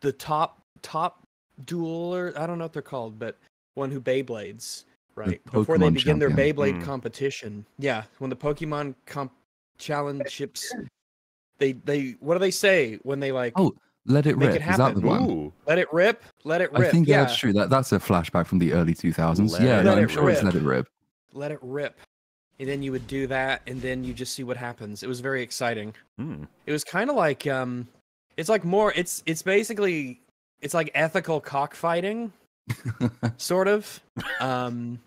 the top top dueler. I don't know what they're called, but one who Beyblades right before they Pokemon begin their champion. Beyblade Hmm. competition. Yeah, when the Pokemon comp challengeships, they they what do they say when they like Oh, Let it rip. it Is that the one? Ooh. let it rip, let it rip? I think yeah, that's true. That that's a flashback from the early 2000s. Let yeah, it no, I'm rip. sure it's Let It Rip. let it rip, and then you would do that, and then you just see what happens. It was very exciting. Hmm. It was kind of like um, it's like more. It's it's basically it's like ethical cockfighting, sort of. Um,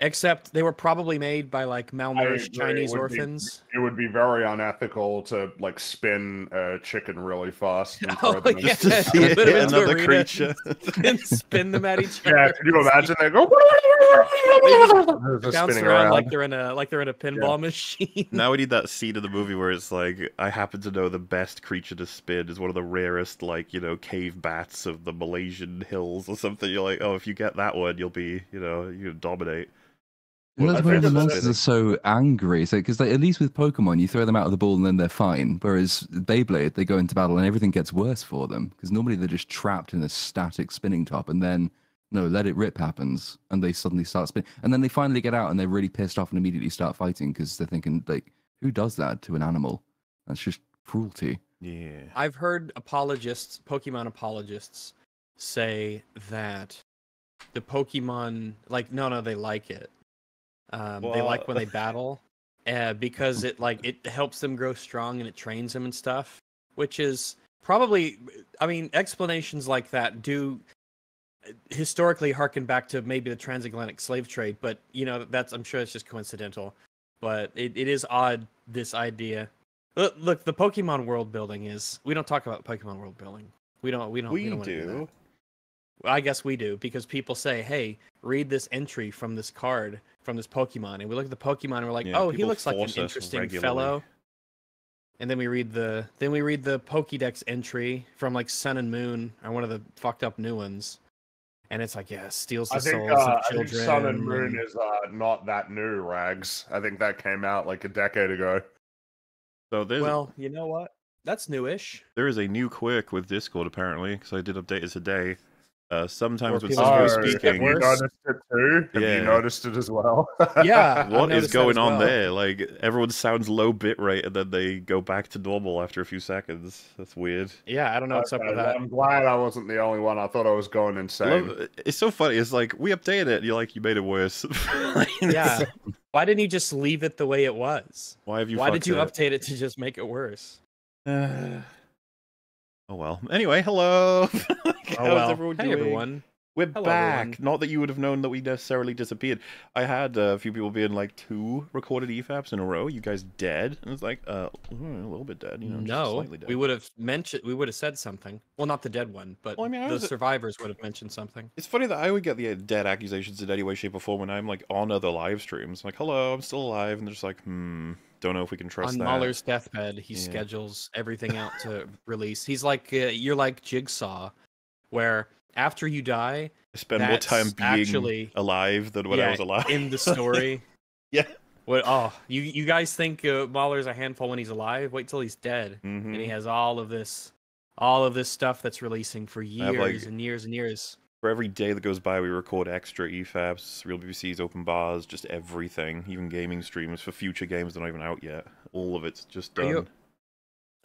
except they were probably made by like malnourished agree, it Chinese be- orphans. It would be very unethical to like spin a chicken really fast. And Oh, throw them yeah. To see it, into another arena. creature. and spin them at each other. Yeah, can you imagine? They go. Just Bounce spinning around, around. like they're in a like they're in a pinball machine. now we need that scene of the movie where it's like, I happen to know the best creature to spin is one of the rarest, like, you know, cave bats of the Malaysian hills or something. You're like, oh, if you get that one, you'll be, you know, you dominate. And Well, that's I why the monsters are so angry. So, because at least with Pokemon, you throw them out of the ball and then they're fine. Whereas Beyblade, they go into battle and everything gets worse for them. Because normally they're just trapped in a static spinning top, and then no, let it rip happens, and they suddenly start spinning. And then they finally get out and they're really pissed off and immediately start fighting because they're thinking like, who does that to an animal? That's just cruelty. Yeah. I've heard apologists, Pokemon apologists, say that the Pokemon like no no they like it. Um, they like when they battle, uh, because it like it helps them grow strong and it trains them and stuff. Which is probably, I mean, explanations like that do historically harken back to maybe the transatlantic slave trade, but you know that's I'm sure it's just coincidental. But it, it is odd this idea Look, look, the Pokemon world building is. We don't talk about Pokemon world building. We don't. We don't. We don't wanna do. That. Well, I guess we do because people say, "Hey, read this entry from this card from this Pokemon," and we look at the Pokemon and we're like, Yeah, "Oh, he looks like an interesting regularly. fellow." And then we read the then we read the Pokédex entry from like Sun and Moon or one of the fucked up new ones, and it's like, yeah, steals the I think, souls uh, of I think Sun and Moon and- is uh, not that new, Rags. I think that came out like a decade ago. So there's Well, you know what? That's newish. there is a new quirk with Discord apparently because I did update it today. Uh, sometimes when people someone's speaking, have you noticed it too? Have Yeah. you noticed it as well? Yeah. What is going as on there? Like everyone sounds low bit rate and then they go back to normal after a few seconds. That's weird. Yeah, I don't know what's up with that. I'm glad I wasn't the only one. I thought I was going insane. love- it's so funny. It's like we updated it. And you're like, you made it worse. Like, Yeah. Why didn't you just leave it the way it was? Why have you? Why did you it? update it to just make it worse? Oh well. Anyway, hello. How's Oh well. everyone hey everyone. We're Hello, back. everyone. Not that you would have known that we necessarily disappeared. I had uh, a few people being like two recorded EFAPs in a row. You guys dead? And it's like, uh, mm, a little bit dead. You know, just no, slightly dead. we would have mentioned. We would have said something. Well, not the dead one, but Well, I mean, I the survivors would have mentioned something. It's funny that I would get the uh, dead accusations in any way, shape, or form when I'm like on other live streams. Like, hello, I'm still alive, and they're just like, hmm, don't know if we can trust On that. MauLer's deathbed, he Yeah. schedules everything out to release. He's like uh, you're like Jigsaw, where after you die, I spend more time being actually- alive than when I was alive. in the story. Yeah. What? Oh, you you guys think uh, MauLer's a handful when he's alive? Wait till he's dead. Mhm. and he has all of this all of this stuff that's releasing for years like- and years and years For every day that goes by, we record extra E EFAPs, Real BBCs, open bars, just everything, even gaming streams for future games that aren't even out yet. All of it's just Are done. you-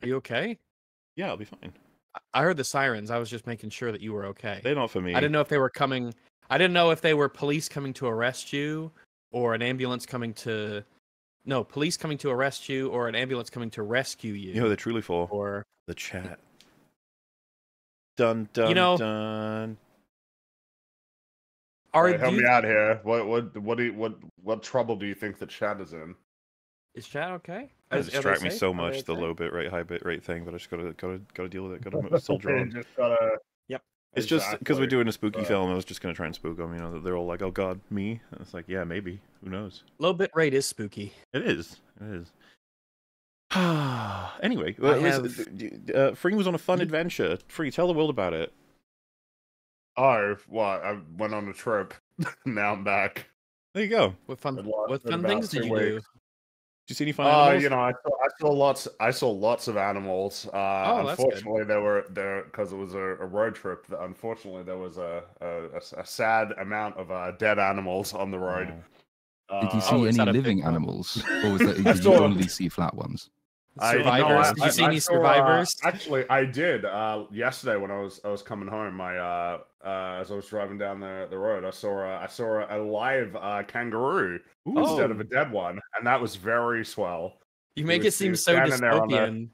are you okay Yeah, I'll be fine. I- i heard the sirens i was just making sure that you were okay They're not for me. i didn't know if they were coming i didn't know if they were police coming to arrest you or an ambulance coming to no police coming to arrest you or an ambulance coming to rescue you You know they're truly for? or The chat. Dun dun you know- dun. Are Wait, help you, me out here. What what what do you, what what trouble do you think the chat is in? is chat okay That Is- distract me safe? so much the okay? low bit rate, high bit rate thing, but I just gotta gotta gotta deal with it. Gotta soldier You on. just gotta. Yep. It's just because we're doing a spooky Right. film. I was just gonna try and spook them. You know, they're all like, "Oh God, me." And it's like, yeah, maybe. Who knows? low bit rate is spooky It is. It is. anyway, well, I have- d- d- uh, Free was on a fun adventure. Free, tell the world about it. Oh, what? I went on a trip. now I'm back. There you go. what fun what fun things did two you do weeks. you see any fun Uh, animals? you know, I saw, I saw lots. I saw lots of animals. Uh, Oh, that's good. unfortunately, there were there because it was a, a road trip. th- Unfortunately, there was a a sad amount of uh, dead animals on the road. Oh. Did you Uh, see Oh, any that a big living animals, or was that I did you only see flat ones? I- no, Survivors? I- Did you see I- any saw, uh, survivors? actually, I did. Uh, yesterday when I was I was coming home, I uh, uh, as I was driving down the, the road, I saw a, I saw a live uh, kangaroo Ooh. instead of a dead one, and that was very swell. You make was- it seem so the- dystopian.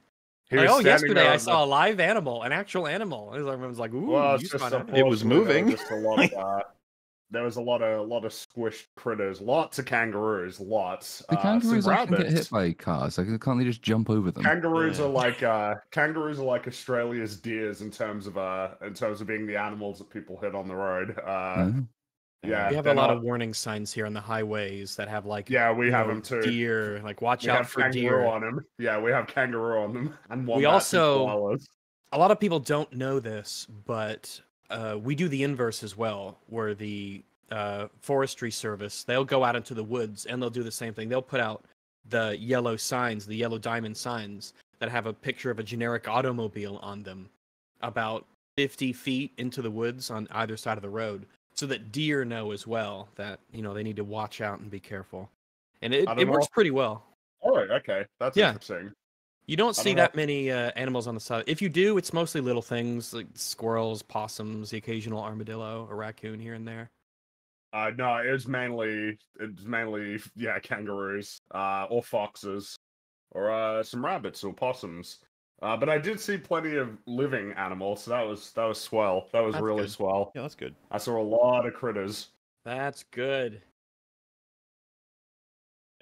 Like, oh, yesterday I on saw a live animal, an actual animal. And everyone's like, ooh, Well, you just a- It was unfortunately, there were moving. Just a lot of, uh, there was a lot of a lot of squished critters, lots of kangaroos, lots. The uh, some kangaroos often get hit by cars. Like, can't they just jump over them? Kangaroos Yeah. are like uh, kangaroos are like Australia's deers in terms of uh, in terms of being the animals that people hit on the road. Uh, No? yeah, we have a lot not- of warning signs here on the highways that have like Yeah, we have know, them too. deer. Like watch we out have for kangaroo deer. on them. Yeah, we have kangaroo on them. And We also- A lot of people don't know this, but uh, we do the inverse as well, where the uh, forestry service they'll go out into the woods and they'll do the same thing. They'll put out the yellow signs, the yellow diamond signs that have a picture of a generic automobile on them, about 50 feet into the woods on either side of the road, so that deer know as well that you know they need to watch out and be careful. And it, it works pretty well. All right, okay, that's Yeah. interesting. You don't see don't that many uh, animals on the side. If you do, it's mostly little things like squirrels, possums, the occasional armadillo, a raccoon here and there. Uh, no, it was mainly it's mainly yeah kangaroos, uh, or foxes, or uh, some rabbits or possums. Uh, but I did see plenty of living animals, so that was that was swell. That was That's really good. swell. Yeah, that's good. I saw a lot of critters. That's good.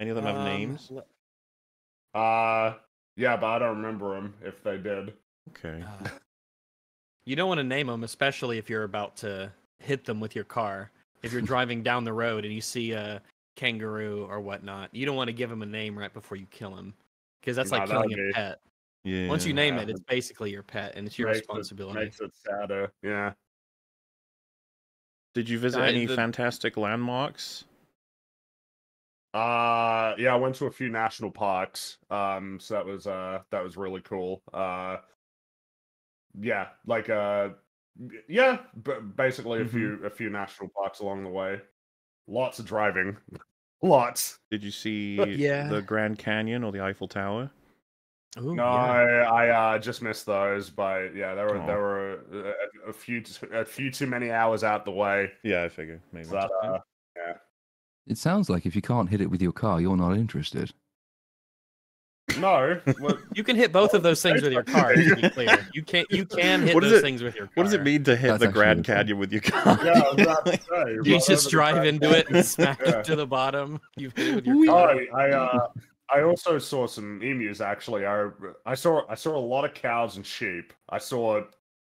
Any of them have Um, names? le- Uh, yeah, but I don't remember them if they did. Okay. uh, you don't want to name them, especially if you're about to hit them with your car. If you're driving down the road and you see a kangaroo or whatnot, you don't want to give him a name right before you kill him, because that's like that killing a be- pet. Yeah. Once you name Yeah. it, it's basically your pet, and it's your Makes it- responsibility. Makes it sadder. Yeah. Did you visit I- any the- fantastic landmarks? Uh, yeah, I went to a few national parks. Um, so that was uh that was really cool. Uh, yeah, like uh, yeah, but basically a Mhm. few a few national parks along the way. Lots of driving, lots. Did you see Yeah. the Grand Canyon or the Eiffel Tower? Ooh, no, yeah. I, I uh just missed those, but yeah, there were Aw. there were a, a few a few too many hours out the way. Yeah, I figure maybe. But, uh, It sounds like if you can't hit it with your car, you're not interested. no, what, You can hit both of those things with your car. To be clear, you can you can hit What does those it- things with your car. What does it mean to hit That's the Grand really fun. Canyon with your car? yeah, I was about to say, You whatever just drive into it and smack Yeah. it to the bottom. You hit it with your car. Oh, I uh, I also saw some emus. Actually, I I saw I saw a lot of cows and sheep. I saw.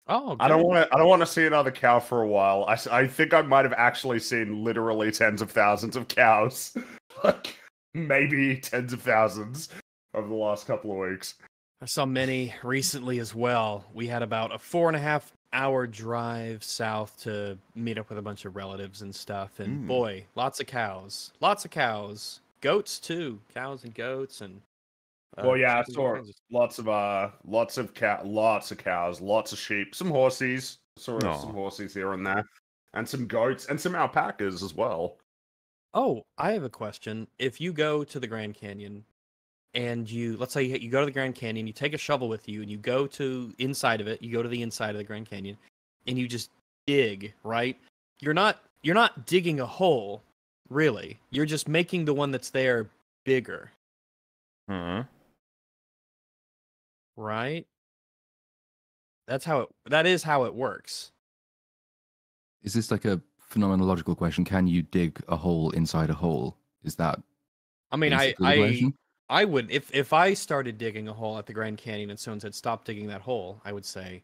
Oh, I don't want to. I don't want to see another cow for a while. I, I think I might have actually seen literally tens of thousands of cows, like maybe tens of thousands over the last couple of weeks. I saw many recently as well. We had about a four and a half hour drive south to meet up with a bunch of relatives and stuff. And Mm. boy, lots of cows, lots of cows, goats too, cows and goats and. Uh, well, yeah, I saw of- lots of uh, lots of cow, lots of cows, lots of sheep, some horses. Saw Aw. some horses here and there, and some goats and some alpacas as well. Oh, I have a question. If you go to the Grand Canyon and you, let's say you, go to the Grand Canyon, you take a shovel with you and you go to inside of it, you go to the inside of the Grand Canyon and you just dig, right? You're not you're not digging a hole, really. You're just making the one that's there bigger, Huh? Right? That's how it that is how it works. Is this like a phenomenological question? Can you dig a hole inside a hole? Is that I mean, I I question? I would if if I started digging a hole at the Grand Canyon and someone said stop digging that hole, I would say,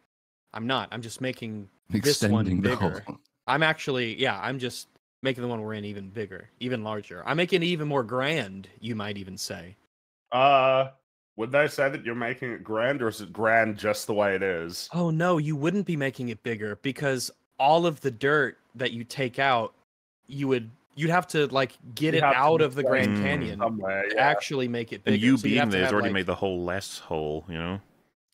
I'm not. I'm just making this one extending the bigger. hole. I'm actually yeah, I'm just making the one we're in even bigger, even larger. I'm making it even more grand, you might even say. Uh, would they say that you're making it grand, or is it grand just the way it is? Oh no, you wouldn't be making it bigger because all of the dirt that you take out, you would you'd have to like get You'd it out of the Grand. Canyon somewhere. to Yeah, actually make it bigger. and you So being there has already like- made the hole less whole. You know.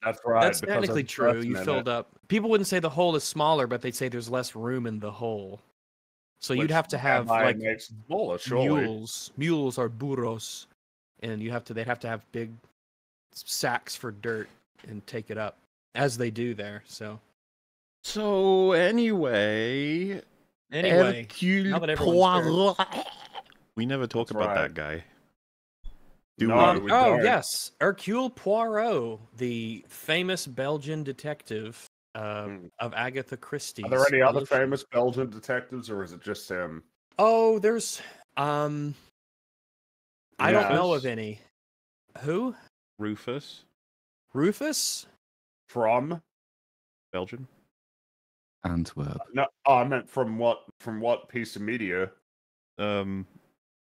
that's right. That's because technically true. You filled it. up. People wouldn't say the hole is smaller, but they'd say there's less room in the hole. So you'd have to have like makes it smaller, mules. Mules are burros, and you have to. They'd have to have big sacks for dirt and take it up, as they do there. So So anyway, anyway, Hercule now that everyone's Poirot. We never talk That's about right. that guy. Do No, we? Um, oh don't. yes, Hercule Poirot, the famous Belgian detective uh, Hmm. of Agatha Christie. Are there any other famous Belgian detectives, or is it just him? Oh, there's um, I don't know of any. Who? Rufus, Rufus? From? Belgium. Antwerp. No, oh, I meant from what? From what piece of media? Um,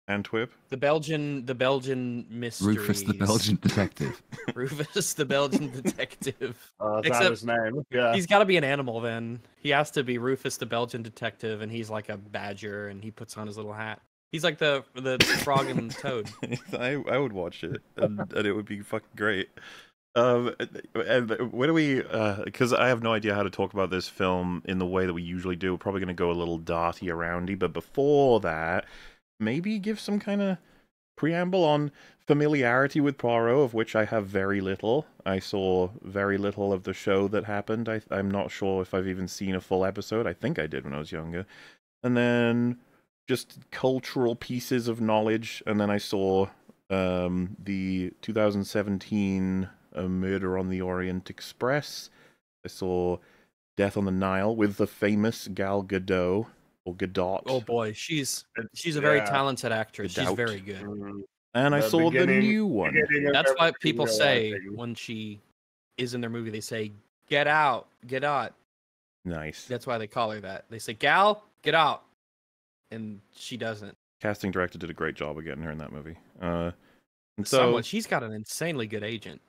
Antwerp. The Belgian, the Belgian mystery. Rufus the Belgian detective. Rufus the Belgian detective. Uh, is that Except- his name? Yeah. He's got to be an animal then. He has to be Rufus the Belgian detective, and he's like a badger, and he puts on his little hat. He's like the the frog and toad. I I would watch it, and, and it would be fucking great. Um, and where do we? Because I have no idea how to talk about this film in the way that we usually do. We're probably going to go a little darty aroundy, but before that, maybe give some kind of preamble on familiarity with Poirot, of which I have very little. I saw very little of the show that happened. I, I'm not sure if I've even seen a full episode. I think I did when I was younger. And then just cultural pieces of knowledge. And then I saw um, the 2017 uh, Murder on the Orient Express. I saw Death on the Nile with the famous Gal Gadot or Gadot. Oh boy, she's she's a very yeah. talented actress. She's very good. Mm, and I the saw the new one. That's why people say when she is in their movie, they say "Get out, get out." Nice. That's why they call her that. They say "Gal, get out," and she doesn't. Casting director did a great job of getting her in that movie. Uh, and so Somewhat, she's got an insanely good agent.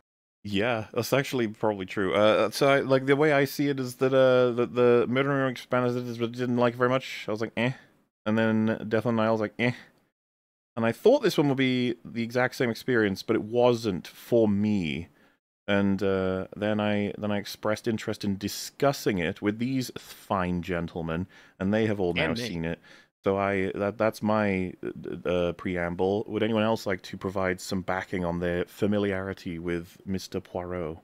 Yeah, that's actually probably true. Uh, so I, like the way I see it is that uh, the the Murder expanded it didn't like it very much. I was like, eh, and then Death on the Nile was like, eh, and I thought this one would be the exact same experience, but it wasn't for me. And uh, then I then I expressed interest in discussing it with these fine gentlemen, and they have all now me. seen it. So I that that's my uh, uh, preamble. Would anyone else like to provide some backing on their familiarity with Mister Poirot?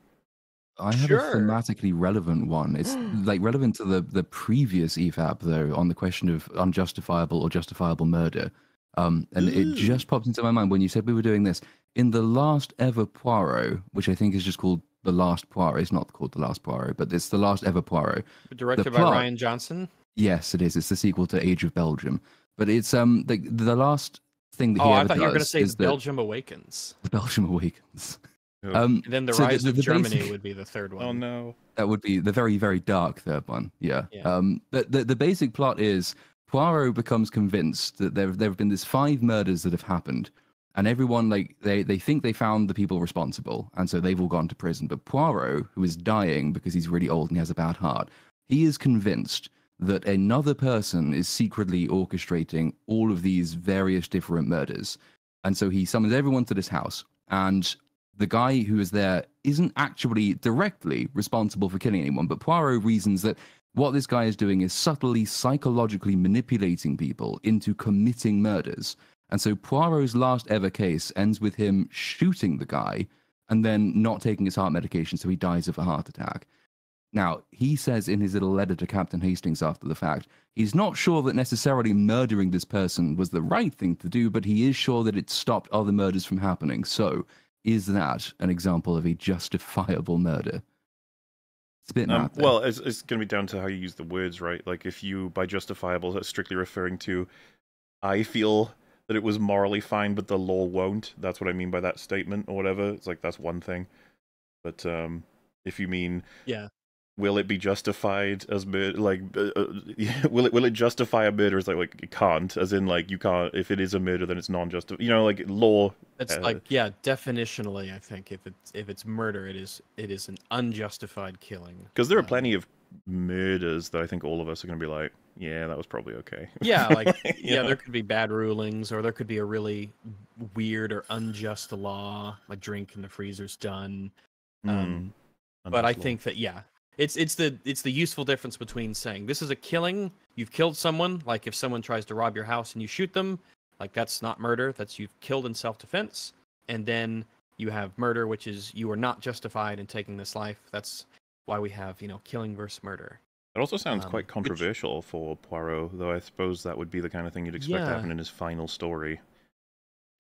I have Sure. a thematically relevant one. It's like relevant to the the previous EFAP though, on the question of unjustifiable or justifiable murder. Um, and Ooh. it just popped into my mind when you said we were doing this in the last ever Poirot, which I think is just called the Last Poirot. It's not called the Last Poirot, but it's the last ever Poirot. Directed by plot- Rian Johnson. Yes, it is. It's the sequel to Age of Belgium, but it's um the the last thing that he Oh, I ever thought you were going to does say is The that Belgium Awakens. the Belgium awakens. Oh. Um, And then The so Rise of the Germany basic- would be the third one. Oh no! That would be the very, very dark third one. Yeah. Yeah. Um, but the, the basic plot is Poirot becomes convinced that there, there have been these five murders that have happened, and everyone, like, they, they think they found the people responsible, and so they've all gone to prison. But Poirot, who is dying because he's really old and he has a bad heart, he is convinced that another person is secretly orchestrating all of these various different murders. And so he summons everyone to this house, and the guy who is there isn't actually directly responsible for killing anyone, but Poirot reasons that what this guy is doing is subtly psychologically manipulating people into committing murders. And so Poirot's last ever case ends with him shooting the guy and then not taking his heart medication, so he dies of a heart attack. Now, he says in his little letter to Captain Hastings after the fact, he's not sure that necessarily murdering this person was the right thing to do, but he is sure that it stopped other murders from happening. So, is that an example of a justifiable murder? It's a Um, mad there. well, it's, it's going to be down to how you use the words, right? Like if you by justifiable are strictly referring to, I feel that it was morally fine, but the law won't. That's what I mean by that statement or whatever. It's like that's one thing. But um, if you mean Yeah. Will it be justified as murder? Like, uh, uh, will it will it justify a murder? It's like like it can't, as in like you can't. If it is a murder, then it's non-justified. You know, like law. It's Uh, like yeah, definitionally, I think if it's if it's murder, it is it is an unjustified killing. Because there are Um, plenty of murders that I think all of us are going to be like, yeah, that was probably okay. Yeah, like yeah, know? there could be bad rulings, or there could be a really weird or unjust law, like drink in the freezer's done. Um, Hmm. but I law. think that yeah, it's it's the it's the useful difference between saying this is a killing, you've killed someone, like if someone tries to rob your house and you shoot them, like that's not murder, that's you've killed in self-defense, and then you have murder, which is you are not justified in taking this life. That's why we have you know killing versus murder. It also sounds um, quite which- controversial for Poirot, though I suppose that would be the kind of thing you'd expect to happen in his final story.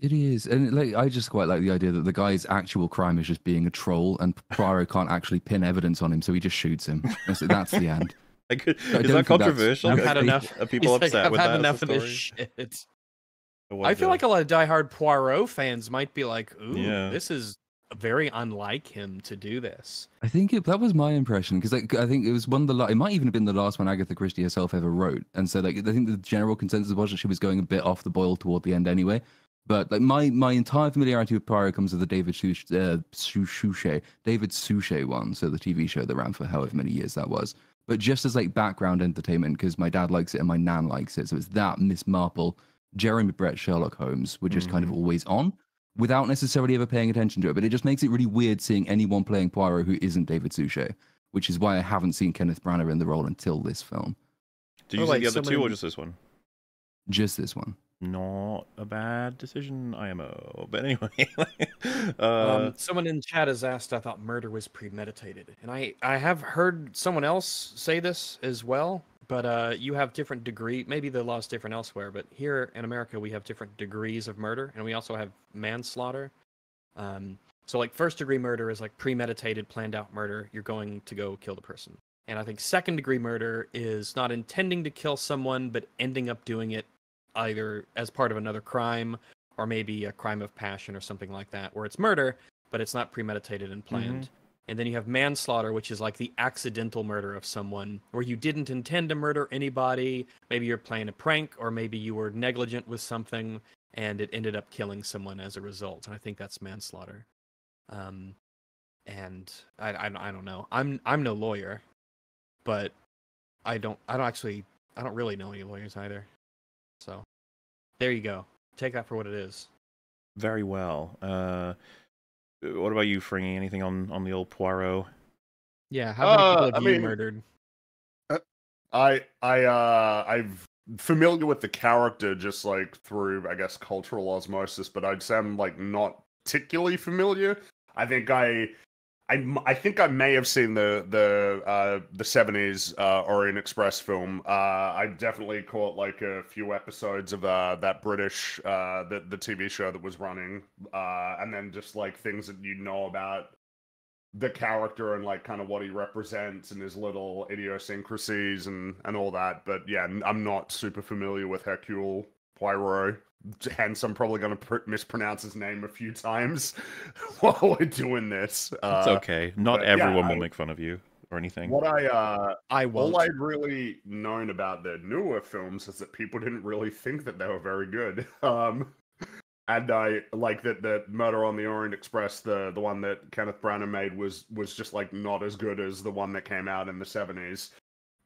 It is, and like I just quite like the idea that the guy's actual crime is just being a troll, and Poirot can't actually pin evidence on him, so he just shoots him. That's, that's the end. Like, I is don't that controversial? I've I've had enough. Are people He's like, upset I've with had that? enough of this shit. Or I feel like a lot of diehard Poirot fans might be like, "Ooh, Yeah. this is very unlike him to do this." I think it, that was my impression because like, I think it was one of the la- it might even have been the last one Agatha Christie herself ever wrote, and so like I think the general consensus was that she was going a bit off the boil toward the end anyway. But like my my entire familiarity with Poirot comes with the David Such- uh, Suchet David Suchet one, so the TV show that ran for however many years that was. But just as like background entertainment because my dad likes it and my nan likes it, so it's that Miss Marple, Jeremy Brett, Sherlock Holmes were just kind of always on without necessarily ever paying attention to it. But it just makes it really weird seeing anyone playing Poirot who isn't David Suchet, which is why I haven't seen Kenneth Branagh in the role until this film. Did you or see like the other two or just this one? Just this one. Not a bad decision, IMO. But anyway, uh, um, someone in chat has asked, "I thought murder was premeditated," and I I have heard someone else say this as well. But uh, you have different degree. Maybe the law's different elsewhere, but here in America we have different degrees of murder, and we also have manslaughter. Um, so like first degree murder is like premeditated, planned out murder. You're going to go kill the person. And I think second degree murder is not intending to kill someone, but ending up doing it either as part of another crime or maybe a crime of passion or something like that, where it's murder, but it's not premeditated and planned. And then you have manslaughter, which is like the accidental murder of someone, where you didn't intend to murder anybody. Maybe you're playing a prank, or maybe you were negligent with something and it ended up killing someone as a result. And I think that's manslaughter. Um, and I, I, I don't know. I'm I'm no lawyer, but I don't I don't actually I don't really know any lawyers either. So there you go. Take that for what it is. very well. Uh, what about you, Fringy? Anything on on the old Poirot? Yeah. How many Uh, people have I you mean- murdered? I I uh I'm familiar with the character just like through I guess cultural osmosis, but I'd say I'm like not particularly familiar. I think I I, I think I may have seen the the uh, the seventies uh, Orient Express film. Uh, I definitely caught like a few episodes of uh, that British uh, the the TV show that was running, uh, and then just like things that you know about the character and like kind of what he represents and his little idiosyncrasies and and all that. But yeah, I'm not super familiar with Hercule Poirot. Hence, I'm probably going to pr- mispronounce his name a few times while we're doing this. It's Uh, okay. Not but yeah, everyone I- will make fun of you or anything. What I uh, I won't. all I'd really known about the newer films is that people didn't really think that they were very good. Um, and I like that the Murder on the Orient Express, the the one that Kenneth Branagh made, was was just like not as good as the one that came out in the seventies.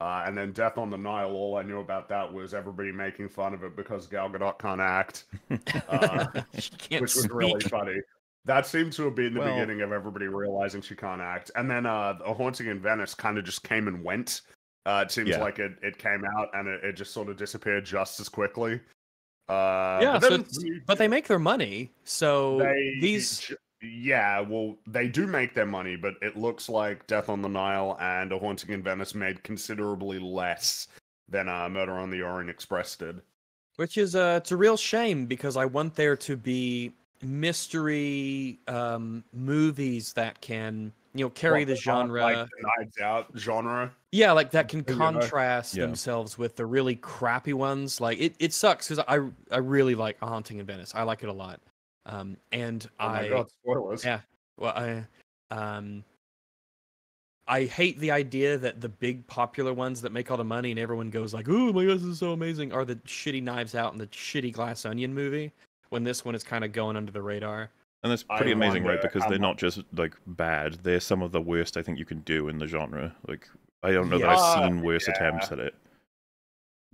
Uh, and then Death on the Nile, all I knew about that was everybody making fun of it because Gal Gadot can't act, uh, she can't which was really funny. That seemed to have been the Well- beginning of everybody realizing she can't act. And then uh, A Haunting in Venice kind of just came and went. Uh, it seems Yeah. like it, it came out and it, it just sort of disappeared just as quickly. Uh, yeah, but then it's- you- but they make their money. So they these yeah well they do make their money but it looks like death on the nile and a haunting in venice made considerably less than uh, murder on the orient express did. Which is uh it's a real shame because I want there to be mystery um movies that can you know carry What, the uh, genre. like the knives out genre? Yeah like that can Yeah. contrast Yeah. themselves with the really crappy ones. Like it, it sucks because i i really like a haunting in venice. I like it a lot um and oh my i god spoilers Yeah. well i um I hate the idea that the big popular ones that make all the money and everyone goes like, "Oh my god, this is so amazing," are the shitty Knives Out and the shitty Glass Onion movie. When this one is kind of going under the radar. And that's I pretty amazing, right? wonder Because how they're not just like bad; they're some of the worst I think you can do in the genre. Like I don't know that I've seen worse yeah. attempts at it.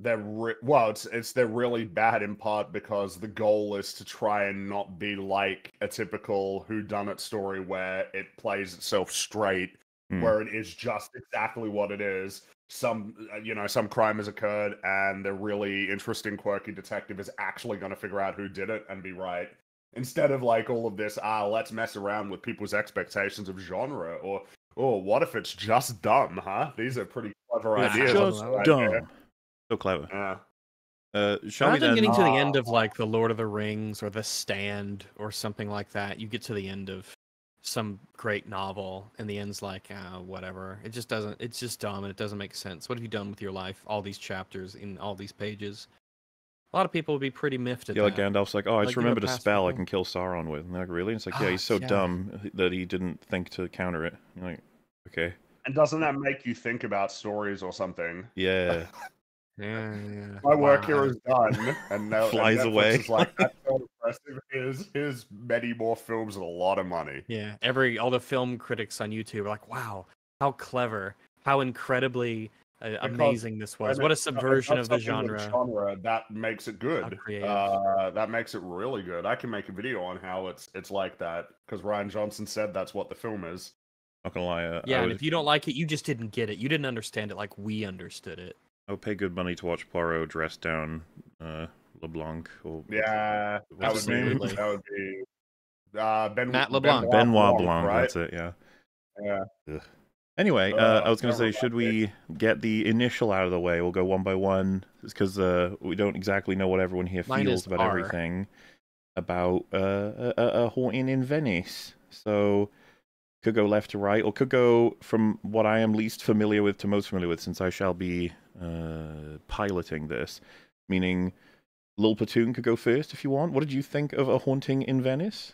They're re- well it's it's they're really bad in part because the goal is to try and not be like a typical who done it story where it plays itself straight Hmm. where it is just exactly what it is some uh, you know some crime has occurred and the really interesting quirky detective is actually going to figure out who did it and be right instead of like all of this ah let's mess around with people's expectations of genre or oh what if it's just dumb huh these are pretty clever It's ideas just dumb. There. So clever. yeah Uh, shall we Rather than getting to the end of like the Lord of the Rings or the Stand or something like that, you get to the end of some great novel, and the end's like, uh, whatever. It just doesn't. It's just dumb, and it doesn't make sense. What have you done with your life? All these chapters in all these pages. A lot of people would be pretty miffed at Yeah, like. Gandalf's like, oh, I Like, just give it remembered a pass spell I can kill Sauron with. And they're like, really? And it's like, yeah, Ah, he's so yeah. dumb that he didn't think to counter it. You're like, okay, And doesn't that make you think about stories or something? yeah. Yeah, yeah. My work Wow. here is done, and now and Flies Netflix away. Is like that's so impressive. Here's here's many more films and a lot of money. Yeah, every all the film critics on YouTube are like, "Wow, how clever, how incredibly uh, amazing this was! What a it- it subversion of the something with genre." genre that makes it good. Uh, that makes it really good. I can make a video on how it's it's like that because Rian Johnson said that's what the film is. Not gonna lie. Uh, Yeah, I and would, if you don't like it, you just didn't get it. You didn't understand it like we understood it. I would pay good money to watch Poirot dress down uh, LeBlanc or Yeah, that would be name? Absolutely. that would be uh, ben, Matt LeBlanc. Benoit Blanc. right? That's it. Yeah. Yeah. Anyway, uh, Uh, I was going to say, should mind. we get the initial out of the way? We'll go one by one, because uh, we don't exactly know what everyone here Mine feels about R. everything about uh, a, a a haunting in Venice. So, could go left to right, or could go from what I am least familiar with to most familiar with, since I shall be uh, piloting this. Meaning, Lil Platoon could go first if you want. What did you think of a haunting in Venice?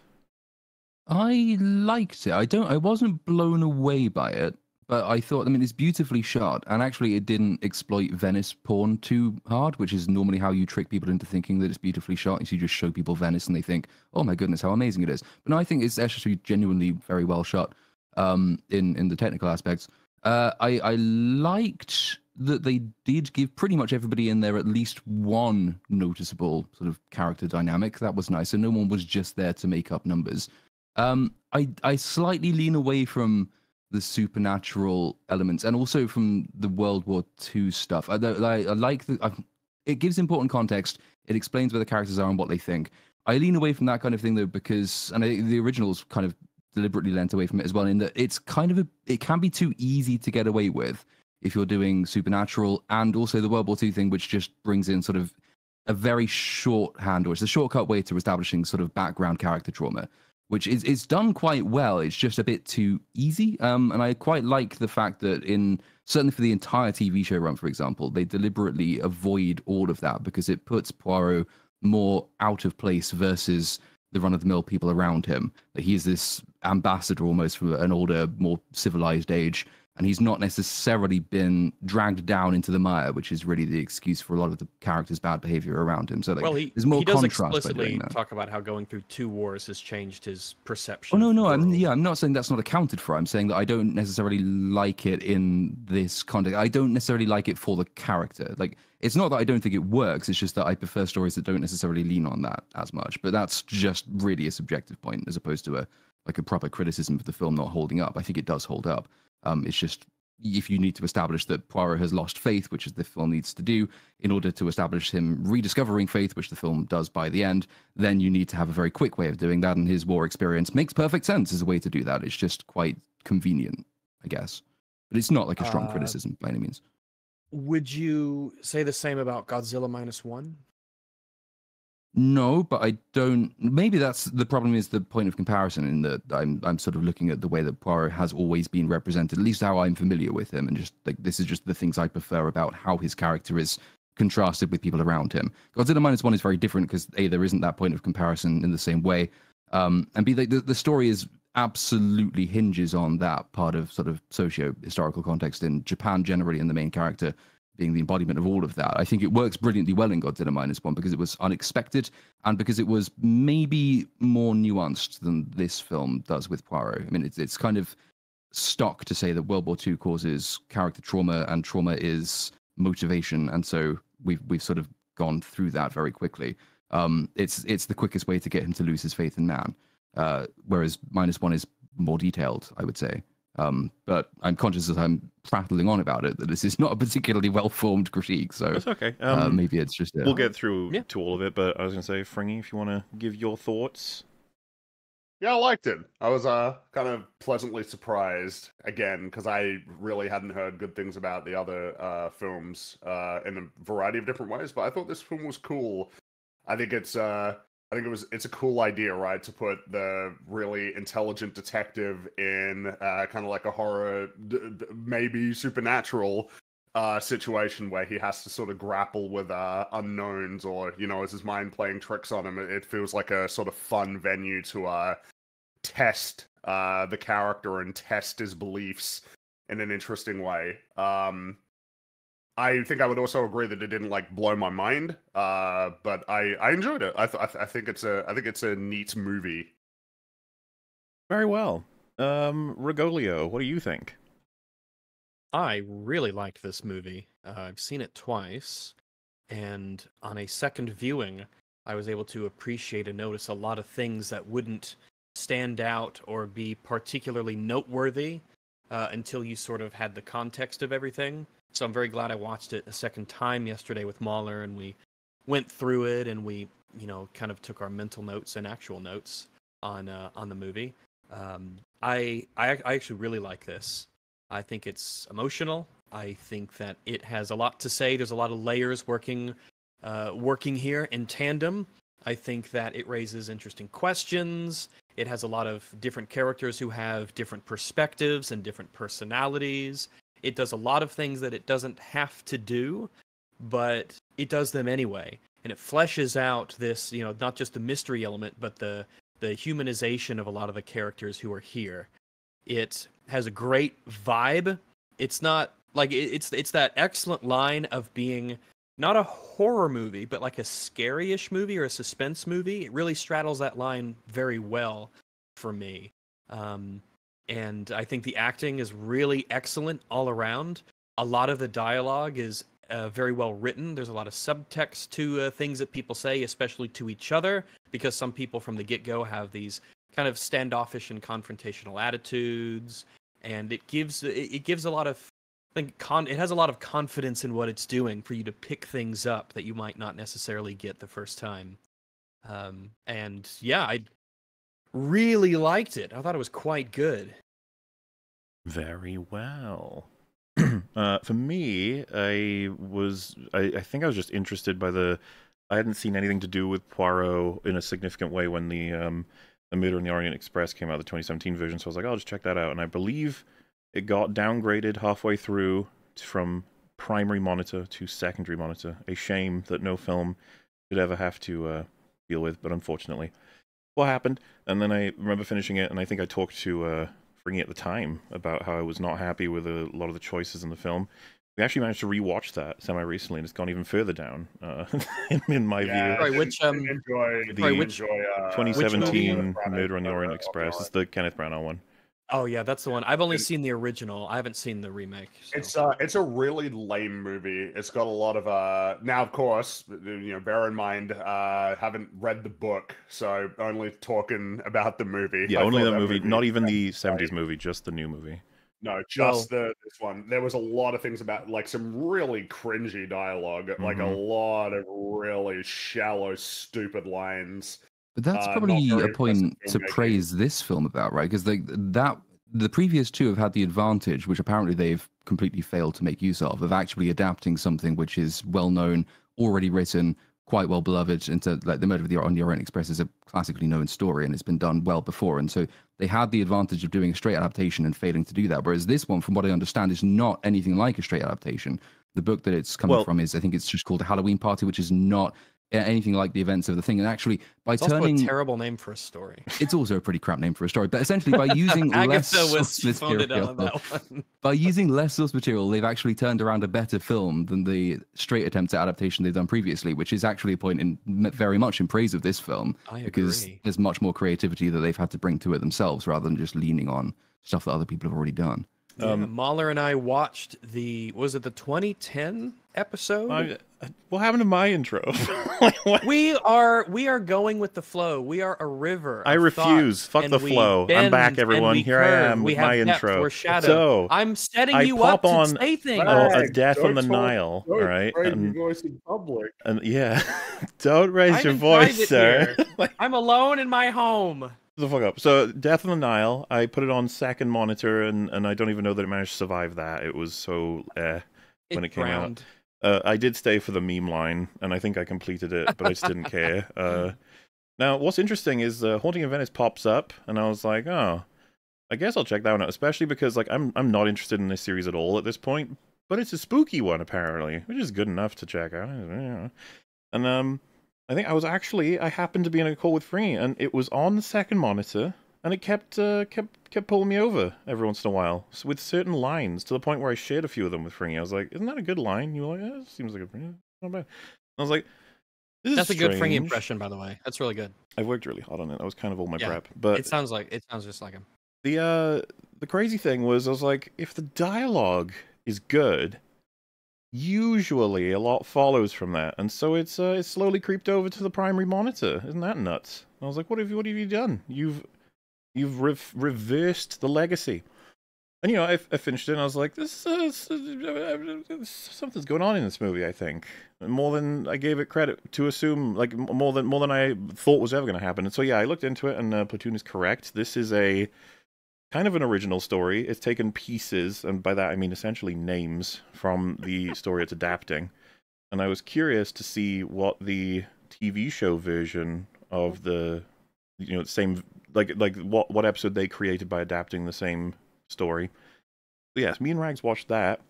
I liked it. I don't. I wasn't blown away by it, but I thought. I mean, it's beautifully shot, and actually, it didn't exploit Venice porn too hard, which is normally how you trick people into thinking that it's beautifully shot. Is you just show people Venice, and they think, "Oh my goodness, how amazing it is." But no, I think it's actually genuinely very well shot um, in in the technical aspects. Uh, I I liked that they did give pretty much everybody in there at least one noticeable sort of character dynamic. That was nice, and no one was just there to make up numbers. Um, I I slightly lean away from the supernatural elements and also from the World War II stuff. I, I, I like the. I, it gives important context. It explains where the characters are and what they think. I lean away from that kind of thing though because and I, the originals kind of deliberately lent away from it as well in that it's kind of a it can be too easy to get away with if you're doing supernatural and also the World War II thing, which just brings in sort of a very shorthand or it's a shortcut way to establishing sort of background character trauma which is is done quite well. It's just a bit too easy. Um, and I quite like the fact that in certainly for the entire TV show run, for example, they deliberately avoid all of that because it puts Poirot more out of place versus the run of the mill people around him. That is this ambassador almost from an older, more civilized age. And he's not necessarily been dragged down into the mire, which is really the excuse for a lot of the character's bad behavior around him. So like, well, he, there's more he does contrast explicitly talk about how going through two wars has changed his perception. Oh no, no, I'm yeah, I'm not saying that's not accounted for. I'm saying that I don't necessarily like it in this context. I don't necessarily like it for the character. Like it's not that I don't think it works. It's just that I prefer stories that don't necessarily lean on that as much. But that's just really a subjective point as opposed to a like a proper criticism of the film not holding up. I think it does hold up. Um, it's just if you need to establish that Poirot has lost faith, which is the film needs to do, in order to establish him rediscovering faith, which the film does by the end, then you need to have a very quick way of doing that. And his war experience makes perfect sense as a way to do that. It's just quite convenient, I guess. But it's not like a strong Uh, criticism by any means. Would you say the same about Godzilla minus one? No, but I don't. Maybe that's the problem. Is the point of comparison in that I'm I'm sort of looking at the way that Poirot has always been represented, at least how I'm familiar with him, and just like this is just the things I prefer about how his character is contrasted with people around him. Godzilla minus one is very different because a there isn't that point of comparison in the same way, um, and b the, the the story is absolutely hinges on that part of sort of socio historical context in Japan generally, and the main character being the embodiment of all of that. I think it works brilliantly well in Godzilla minus one because it was unexpected and because it was maybe more nuanced than this film does with Poirot. I mean, it's it's kind of stock to say that World War II causes character trauma and trauma is motivation, and so we've we've sort of gone through that very quickly. Um, it's it's the quickest way to get him to lose his faith in man. Uh, whereas minus one is more detailed, I would say. Um, but I'm conscious as I'm prattling on about it that this is not a particularly well formed critique. So It's okay. uh, Um, maybe it's just a, we'll get through Yeah. to all of it, but I was gonna say, Fringy, if you want to give your thoughts. Yeah, I liked it. I was uh kind of pleasantly surprised again because I really hadn't heard good things about the other uh films uh in a variety of different ways, but I thought this film was cool. I think it's uh I think it was it's a cool idea, right, to put the really intelligent detective in uh kind of like a horror d- d- maybe supernatural uh situation where he has to sort of grapple with uh unknowns or you know is his mind playing tricks on him it, feels like a sort of fun venue to uh test uh the character and test his beliefs in an interesting way. Um I think I would also agree that it didn't like blow my mind, uh, but I I enjoyed it. I th- I, th- I think it's a I think it's a neat movie. Very well. Um, Regolio, what do you think? I really liked this movie. Uh, I've seen it twice, and on a second viewing, I was able to appreciate and notice a lot of things that wouldn't stand out or be particularly noteworthy uh, until you sort of had the context of everything. So I'm very glad I watched it a second time yesterday with MauLer, and we went through it, and we, you know, kind of took our mental notes and actual notes on uh, on the movie. Um, I, I I actually really like this. I think it's emotional. I think that it has a lot to say. There's a lot of layers working uh, working here in tandem. I think that it raises interesting questions. It has a lot of different characters who have different perspectives and different personalities. It does a lot of things that it doesn't have to do, but it does them anyway. And it fleshes out this, you know, not just the mystery element, but the the humanization of a lot of the characters who are here. It has a great vibe. It's not like it's it's that excellent line of being not a horror movie, but like a scary-ish movie or a suspense movie. It really straddles that line very well for me. Um, and I think the acting is really excellent all around. A lot of the dialogue is uh, very well written. There's a lot of subtext to uh, things that people say, especially to each other, because some people from the get-go have these kind of standoffish and confrontational attitudes, and it gives it, it gives a lot of I think con it has a lot of confidence in what it's doing for you to pick things up that you might not necessarily get the first time. Um, and yeah, I really liked it. I thought it was quite good. Very well. uh, for me, I was I, I think I was just interested by the I hadn't seen anything to do with Poirot in a significant way when the um the Murder in the Orient Express came out, the 2017 version. So I was like, I'll just check that out, and I believe it got downgraded halfway through from primary monitor to secondary monitor. A shame that no film should ever have to uh, deal with, but unfortunately, what happened? And then I remember finishing it, and I think I talked to uh, Fringy at the time about how I was not happy with a lot of the choices in the film. We actually managed to rewatch that semi recently, and it's gone even further down uh, in, in my Yeah, view. Right, which, um, enjoy, the- didn't which- enjoy, uh, 2017 movie? Murder on the Orient Express. It's the Kenneth Branagh one. Oh yeah, that's the one. I've only And- seen the original. I haven't seen the remake. so- It's uh, it's a really lame movie. It's got a lot of uh. Now, of course, you know, bear in mind, uh, haven't read the book, so only talking about the movie. Yeah, I only the that movie, not even the 70s great. movie, just the new movie. No, just the this one. There was a lot of things about like some really cringy dialogue, like a Mhm. lot of really shallow, stupid lines. But that's Uh, probably a point to praise this film about, right? Because that the previous two have had the advantage, which apparently they've completely failed to make use of, of actually adapting something which is well known, already written, quite well beloved And into like the Murder of the on the Orient Express is a classically known story and it's been done well before, and so they had the advantage of doing a straight adaptation and failing to do that. Whereas this one, from what I understand, is not anything like a straight adaptation. The book that it's coming Well- from is, I think it's just called a Halloween Party, which is not anything like the events of the thing. And actually, by It's turning, also a terrible name for a story. it's also a pretty crap name for a story. But essentially, by using less was source phoned it out on material, that one. by using less source material, they've actually turned around a better film than the straight attempts at adaptation they've done previously, which is actually a point in very much in praise of this film I because agree. there's much more creativity that they've had to bring to it themselves rather than just leaning on stuff that other people have already done. Yeah, Um, MauLer and I watched the was it the 2010 episode? I, I- what happened to my intro? Like, what? we are we are going with the flow. We are a river. I refuse. Fuck the flow. I'm back, everyone. we Here I am we with have my depth intro. Or shadow. So, I'm setting I you pop up on- to say things. Oh, a death on don't the talk- Nile, Don't right? raise And- your voice in public. And yeah, don't raise I'm your voice, sir. like, I'm alone in my home. the fuck up. So, Death on the Nile. I put it on second monitor, and and I don't even know that it managed to survive that. It was so. Uh, When it came out. Uh, I did stay for the meme line, and I think I completed it, but I just didn't care. Uh, now, what's interesting is uh, Haunting of Venice pops up, and I was like, oh, I guess I'll check that one out, especially because like I'm I'm not interested in this series at all at this point, but it's a spooky one apparently, which is good enough to check out. And um, I think I was actually I happened to be in a call with Free, and it was on the second monitor, and it kept uh, kept kept pulling me over every once in a while with certain lines to the point where I shared a few of them with Fringy. I was like, "Isn't that a good line?" You were like, "Yeah, it seems like a not bad." I was like, "This is That's a good Fringy impression, by the way. That's really good. I've worked really hard on it. That was kind of all my Yeah, prep. But it sounds like it sounds just like him. the uh the crazy thing was I was like, if the dialogue is good, usually a lot follows from that, and so it's uh, it's slowly creeped over to the primary monitor. Isn't that nuts? I was like, what have you what have you done? You've you've rev- reversed the legacy. And you know, I, I finished it, and I was like, "This, uh, something's going on in this movie." I think more than I gave it credit to assume, like more than more than I thought was ever going to happen. And so, yeah, I looked into it, and uh, Platoon is correct. This is a kind of an original story. It's taken pieces, and by that I mean essentially names from the story it's adapting. And I was curious to see what the TV show version of the, you know, same like like what what episode they created by adapting the same story. But yes, me and Rags watched that.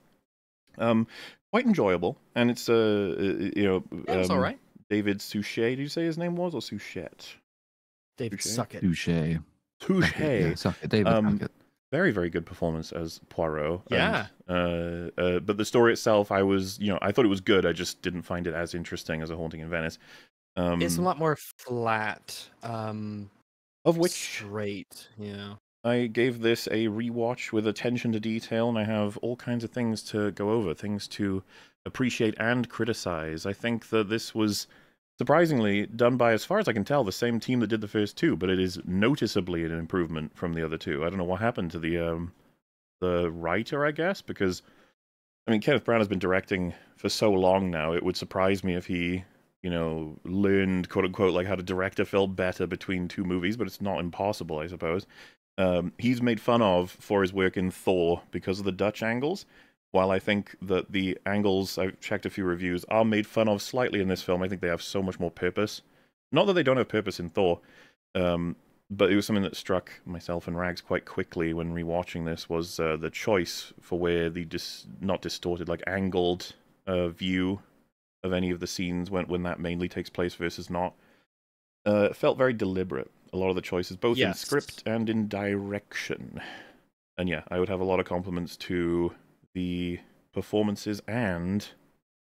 Um, quite enjoyable, and it's uh, uh, you know, Yeah, it's all um, right. David Suchet. Did you say his name was or Suchet? David, touche. suck it. Touche. Touche. Yeah, suck it, David. Um, suck very very good performance as Poirot. and, Yeah. uh, uh, but the story itself, I was you know I thought it was good. I just didn't find it as interesting as a Haunting in Venice. Um, it's a lot more flat. Um, of which straight. Yeah. I gave this a rewatch with attention to detail, and I have all kinds of things to go over, things to appreciate and criticize. I think that this was surprisingly done by, as far as I can tell, the same team that did the first two, but it is noticeably an improvement from the other two. I don't know what happened to the um, the writer, I guess, because I mean Kenneth Branagh has been directing for so long now. It would surprise me if he, you know, learned quote unquote like how to direct a film better between two movies, but it's not impossible, I suppose. Um, he's made fun of for his work in Thor because of the Dutch angles. While I think that the angles, I've checked a few reviews, are made fun of slightly in this film, I think they have so much more purpose. Not that they don't have purpose in Thor, um, but it was something that struck myself and Rags quite quickly when rewatching this was uh, the choice for where the dis- not distorted, like angled uh, view of any of the scenes when when that mainly takes place versus not. Uh, it felt very deliberate. A lot of the choices, both in script and in direction. And yeah, I would have a lot of compliments to the performances and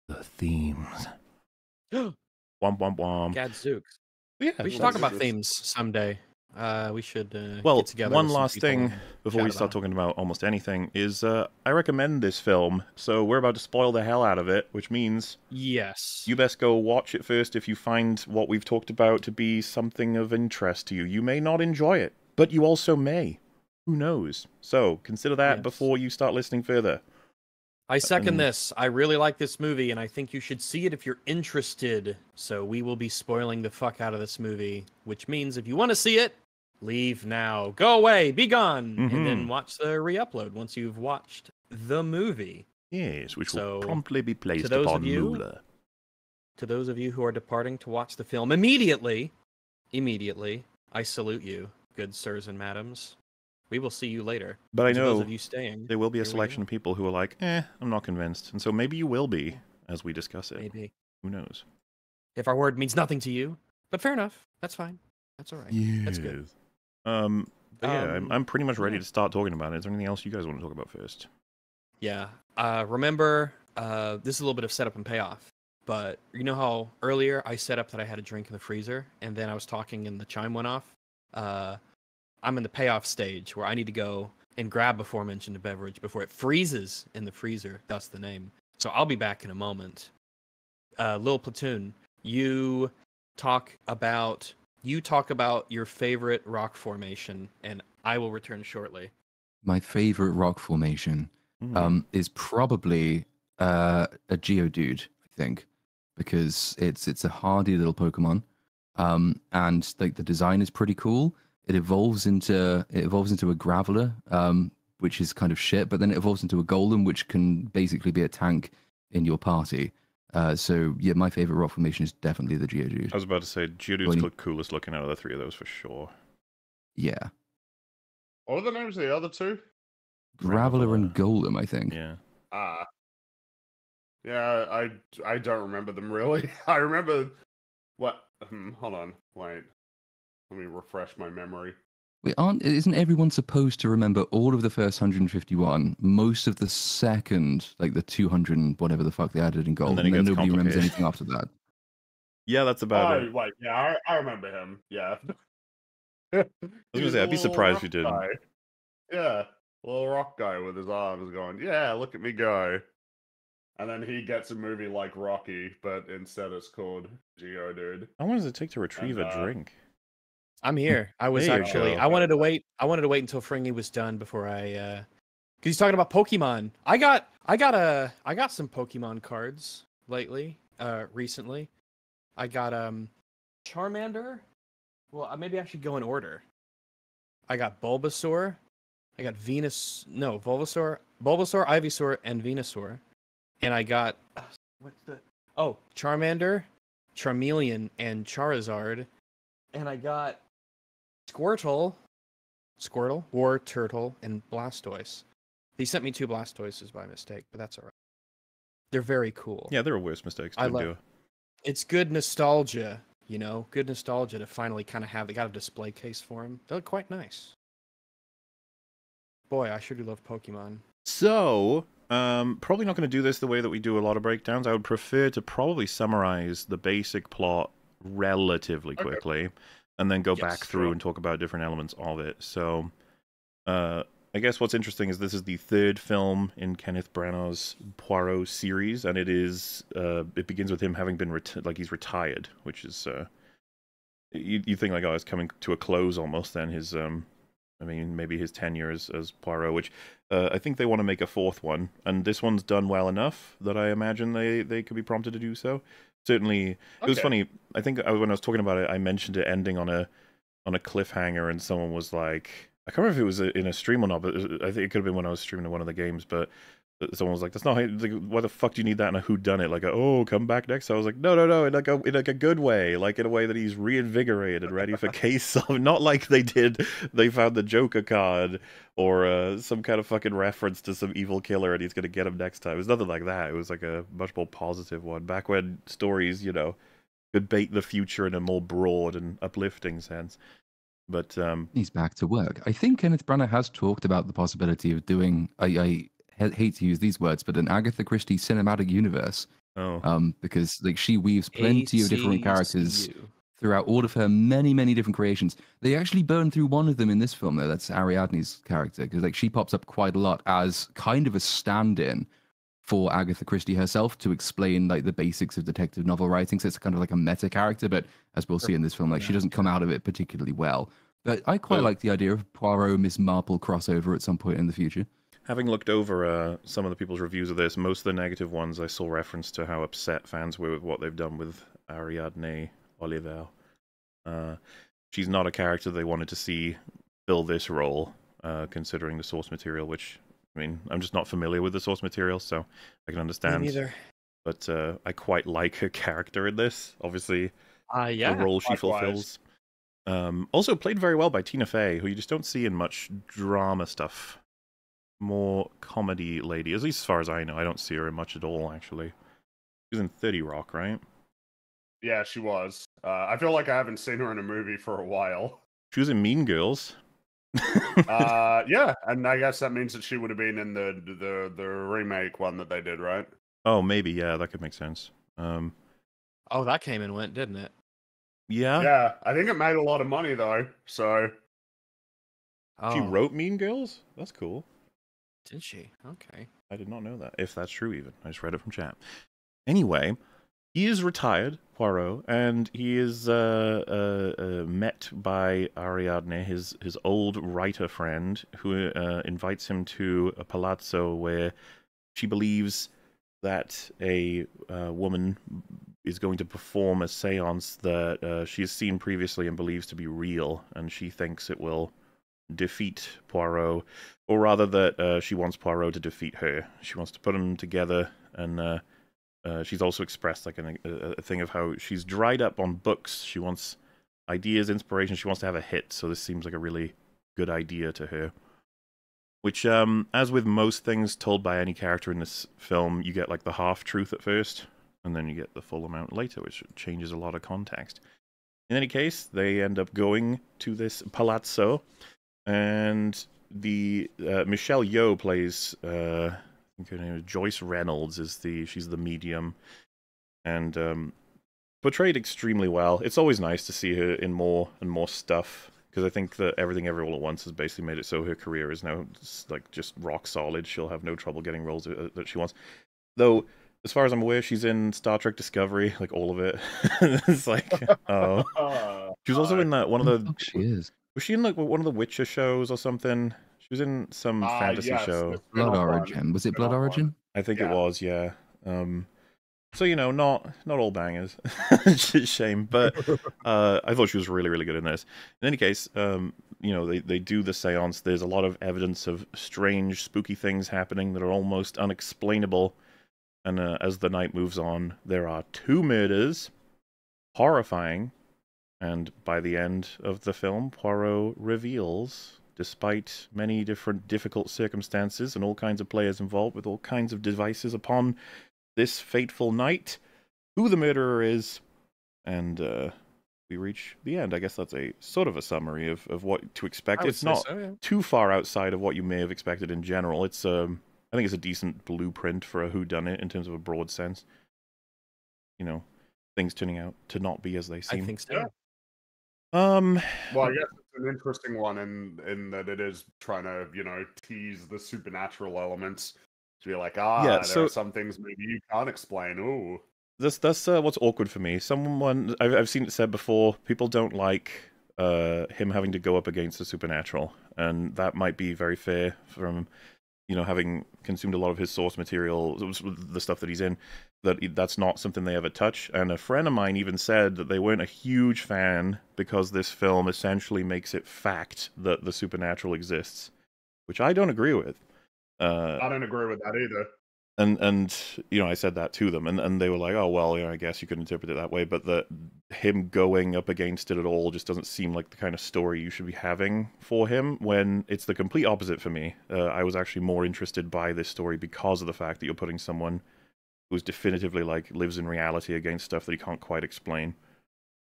the themes. Womp womp womp. Gadzooks. Yeah, We should talk about themes someday. Uh, we should. Uh, Well, get together one last thing before we start talking about almost anything is uh, I recommend this film. So we're about to spoil the hell out of it, which means Yes. you best go watch it first if you find what we've talked about to be something of interest to you. You may not enjoy it, but you also may. Who knows? So consider that Yes. before you start listening further. I second this. I really like this movie, and I think you should see it if you're interested. So we will be spoiling the fuck out of this movie, which means if you want to see it, leave now. Go away. Be gone. And mm-hmm. then watch the re-upload once you've watched the movie. Yes, which So, will promptly be placed those of upon you-. To those of you who are departing to watch the film immediately, immediately, I salute you, good sirs and madams. We will see you later. But I know of you staying, there will be a selection of people who are like, eh, I'm not convinced. And so maybe you will be as we discuss it. maybe. Who knows? if our word means nothing to you. But fair enough. That's fine. That's all right. That's good. Yes. Um, yeah, I'm, Um, I'm pretty much ready yeah. to start talking about it. Is there anything else you guys want to talk about first? Yeah. Uh, remember, uh, this is a little bit of setup and payoff. But you know how earlier I set up that I had a drink in the freezer, and then I was talking and the chime went off. Uh, I'm in the payoff stage where I need to go and grab aforementioned beverage before it freezes in the freezer. That's the name. So I'll be back in a moment. Uh, Lil Platoon, you talk about you talk about your favorite rock formation, and I will return shortly. My favorite rock formation Hmm. um, is probably uh, a Geodude, I think, because it's it's a hardy little Pokemon, um, and like the design is pretty cool. It evolves into it evolves into a Graveler, um, which is kind of shit, but then it evolves into a Golem, which can basically be a tank in your party. Uh, so yeah, my favorite rock formation is definitely the Geodude. I was about to say Geodude's Well, the coolest looking out of the three of those for sure. Yeah, What are the names of the other two? Graveler and Graveler. Golem, I think. Yeah. Ah. yeah, I I don't remember them really. I remember what hmm, hold on, wait. Let me refresh my memory. Wait, aren't isn't everyone supposed to remember all of the first 151, most of the second, like the 200 and whatever the fuck they added in gold, then and then, nobody remembers anything after that? Yeah, that's about oh, it. wait, yeah, I, I remember him. Yeah. I was gonna say, I'd be surprised if you didn't. Yeah, little rock guy with his arms going, "Yeah, look at me go." And then he gets a movie like Rocky, but instead it's called Geodude. How long does it take to retrieve And, a uh, drink? I'm here. I was There actually. I wanted to wait. I wanted to wait until Fringy was done before I. uh Because he's talking about Pokemon. I got. I got a. I got some Pokemon cards lately. Uh, recently, I got um, Charmander. Well, maybe I should go in order. I got Bulbasaur. I got Venus. No, Bulbasaur, Bulbasaur, Ivysaur, and Venusaur. And I got. uh, What's the? Oh, Charmander, Charmeleon, and Charizard. And I got Squirtle, Squirtle, Wartortle, and Blastoise. He sent me two Blastoises by mistake, but that's all right. They're very cool. Yeah, there are a worse mistakes I to love- do. It's good nostalgia, you know, good nostalgia to finally kind of have. They got a display case for them. They look quite nice. Boy, I sure do love Pokemon. So, um, probably not going to do this the way that we do a lot of breakdowns. I would prefer to probably summarize the basic plot relatively Okay. quickly, and then go Yes, back through and talk about different elements of it. So, uh, I guess what's interesting is this is the third film in Kenneth Branagh's Poirot series, and it is uh, it begins with him having been reti- like he's retired, which is uh, you you think like oh it's coming to a close almost. Then his um, I mean maybe his tenure as as Poirot, which uh, I think they want to make a fourth one, and this one's done well enough that I imagine they they could be prompted to do so. Certainly, it was funny. I think I, when I was talking about it, I mentioned it ending on a on a cliffhanger, and someone was like, I can't remember if it was in a stream or not, but I think it could have been when I was streaming one of the games. But someone was like, "That's not how, like, why the fuck do you need that in a who done it? Like, a, oh, come back next." I was like, "No, no, no, in like a in like a good way, like in a way that he's reinvigorated and ready for case of, not like they did. They found the Joker card or uh, some kind of fucking reference to some evil killer, and he's gonna get him next time. It was nothing like that. It was like a much more positive one. Back when stories, you know, could bait the future in a more broad and uplifting sense. But um, He's back to work. I think Kenneth Branagh has talked about the possibility of doing. I, I ha- hate to use these words, but an Agatha Christie cinematic universe, oh, um, because like she weaves plenty of different characters throughout all of her many, many different creations. They actually burn through one of them in this film, though. That's Ariadne's character, because like she pops up quite a lot as kind of a stand-in for Agatha Christie herself to explain like the basics of detective novel writing. So it's kind of like a meta character, but as we'll see in this film, like she doesn't come out of it particularly well. But I quite Well- like the idea of Poirot Miss Marple crossover at some point in the future. Having looked over uh, some of the people's reviews of this, most of the negative ones I saw reference to how upset fans were with what they've done with Ariadne Oliver. Uh, she's not a character they wanted to see fill this role, uh, considering the source material. Which I mean, I'm just not familiar with the source material, so I can Me understand. neither. But uh, I quite like her character in this. Obviously, Uh, yeah. the role she likewise. fulfills. Um, also played very well by Tina Fey, who you just don't see in much drama stuff. More comedy lady, at least as far as I know. I don't see her much at all, actually. She's in 30 Rock, right? Yeah, she was. Uh, I feel like I haven't seen her in a movie for a while. She was in Mean Girls. uh, yeah, and I guess that means that she would have been in the the the remake one that they did, right? Oh, maybe. Yeah, that could make sense. Um, Oh, that came and went, didn't it? yeah, Yeah, I think it made a lot of money though. So Oh, she wrote Mean Girls. That's cool. Did she? Okay. I did not know that. If that's true, even I just read it from chat. Anyway, he is retired, Poirot, and he is uh, uh, uh, met by Ariadne, his his old writer friend, who uh, invites him to a palazzo where she believes that a uh, woman is going to perform a séance that uh, she has seen previously and believes to be real, and she thinks it will defeat Poirot or rather that uh, she wants Poirot to defeat her. She wants to put them together, and uh, uh, she's also expressed like an, a, a thing of how she's dried up on books. She wants ideas, inspiration. She wants to have a hit. So this seems like a really good idea to her. Which, um, as with most things told by any character in this film, you get like the half truth at first, and then you get the full amount later, which changes a lot of context. In any case, they end up going to this palazzo, and the uh, Michelle Yeoh plays uh, I think her name is Joyce Reynolds is the she's the medium and um, portrayed extremely well. It's always nice to see her in more and more stuff because I think that everything ever all at once has basically made it so her career is now just, like just rock solid. She'll have no trouble getting roles that she wants. Though as far as I'm aware, she's in Star Trek Discovery, like all of it. it's like oh, she was also in that one of the Fuck, she is. Was she in like one of the Witcher shows or something? She was in some uh, fantasy yes, show. Blood spin-off one. Origin. Was it Blood Spin-off one. Origin? I think Yeah. it was, yeah. Um, so you know, not not all bangers. it's a Shame, but uh, I thought she was really, really good in this. In any case, um, you know, they they do the séance. There's a lot of evidence of strange, spooky things happening that are almost unexplainable. And uh, as the night moves on, there are two murders, horrifying. And by the end of the film, Poirot reveals, despite many different difficult circumstances and all kinds of players involved with all kinds of devices upon this fateful night, who the murderer is, and uh, we reach the end. I guess that's a sort of a summary of, of what to expect. It's not so, yeah. too far outside of what you may have expected in general. It's um, I think it's a decent blueprint for a whodunit in terms of a broad sense. You know, things turning out to not be as they seem. I seem. think so. Yeah. Um, Well, I guess it's an interesting one in in that it is trying to you know tease the supernatural elements to be like ah Yeah, there so- are some things maybe you can't explain. Ooh, that's that's uh, what's awkward for me. Someone I've I've seen it said before. People don't like uh him having to go up against the supernatural, and that might be very fair from you know having consumed a lot of his source material, the stuff that he's in. That that's not something they ever touch. And a friend of mine even said that they weren't a huge fan because this film essentially makes it fact that the supernatural exists, which I don't agree with. Uh, I don't agree with that either. and and you know I said that to them, and, and they were like, oh well, you know, I guess you could interpret it that way, but that him going up against it at all just doesn't seem like the kind of story you should be having for him. When it's the complete opposite for me. Uh, I was actually more interested by this story because of the fact that you're putting someone who's definitively like lives in reality against stuff that he can't quite explain,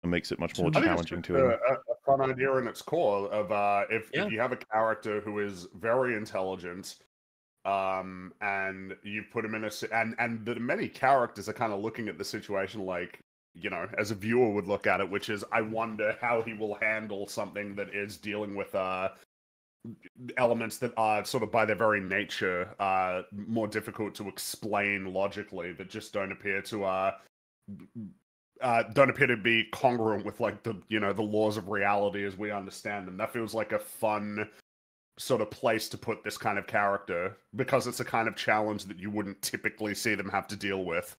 and makes it much more I think it's challenging just to a, him. a, a fun idea in its core of uh, if, Yeah. if you have a character who is very intelligent, um, and you put him in a and and the many characters are kind of looking at the situation like you know as a viewer would look at it, which is I wonder how he will handle something that is dealing with uh elements that are sort of by their very nature uh more difficult to explain logically that just don't appear to uh uh, don't appear to be congruent with like the you know the laws of reality as we understand them. That feels like a fun sort of place to put this kind of character because it's a kind of challenge that you wouldn't typically see them have to deal with.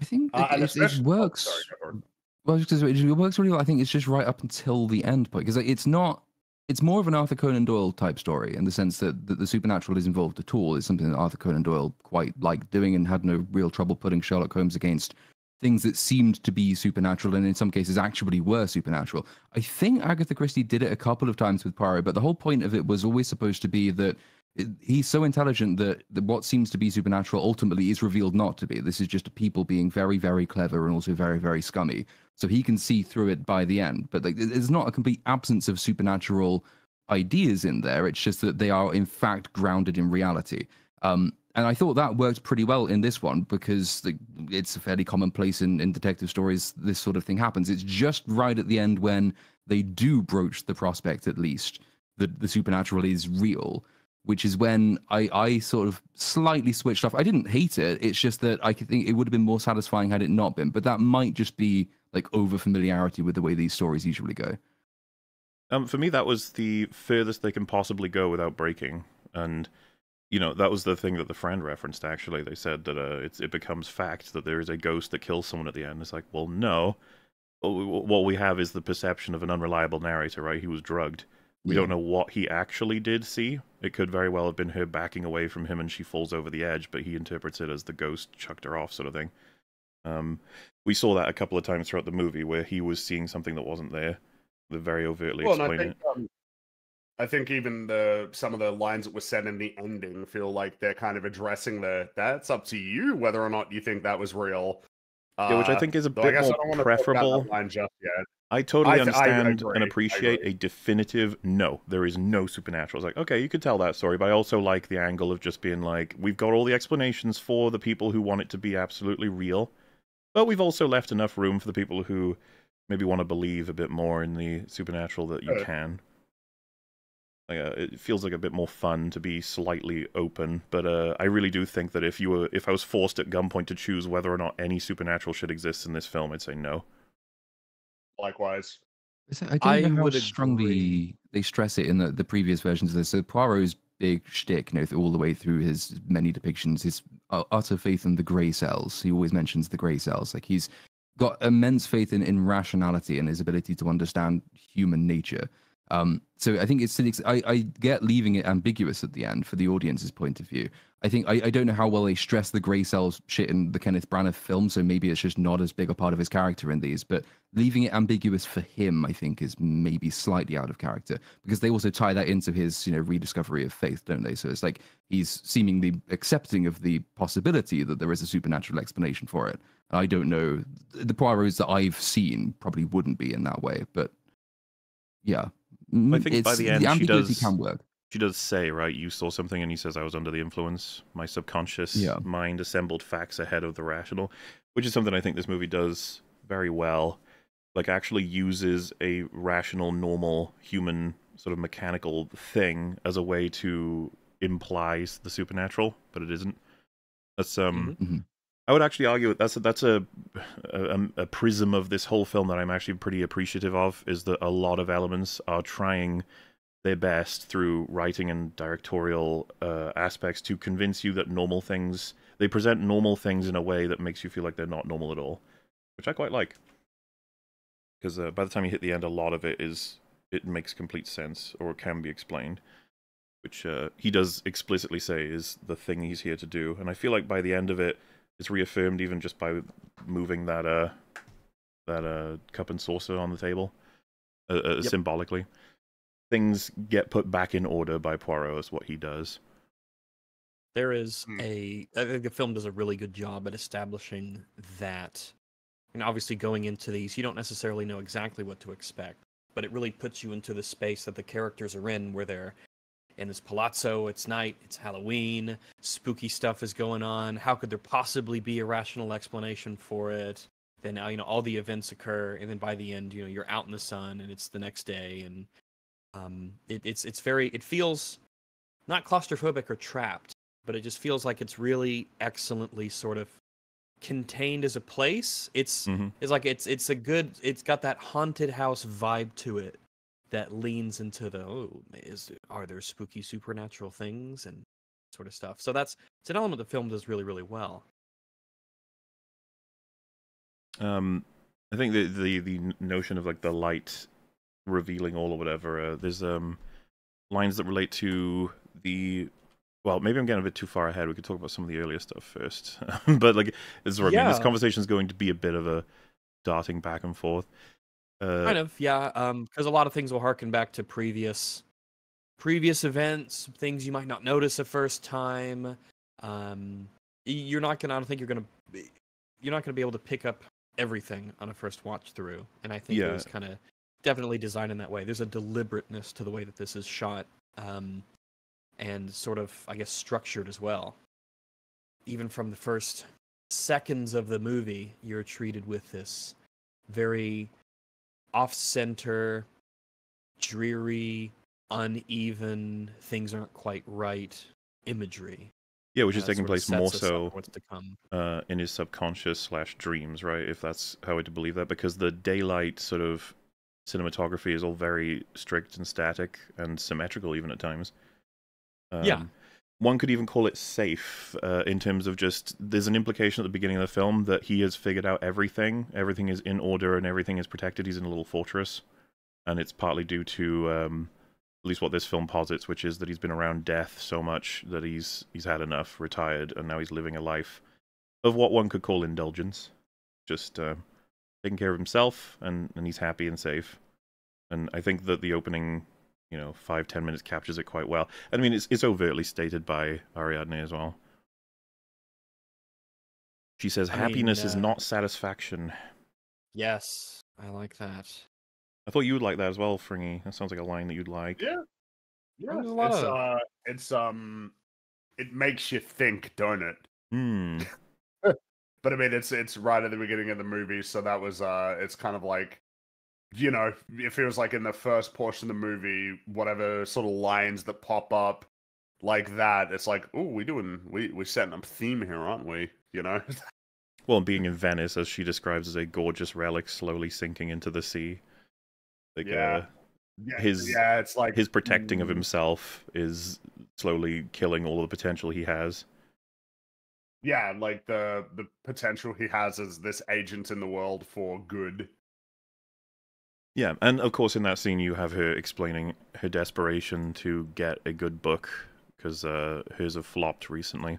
I think Uh, it, it, oh, works. sorry, for it. Well, because it it works really well. I think it's just right up until the end point because it's not. It's more of an Arthur Conan Doyle type story in the sense that, that the supernatural is involved at all. is something that Arthur Conan Doyle quite liked doing and had no real trouble putting Sherlock Holmes against things that seemed to be supernatural and in some cases actually were supernatural. I think Agatha Christie did it a couple of times with Poirot, but the whole point of it was always supposed to be that it, he's so intelligent that, that what seems to be supernatural ultimately is revealed not to be. This is just people being very, very clever and also very, very scummy. So he can see through it by the end. But like, there's not a complete absence of supernatural ideas in there. It's just that they are in fact grounded in reality. Um, and I thought that worked pretty well in this one because the, it's a fairly commonplace in, in detective stories. This sort of thing happens. It's just right at the end when they do broach the prospect, at least, that the supernatural is real, which is when I, I sort of slightly switched off. I didn't hate it. It's just that I think it would have been more satisfying had it not been. But that might just be like over familiarity with the way these stories usually go. Um, for me, that was the furthest they can possibly go without breaking, and you know that was the thing that the friend referenced. Actually, they said that uh, it's it becomes fact that there is a ghost that kills someone at the end. It's like, well, no. What we have is the perception of an unreliable narrator, right? He was drugged. We yeah. don't know what he actually did see. It could very well have been her backing away from him and she falls over the edge, but he interprets it as the ghost chucked her off, sort of thing. Um, we saw that a couple of times throughout the movie where he was seeing something that wasn't there. They very overtly well, explain think, it. Um, I think even the some of the lines that were said in the ending feel like they're kind of addressing the that's up to you whether or not you think that was real. Yeah, which I uh, think is a bit more preferable. I totally I, understand I and appreciate a definitive no. There is no supernatural. It's like, okay, you could tell that story, but I also like the angle of just being like, we've got all the explanations for the people who want it to be absolutely real, but we've also left enough room for the people who maybe want to believe a bit more in the supernatural that you uh, can. Like, uh, it feels like a bit more fun to be slightly open, but uh, I really do think that if you were, if I was forced at gunpoint to choose whether or not any supernatural shit exists in this film, I'd say no. Likewise. I don't I know how strongly agree. they stress it in the, the previous versions of this. So Poirot's big shtick, you know, all the way through his many depictions, his utter faith in the grey cells. He always mentions the grey cells. Like he's got immense faith in, in rationality and his ability to understand human nature. Um, so I think it's I, I get leaving it ambiguous at the end for the audience's point of view. I think I, I don't know how well they stress the grey cells shit in the Kenneth Branagh film, so maybe it's just not as big a part of his character in these. But leaving it ambiguous for him, I think, is maybe slightly out of character because they also tie that into his you know rediscovery of faith, don't they? So it's like he's seemingly accepting of the possibility that there is a supernatural explanation for it. I don't know. The Poirot's that I've seen probably wouldn't be in that way, but yeah, I mm, think by the end the she does can work. She does say, right, you saw something, and he says, I was under the influence. My subconscious yeah. mind assembled facts ahead of the rational, which is something I think this movie does very well. Like, actually uses a rational, normal, human, sort of mechanical thing as a way to imply the supernatural, but it isn't. That's um, mm-hmm. mm-hmm. I would actually argue that's a, that's a, a, a prism of this whole film that I'm actually pretty appreciative of. Is that a lot of elements are trying their best through writing and directorial uh, aspects to convince you that normal things they present normal things in a way that makes you feel like they're not normal at all, which I quite like. Because uh, by the time you hit the end, a lot of it is it makes complete sense or can be explained, which uh, he does explicitly say is the thing he's here to do. And I feel like by the end of it, it's reaffirmed even just by moving that uh that uh cup and saucer on the table uh, uh, yep. symbolically. Things get put back in order by Poirot is what he does. There is hmm. a I think the film does a really good job at establishing that and obviously going into these you don't necessarily know exactly what to expect, but it really puts you into the space that the characters are in where they're in this palazzo. It's night. It's Halloween. Spooky stuff is going on. How could there possibly be a rational explanation for it? Then uh, you know all the events occur, and then by the end, you know you're out in the sun, and it's the next day, and um, it, it's it's very it feels not claustrophobic or trapped, but it just feels like it's really excellently sort of contained as a place. It's mm-hmm. it's like it's it's a good. It's got that haunted house vibe to it that leans into the oh is are there spooky supernatural things and sort of stuff. So that's it's an element the film does really really well. Um, I think the the the notion of like the light revealing all or whatever. Uh, there's um lines that relate to the well, maybe I'm getting a bit too far ahead. We could talk about some of the earlier stuff first. but like, this is yeah. I mean. This conversation is going to be a bit of a darting back and forth. Uh, kind of, yeah. Um, because a lot of things will harken back to previous previous events, things you might not notice the first time. Um, you're not gonna. I don't think you're gonna. Be, you're not gonna be able to pick up everything on a first watch through. And I think Yeah. it was kind of definitely designed in that way. There's a deliberateness to the way that this is shot, um, and sort of, I guess, structured as well. Even from the first seconds of the movie, you're treated with this very off-center, dreary, uneven, things aren't quite right imagery. Yeah, which is uh, taking place more so what's to come. uh, in his subconscious slash dreams, right? If that's how we're to believe that, because the daylight sort of cinematography is all very strict and static and symmetrical, even at times. Um, Yeah. One could even call it safe uh, in terms of just there's an implication at the beginning of the film that he has figured out everything. Everything is in order and everything is protected. He's in a little fortress, and it's partly due to um, at least what this film posits, which is that he's been around death so much that he's he's had enough, retired, and now he's living a life of what one could call indulgence, just uh, taking care of himself, and and he's happy and safe. And I think that the opening, you know, five ten minutes captures it quite well. I mean, it's it's overtly stated by Ariadne as well. She says, I mean, "Happiness is uh, not satisfaction." Yes, I like that. I thought you would like that as well, Fringy. That sounds like a line that you'd like. Yeah. Yeah. There's a lot it's of- uh it's um it makes you think, don't it? Hmm. But I mean it's it's right at the beginning of the movie, so that was uh it's kind of like you know, if it feels like in the first portion of the movie, whatever sort of lines that pop up like that, it's like, oh, we're doing we we setting up theme here, aren't we? You know? Well, being in Venice, as she describes as a gorgeous relic slowly sinking into the sea. Like, Yeah. uh, yeah, His- yeah, it's like his protecting of mm, himself is slowly killing all the potential he has. Yeah, like the the potential he has as this agent in the world for good. Yeah, and of course, in that scene, you have her explaining her desperation to get a good book because uh, hers have flopped recently.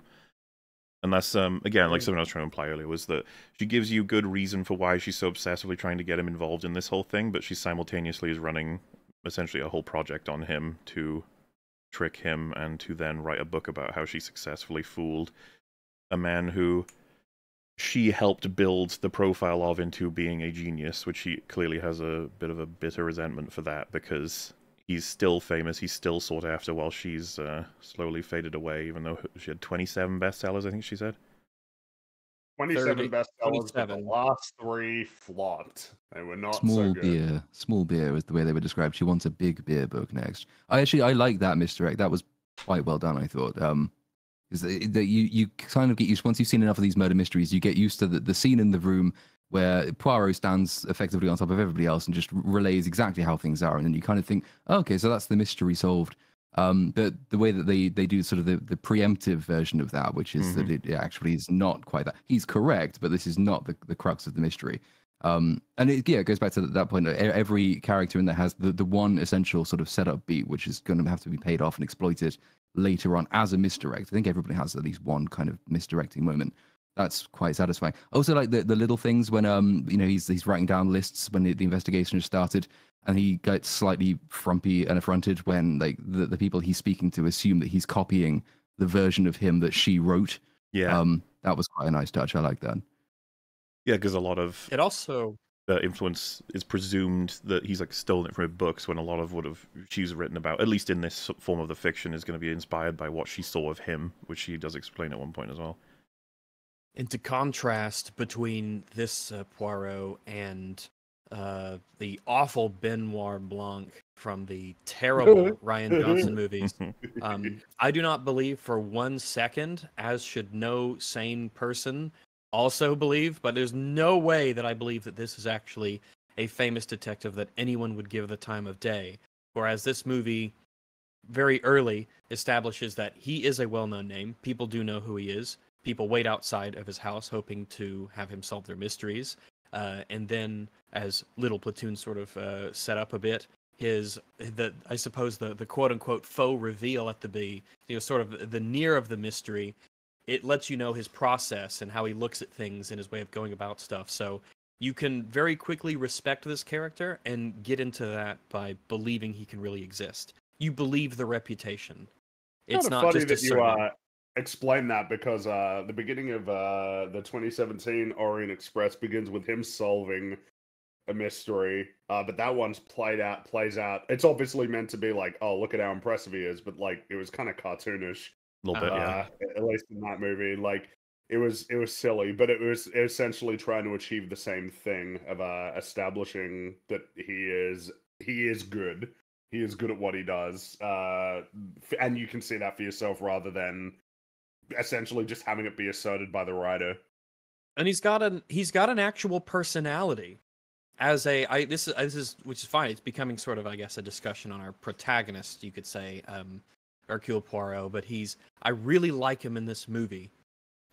And that's um again like Mm. something I was trying to imply earlier was that she gives you good reason for why she's so obsessively trying to get him involved in this whole thing, but she simultaneously is running essentially a whole project on him to trick him and to then write a book about how she successfully fooled a man who she helped build the profile of into being a genius, which she clearly has a bit of a bitter resentment for that because he's still famous, he's still sought after while she's uh, slowly faded away, even though she had 27 bestsellers, I think she said. 27 30, bestsellers, but the last three flopped. They were not so small good. beer, small beer was the way they were described. She wants a big beer book next. I actually I like that misdirect. That was quite well done. I thought. Um, is that you you kind of get used once you've seen enough of these murder mysteries, you get used to the, the scene in the room where Poirot stands effectively on top of everybody else and just relays exactly how things are, and then you kind of think, oh, okay, so that's the mystery solved. Um, but the way that they they do sort of the, the preemptive version of that, which is that it actually is not quite that. He's correct, but this is not the, the crux of the mystery. Um, and it, yeah, it goes back to that point. Every character in there has the, the one essential sort of setup beat, which is going to have to be paid off and exploited later on as a misdirect. I think everybody has at least one kind of misdirecting moment. That's quite satisfying. Also, like the, the little things when um you know he's he's writing down lists when the, the investigation has started, and he gets slightly frumpy and affronted when like the, the people he's speaking to assume that he's copying the version of him that she wrote. Yeah, Um, that was quite a nice touch. I like that. yeah, because a lot of It also uh, influence is presumed that he's like stolen it from her books when a lot of what have she's written about, at least in this form of the fiction, is going to be inspired by what she saw of him, which she does explain at one point as well. into contrast between this uh, Poirot and uh, the awful Benoit Blanc from the terrible Rian Johnson movies. Um, I do not believe for one second, as should no sane person also believe, but there's no way that I believe that this is actually a famous detective that anyone would give the time of day. Whereas this movie, very early, establishes that he is a well known name. People do know who he is. People wait outside of his house hoping to have him solve their mysteries. Uh, and then, as Little Platoon sort of uh, set up a bit, his the I suppose the the quote unquote faux reveal at the be you know sort of the near of the mystery. It lets you know his process and how he looks at things and his way of going about stuff. So you can very quickly respect this character and get into that by believing he can really exist. you believe the reputation. It's not funny just that you uh, explain that because uh, the beginning of uh, the 2017 Orient Express begins with him solving a mystery, uh, but that one's played out plays out. It's obviously meant to be like, oh, look at how impressive he is, but like it was kind of cartoonish. A little bit, yeah. uh, at least in that movie. Like it was it was silly, but it was essentially trying to achieve the same thing of uh, establishing that he is he is good. He is good at what he does, uh, and you can see that for yourself rather than essentially just having it be asserted by the writer. and he's got an he's got an actual personality as a I this is this is which is fine. It's becoming sort of I guess a discussion on our protagonist, you could say, um, Hercule Poirot. But he's I really like him in this movie.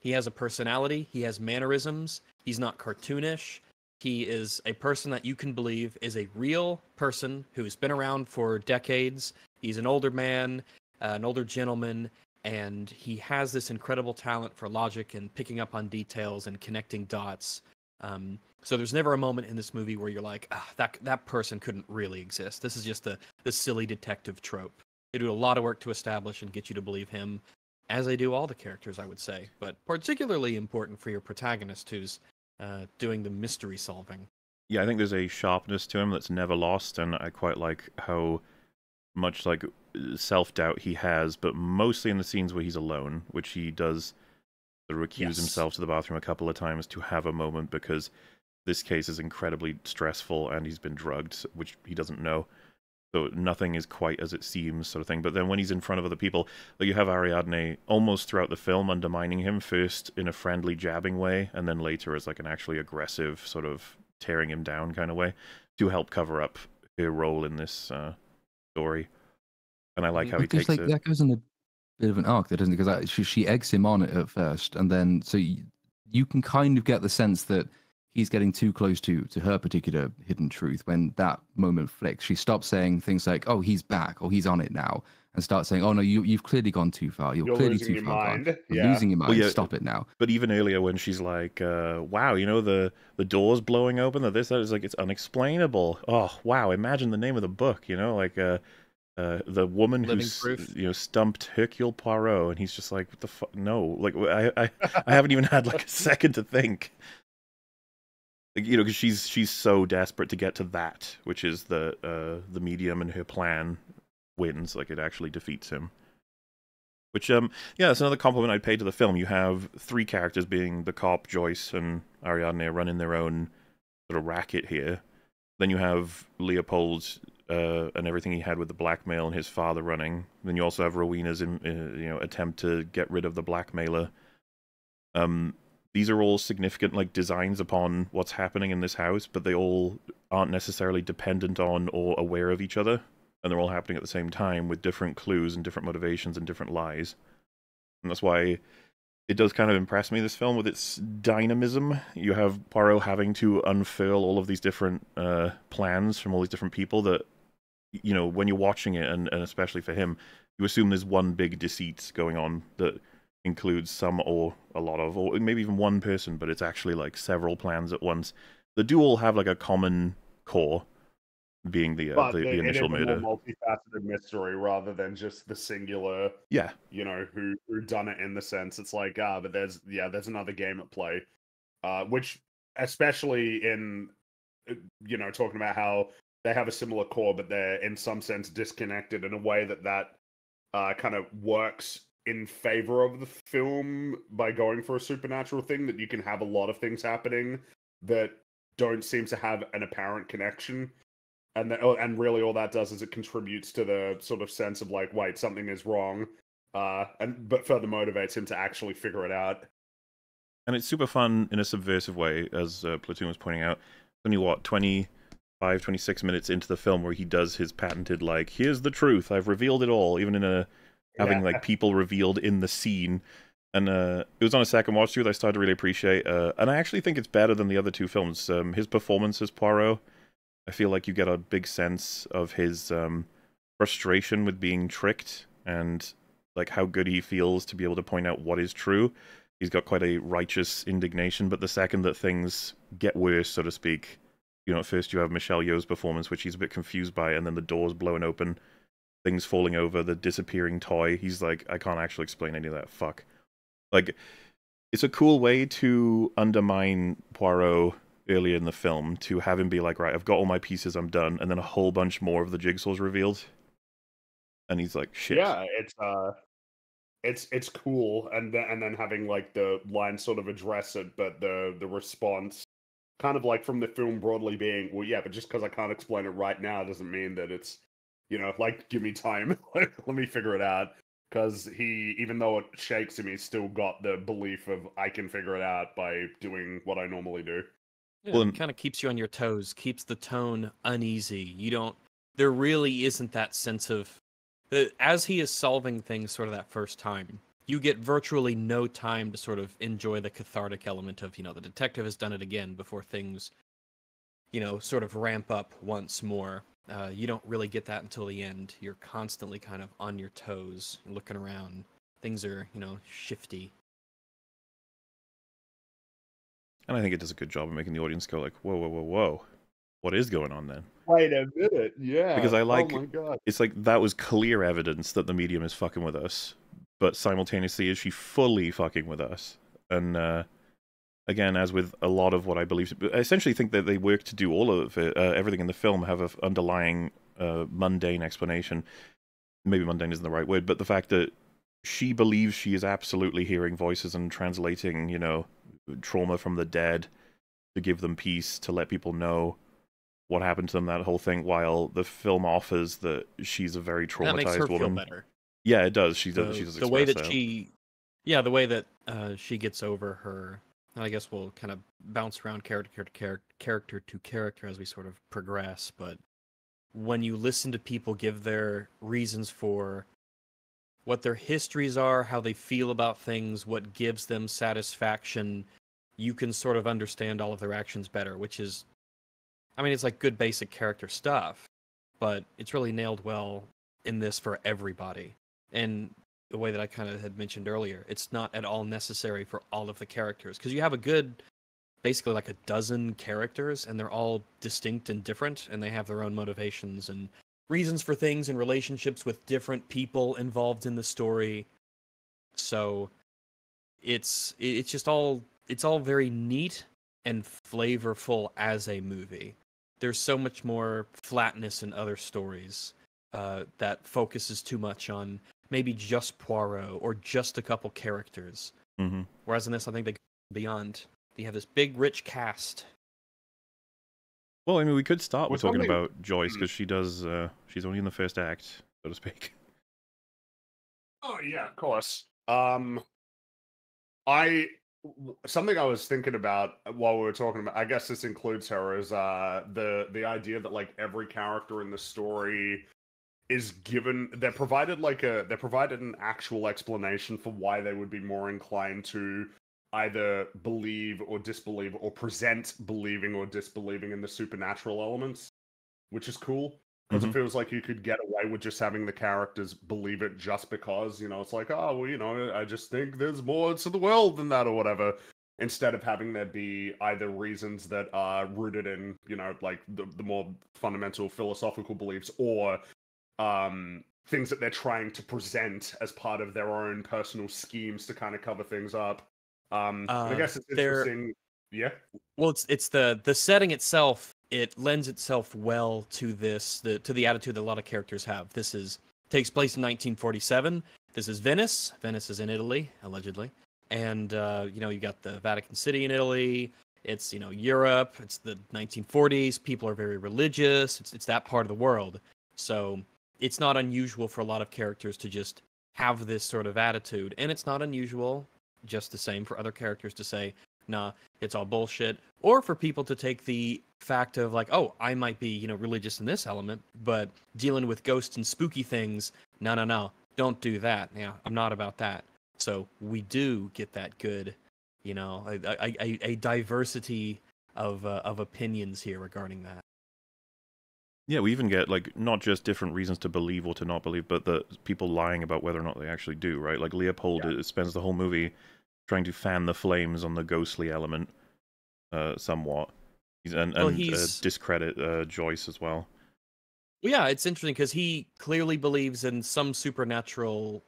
He has a personality. He has mannerisms. He's not cartoonish. He is a person that you can believe is a real person who's been around for decades. He's an older man, uh, an older gentleman, and he has this incredible talent for logic and picking up on details and connecting dots. Um, so there's never a moment in this movie where you're like, ah, that that person couldn't really exist. This is just the the silly detective trope. They do a lot of work to establish and get you to believe him, as they do all the characters, I would say. But particularly important for your protagonist, who's uh, doing the mystery solving. Yeah, I think there's a sharpness to him that's never lost, and I quite like how much like self doubt he has, but mostly in the scenes where he's alone, which he does sort of recuse Yes. himself to the bathroom a couple of times to have a moment because this case is incredibly stressful and he's been drugged, which he doesn't know. So nothing is quite as it seems, sort of thing. But then when he's in front of other people, like you have Ariadne almost throughout the film undermining him, first in a friendly jabbing way, and then later as like an actually aggressive sort of tearing him down kind of way to help cover up her role in this uh, story. And I like how he takes like it. that goes in a bit of an arc, there doesn't it? Because she, she eggs him on it at first, and then so you, you can kind of get the sense that he's getting too close to to her particular hidden truth. When that moment flicks, she stops saying things like, "Oh, he's back," or "He's on it now," and starts saying, "Oh no, you you've clearly gone too far. You're, You're clearly too your far mind." gone. You're Yeah. losing your mind. yeah, Stop it now." But even earlier when she's like, uh, "Wow, you know the the doors blowing open, that this that is like it's unexplainable." Oh, wow! Imagine the name of the book, you know, like uh, uh, the woman Living who's Proof. you know stumped Hercule Poirot, and he's just like, "What the fuck? No!" Like I I I haven't even had like a second to think. You know, because she's she's so desperate to get to that, which is the uh the medium, and her plan wins. Like it actually defeats him. Which um yeah, that's another compliment I'd pay to the film. You have three characters being the cop, Joyce, and Ariadne running their own sort of racket here. Then you have Leopold uh, and everything he had with the blackmail and his father running. Then you also have Rowena's in, uh, you know attempt to get rid of the blackmailer. Um, these are all significant like designs upon what's happening in this house, but they all aren't necessarily dependent on or aware of each other, and they're all happening at the same time with different clues and different motivations and different lies. And that's why it does kind of impress me this film with its dynamism. You have Poirot having to unfurl all of these different uh, plans from all these different people that you know when you're watching it, and, and especially for him, you assume there's one big deceit going on that includes some or a lot of, or maybe even one person, but it's actually like several plans at once. The do all have like a common core, being the uh, the, the initial murder. more multifaceted mystery rather than just the singular Yeah, you know who who done it in the sense it's like ah but there's yeah there's another game at play uh which especially in uh, you know talking about how they have a similar core but they're in some sense disconnected in a way that that uh kind of works in favor of the film by going for a supernatural thing that you can have a lot of things happening that don't seem to have an apparent connection and the, oh, and really all that does is it contributes to the sort of sense of like wait something is wrong uh and but further motivates him to actually figure it out and it's super fun in a subversive way, as uh, Platoon was pointing out. Only what 25, 26 minutes into the film where he does his patented like, "Here's the truth. I've revealed it all," even in a having Yeah. like people revealed in the scene. And uh, it was on a second watch through that I started to really appreciate. Uh, and I actually think it's better than the other two films. Um, his performance as Poirot, I feel like you get a big sense of his um, frustration with being tricked and like how good he feels to be able to point out what is true. He's got quite a righteous indignation, but the second that things get worse, so to speak, you know, at first you have Michelle Yeoh's performance, which he's a bit confused by, and then the doors blown open. Things falling over, the disappearing toy. He's like, I can't actually explain any of that. Fuck. Like, it's a cool way to undermine Poirot earlier in the film to have him be like, right, I've got all my pieces, I'm done, and then a whole bunch more of the jigsaw's revealed, and he's like, shit. Yeah, it's uh, it's it's cool, and then and then having like the line sort of address it, but the the response, kind of like from the film broadly being, well, yeah, but just because I can't explain it right now doesn't mean that it's, you know, like give me time, like let me figure it out. Because he, even though it shakes him, he's still got the belief of I can figure it out by doing what I normally do. Yeah, Well, it and- kind of keeps you on your toes, keeps the tone uneasy. You don't. There really isn't that sense of, uh, as he is solving things, sort of that first time. You get virtually no time to sort of enjoy the cathartic element of, you know, the detective has done it again before things, you know, sort of ramp up once more. Uh, you don't really get that until the end. You're constantly kind of on your toes, looking around. Things are, you know, shifty. And I think it does a good job of making the audience go like, whoa, whoa, whoa, whoa. What is going on then? Wait a minute, yeah. Because I like- Oh my god. It's like that was clear evidence that the medium is fucking with us, but simultaneously is she fully fucking with us? And uh, again, as with a lot of what I believe, I essentially think that they work to do all of it, uh, everything in the film have a underlying uh, mundane explanation. Maybe mundane isn't the right word, but the fact that she believes she is absolutely hearing voices and translating, you know, trauma from the dead to give them peace, to let people know what happened to them, that whole thing, while the film offers that she's a very traumatized that makes her woman. feel better. Yeah, it does. She the, does. She does the way that express she yeah the way that uh, she gets over her and i guess we'll kind of bounce around character to character character to character as we sort of progress but when you listen to people give their reasons for what their histories are how they feel about things what gives them satisfaction you can sort of understand all of their actions better which is i mean it's like good basic character stuff but it's really nailed well in this for everybody. And the way that I kind of had mentioned earlier, it's not at all necessary for all of the characters because you have a good, basically like a dozen characters, and they're all distinct and different, and they have their own motivations and reasons for things and relationships with different people involved in the story. So, it's it's just all it's all very neat and flavorful as a movie. There's so much more flatness in other stories uh, that focuses too much on maybe just Poirot or just a couple characters. hmm Whereas in this, I think they go beyond. They have this big, rich cast. Well, I mean, we could start with Well, talking something- about Joyce Hmm. because she does. Uh, she's only in the first act, so to speak. Oh yeah, of course. Um, I w- something I was thinking about while we were talking about. I guess this includes her is uh the the idea that like every character in the story is given they're provided like a they're provided an actual explanation for why they would be more inclined to either believe or disbelieve or present believing or disbelieving in the supernatural elements which is cool because Mhm. it feels like you could get away with just having the characters believe it just because you know it's like oh well you know i just think there's more to the world than that or whatever instead of having there be either reasons that are rooted in you know like the, the more fundamental philosophical beliefs or um things that they're trying to present as part of their own personal schemes to kind of cover things up um and i Uh, guess it's interesting yeah Well, it's it's the the setting itself. It lends itself well to this the to the attitude that a lot of characters have. This is takes place in 1947. This is Venice. Venice is in Italy, allegedly, and uh, you know you got the Vatican City in Italy. It's you know Europe. It's the 1940s. People are very religious. It's it's that part of the world. So it's not unusual for a lot of characters to just have this sort of attitude, and it's not unusual just the same for other characters to say, "Nah, it's all bullshit," or for people to take the fact of like, "Oh, I might be you know religious in this element, but dealing with ghosts and spooky things, no, no, no, don't do that. Yeah, I'm not about that." So we do get that good, you know, a, a, a, diversity of uh, of opinions here regarding that. Yeah, we even get like not just different reasons to believe or to not believe, but the people lying about whether or not they actually do. Right? Like Leopold uh, spends the whole movie trying to fan the flames on the ghostly element, uh, somewhat, He's- and Well, and he's- uh, discredit uh, Joyce as well. Well, yeah, it's interesting because he clearly believes in some supernatural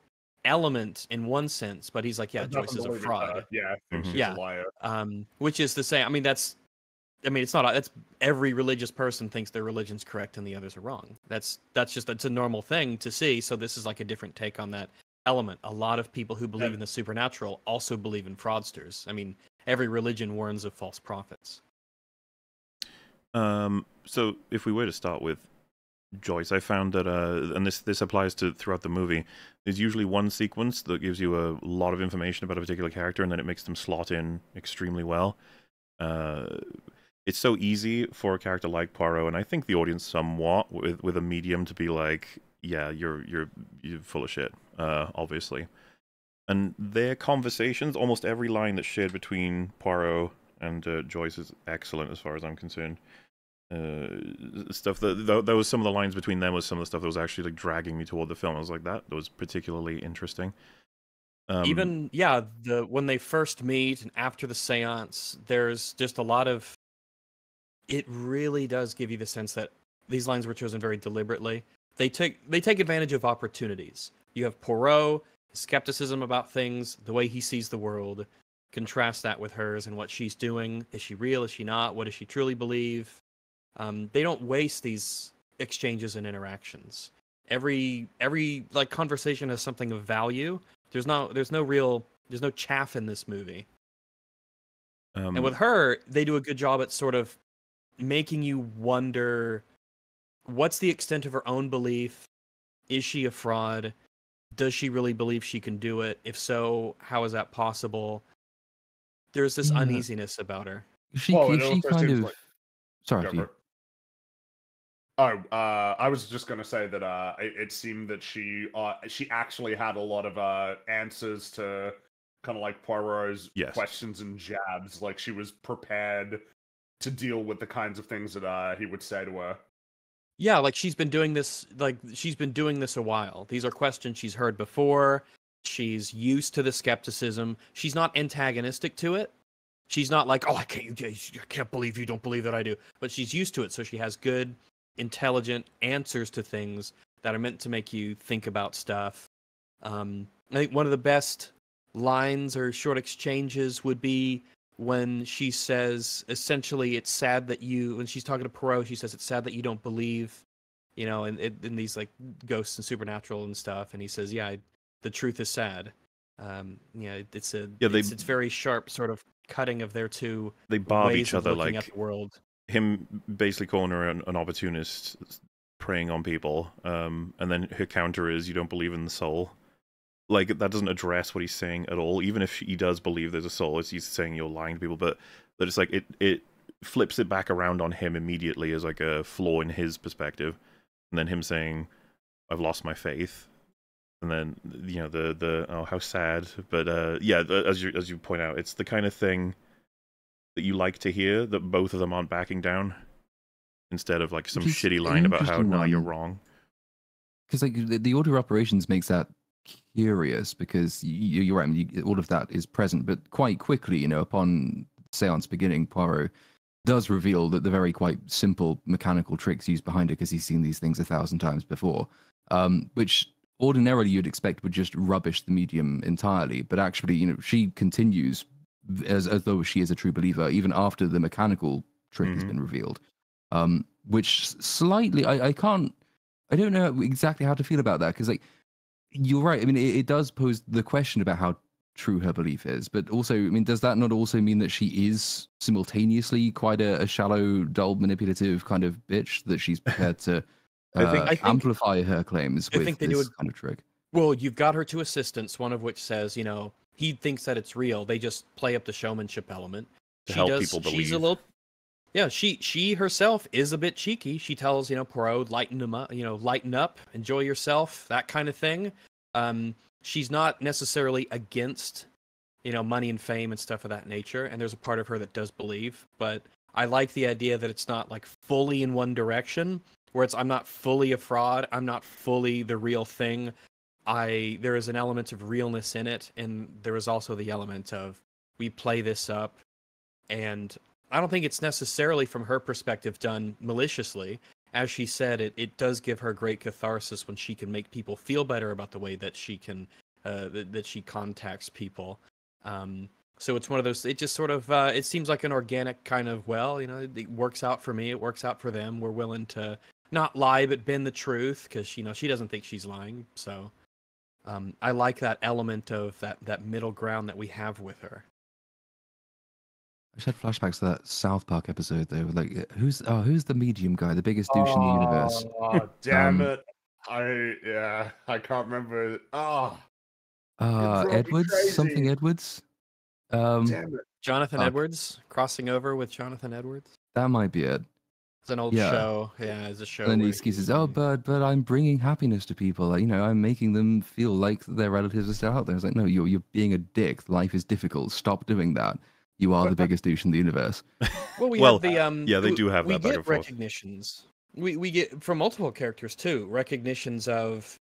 element in one sense, but he's like, yeah, There's Joyce is a to believe in fraud. Yeah, I think Mhm. she's Yeah. a liar. um, which is the same. I mean, that's, I mean, it's not. That's every religious person thinks their religion's correct and the others are wrong. That's that's just that's a normal thing to see. So this is like a different take on that element. A lot of people who believe Yeah. in the supernatural also believe in fraudsters. I mean, every religion warns of false prophets. Um, so if we were to start with Joyce, I found that, uh, and this this applies to throughout the movie. There's usually one sequence that gives you a lot of information about a particular character, and then it makes them slot in extremely well. Uh, it's so easy for a character like Poirot, and I think the audience somewhat with with a medium to be like, yeah, you're you're you're full of shit, uh, obviously. And their conversations, almost every line that's shared between Poirot and uh, Joyce is excellent as far as I'm concerned. Uh, stuff that th- that was some of the lines between them was some of the stuff that was actually like dragging me toward the film. I was like, that was particularly interesting. Um, Even yeah, the when they first meet and after the séance, there's just a lot of. It really does give you the sense that these lines were chosen very deliberately. They take they take advantage of opportunities. You have Poirot, skepticism about things, the way he sees the world. Contrast that with hers and what she's doing. Is she real? Is she not? What does she truly believe? Um, they don't waste these exchanges and interactions. Every every like conversation has something of value. There's no there's no real there's no chaff in this movie. um, And with her, they do a good job at sort of making you wonder what's the extent of her own belief? Is she a fraud? Does she really believe she can do it? If so, how is that possible? There's this Yeah. uneasiness about her. She, Well, she kind of. like- Sorry, Go after you. for it. Oh, uh, I was just gonna say that uh, it, it seemed that she uh, she actually had a lot of uh, answers to kind of like Poirot's Yes. questions and jabs. Like she was prepared to deal with the kinds of things that uh, he would say to her. Yeah, like she's been doing this like she's been doing this a while. These are questions she's heard before. She's used to the skepticism. She's not antagonistic to it. She's not like, "Oh, I can't I can't believe you don't believe that I do." But she's used to it, so she has good intelligent answers to things that are meant to make you think about stuff. Um, I think one of the best lines or short exchanges would be when she says, essentially, it's sad that you, when she's talking to Poirot, she says, it's sad that you don't believe, you know, in, in, in these like ghosts and supernatural and stuff. And he says, yeah, I, the truth is sad. Um, yeah, it- it's a, Yeah, they- it's, it's very sharp sort of cutting of their two they barb ways each other like at the world. him basically calling her an, an opportunist preying on people um and then her counter is you don't believe in the soul like that doesn't address what he's saying at all. Even if he does believe there's a soul it's he's saying you're lying to people but that it's like it it flips it back around on him immediately as like a flaw in his perspective and then him saying i've lost my faith. And then you know the the oh how sad. But uh yeah the, as you as you point out it's the kind of thing that you like to hear that both of them aren't backing down instead of like some shitty line about how no you're wrong. Because like the, the order of operations makes that curious because you, you're right. I mean, you, all of that is present, but quite quickly, you know, upon seance beginning, Poirot does reveal that the very quite simple mechanical tricks used behind it because he's seen these things a thousand times before, um, which ordinarily you'd expect would just rubbish the medium entirely. But actually, you know, she continues as as though she is a true believer even after the mechanical trick has Mhm. been revealed, um, which slightly I, I can't I don't know exactly how to feel about that because, like, you're right. I mean, it, it does pose the question about how true her belief is, but also, I mean, does that not also mean that she is simultaneously quite a, a shallow, dull, manipulative kind of bitch that she's prepared to I uh, think- I think- amplify her claims I with think this do a- kind of trick? Well, you've got her two assistants, one of which says, you know, he thinks that it's real. They just play up the showmanship element. To help people believe. She's a little, yeah. She she herself is a bit cheeky. She tells you know Poirot, lighten him up, you know, lighten up, enjoy yourself, that kind of thing. Um, she's not necessarily against, you know, money and fame and stuff of that nature. And there's a part of her that does believe, but I like the idea that it's not like fully in one direction. Where it's I'm not fully a fraud. I'm not fully the real thing. I there is an element of realness in it, and there is also the element of we play this up, and I don't think it's necessarily from her perspective done maliciously. as she said, it it does give her great catharsis when she can make people feel better about the way that she can uh, that, that she contacts people. Um, so it's one of those. It just sort of uh, it seems like an organic kind of well, you know, it works out for me. It works out for them. We're willing to not lie but bend the truth because you know she doesn't think she's lying. So um, I like that element of that that middle ground that we have with her. I just had flashbacks to that South Park episode though. Like, who's oh, who's the medium guy, the biggest douche in the universe? Oh, damn Um, it. I, yeah, I can't remember. Oh, Uh, drove me Edwards, something. Edwards. Um, damn it. Jonathan Oh. Edwards crossing over with Jonathan Edwards. that might be it. It's an old Yeah. show. Yeah, it's a show. And then the he- is, oh, but but I'm bringing happiness to people. Like, you know, I'm making them feel like their relatives are still out there. It's like, no, you're you're being a dick. Life is difficult. Stop doing that. You are the biggest douche in the universe. Well, we Well, have the um. yeah, they do have we that back get recognitions. We we get from multiple characters too. Recognitions of,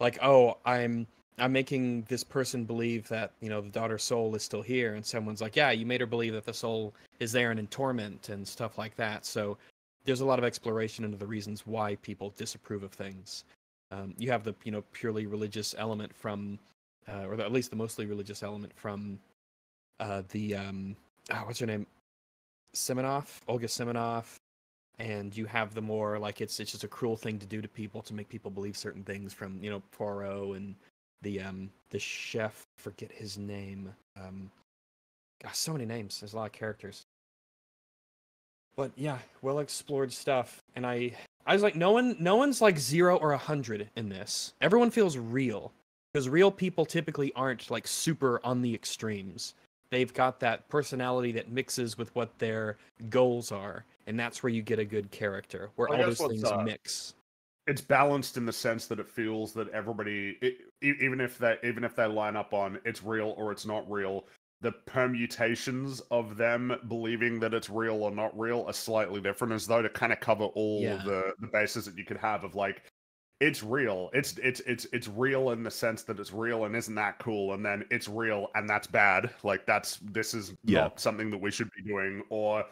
like, oh, I'm I'm making this person believe that you know the daughter's soul is still here, and someone's like, yeah, you made her believe that the soul is there and in torment and stuff like that. So there's a lot of exploration into the reasons why people disapprove of things. Um, you have the you know purely religious element from, uh, or the, at least the mostly religious element from, uh, the um, oh, what's her name, Seminoff, Olga Seminoff, and you have the more like it's it's just a cruel thing to do to people to make people believe certain things from you know Poirot and the um the chef forget his name um gosh so many names there's a lot of characters. But yeah well explored stuff and I I was like no one no one's like zero or a hundred in this. Everyone feels real because real people typically aren't like super on the extremes they've got that personality that mixes with what their goals are and that's where you get a good character where Well, all those things uh, mix it's balanced in the sense that it feels that everybody, e- even if they even if they line up on it's real or it's not real, the permutations of them believing that it's real or not real are slightly different, as though to kind of cover all Yeah. the the bases that you could have of like. It's real. It's it's it's it's real in the sense that it's real and isn't that cool? And then it's real and that's bad. Like that's this is Yeah. not something that we should be doing. Or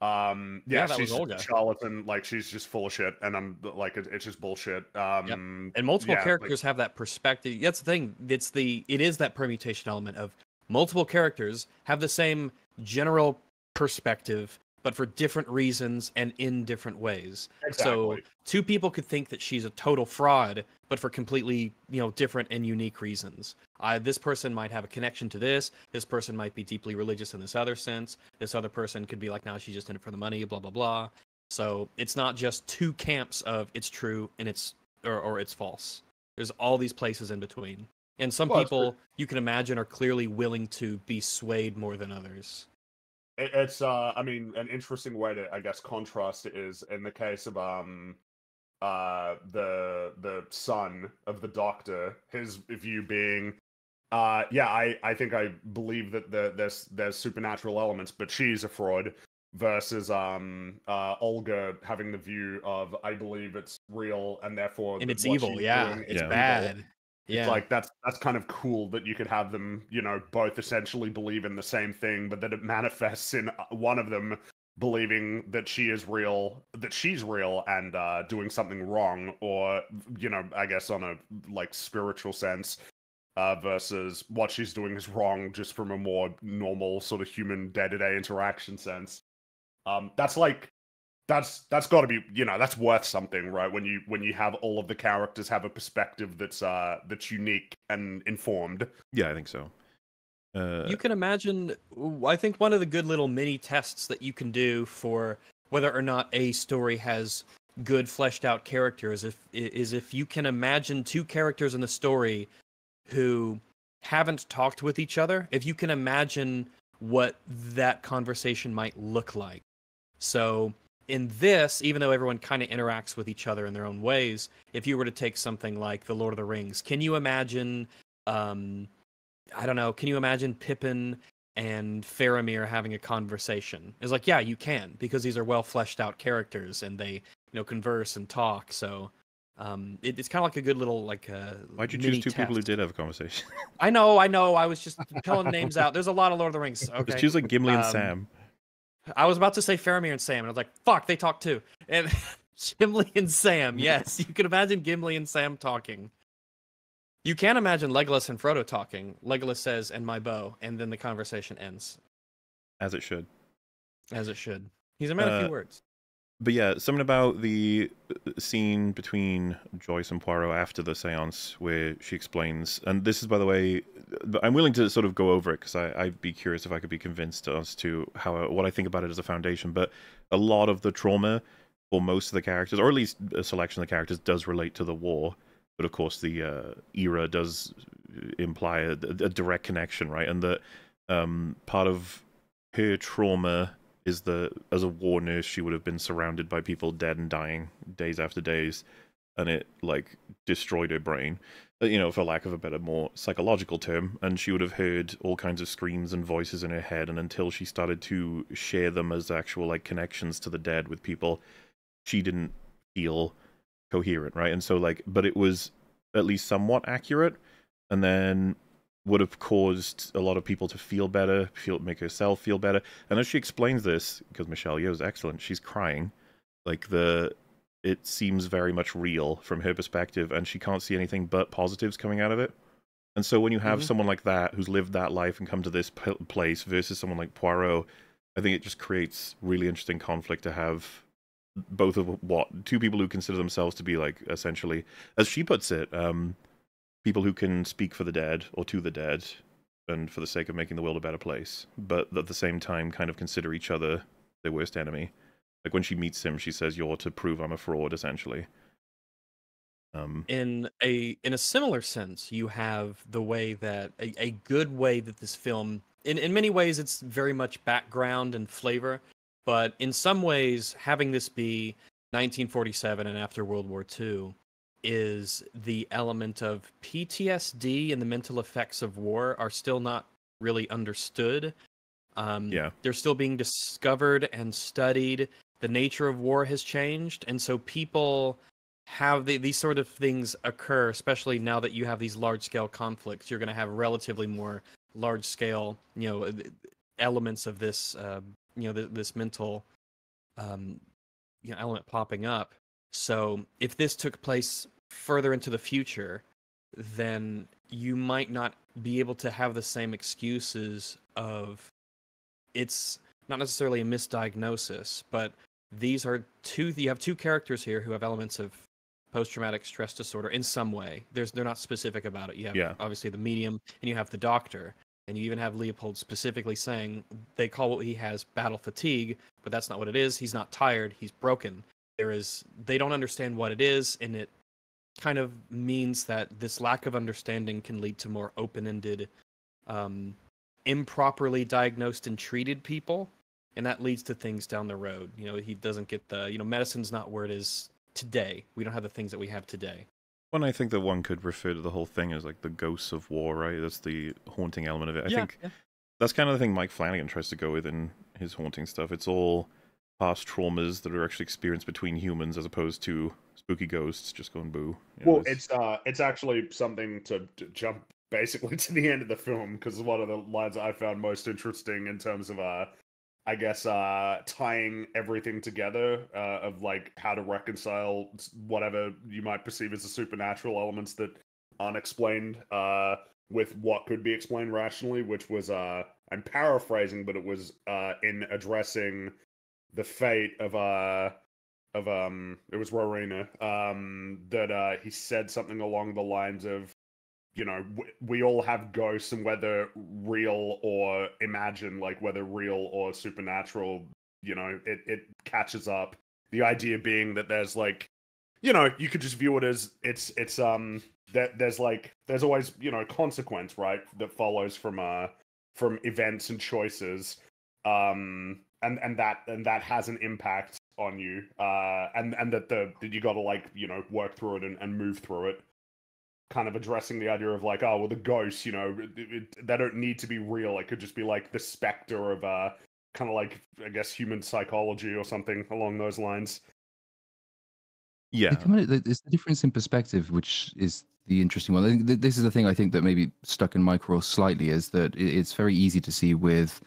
um yeah, Yeah, that was she's Olga. charlatan like she's just full of shit and i'm like it, it's just bullshit um and multiple yeah, like- characters have that perspective that's the thing it's the it is that permutation element of multiple characters have the same general perspective but for different reasons and in different ways. So two people could think that she's a total fraud but for completely you know different and unique reasons. Uh, this person might have a connection to this this person might be deeply religious in this other sense this other person could be like now she's just in it for the money blah blah blah. So it's not just two camps of it's true and it's or, or it's false. There's all these places in between. And some Well, people you can imagine are clearly willing to be swayed more than others It, it's uh i mean an interesting way to i guess contrast it is in the case of um uh the the son of the doctor his view being uh yeah i i think i believe that the, there's there's supernatural elements but she's a fraud versus um uh olga having the view of i believe it's real and therefore and that it's evil yeah doing it's is evil. bad yeah It's like that's that's kind of cool that you could have them, you know, both essentially believe in the same thing, but that it manifests in uh, one of them believing that she is real, that she's real and uh doing something wrong or you know, I guess on a like spiritual sense uh versus what she's doing is wrong just from a more normal sort of human day-to-day interaction sense. Um that's like that's that's got to be you know that's worth something right? When you when you have all of the characters have a perspective that's uh that's unique and informed. Yeah, I think so. Uh, you can imagine i think one of the good little mini tests that you can do for whether or not a story has good fleshed out characters if is if you can imagine two characters in the story who haven't talked with each other if you can imagine what that conversation might look like. So in this even though everyone kind of interacts with each other in their own ways if you were to take something like the lord of the rings can you imagine um I don't know. Can you imagine Pippin and Faramir having a conversation? It's like, yeah, you can because these are well fleshed out characters and they, you know, converse and talk. So, um, it, it's kind of like a good little like uh, why'd you choose two people who did have a conversation? I know, I know. I was just telling names out. There's a lot of Lord of the Rings. Okay, Just choose like Gimli and Um, Sam. I was about to say Faramir and Sam, and I was like, fuck, they talk too. And Gimli and Sam. Yes, you can imagine Gimli and Sam talking. You can imagine Legolas and Frodo talking. Legolas says, "And my bow," and then the conversation ends. As it should. As it should. He's a man of Uh, few words. But yeah, something about the uh, scene between Joyce and Poirot after the seance where she explains, and this is, by the way, uh, I'm willing to sort of go over it because I'd be curious if I could be convinced as to how what I think about it as a foundation. But a lot of the trauma for most of the characters, or at least a selection of the characters, does relate to the war. But of course, the uh, era does imply a, a direct connection, right? And that um, part of her trauma is the as a war nurse she would have been surrounded by people dead and dying days after days and it like destroyed her brain uh, you know for lack of a better more psychological term. And she would have heard all kinds of screams and voices in her head and until she started to share them as actual like connections to the dead with people she didn't feel coherent right? And so like but it was at least somewhat accurate. And then would have caused a lot of people to feel better, feel make herself feel better. And as she explains this, because Michelle Yeoh is excellent, she's crying. Like the it seems very much real from her perspective, and she can't see anything but positives coming out of it. And so when you have Mhm. someone like that who's lived that life and come to this p- place versus someone like Poirot, I think it just creates really interesting conflict to have both of what two people who consider themselves to be like essentially, as she puts it, um, people who can speak for the dead or to the dead and for the sake of making the world a better place, but at the same time kind of consider each other their worst enemy. Like when she meets him, she says, "You're to prove I'm a fraud," essentially. Um, in a in a similar sense you have the way that a, a good way that this film in, in many ways it's very much background and flavor but in some ways having this be 1947 and after world war ii is the element of ptsd and the mental effects of war are still not really understood um, Yeah. they're still being discovered and studied the nature of war has changed and so people have the, these sort of things occur, especially now that you have these large scale conflicts. You're going to have relatively more large scale, you know, elements of this, uh, you know, th- this mental, um, you know, element popping up. So if this took place further into the future, then you might not be able to have the same excuses of it's not necessarily a misdiagnosis, but these are two you have two characters here who have elements of post-traumatic stress disorder in some way. There's they're not specific about it. You have Yeah. obviously the medium and you have the doctor. And you even have leopold specifically saying they call what he has battle fatigue but that's not what it is. He's not tired. He's broken there is they don't understand what it is and it kind of means that this lack of understanding can lead to more open-ended um, improperly diagnosed and treated people and that leads to things down the road you know he doesn't get the you know medicine's not where it is today we don't have the things that we have today when I think that one could refer to the whole thing as like the ghosts of war, right? That's the haunting element of it. I think that's kind of the thing Mike Flanagan tries to go with in his haunting stuff. It's all past traumas that are actually experienced between humans as opposed to spooky ghosts just going boo. You know, Well, there's- it's uh, it's actually something to, to jump basically to the end of the film because one of the lines I found most interesting in terms of uh, I guess uh, tying everything together uh, of like how to reconcile whatever you might perceive as the supernatural elements that aren't explained uh, with what could be explained rationally, which was uh, I'm paraphrasing, but it was uh, in addressing the fate of uh of um it was Rowena um that uh he said something along the lines of you know we, we all have ghosts and whether real or imagined like whether real or supernatural you know it it catches up. The idea being that there's like you know you could just view it as it's it's um that there's like there's always you know consequence right that follows from uh from events and choices. Um and and that and that has an impact on you uh and and that the that you got to like you know work through it and, and move through it. Kind of addressing the idea of like oh well the ghosts you know it, it, they don't need to be real. It could just be like the specter of uh kind of like i guess human psychology or something along those lines. Yeah, They come It's the difference in perspective, which is the interesting one. I think th- This is the thing I think that maybe stuck in my craw slightly is that it's very easy to see with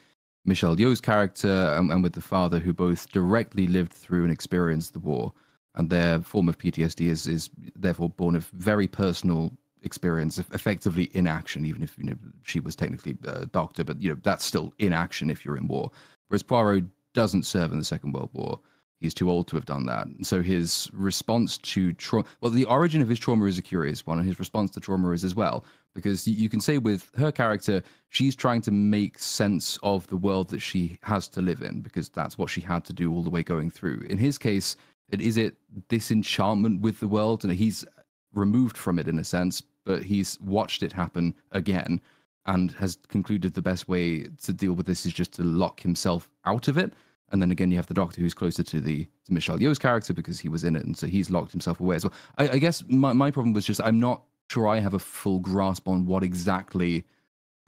Michelle Yeoh's character and, and with the father, who both directly lived through and experienced the war. and their form of PTSD is is therefore born of very personal experience, effectively inaction. Even if you know she was technically a doctor, but you know that's still inaction if you're in war. Whereas Poirot doesn't serve in the Second World War. He's too old to have done that. So his response to trauma, well, the origin of his trauma is a curious one, and his response to trauma is as well. Because you can say with her character, she's trying to make sense of the world that she has to live in, because that's what she had to do all the way going through. In his case, it is it disenchantment with the world, and he's removed from it in a sense, but he's watched it happen again and has concluded the best way to deal with this is just to lock himself out of it. And then again, you have the Doctor who's closer to the to Michelle Yeoh's character because he was in it, and so he's locked himself away as well. I, I guess my, my problem was just I'm not sure I have a full grasp on what exactly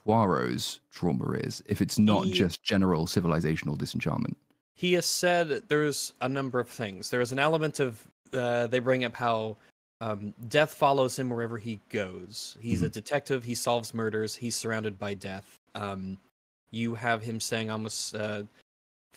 Poirot's trauma is, if it's not he, just general civilizational disenchantment. He has said there's a number of things. There is an element of uh, they bring up how um, death follows him wherever he goes. He's mm-hmm. a detective. He solves murders. He's surrounded by death. Um, you have him saying almost uh,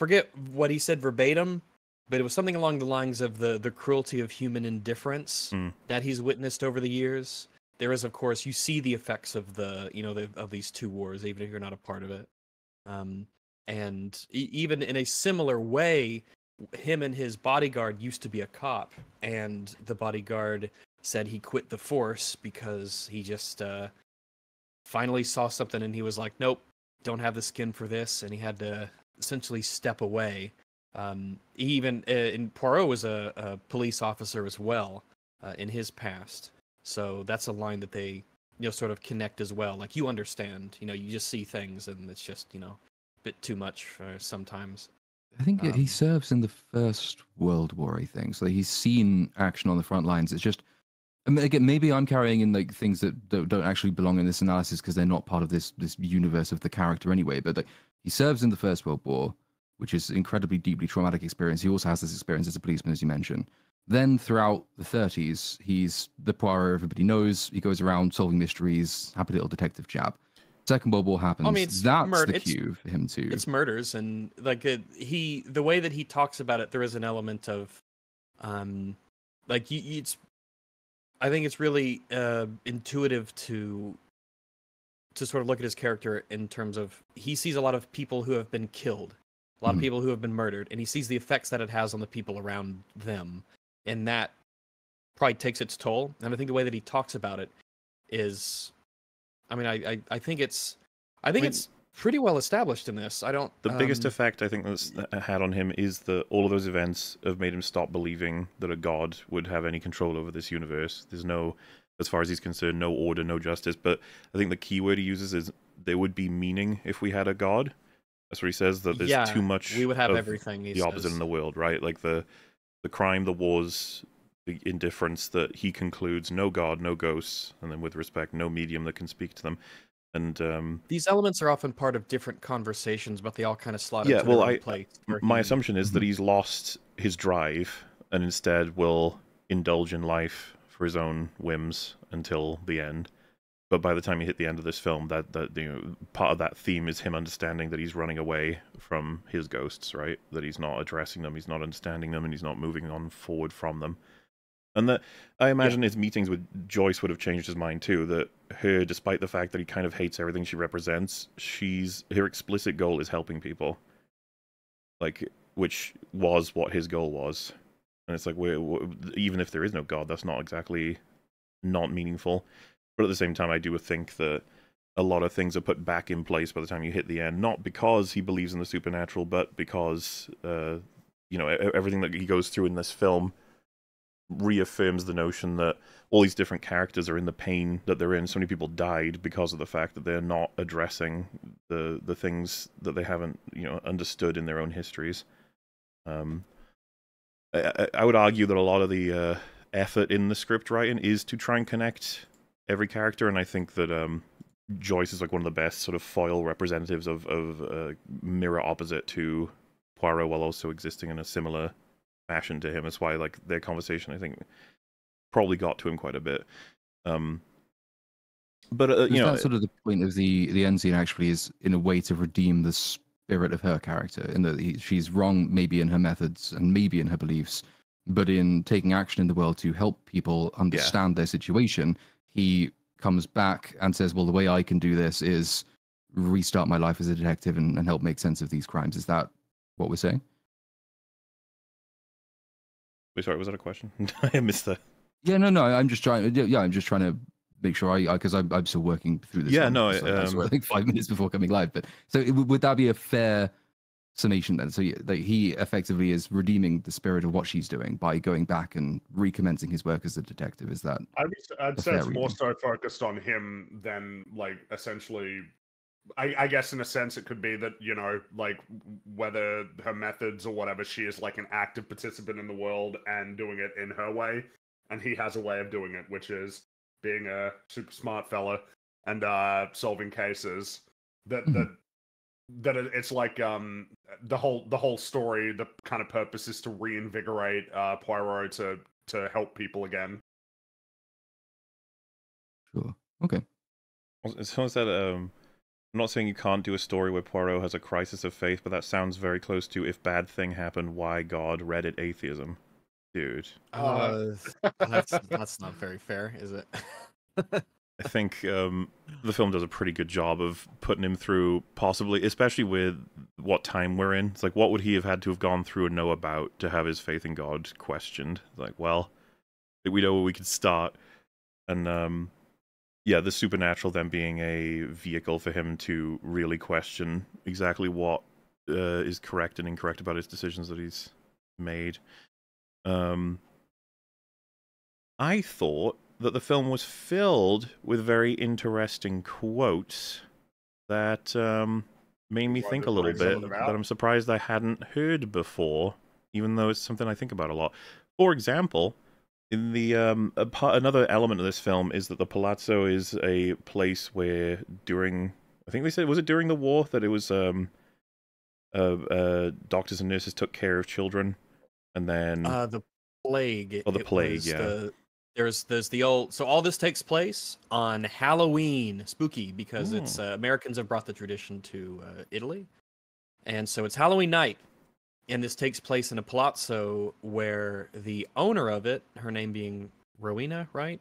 forget what he said verbatim, but it was something along the lines of the the cruelty of human indifference mm. that he's witnessed over the years. There is, of course, you see the effects of the you know the, of these two wars, even if you're not a part of it. Um, and e- even in a similar way, him and his bodyguard used to be a cop, and the bodyguard said he quit the force because he just uh, finally saw something and he was like, "Nope, don't have the skin for this," and he had to essentially step away. Um, he even uh, in Poirot was a, a, police officer as well uh, in his past, so that's a line that they you know sort of connect as well. Like you understand, you know, you just see things and it's just you know a bit too much sometimes. I think um, he serves in the First World War. I think so. He's seen action on the front lines. It's just again, maybe I'm carrying in like things that don't, don't actually belong in this analysis because they're not part of this this universe of the character anyway. But like, he serves in the First World War, which is incredibly deeply traumatic experience. He also has this experience as a policeman, as you mentioned. Then throughout the 30s, he's the Poirot everybody knows. He goes around solving mysteries, happy little detective chap. Second World War happens. I mean, that's mur- the cue for him too. It's murders, and like it, he, the way that he talks about it, there is an element of, um, like you, it's. I think it's really uh, intuitive to, to sort of look at his character in terms of he sees a lot of people who have been killed, a lot mm. of hmm. people who have been murdered, and he sees the effects that it has on the people around them, and that probably takes its toll. And I think the way that he talks about it is I mean, I, I, I think it's, I think I mean, it's pretty well established in this. I don't. The um, biggest effect I think that's had on him is that all of those events have made him stop believing that a god would have any control over this universe. There's no, as far as he's concerned, no order, no justice. But I think the key word he uses is there would be meaning if we had a god. That's what he says. That there's yeah, too much. We would have everything. the opposite in the world, right? Like the, the crime, the wars, the indifference that he concludes no god, no ghosts, and then with respect, no medium that can speak to them. And um, these elements are often part of different conversations, but they all kind of slot yeah, into well, I, place. My assumption is that mm-hmm. he's lost his drive and instead will indulge in life for his own whims until the end. But by the time you hit the end of this film, that that you know, part of that theme is him understanding that he's running away from his ghosts, right? That he's not addressing them, he's not understanding them, and he's not moving on forward from them. And that I imagine yeah. his meetings with Joyce would have changed his mind too. That her, despite the fact that he kind of hates everything she represents, she's her explicit goal is helping people. Like, which was what his goal was. And it's like, we're, even if there is no God, that's not exactly not meaningful. But at the same time, I do think that a lot of things are put back in place by the time you hit the end, not because he believes in the supernatural, but because uh, you know everything that he goes through in this film reaffirms the notion that all these different characters are in the pain that they're in. So many people died because of the fact that they're not addressing the the things that they haven't you know understood in their own histories. Um, I, I would argue that a lot of the uh, effort in the script writing is to try and connect every character, and I think that um, Joyce is like one of the best sort of foil representatives of of uh, mirror opposite to Poirot, while also existing in a similar fashion to him. That's why like their conversation, I think, probably got to him quite a bit. Um, but uh, you know, sort of the point of the the end scene actually is in a way to redeem the spirit of her character, in that he, she's wrong maybe in her methods and maybe in her beliefs, but in taking action in the world to help people understand their situation, he comes back and says, "Well, the way I can do this is restart my life as a detective and, and help make sense of these crimes." Is that what we're saying? Wait, sorry, was that a question? I missed that. Yeah, no, no. I'm just trying. Yeah, I'm just trying to make sure I because I'm I'm still working through this. Yeah, one, no, so I um, saw it, like five minutes before coming live. But so it, would that be a fair summation then? So that he effectively is redeeming the spirit of what she's doing by going back and recommencing his work as a detective. Is that? I'd, I'd say fair it's more so focused on him than like essentially. I, I guess in a sense it could be that you know like whether her methods or whatever she is like an active participant in the world and doing it in her way, and he has a way of doing it, which is being a super smart fella and uh solving cases. That Mhm. that that it's like um the whole the whole story. The kind of purpose is to reinvigorate uh Poirot to to help people again. Sure. Okay. As Someone said, um, I'm not saying you can't do a story where Poirot has a crisis of faith, but that sounds very close to if bad thing happened, why God Reddit atheism. Dude, Uh, that's that's not very fair, is it? I think um, the film does a pretty good job of putting him through, possibly, especially with what time we're in. It's like, what would he have had to have gone through and know about to have his faith in God questioned? Like, well, we know where we could start. And um, yeah, the supernatural then being a vehicle for him to really question exactly what uh, is correct and incorrect about his decisions that he's made. Um, I thought that the film was filled with very interesting quotes that um, made me think a little bit that? I'm surprised I hadn't heard before, even though it's something I think about a lot. For example, in the um, a pa- another element of this film is that the Palazzo is a place where during I think they said was it during the war that it was um, uh, uh, doctors and nurses took care of children, and then uh, the plague. Oh, the it plague, yeah. The, there's there's the old. So all this takes place on Halloween, spooky because it's Oh. uh, Americans have brought the tradition to uh, Italy, and so it's Halloween night, and this takes place in a palazzo where the owner of it, her name being Rowena, right?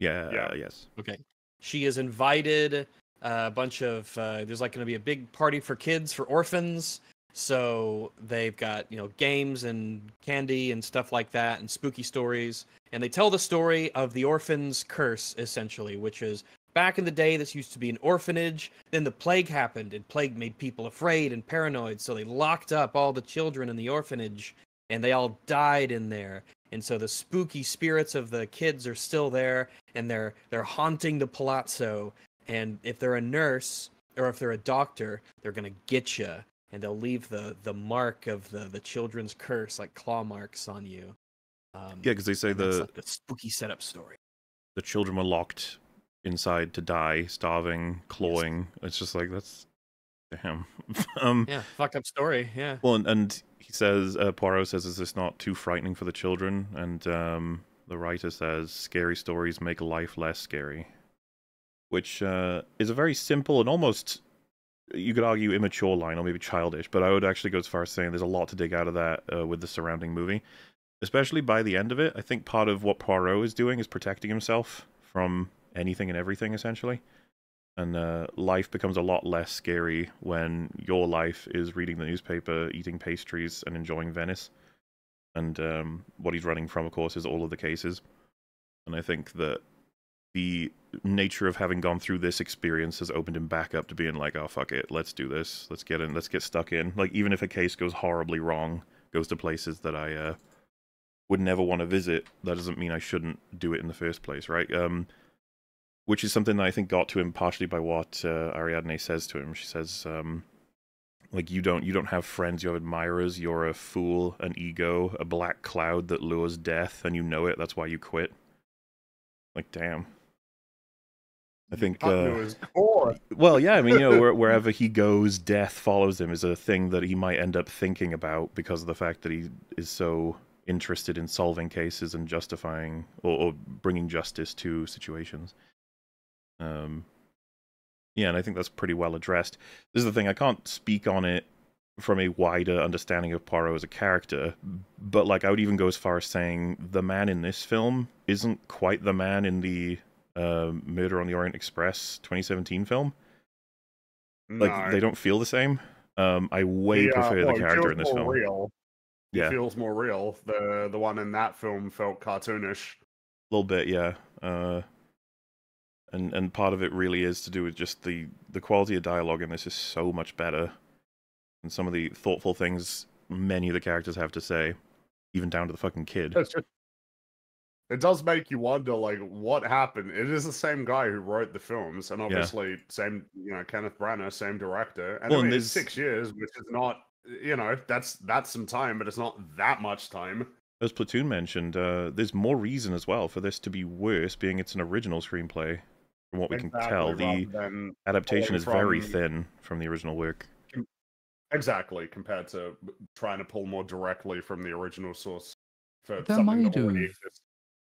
yeah, Yeah. yes, Okay. She has invited a bunch of. Uh, there's like going to be a big party for kids for orphans. So they've got you know games and candy and stuff like that and spooky stories. And they tell the story of the orphan's curse essentially, which is back in the day this used to be an orphanage. Then the plague happened, and plague made people afraid and paranoid. So they locked up all the children in the orphanage, and they all died in there. And so the spooky spirits of the kids are still there, and they're they're haunting the palazzo. And if they're a nurse or if they're a doctor, they're gonna get you, and they'll leave the the mark of the the children's curse, like claw marks, on you. Um, yeah, because they say the like a spooky setup story. the children were locked inside to die, starving, clawing. It's just like that's damn. um, Yeah, fucked up story. Yeah. Well, and, and he says, uh, Poirot says, "Is this not too frightening for the children?" And um, the writer says, "Scary stories make life less scary," which uh, is a very simple and almost, you could argue, immature line or maybe childish. But I would actually go as far as saying there's a lot to dig out of that uh, with the surrounding movie, especially by the end of it. I think part of what Poirot is doing is protecting himself from anything and everything, essentially and uh, life becomes a lot less scary when your life is reading the newspaper, eating pastries, and enjoying Venice. And um, what he's running from, of course, is all of the cases. And I think that the nature of having gone through this experience has opened him back up to being like, "Oh fuck it, let's do this. Let's get in. Let's get stuck in." Like even if a case goes horribly wrong, goes to places that I uh, would never want to visit, that doesn't mean I shouldn't do it in the first place, right? Um, which is something that I think got to him partially by what uh, Ariadne says to him. She says, um, "Like you don't you don't have friends, you have admirers. You're a fool, an ego, a black cloud that lures death, and you know it. That's why you quit." Like, damn. I think. Uh, well, yeah, I mean, you know, where, wherever he goes, death follows him is a thing that he might end up thinking about because of the fact that he is so interested in solving cases and justifying or, or bringing justice to situations. Um, yeah, and I think that's pretty well addressed. This is the thing; I can't speak on it from a wider understanding of Poirot as a character. But like, I would even go as far as saying the man in this film isn't quite the man in the uh, Murder on the Orient Express 2017 film. Like, they don't feel the same. Um, I way He, uh, prefer well, the character in this film. Real. Yeah, a feels more real. The the one in that film felt cartoonish. A little bit, yeah. Uh, and and part of it really is to do with just the the quality of dialogue in this is so much better, and some of the thoughtful things many of the characters have to say, even down to the fucking kid. It's just, it does make you wonder, like, what happened. It is the same guy who wrote the films, and obviously same, you know, Kenneth Branagh, same director. And Well, I and it's there's- six years, which is not, you know, that's that's some time, but it's not that much time. As Platoon mentioned, uh, there's more reason as well for this to be worse, being it's an original screenplay. From what we can tell, the adaptation is very from- thin from the original work. exactly compared to trying to pull more directly from the original source for That something might that already have exists.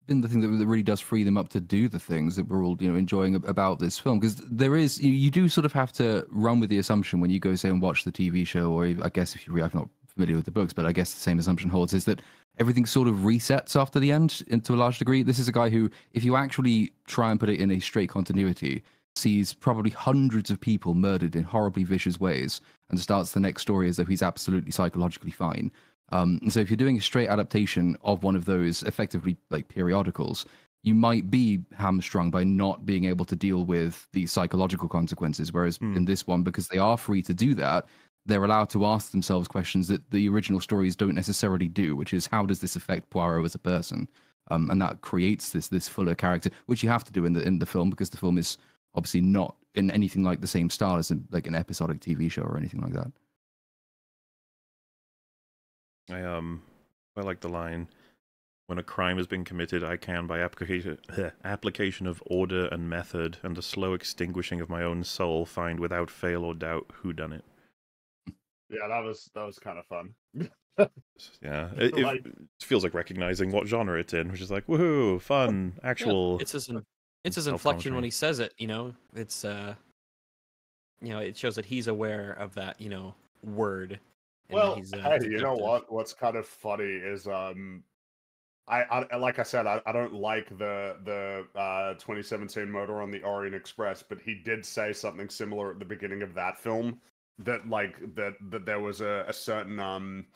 Been the thing that, that really does free them up to do the things that we're all you know enjoying ab- about this film because there is you, you do sort of have to run with the assumption when you go say and watch the TV show or I guess if you re- I'm not familiar with the books but I guess the same assumption holds is that everything sort of resets after the end to a large degree. This is a guy who if you actually try and put it in a straight continuity sees probably hundreds of people murdered in horribly vicious ways and starts the next story as though he's absolutely psychologically fine um, and so if you're doing a straight adaptation of one of those effectively like periodicals, you might be hamstrung by not being able to deal with the psychological consequences. Whereas Hmm. in this one, because they are free to do that, they're allowed to ask themselves questions that the original stories don't necessarily do, which is how does this affect Poirot as a person? Um, and that creates this this fuller character, which you have to do in the in the film because the film is obviously not in anything like the same style as in, like an episodic TV show or anything like that. I um, I like the line, "When a crime has been committed, I can, by application application of order and method, and the slow extinguishing of my own soul, find without fail or doubt who done it." Yeah, that was that was kind of fun. Yeah, it, it Like- feels like recognizing what genre it's in, which is like woohoo, fun, Yeah, actual. it's his in- it's his inflection when he says it. You know, it's uh, you know, it shows that he's aware of that. You know, word. And Well, he's, uh, hey, you know what? What's kind of funny is um, I, I like I said, I, I don't like the the uh 2017 Murder on the Orient Express, but he did say something similar at the beginning of that film that like that that there was a, a certain um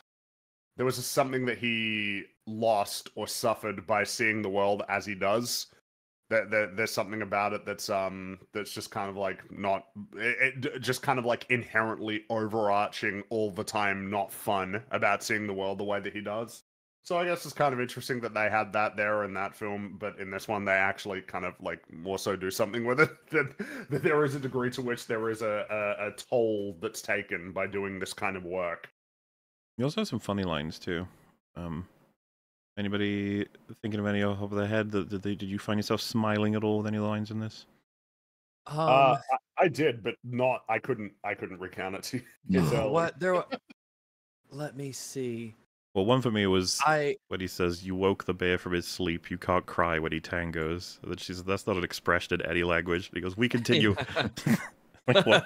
there was a, something that he lost or suffered by seeing the world as he does. That, that there's something about it that's um that's just kind of like not it, it just kind of like inherently overarching all the time not fun about seeing the world the way that he does so i guess it's kind of interesting that they had that there in that film but in this one they actually kind of like more so do something with it that, that there is a degree to which there is a, a, a toll that's taken by doing this kind of work You also have some funny lines too. Um, anybody thinking of any off the top of their head? Did, did, they, did you find yourself smiling at all with any lines in this? Um, uh, I, I did but not i couldn't i couldn't recount it to you Yeah. It's, uh, what there? wa- Let me see. Well, one for me was I when he says, "You woke the bear from his sleep. You can't cry when he tangos." And then she says, "That's not an expression in any language." And he goes, "We continue." like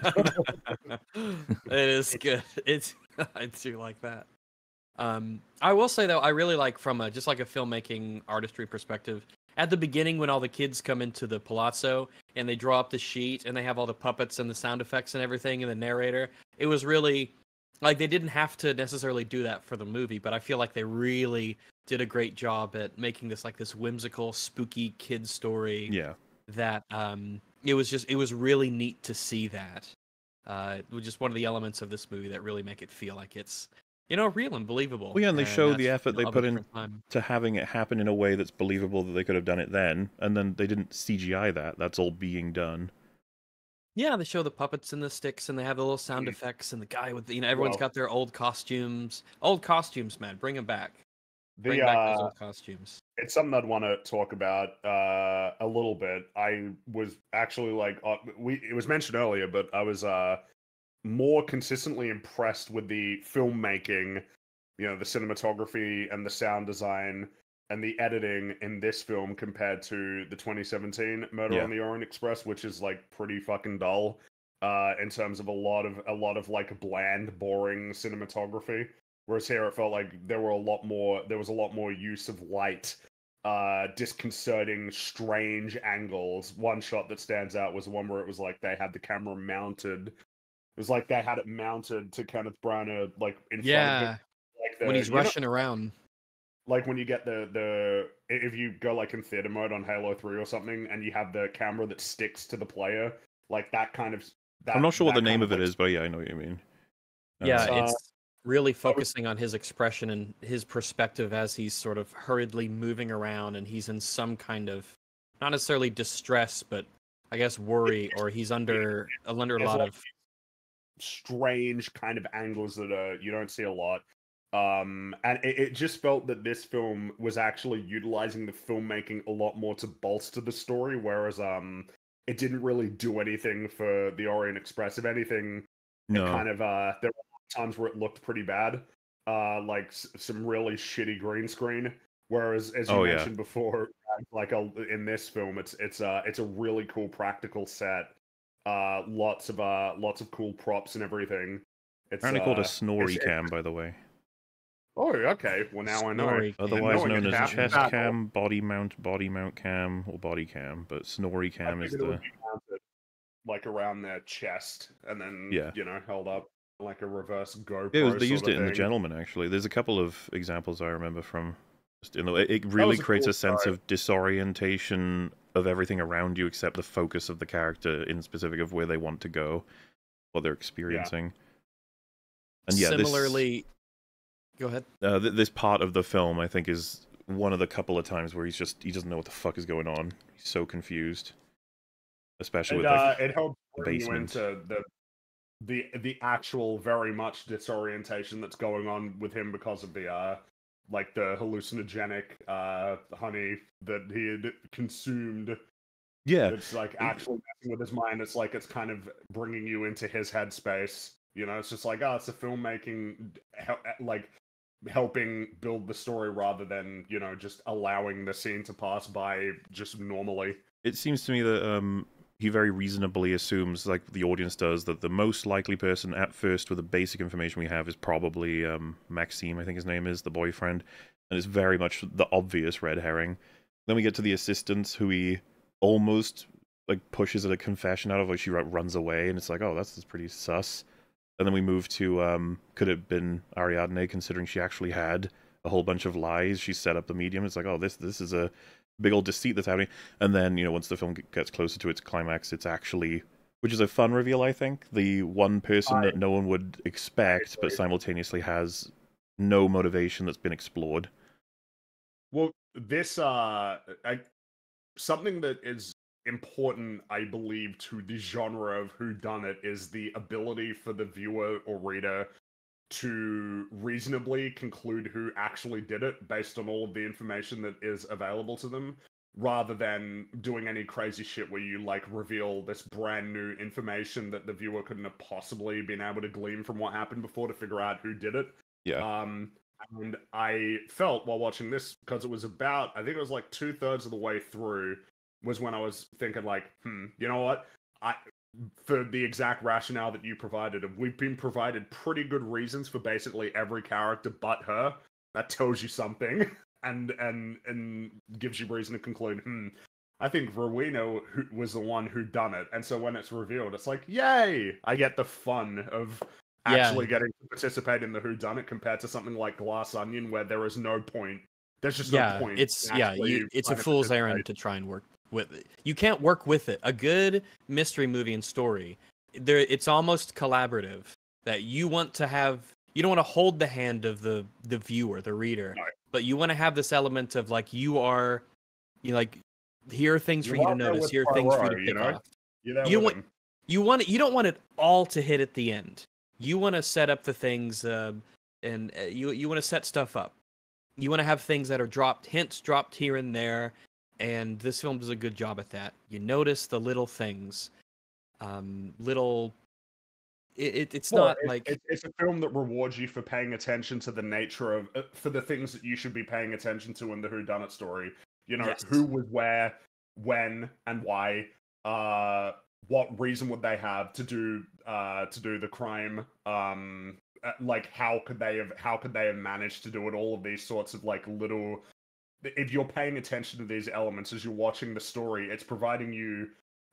it is good. It's I do like that. Um, I will say though, I really like from a just like a filmmaking artistry perspective. At the beginning, when all the kids come into the palazzo and they draw up the sheet and they have all the puppets and the sound effects and everything and the narrator, it was really like they didn't have to necessarily do that for the movie, but I feel like they really did a great job at making this like this whimsical, spooky kid story yeah, that um it was just it was really neat to see that uh it was just one of the elements of this movie that really make it feel like it's you know real and believable Well, yeah, and they show the effort they know, of a put in- time. to having it happen in a way that's believable that they could have done it then, and then they didn't CGI that. That's all being done. yeah they show the puppets and the sticks and they have the little sound Mm. effects and the guy with the, you know everyone's Well- got their old costumes old costumes man bring them back bring the back those uh old costumes it's something I'd want to talk about uh, a little bit. I was actually like, uh, we it was mentioned earlier, but I was uh, more consistently impressed with the filmmaking, you know, the cinematography and the sound design and the editing in this film compared to the 2017 Murder Yeah. on the Orient Express, which is like pretty fucking dull. uh, in terms of a lot of a lot of like bland, boring cinematography. Whereas here, it felt like there were a lot more. There was a lot more use of light, uh, disconcerting, strange angles. One shot that stands out was one where it was like they had the camera mounted. It was like they had it mounted to Kenneth Branagh, like in front of Yeah, him, like the, when he's you know- rushing around. like when you get the the if you go like in theater mode on Halo Three or something, and you have the camera that sticks to the player, like that kind of. That, I'm not sure what the name kind of it is, but yeah, I know what you mean. Yeah, Uh, Uh, it's really focusing on his expression and his perspective as he's sort of hurriedly moving around and he's in some kind of not necessarily distress, but I guess worry or he's under under a lot like of strange kind of angles that uh, you don't see a lot. Um, and it, it just felt that this film was actually utilizing the filmmaking a lot more to bolster the story, whereas um, it didn't really do anything for the Orient Express. If anything, no, kind of uh there were times where it looked pretty bad uh like s- some really shitty green screen whereas as you Oh, yeah. mentioned before like a, in this film it's it's uh it's a really cool practical set uh lots of uh lots of cool props and everything it's apparently called uh, a Snorri it's- cam, by the way. oh okay well now i know Snorri. Otherwise knowing known as chest that- cam, body mount, body mount cam, or body cam, but snorri cam is the would be mounted, like around their chest and then Yeah. you know held up like a reverse GoPro. Yeah, it was, they used sort it of in the gentleman actually. There's a couple of examples I remember from. Just in it it really creates cool a sense start. of disorientation of everything around you except the focus of the character in specific of where they want to go, what they're experiencing. And yeah, this- similarly go ahead. uh, th- this part of the film I think is one of the couple of times where he's just he doesn't know what the fuck is going on. He's so confused, especially And with like, uh, it helps the bring you basement. into the the the actual very much disorientation that's going on with him because of the uh like the hallucinogenic uh honey that he had consumed. yeah, It's like actually messing with his mind. It's like it's kind of bringing you into his headspace. You know, it's just like oh, it's a filmmaking like helping build the story rather than you know just allowing the scene to pass by just normally. it seems to me that um he very reasonably assumes like the audience does that the most likely person at first with the basic information we have is probably um maxime i think his name is the boyfriend. And it's very much the obvious red herring. Then we get to the assistants who he almost like pushes at a confession out of like she runs away and it's like oh that's, that's pretty sus. And then we move to um could it have been ariadne considering she actually had a whole bunch of lies. She set up the medium. It's like oh this this is a big old deceit that's happening. And then you know once the film gets closer to its climax it's actually which is a fun reveal i think. The one person I- that no one would expect but simultaneously has no motivation that's been explored. Well, this uh, I, something that is important, I believe, to the genre of who done it is the ability for the viewer or reader to reasonably conclude who actually did it based on all of the information that is available to them rather than doing any crazy shit where you like reveal this brand new information that the viewer couldn't have possibly been able to glean from what happened before to figure out who did it yeah um, and I felt while watching this because it was about I think it was like two thirds of the way through was when I was thinking like, hmm, you know what? I for the exact rationale that you provided, we've been provided pretty good reasons for basically every character but her. That tells you something, and and and gives you reason to conclude, hmm. I think Rowena was the one who done it, and so when it's revealed, it's like, yay! I get the fun of Yeah. actually getting to participate in the Who Done It compared to something like Glass Onion, where there is no point. There's just yeah, no point. it's yeah, you, it's a fool's errand to try and work with it. You can't work with it. A good mystery movie and story, there it's almost collaborative. That you want to have, you don't want to hold the hand of the the viewer, the reader, but you want to have this element of like you are, you like, here are things for You you to notice. Here are things for you to pick you know? off. You want- him. you want it, you don't want it all to hit at the end. You want to set up the things, uh, and uh, you you want to set stuff up. You want to have things that are dropped, hints dropped here and there, and this film does a good job at that. You notice the little things, um, little. It, it it's Well, not it- like it- it's a film that rewards you for paying attention to the nature of uh, for the things that you should be paying attention to in the Who Done It story. You know, Yes. who was where, when, and why. Uh, what reason would they have to do uh to do the crime um uh, like how could they have how could they have managed to do it all of these sorts of like little if you're paying attention to these elements as you're watching the story it's providing you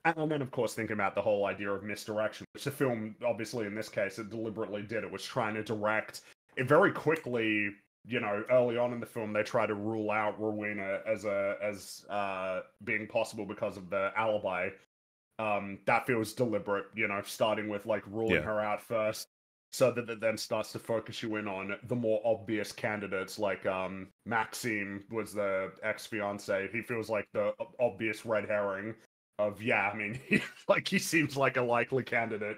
and then of course thinking about the whole idea of misdirection which the film obviously in this case it deliberately did it was trying to direct it very quickly you know early on in the film they try to rule out rowena as a as uh being possible because of the alibi um that feels deliberate you know starting with like ruling Yeah. her out first so that it then starts to focus you in on the more obvious candidates like um maxime was the ex-fiance. He feels like the obvious red herring of yeah i mean he, like he seems like a likely candidate.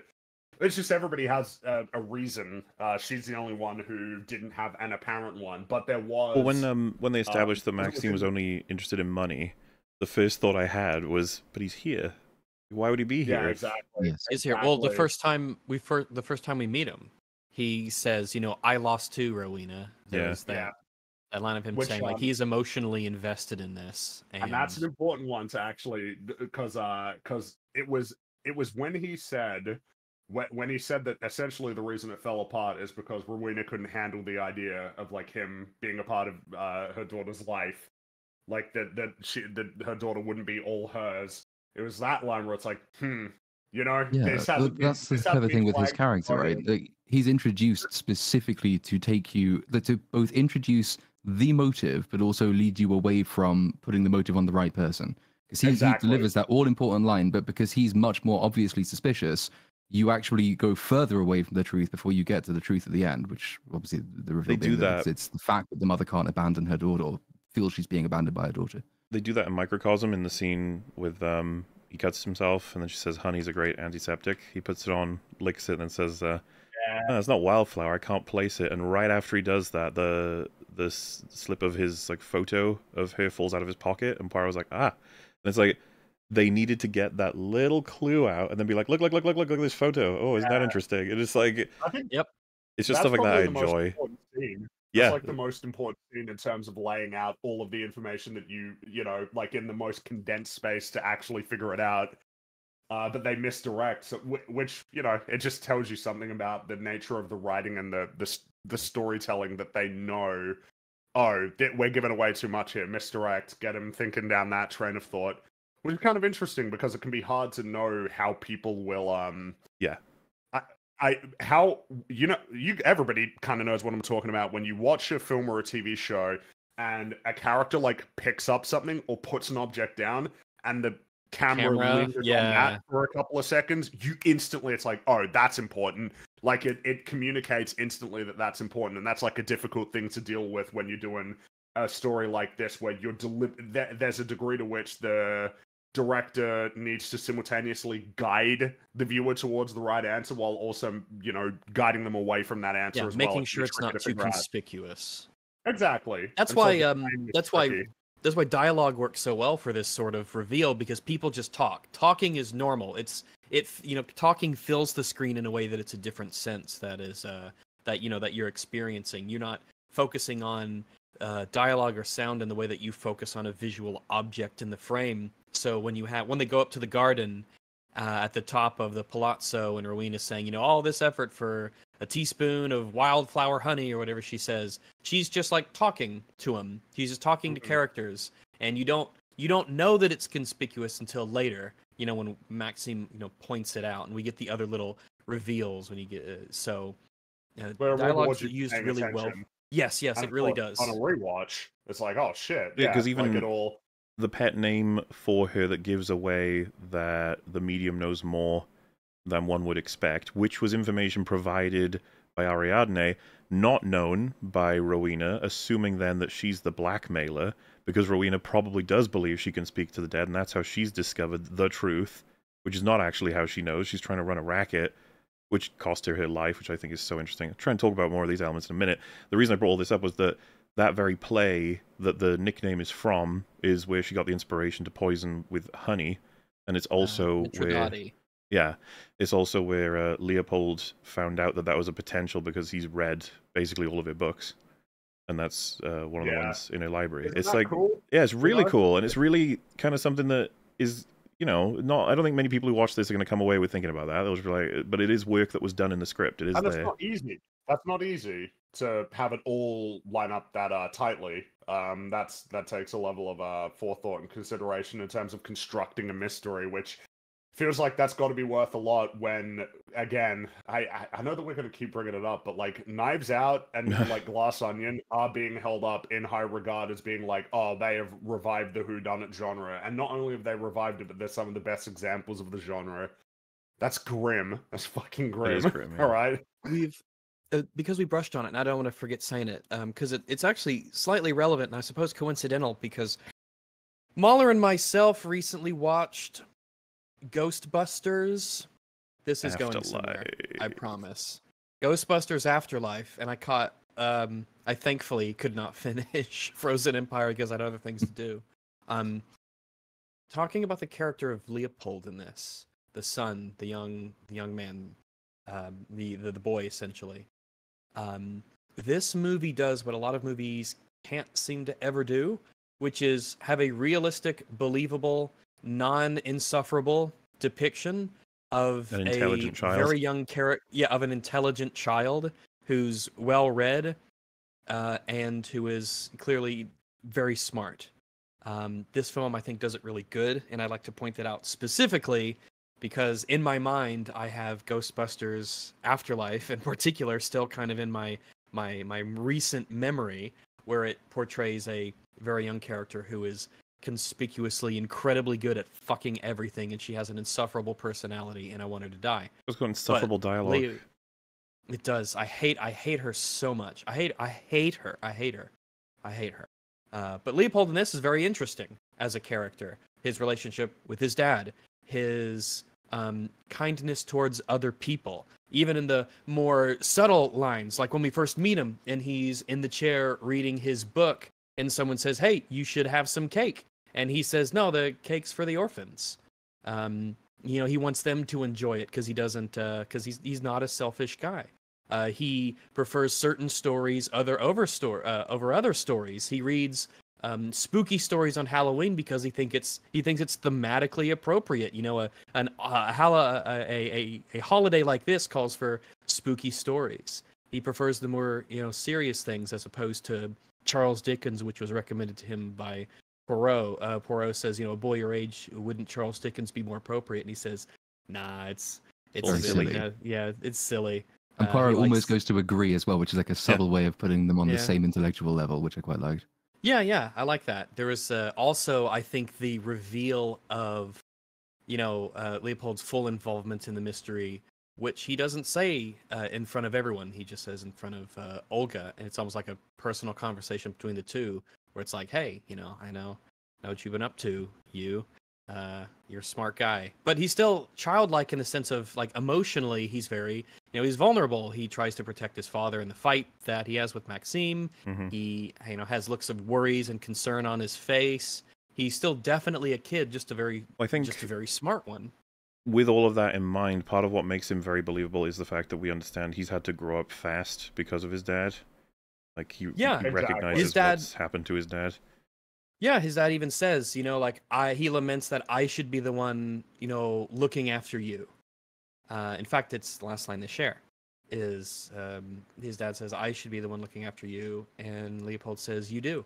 It's just everybody has a, a reason. Uh she's the only one who didn't have an apparent one but there was Well, when um when they established that maxime was only interested in money, the first thought I had was, but he's here. Why would he be here? yeah exactly Yes. Is here. Well, the first time we first the first time we meet him, he says, you know, I lost too, Rowena. Yeah. That, Yeah. that line of him Which, saying like um, he's emotionally invested in this, and, and that's an important one to actually because uh because it was it was when he said when, when he said that essentially the reason it fell apart is because Rowena couldn't handle the idea of like him being a part of uh, her daughter's life, like that that she that her daughter wouldn't be all hers. It was that line where it's like, hmm, you know, Yeah, this hasn't been- that's the this clever thing been with his flagged character, before. right? Like, he's introduced specifically to take you to both introduce the motive, but also lead you away from putting the motive on the right person. Because he, Exactly. he delivers that all important line, but because he's much more obviously suspicious, you actually go further away from the truth before you get to the truth at the end. Which obviously the reveal they do that it's, it's the fact that the mother can't abandon her daughter or feels she's being abandoned by her daughter. They do that in Microcosm in the scene with um he cuts himself and then she says honey's a great antiseptic. He puts it on, licks it, and then says, uh, Yeah. "No, it's not wildflower. I can't place it." And right after he does that, the this slip of his like photo of her falls out of his pocket, and Poirot's like, "Ah," and it's like they needed to get that little clue out and then be like, "Look, look, look, look, look, look at this photo. Oh, isn't that interesting?" And it's like I think it's just that's stuff like that I probably the most enjoy. Yeah, It's like the most important scene in terms of laying out all of the information that you, you know, like in the most condensed space to actually figure it out. Uh, but they misdirect, so, whi- which you know, it just tells you something about the nature of the writing and the the, the storytelling that they know. Oh, we're giving away too much here. Misdirect, get them thinking down that train of thought, which is kind of interesting because it can be hard to know how people will um Yeah. I how you know you everybody kind of knows what I'm talking about when you watch a film or a TV show and a character like picks up something or puts an object down and the camera, Camera, lingers on that for a couple of seconds you instantly it's like oh that's important. Like it, it communicates instantly that that's important and that's like a difficult thing to deal with when you're doing a story like this where you're deli- there, there's a degree to which the director needs to simultaneously guide the viewer towards the right answer while also you know guiding them away from that answer yeah, as making well. Sure it's not too figure out. conspicuous. exactly That's And why, um, that's why that's why dialogue works so well for this sort of reveal because people just talk. Talking is normal. It's it you know talking fills the screen in a way that it's a different sense that is uh that you know that you're experiencing. You're not focusing on uh, dialogue or sound in the way that you focus on a visual object in the frame. So when you have when they go up to the garden uh, at the top of the palazzo and Rowena's saying, you know, all this effort for a teaspoon of wildflower honey or whatever she says, she's just like talking to him. She's just talking to Mhm. characters, and you don't you don't know that it's conspicuous until later. You know when Maxime you know points it out, and we get the other little reveals when you get uh, so. Uh, Where dialogue's reward used paying really well. Yes, yes, it really course, does. on a rewatch it's like oh shit Yeah, yeah 'cause like even- it all the pet name for her that gives away that the medium knows more than one would expect, which was information provided by Ariadne, not known by Rowena, assuming then that she's the blackmailer, because Rowena probably does believe she can speak to the dead, and that's how she's discovered the truth, which is not actually how she knows. She's trying to run a racket, which cost her her life, which I think is so interesting. I'll try and talk about more of these elements in a minute. The reason I brought all this up was that that very play that the nickname is from is where she got the inspiration to poison with honey, and it's also uh, where yeah, it's also where uh, Leopold found out that that was a potential because he's read basically all of her books, and that's uh, one of the ones in her library. Isn't it's that like cool? yeah, it's really cool, and it's really kind of something that is you know, not. I don't think many people who watch this are going to come away with thinking about that. It was like, but it is work that was done in the script. It is and there. it's not easy. That's not easy to have it all line up that uh, tightly. Um, that's that takes a level of uh, forethought and consideration in terms of constructing a mystery, which feels like that's got to be worth a lot when again I, I i know that we're going to keep bringing it up but like knives out and like glass onion are being held up in high regard as being like oh they have revived the who done it genre and not only have they revived it but they're some of the best examples of the genre that's grim that's fucking grim, grim, yeah. all right we've uh, because we brushed on it and i don't want to forget saying it because it, it's actually slightly relevant and i suppose coincidental because MauLer and myself recently watched Ghostbusters. This is going somewhere. I promise. Ghostbusters Afterlife, and I caught. Um, I thankfully could not finish Frozen Empire because I had other things to do. Um, talking about the character of Leopold in this, the son, the young, the young man, um, the, the the boy essentially. Um, this movie does what a lot of movies can't seem to ever do, which is have a realistic, believable non-insufferable depiction of An a intelligent child. very young character, yeah, of an intelligent child who's well read uh, and who is clearly very smart. Um, this film, I think, does it really good, and I'd like to point that out specifically because in my mind, I have Ghostbusters Afterlife, in particular, still kind of in my my my recent memory, where it portrays a very young character who is conspicuously incredibly good at fucking everything, and she has an insufferable personality, and I want her to die. Got insufferable dialogue. Leo- it does. I hate. I hate her so much. I hate. I hate her. I hate her. I hate her. Uh, but Leopold in this is very interesting as a character. His relationship with his dad, his um, kindness towards other people, even in the more subtle lines, like when we first meet him and he's in the chair reading his book, and someone says, "Hey, you should have some cake," and he says, "No, the cake's for the orphans." Um, you know, he wants them to enjoy it because he doesn't, because he's he's not a selfish guy. Uh, he prefers certain stories other over store uh, over other stories. He reads um, spooky stories on Halloween because he think it's he thinks it's thematically appropriate. You know, a an a, a, a, a holiday like this calls for spooky stories. He prefers the more you know serious things as opposed to Charles Dickens, which was recommended to him by Poirot. Uh, Poirot says, you know, a boy your age, wouldn't Charles Dickens be more appropriate? And he says, nah, it's it's Very silly. silly. Uh, yeah, it's silly. And Uh, Poirot he almost likes- goes to agree as well, which is like a subtle way of putting them on Yeah. the same intellectual level, which I quite liked. Yeah, yeah, I like that. There was uh, also, I think, the reveal of, you know, uh, Leopold's full involvement in the mystery, which he doesn't say uh, in front of everyone. He just says in front of uh, Olga, and it's almost like a personal conversation between the two, where it's like, "Hey, you know, I know, know what you've been up to. You, uh, you're a smart guy." But he's still childlike in the sense of like emotionally, he's very, you know, he's vulnerable. He tries to protect his father in the fight that he has with Maxime. hmm He, you know, has looks of worries and concern on his face. He's still definitely a kid, just a very, I think just a very smart one. with all of that in mind, part of what makes him very believable is the fact that we understand he's had to grow up fast because of his dad. Like he, Yeah. he Exactly. recognizes His dad- what's happened to his dad. Yeah, his dad even says, you know, like I, he laments that I should be the one, you know, looking after you. Uh, in fact, it's the last line they share is um, his dad says, I should be the one looking after you. And Leopold says, You do.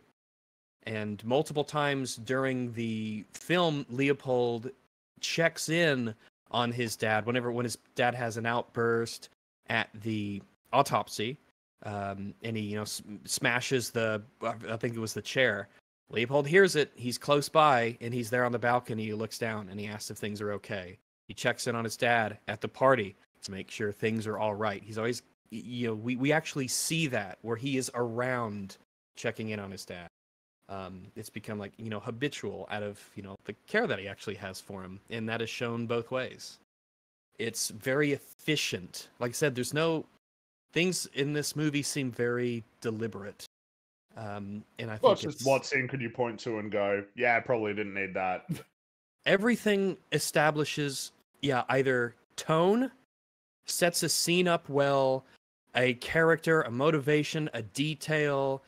And multiple times during the film, Leopold checks in on his dad whenever when his dad has an outburst at the autopsy. Um, and he, you know, smashes the, I think it was the chair. Leopold hears it. He's close by and he's there on the balcony. He looks down and he asks if things are okay. He checks in on his dad at the party to make sure things are all right. He's always, you know, we, we actually see that where he is around checking in on his dad. Um, it's become like, you know, habitual out of, you know, the care that he actually has for him. And that is shown both ways. It's very efficient. Like I said, there's no things in this movie seem very deliberate. Um, and I Well, think it's just what scene could you point to and go, yeah, I probably didn't need that. everything establishes yeah either tone sets a scene up well a character a motivation a detail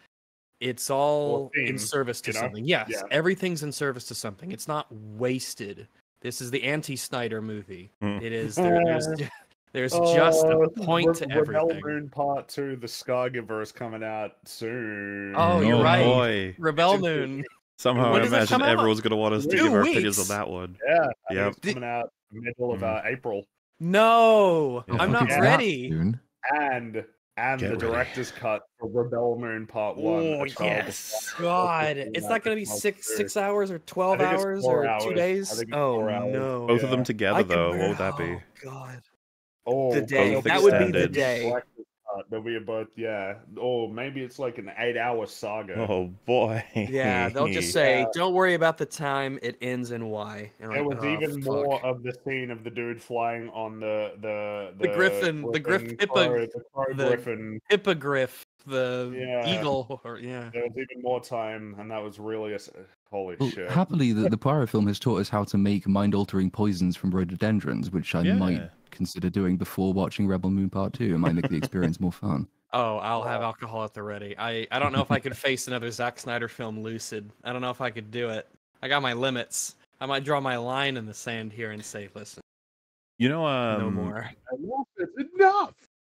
it's all in service to you know? something yes Yeah. everything's in service to something it's not wasted This is the anti-Snyder movie. Mm. It is there, there's there's just Oh, a point to Re- Rebel everything. Moon Part Two: The Scargiver is coming out soon. Oh, you're oh right. boy. Rebel It's Moon. Somehow When I imagine everyone's gonna want us to Two give our opinions on that one. Yeah, yeah. it's coming out middle of Mm. uh, April, No, Yeah. I'm not it's that ready. and and Get the ready. director's cut for Rebel Moon Part One. Oh A Child of yes. God, It's it's not going to be six too. six hours or twelve hours or hours. two I days. think it's Oh four hours. no! Both of them together I can though, what would that be? Oh God! Oh, The day. both That would be the day. Director's cut, There'll be a both, yeah. Or maybe it's like an eight-hour saga. Oh boy. Yeah, they'll just say, Yeah. "Don't worry about the time; it ends in Y." And There I'm was "Oh, even fuck." more of the scene of the dude flying on the the The griffin- the griff- hippo- the the- griffin. hippogriff, the Yeah. eagle, or yeah. There was even more time, and that was really a holy Well, shit. happily, the, the Poirot film has taught us how to make mind-altering poisons from rhododendrons, which I might consider doing before watching Rebel Moon Part Two. It might make the experience more fun. Oh, I'll have alcohol at the ready. I I don't know if I could face another Zack Snyder film, Lucid. I don't know if I could do it. I got my limits. I might draw my line in the sand here and say, "Listen, You know, um, no more." Enough.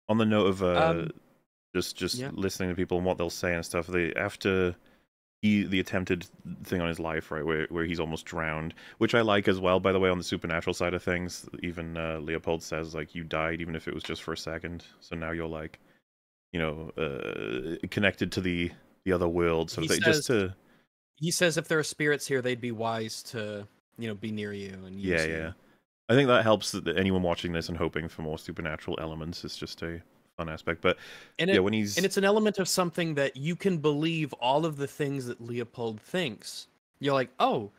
on the note of uh, Um, just just yeah. listening to people and what they'll say and stuff, they after he the attempted thing on his life, right, where where he's almost drowned, which I like as well. By the way, on the supernatural side of things, even uh, Leopold says like you died, even if it was just for a second. So now you're like, you know, uh, connected to the the other world. So they, says- just to He says if there are spirits here, they'd be wise to, you know, be near you and use yeah you. yeah. I think that helps that anyone watching this and hoping for more supernatural elements is just a fun aspect. But And yeah, it, when he's and it's an element of something that you can believe all of the things that Leopold thinks. You're like, oh,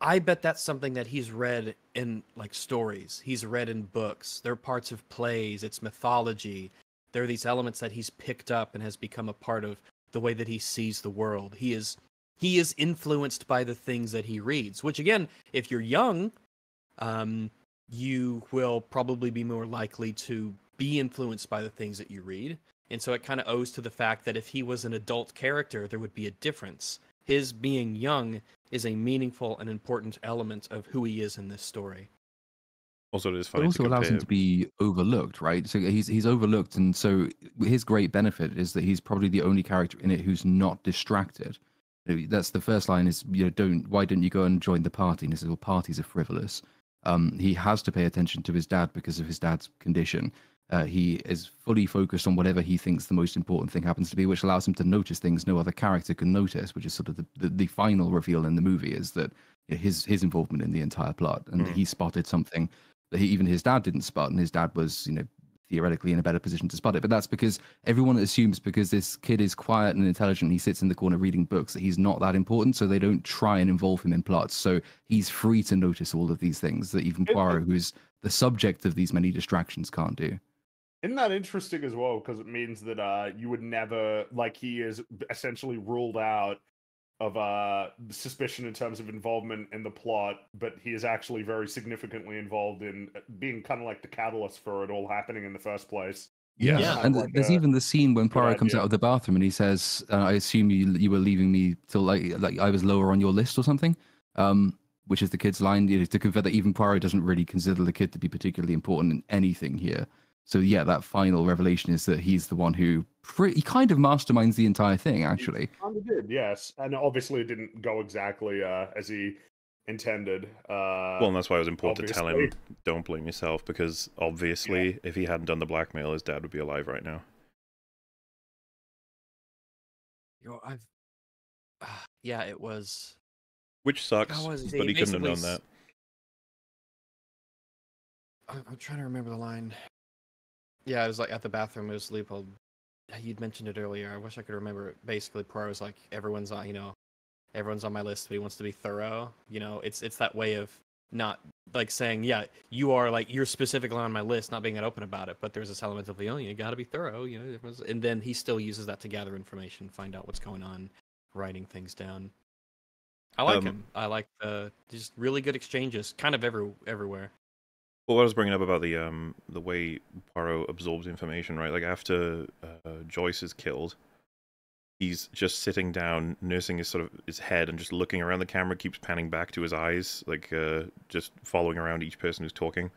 I bet that's something that he's read in like stories. He's read in books. They're parts of plays. It's mythology. There are these elements that he's picked up and has become a part of the way that he sees the world. He is he is influenced by the things that he reads. Which again, if you're young, um, you will probably be more likely to be influenced by the things that you read. And so it kind of owes to the fact that if he was an adult character, there would be a difference. His being young is a meaningful and important element of who he is in this story. also it is funny. It also to allows him to be overlooked, right? So he's he's overlooked, and so his great benefit is that he's probably the only character in it who's not distracted. That's the first line is you know don't why don't you go and join the party? And he says well parties are frivolous. Um, he has to pay attention to his dad because of his dad's condition. Uh, he is fully focused on whatever he thinks the most important thing happens to be, which allows him to notice things no other character can notice, which is sort of the, the, the final reveal in the movie is that his his involvement in the entire plot and Mm. he spotted something that he, even his dad didn't spot, and his dad was, you know, theoretically in a better position to spot it. But that's because everyone assumes because this kid is quiet and intelligent, he sits in the corner reading books, that he's not that important, so they don't try and involve him in plots. So he's free to notice all of these things that even Poirot, who's the subject of these many distractions, can't do. Isn't that interesting as well? Because it means that uh, you would never like he is essentially ruled out of uh suspicion in terms of involvement in the plot, but he is actually very significantly involved in uh, being kind of like the catalyst for it all happening in the first place. Yeah, Yeah. and Like there's a even the scene when Poirot comes idea. out of the bathroom and he says, uh, "I assume you you were leaving me till like like I was lower on your list or something," um, which is the kid's line you know, to convey that even Poirot doesn't really consider the kid to be particularly important in anything here. So yeah, that final revelation is that he's the one who pretty, he kind of masterminds the entire thing. Actually, Kind of did, yes, and obviously it didn't go exactly uh, as he intended. Uh, Well, and that's why it was important to tell him, don't blame yourself, because obviously, if he hadn't done the blackmail, his dad would be alive right now. You know, I've ah, yeah, it was Which sucks, was but he couldn't have known that. I'm trying to remember the line. Yeah, it was like at the bathroom. It was Leopold. You'd mentioned it earlier. I wish I could remember it. Basically, Poirot was like, everyone's on, you know, everyone's on my list, but he wants to be thorough. You know, it's it's that way of not like saying, yeah, you are like you're specifically on my list, not being that open about it. But there's this element of, you know, you got to be thorough. You know, and then he still uses that to gather information, find out what's going on, writing things down. I like Um, him. I like the just really good exchanges, kind of every everywhere. Well, what I was bringing up about the um the way Poirot absorbs information, right? Like after uh, Joyce is killed, he's just sitting down, nursing his sort of his head and just looking around the camera, keeps panning back to his eyes, like uh, just following around each person who's talking.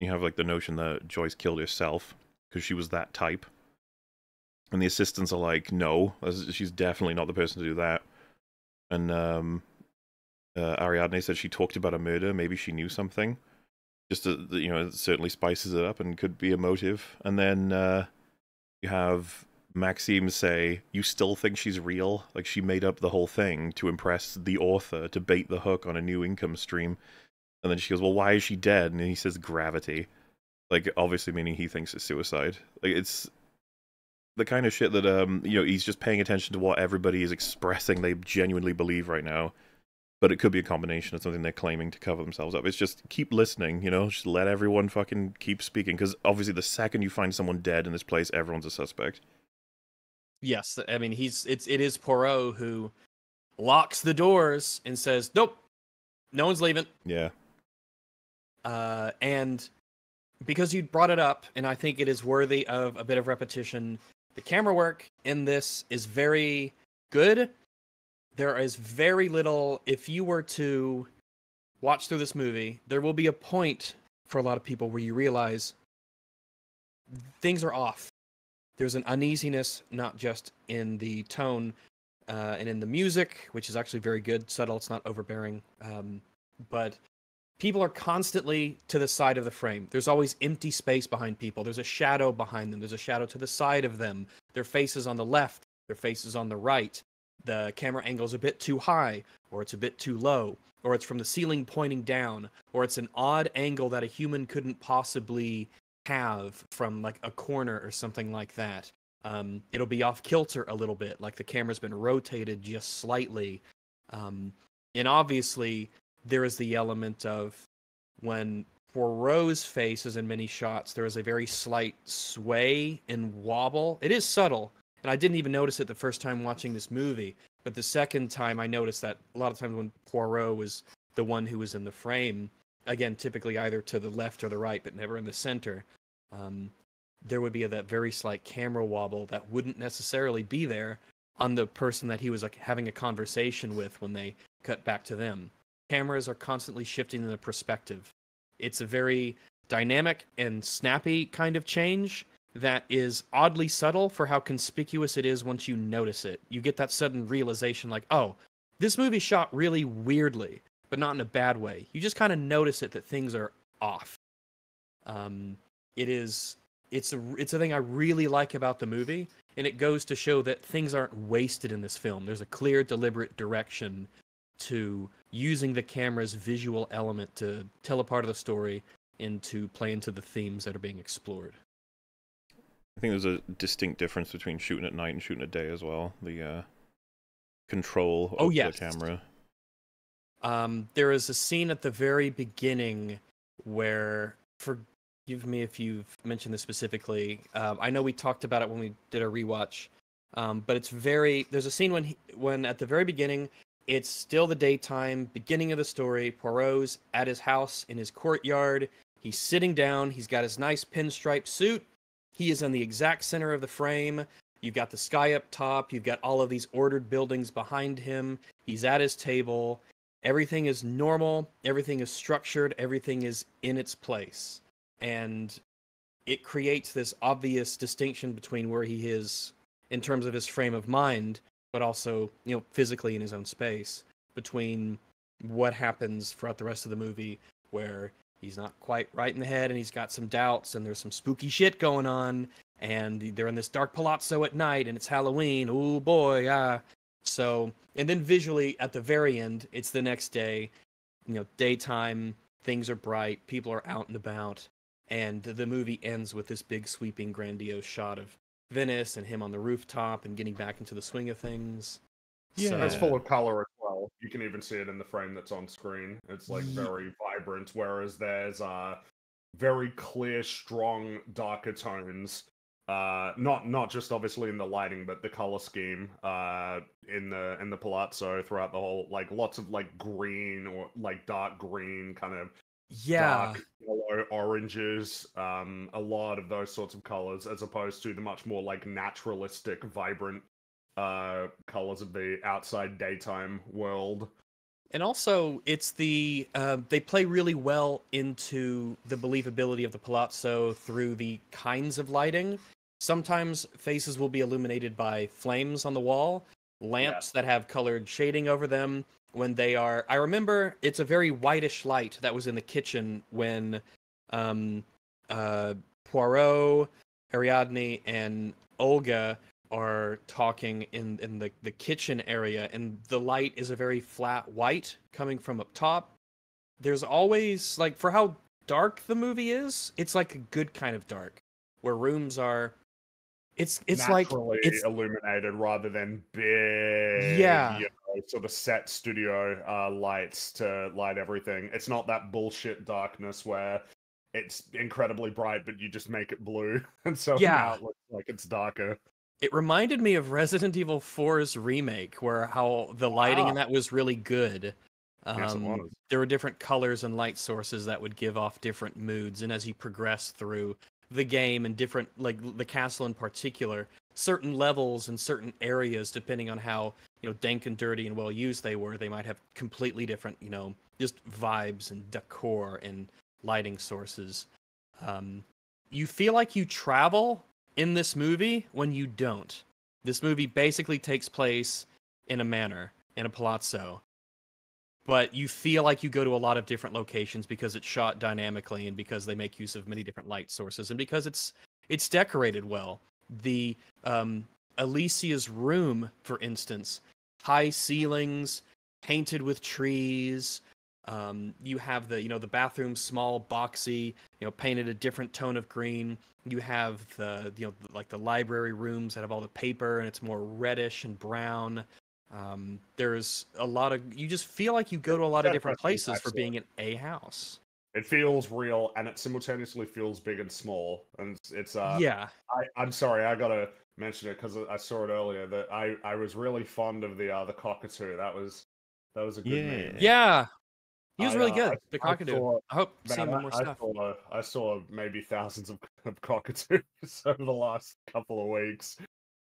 You have like the notion that Joyce killed herself because she was that type. And the assistants are like, no, she's definitely not the person to do that. And um, uh, Ariadne said she talked about a murder. Maybe she knew something. Just to, you know, certainly spices it up and could be a motive. And then uh, you have Maxime say, "You still think she's real? Like she made up the whole thing to impress the author to bait the hook on a new income stream." And then she goes, "Well, why is she dead?" And he says, "Gravity." Like obviously meaning he thinks it's suicide. Like it's the kind of shit that um you know he's just paying attention to what everybody is expressing they genuinely believe right now but it could be a combination of something they're claiming to cover themselves up. It's just keep listening, you know, just let everyone fucking keep speaking because obviously the second you find someone dead in this place, everyone's a suspect. Yes, I mean he's it's it is Poirot who locks the doors and says, "Nope, no one's leaving." Yeah. Uh, and because you brought it up, and I think it is worthy of a bit of repetition, the camera work in this is very good. There is very little. If you were to watch through this movie, there will be a point for a lot of people where you realize things are off there's an uneasiness not just in the tone uh, and in the music, which is actually very good, subtle. It's not overbearing, um, but people are constantly to the side of the frame. There's always empty space behind people. There's a shadow behind them. There's a shadow to the side of them. Their faces on the left. Their faces on the right. The camera angle's a bit too high, or it's a bit too low, or it's from the ceiling pointing down, or it's an odd angle that a human couldn't possibly have from like a corner or something like that. Um, it'll be off kilter a little bit, like the camera's been rotated just slightly. Um, and obviously, there is the element of when Poirot's face is in many shots, there is a very slight sway and wobble. It is subtle, and I didn't even notice it the first time watching this movie. But the second time, I noticed that a lot of times when Poirot was the one who was in the frame, again, typically either to the left or the right, but never in the center, um, there would be a, that very slight camera wobble that wouldn't necessarily be there on the person that he was like having a conversation with when they cut back to them. Cameras are constantly shifting in the perspective. It's a very dynamic and snappy kind of change that is oddly subtle for how conspicuous it is once you notice it. You get that sudden realization like, oh, this movie shot really weirdly but not in a bad way. You just kind of notice it that things are off. Um, it is it's a it's a thing I really like about the movie, and it goes to show that things aren't wasted in this film. There's a clear, deliberate direction to using the camera's visual element to tell a part of the story and to play into the themes that are being explored. I think there's a distinct difference between shooting at night and shooting at day as well. The uh, control oh, of oh, yes. the camera. Um, there is a scene at the very beginning where, forgive me if you've mentioned this specifically. Um, I know we talked about it when we did a rewatch, um, but it's very. There's a scene when he, when at the very beginning, it's still the daytime, beginning of the story. Poirot's at his house in his courtyard. He's sitting down. He's got his nice pinstripe suit. He is in the exact center of the frame. You've got the sky up top. You've got all of these ordered buildings behind him. He's at his table everything is normal, everything is structured, everything is in its place. And it creates this obvious distinction between where he is in terms of his frame of mind, but also, you know, physically in his own space, between what happens throughout the rest of the movie where he's not quite right in the head and he's got some doubts and there's some spooky shit going on and they're in this dark palazzo at night and it's Halloween. Oh boy, ah. So, and then visually at the very end, it's the next day, you know, daytime, things are bright, people are out and about, and the movie ends with this big sweeping grandiose shot of Venice and him on the rooftop and getting back into the swing of things. Yeah, so, it's full of color as well. You can even see it in the frame that's on screen. It's like very vibrant, whereas there's uh very clear, strong, darker tones uh, not not just obviously in the lighting, but the color scheme uh, in the in the palazzo throughout the whole like lots of like green or like dark green kind of yeah dark yellow oranges um a lot of those sorts of colors as opposed to the much more like naturalistic vibrant uh, colors of the outside daytime world. And also, it's the uh, they play really well into the believability of the palazzo through the kinds of lighting. Sometimes faces will be illuminated by flames on the wall, lamps that have colored shading over them. When they are, I remember it's a very whitish light that was in the kitchen when um, uh, Poirot, Ariadne, and Olga are talking in in the the kitchen area and the light is a very flat white coming from up top there's always like for how dark the movie is it's like a good kind of dark where rooms are it's it's like it's illuminated rather than big, Yeah. you know, sort of set studio uh, lights to light everything. It's not that bullshit darkness where it's incredibly bright, but you just make it blue, and so Yeah. now it looks like it's darker. It reminded me of Resident Evil 4's remake where how the lighting in Ah. that was really good Yes, it um, was. there were different colors and light sources that would give off different moods and as you progress through the game and different like the castle in particular certain levels and certain areas depending on how you know dank and dirty and well used they were they might have completely different you know just vibes and decor and lighting sources um, you feel like you travel in this movie when you don't. This movie basically takes place in a manor in a palazzo. But you feel like you go to a lot of different locations because it's shot dynamically and because they make use of many different light sources and because it's it's decorated well. The um alicia's room for instance high ceilings painted with trees um you have the you know the bathroom small boxy you know painted a different tone of green you have the you know like the library rooms that have all the paper and it's more reddish and brown um, there's a lot of you just feel like you go to a lot of different prestige, places for being in a house. It feels real, and it simultaneously feels big and small. And it's, it's uh, yeah, I, I'm sorry, I gotta mention it because I saw it earlier that I, I was really fond of the uh, the cockatoo. That was that was a good Yeah. meme. yeah. He was I, really uh, good. I- the I cockatoo. I hope Man, seeing I, more stuff. saw I saw maybe thousands of, of cockatoos over the last couple of weeks.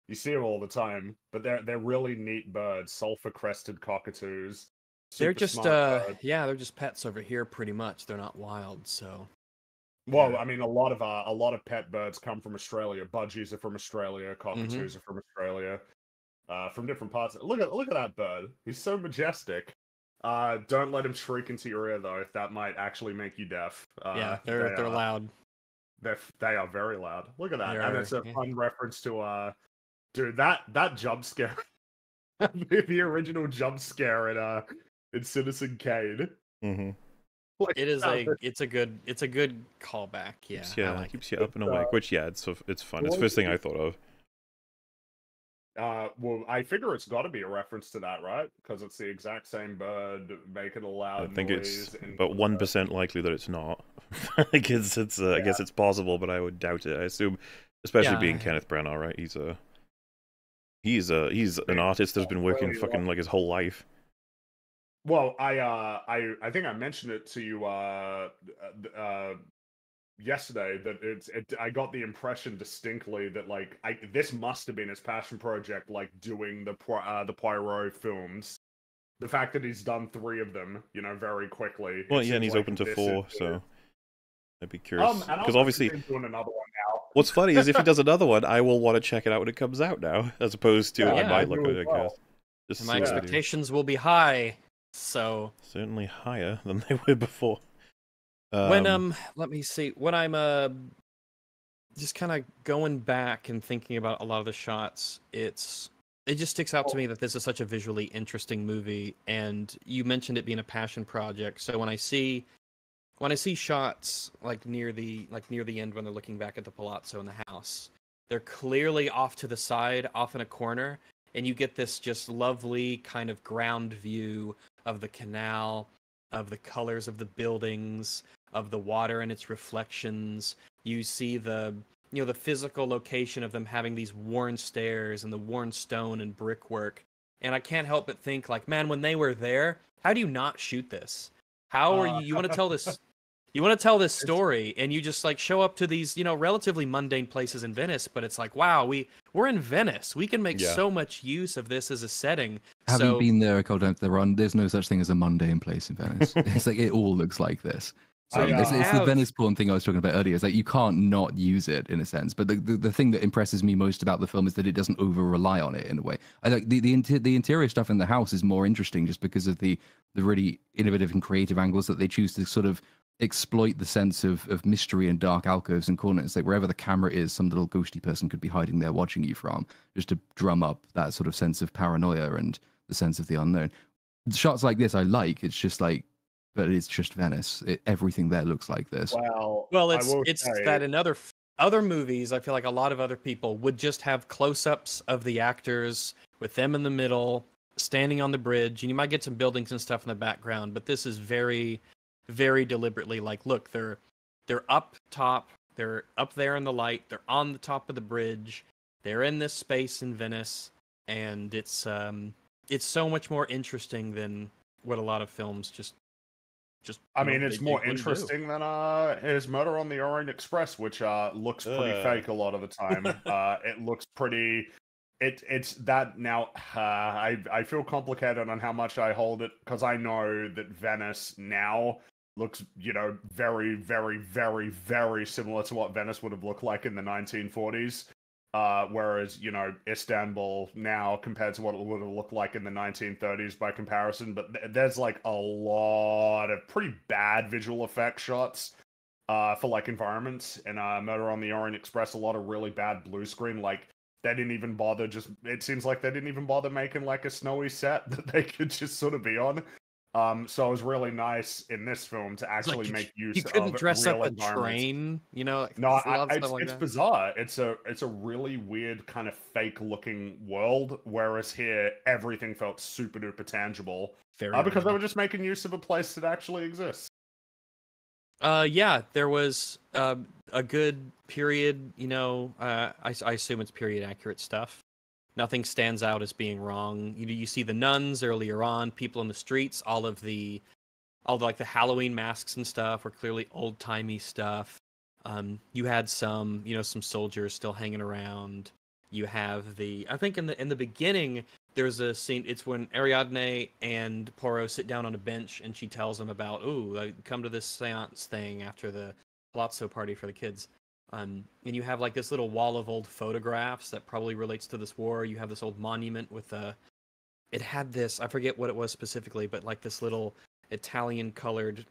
You see them all the time, but they're they're really neat birds, sulfur crested cockatoos. They're just uh yeah, they're just pets over here pretty much. They're not wild, so Well, yeah. I mean, a lot of uh, a lot of pet birds come from Australia. Budgies are from Australia. Mm-hmm. Cockatoos are from Australia. Uh, from different parts. Look at look at that bird. He's so majestic. Uh, don't let him shriek into your ear though. That might actually make you deaf. Uh, yeah, they're they they're are- loud. They're they are very loud. Look at that, They and are, it's a yeah. fun reference to uh, dude that that jump scare, the, the original jump scare in uh in Citizen Kane. Mm-hmm. Like, It is that a it's a good it's a good callback. Yeah, Keeps, yeah, like keeps it. you up and awake. uh, Which yeah, it's it's fun. It's the first thing I thought of. Uh, well, I figure it's got to be a reference to that, right? Because it's the exact same bird making a loud I think noise. it's in about the- one percent likely that it's not. I guess it's uh, I guess it's possible, but I would doubt it. I assume, especially Yeah, being Kenneth Branagh, right? He's a he's a he's an artist that's been working really fucking well. like his whole life. Well, I uh, I I think I mentioned it to you uh, uh, uh yesterday that it's it, I got the impression distinctly that like I this must have been his passion project, like doing the Poi- uh, the Poirot films. The fact that he's done three of them, you know, very quickly. Well, yeah, and he's like open to four, so I'd be curious Um, because I'll obviously, doing another one now. what's funny is if he does another one, I will want to check it out when it comes out now, as opposed to Yeah, I I might look at it. well. guess. Just My see what they do. expectations will be high. So certainly higher than they were before. When um let me see when i'm uh just kind of going back and thinking about a lot of the shots it's it just sticks out to me that this is such a visually interesting movie and you mentioned it being a passion project so when i see when i see shots like near the like near the end when they're looking back at the palazzo and the house they're clearly off to the side off in a corner and you get this just lovely kind of ground view of the canal of the colors of the buildings of the water and its reflections. You see the you know the physical location of them having these worn stairs and the worn stone and brickwork. And i can't help but think like man when they were there how do you not shoot this? How are Uh, you you want to tell this you want to tell this story and you just like show up to these you know relatively mundane places in venice but it's like wow we we're in venice. We can make Yeah. so much use of this as a setting. Having so been there a couple times, there are there's no such thing as a mundane place in Venice. it's like it all looks like this. So I, it's, it's the Venice porn thing I was talking about earlier. It's like you can't not use it in a sense. But the, the, the thing that impresses me most about the film is that it doesn't over rely on it in a way. I like the the, inter- the interior stuff in the house is more interesting just because of the the really innovative and creative angles that they choose to sort of exploit the sense of, of mystery and dark alcoves and corners. Like wherever the camera is, some little ghosty person could be hiding there watching you from, just to drum up that sort of sense of paranoia and the sense of the unknown. Shots like this I like. It's just like, but it's just Venice. It, everything there looks like this. Well, well it's it's say- that in other other movies i feel like a lot of other people would just have close-ups of the actors with them in the middle standing on the bridge and you might get some buildings and stuff in the background but this is very very deliberately like look they're they're up top they're up there in the light they're on the top of the bridge they're in this space in venice and it's um it's so much more interesting than what a lot of films just just I you know, mean, it's they more wouldn't do. interesting than uh his Murder on the Orient Express, which uh looks pretty Ugh. fake a lot of the time. uh, it looks pretty. It it's that now. Uh, I I feel complicated on how much I hold it because I know that Venice now looks you know very very very very similar to what Venice would have looked like in the 1940s. Uh, whereas you know Istanbul now compared to what it would have looked like in the 1930s by comparison, but th- there's like a lot of pretty bad visual effect shots uh, for like environments. And uh, Murder on the Orient Express, a lot of really bad blue screen. Like they didn't even bother. Just it seems like they didn't even bother making like a snowy set that they could just sort of be on. Um, so it was really nice in this film to like actually you- make use you couldn't of dress real up a train you know No, I, it's, like it's bizarre. It's a it's a really weird kind of fake looking world. Whereas here, everything felt super duper tangible Very uh, because they were just making use of a place that actually exists. Uh, yeah, there was uh, a good period. You know, uh, I, I assume it's period accurate stuff. Nothing stands out as being wrong. You you see the nuns earlier on, people in the streets, all of the, all the, like the Halloween masks and stuff were clearly old timey stuff. Um, you had some, you know, some soldiers still hanging around. You have the, I think in the in the beginning there's a scene. It's when Ariadne and Poirot sit down on a bench, and she tells him about, "Ooh, come to this séance thing after the palazzo party for the kids." Um, and you have like this little wall of old photographs that probably relates to this war. You have this old monument with a. It had this. I forget what it was specifically, but like this little Italian colored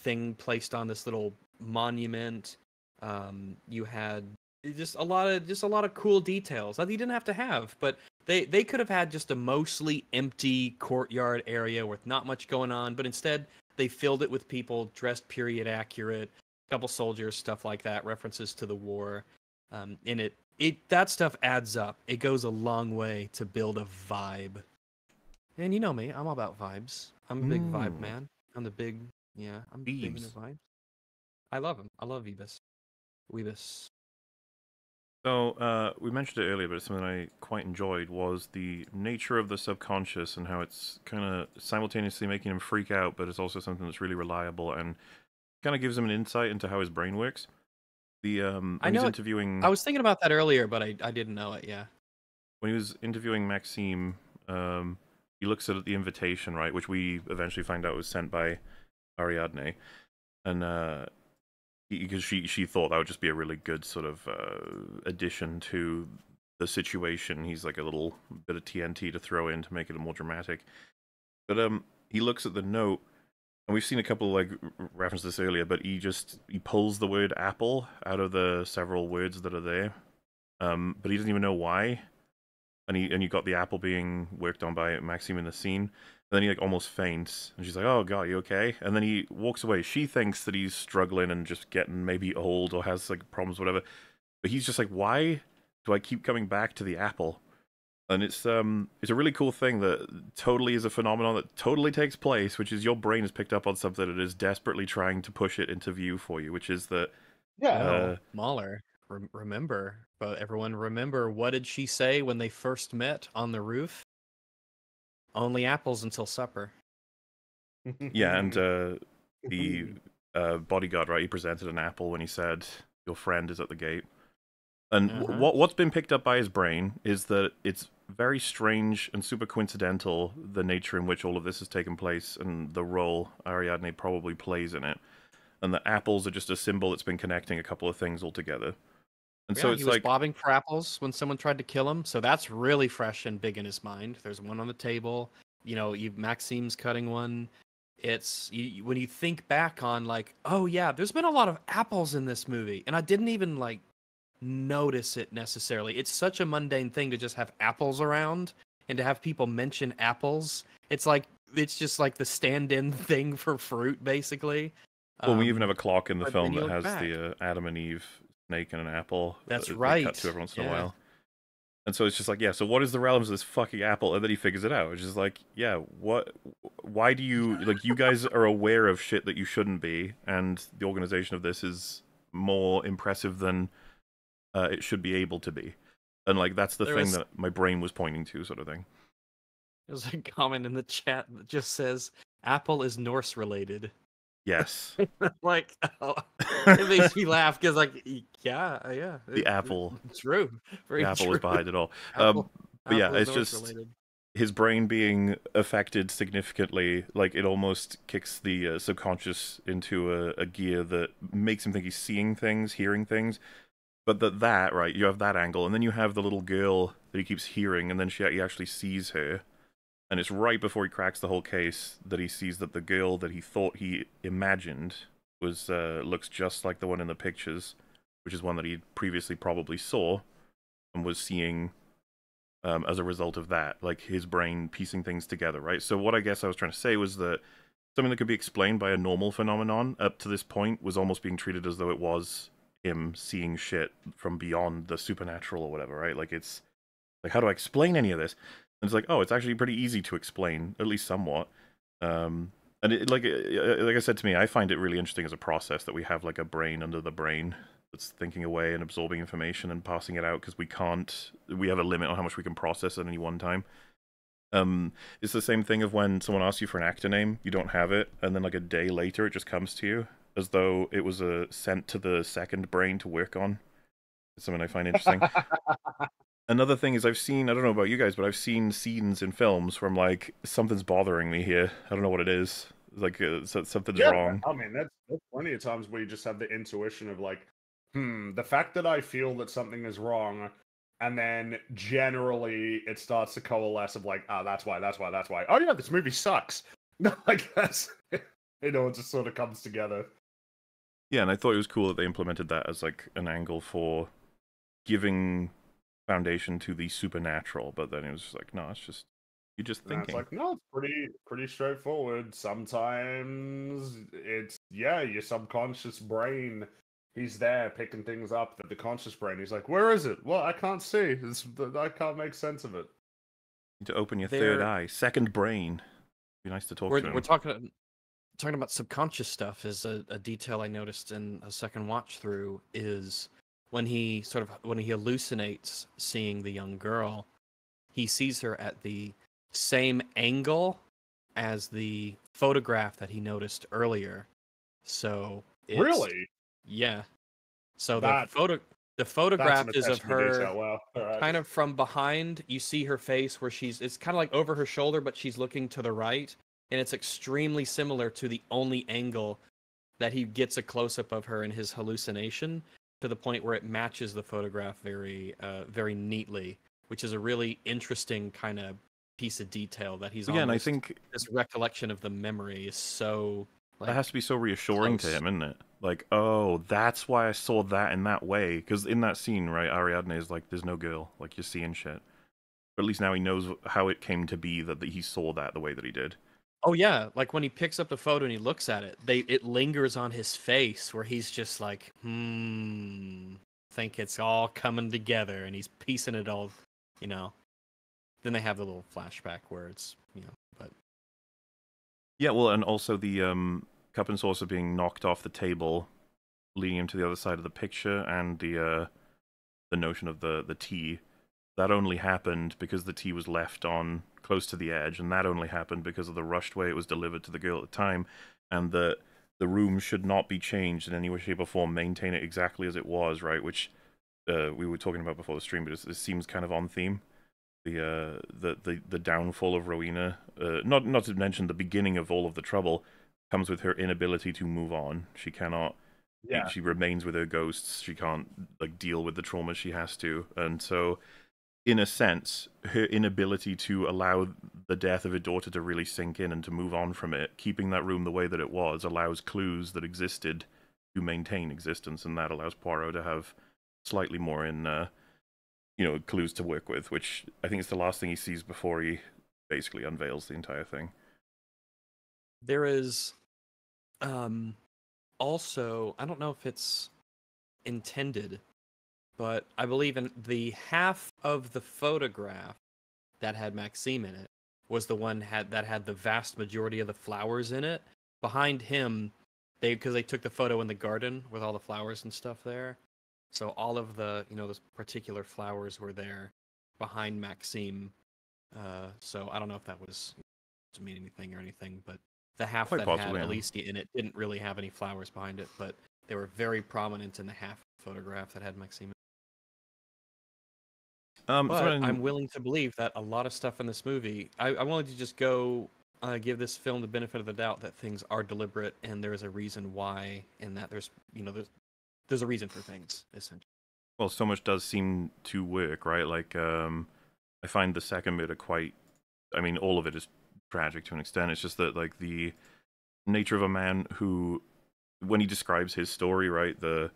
thing placed on this little monument. Um, you had just a lot of just a lot of cool details that you didn't have to have, but they they could have had just a mostly empty courtyard area with not much going on, but instead they filled it with people dressed period accurate, couple soldiers, stuff like that, references to the war. Um, and it it that stuff adds up. It goes a long way to build a vibe. And you know me, I'm all about vibes. I'm a big vibe Mm. man. I'm the big yeah. I'm big into vibes. I love him. I love Weebus. Weebus. So uh, we mentioned it earlier, but something I quite enjoyed was the nature of the subconscious and how it's kind of simultaneously making him freak out, but it's also something that's really reliable and kind of gives him an insight into how his brain works. The um, I when he's know it- interviewing I was thinking about that earlier, but I, I didn't know it. Yeah. when he was interviewing Maxime, um, he looks at the invitation, right, which we eventually find out was sent by Ariadne, and uh, because she she thought that would just be a really good sort of uh, addition to the situation. He's like a little bit of TNT to throw in to make it more dramatic. But um, he looks at the note, and we've seen a couple like r- references this earlier. But he just he pulls the word apple out of the several words that are there, um, but he doesn't even know why and he and you got the apple being worked on by Maxime in the scene. And then he like almost faints, and she's like, "Oh God, you okay?" And then he walks away. She thinks that he's struggling and just getting maybe old or has like problems, whatever. But he's just like, "Why do I keep coming back to the apple?" And it's um it's a really cool thing that totally is a phenomenon that totally takes place, which is your brain has picked up on something and is desperately trying to push it into view for you, which is that Yeah. Uh, MauLer, rem- remember, but everyone remember what did she say when they first met on the roof? Only apples until supper. yeah, and uh, the uh, bodyguard, right? He presented an apple when he said, "Your friend is at the gate." And Uh-huh. what what's been picked up by his brain is that it's very strange and super coincidental the nature in which all of this has taken place and the role Ariadne probably plays in it, and the apples are just a symbol that's been connecting a couple of things all together. And so it's he was like bobbing for apples when someone tried to kill him, so that's really fresh and big in his mind. There's one on the table. You know, you Maxime's cutting one. It's you- when you think back on like, oh yeah, there's been a lot of apples in this movie, and I didn't even like notice it necessarily. It's such a mundane thing to just have apples around and to have people mention apples. It's like it's just like the stand-in thing for fruit, basically. Well, we Um, even have a clock in the film that has back. the uh, Adam and Eve snake and an apple. That's that right, Cut to every once in a while. And so it's just like, yeah. So what is the relevance of this fucking apple? And then he figures it out. It's just like, yeah. What? Why do you like? You guys are aware of shit that you shouldn't be, and the organization of this is more impressive than uh, it should be able to be. And like that's the There thing was- that my brain was pointing to, sort of thing. There's a comment in the chat that just says Apple is Norse related. Yes, like oh, it makes me laugh because like yeah yeah the it- apple. it's true very The apple was true. behind it all. Apple- Um, but yeah, Apple is it's Norse just- related. his brain being affected significantly, like it almost kicks the uh, subconscious into a, a gear that makes him think he's seeing things, hearing things. But that that right, you have that angle, and then you have the little girl that he keeps hearing, and then she he actually sees her, and it's right before he cracks the whole case that he sees that the girl that he thought he imagined was uh, looks just like the one in the pictures, which is one that he previously probably saw, and was seeing um, as a result of that, like his brain piecing things together, right? So what I guess I was trying to say was that something that could be explained by a normal phenomenon up to this point was almost being treated as though it was him seeing shit from beyond the supernatural or whatever, right? Like it's like how do I explain any of this? And it's like, oh, it's actually pretty easy to explain, at least somewhat. Um, and it, like uh, like I said to me, I find it really interesting as a process that we have like a brain under the brain that's thinking away and absorbing information and passing it out because we can't we have a limit on how much we can process at any one time um it's the same thing of when someone asks you for an actor name you don't have it and then like a day later it just comes to you as though it was a sent to the second brain to work on it's something i find interesting another thing is i've seen i don't know about you guys but i've seen scenes in films where i'm like something's bothering me here i don't know what it is like uh, so- something's Yeah, wrong I mean, that's, that's plenty of times where you just have the intuition of like, hmm, the fact that I feel that something is wrong, and then generally it starts to coalesce of like, ah, that's why, that's why, that's why. Oh yeah, this movie sucks. No, I guess you know, it just sort of comes together. Yeah, and I thought it was cool that they implemented that as like an angle for giving foundation to the supernatural, but then it was just like, no, it's just you're just And it's thinking. like, no, it's pretty pretty straightforward. Sometimes it's yeah, your subconscious brain. He's there picking things up that the conscious brain. He's like, where is it? Well, I can't see. It's, I can't make sense of it. You need to open your third They're- eye, second brain. Be nice to talk we're, to him. we're talking talking about subconscious stuff is a, a detail I noticed in a second watch through is when he sort of when he hallucinates seeing the young girl, he sees her at the same angle as the photograph that he noticed earlier. So Really? yeah. So That- the photo the photograph is of her. All right. kind of from behind you see her face where she's it's kind of like over her shoulder but she's looking to the right and it's extremely similar to the only angle that he gets a close up of her in his hallucination to the point where it matches the photograph very uh very neatly which is a really interesting kind of piece of detail that he's Again, I think this recollection of the memory is so like that has to be so reassuring to him, isn't it? Like, oh, that's why I saw that in that way. Because in that scene, right, Ariadne is like, "There's no girl. Like, you're seeing shit." But at least now he knows how it came to be that, that he saw that the way that he did. Oh yeah, like when he picks up the photo and he looks at it, they it lingers on his face where he's just like, hmm, think it's all coming together and he's piecing it all, you know. Then they have the little flashback where it's, you know, but Yeah, well, and also the um, cup and saucer being knocked off the table, leading him to the other side of the picture, and the uh, the notion of the the tea. That only happened because the tea was left on close to the edge, and that only happened because of the rushed way it was delivered to the girl at the time, and that the room should not be changed in any way, shape, or form. Maintain it exactly as it was, right? Which uh, we were talking about before the stream, but it seems kind of on theme. The uh, the the the downfall of Rowena, uh, not not to mention the beginning of all of the trouble, comes with her inability to move on. She cannot. Yeah. She remains with her ghosts. She can't like deal with the trauma she has to, and so in a sense, her inability to allow the death of her daughter to really sink in and to move on from it, keeping that room the way that it was, allows clues that existed to maintain existence, and that allows Poirot to have slightly more in, uh, you know, clues to work with, which I think is the last thing he sees before he basically unveils the entire thing. There is, um, also I don't know if it's intended but I believe in the half of the photograph that had Maxime in it was the one had that had the vast majority of the flowers in it. Behind him, they because they took the photo in the garden with all the flowers and stuff there. So all of the you know those particular flowers were there behind Maxime. Uh, so I don't know if that was to mean anything or anything, but the half Quite that possibly, had yeah. Alicia in it didn't really have any flowers behind it, but they were very prominent in the half photograph that had Maxime. Um, But I'm willing to believe that a lot of stuff in this movie, I, I wanted to just go uh, give this film the benefit of the doubt that things are deliberate and there is a reason why, and that there's you know there's there's a reason for things essentially. well, so much does seem to work, right? Like, um, I find the second murder quite. I mean, all of it is tragic to an extent. It's just that, like, the nature of a man who, when he describes his story, right, the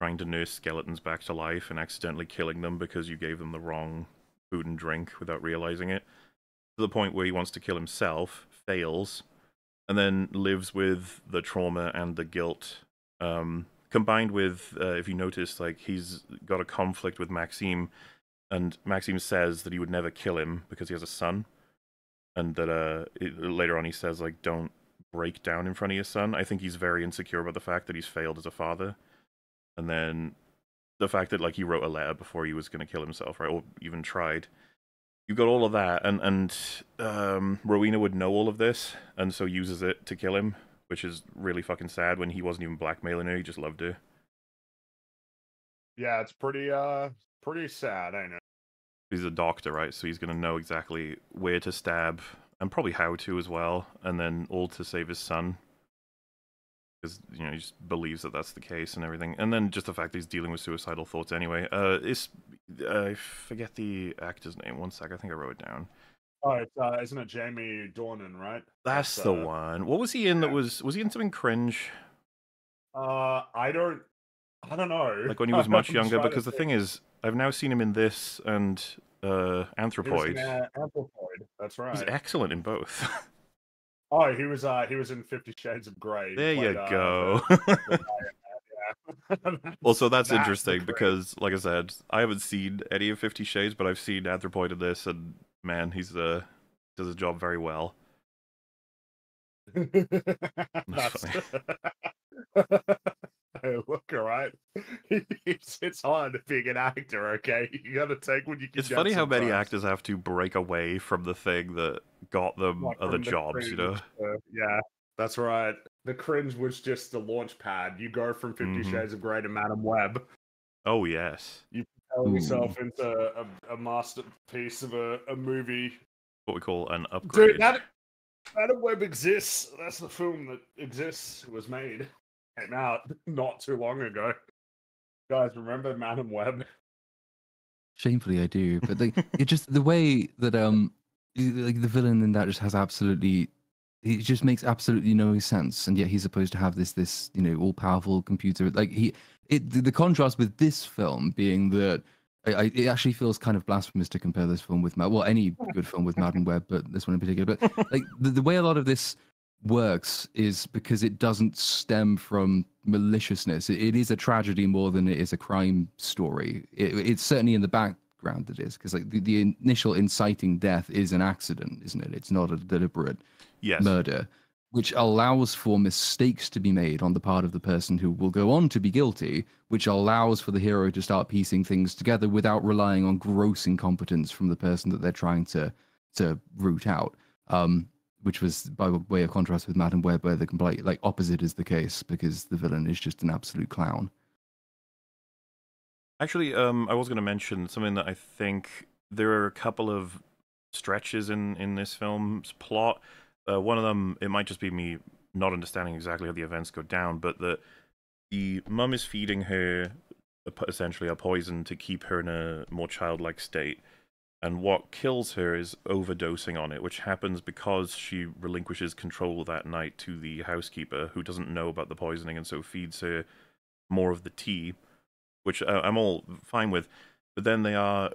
trying to nurse skeletons back to life and accidentally killing them because you gave them the wrong food and drink without realizing it, to the point where he wants to kill himself, fails, and then lives with the trauma and the guilt um, combined with uh, if you notice like he's got a conflict with maxime and maxime says that he would never kill him because he has a son and that uh it, later on he says like don't break down in front of your son. I think he's very insecure about the fact that he's failed as a father and then the fact that like he wrote a letter before he was going to kill himself right or even tried you got all of that and and um rowena would know all of this and so uses it to kill him which is really fucking sad when he wasn't even blackmailing her, he just loved her. Yeah, it's pretty uh pretty sad, I know. He's a doctor, right? So he's gonna know exactly where to stab and probably how to as well, and then all to save his son. Because you know he just believes that that's the case and everything, and then just the fact that he's dealing with suicidal thoughts anyway. Uh, it's I forget the actor's name. One sec, I think I wrote it down. Oh, it's uh isn't it Jamie Dornan, right? That's That's, the uh, one. What was he in? That was was he in something cringe? Uh I don't I don't know. Like when he was much younger? Because the thing is, I've now seen him in this and uh, was in, Anthropoid. uh, Anthropoid. That's right. He's excellent in both. Oh, he was uh he was in Fifty Shades of Grey. He there you played, uh, go. the- the in that, that's interesting because, like I said, I haven't seen any of Fifty Shades, but I've seen Anthropoid in this, and man, he's uh does his job very well. That's look, all right. it's, it's hard being an actor. Okay, you got to take what you can. It's get funny how many actors have to break away from the thing that got them Like, other from the jobs, you know. uh, yeah, that's right. The cringe was just the launch pad. You go from 50 Mhm. Shades of Grey to Madam Web, Oh yes, tell Ooh. yourself into a, a masterpiece of a, a movie. what we call an upgrade. Dude, that Madam Web exists. That's the film that exists. Was made, came out not too long ago. Guys, remember Madam Web? Shamefully, I do. But like, it just the way that um, like the villain in that just has absolutely, it just makes absolutely no sense. And yet he's supposed to have this this you know all powerful computer. Like he, it the, the contrast with this film being that. I, I, it actually feels kind of blasphemous to compare this film with Mad. well any good film with Madam Web, but this one in particular. But like the, the way a lot of this works is because it doesn't stem from maliciousness. It, it is a tragedy more than it is a crime story. It, it's certainly in the background that is because like the, the initial inciting death is an accident, isn't it? It's not a deliberate yes, murder, which allows for mistakes to be made on the part of the person who will go on to be guilty, which allows for the hero to start piecing things together without relying on gross incompetence from the person that they're trying to to root out. Um, which was by way of contrast with Madam Web, where the complete like opposite is the case because the villain is just an absolute clown. Actually, um, I was going to mention something that I think there are a couple of stretches in in this film's plot. Uh, one of them, it might just be me not understanding exactly how the events go down, but the the mum is feeding her essentially a poison to keep her in a more childlike state. And what kills her is overdosing on it, which happens because she relinquishes control that night to the housekeeper, who doesn't know about the poisoning and so feeds her more of the tea, which uh, I'm all fine with. But then they are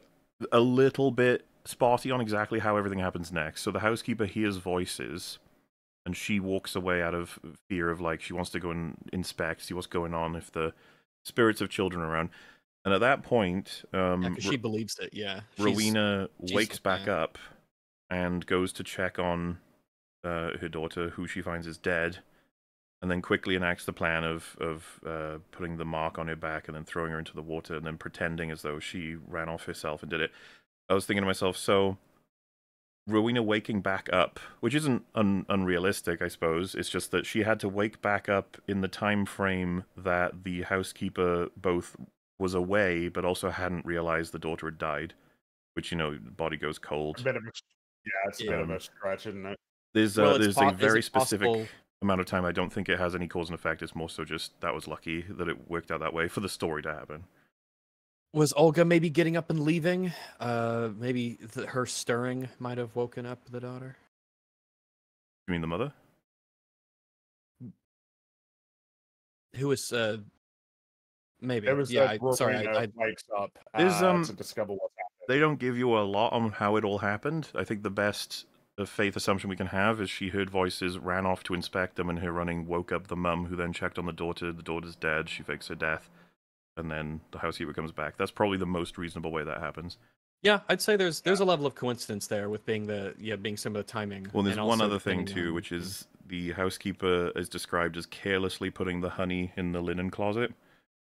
a little bit spotty on exactly how everything happens next. So the housekeeper hears voices, and she walks away out of fear of like she wants to go and inspect, see what's going on if the spirits of children are around. And at that point, um, Yeah, she believes it. Yeah. Rowena she's wakes back fan. up and goes to check on uh, her daughter, who she finds is dead, and then quickly enacts the plan of of uh, putting the mark on her back and then throwing her into the water and then pretending as though she ran off herself and did it. I was thinking to myself, so Rowena waking back up, which isn't un- unrealistic, I suppose. It's just that she had to wake back up in the time frame that the housekeeper both was away, but also hadn't realized the daughter had died. Which you know, body goes A cold. bit of a, yeah, it's a bit of a stretch, isn't it? There's Well, uh, there's po- a very specific possible- amount of time. I don't think it has any cause and effect. It's more so just that was lucky that it worked out that way for the story to happen. Was Olga maybe getting up and leaving? Uh, maybe th- her stirring might have woken up the daughter. You mean the mother? Who was uh, maybe? It was yeah. that I, sorry, I, I, wakes up There's, uh, um, to discover what's happening. They don't give you a lot on how it all happened. I think the best uh, faith assumption we can have is she heard voices, ran off to inspect them, and her running woke up the mum, who then checked on the daughter. The daughter's dead. She fakes her death, and then the housekeeper comes back. That's probably the most reasonable way that happens. yeah, I'd say there's there's a level of coincidence there with being the yeah being some of the timing. Well, there's and one other thing too, on- which is the housekeeper is described as carelessly putting the honey in the linen closet.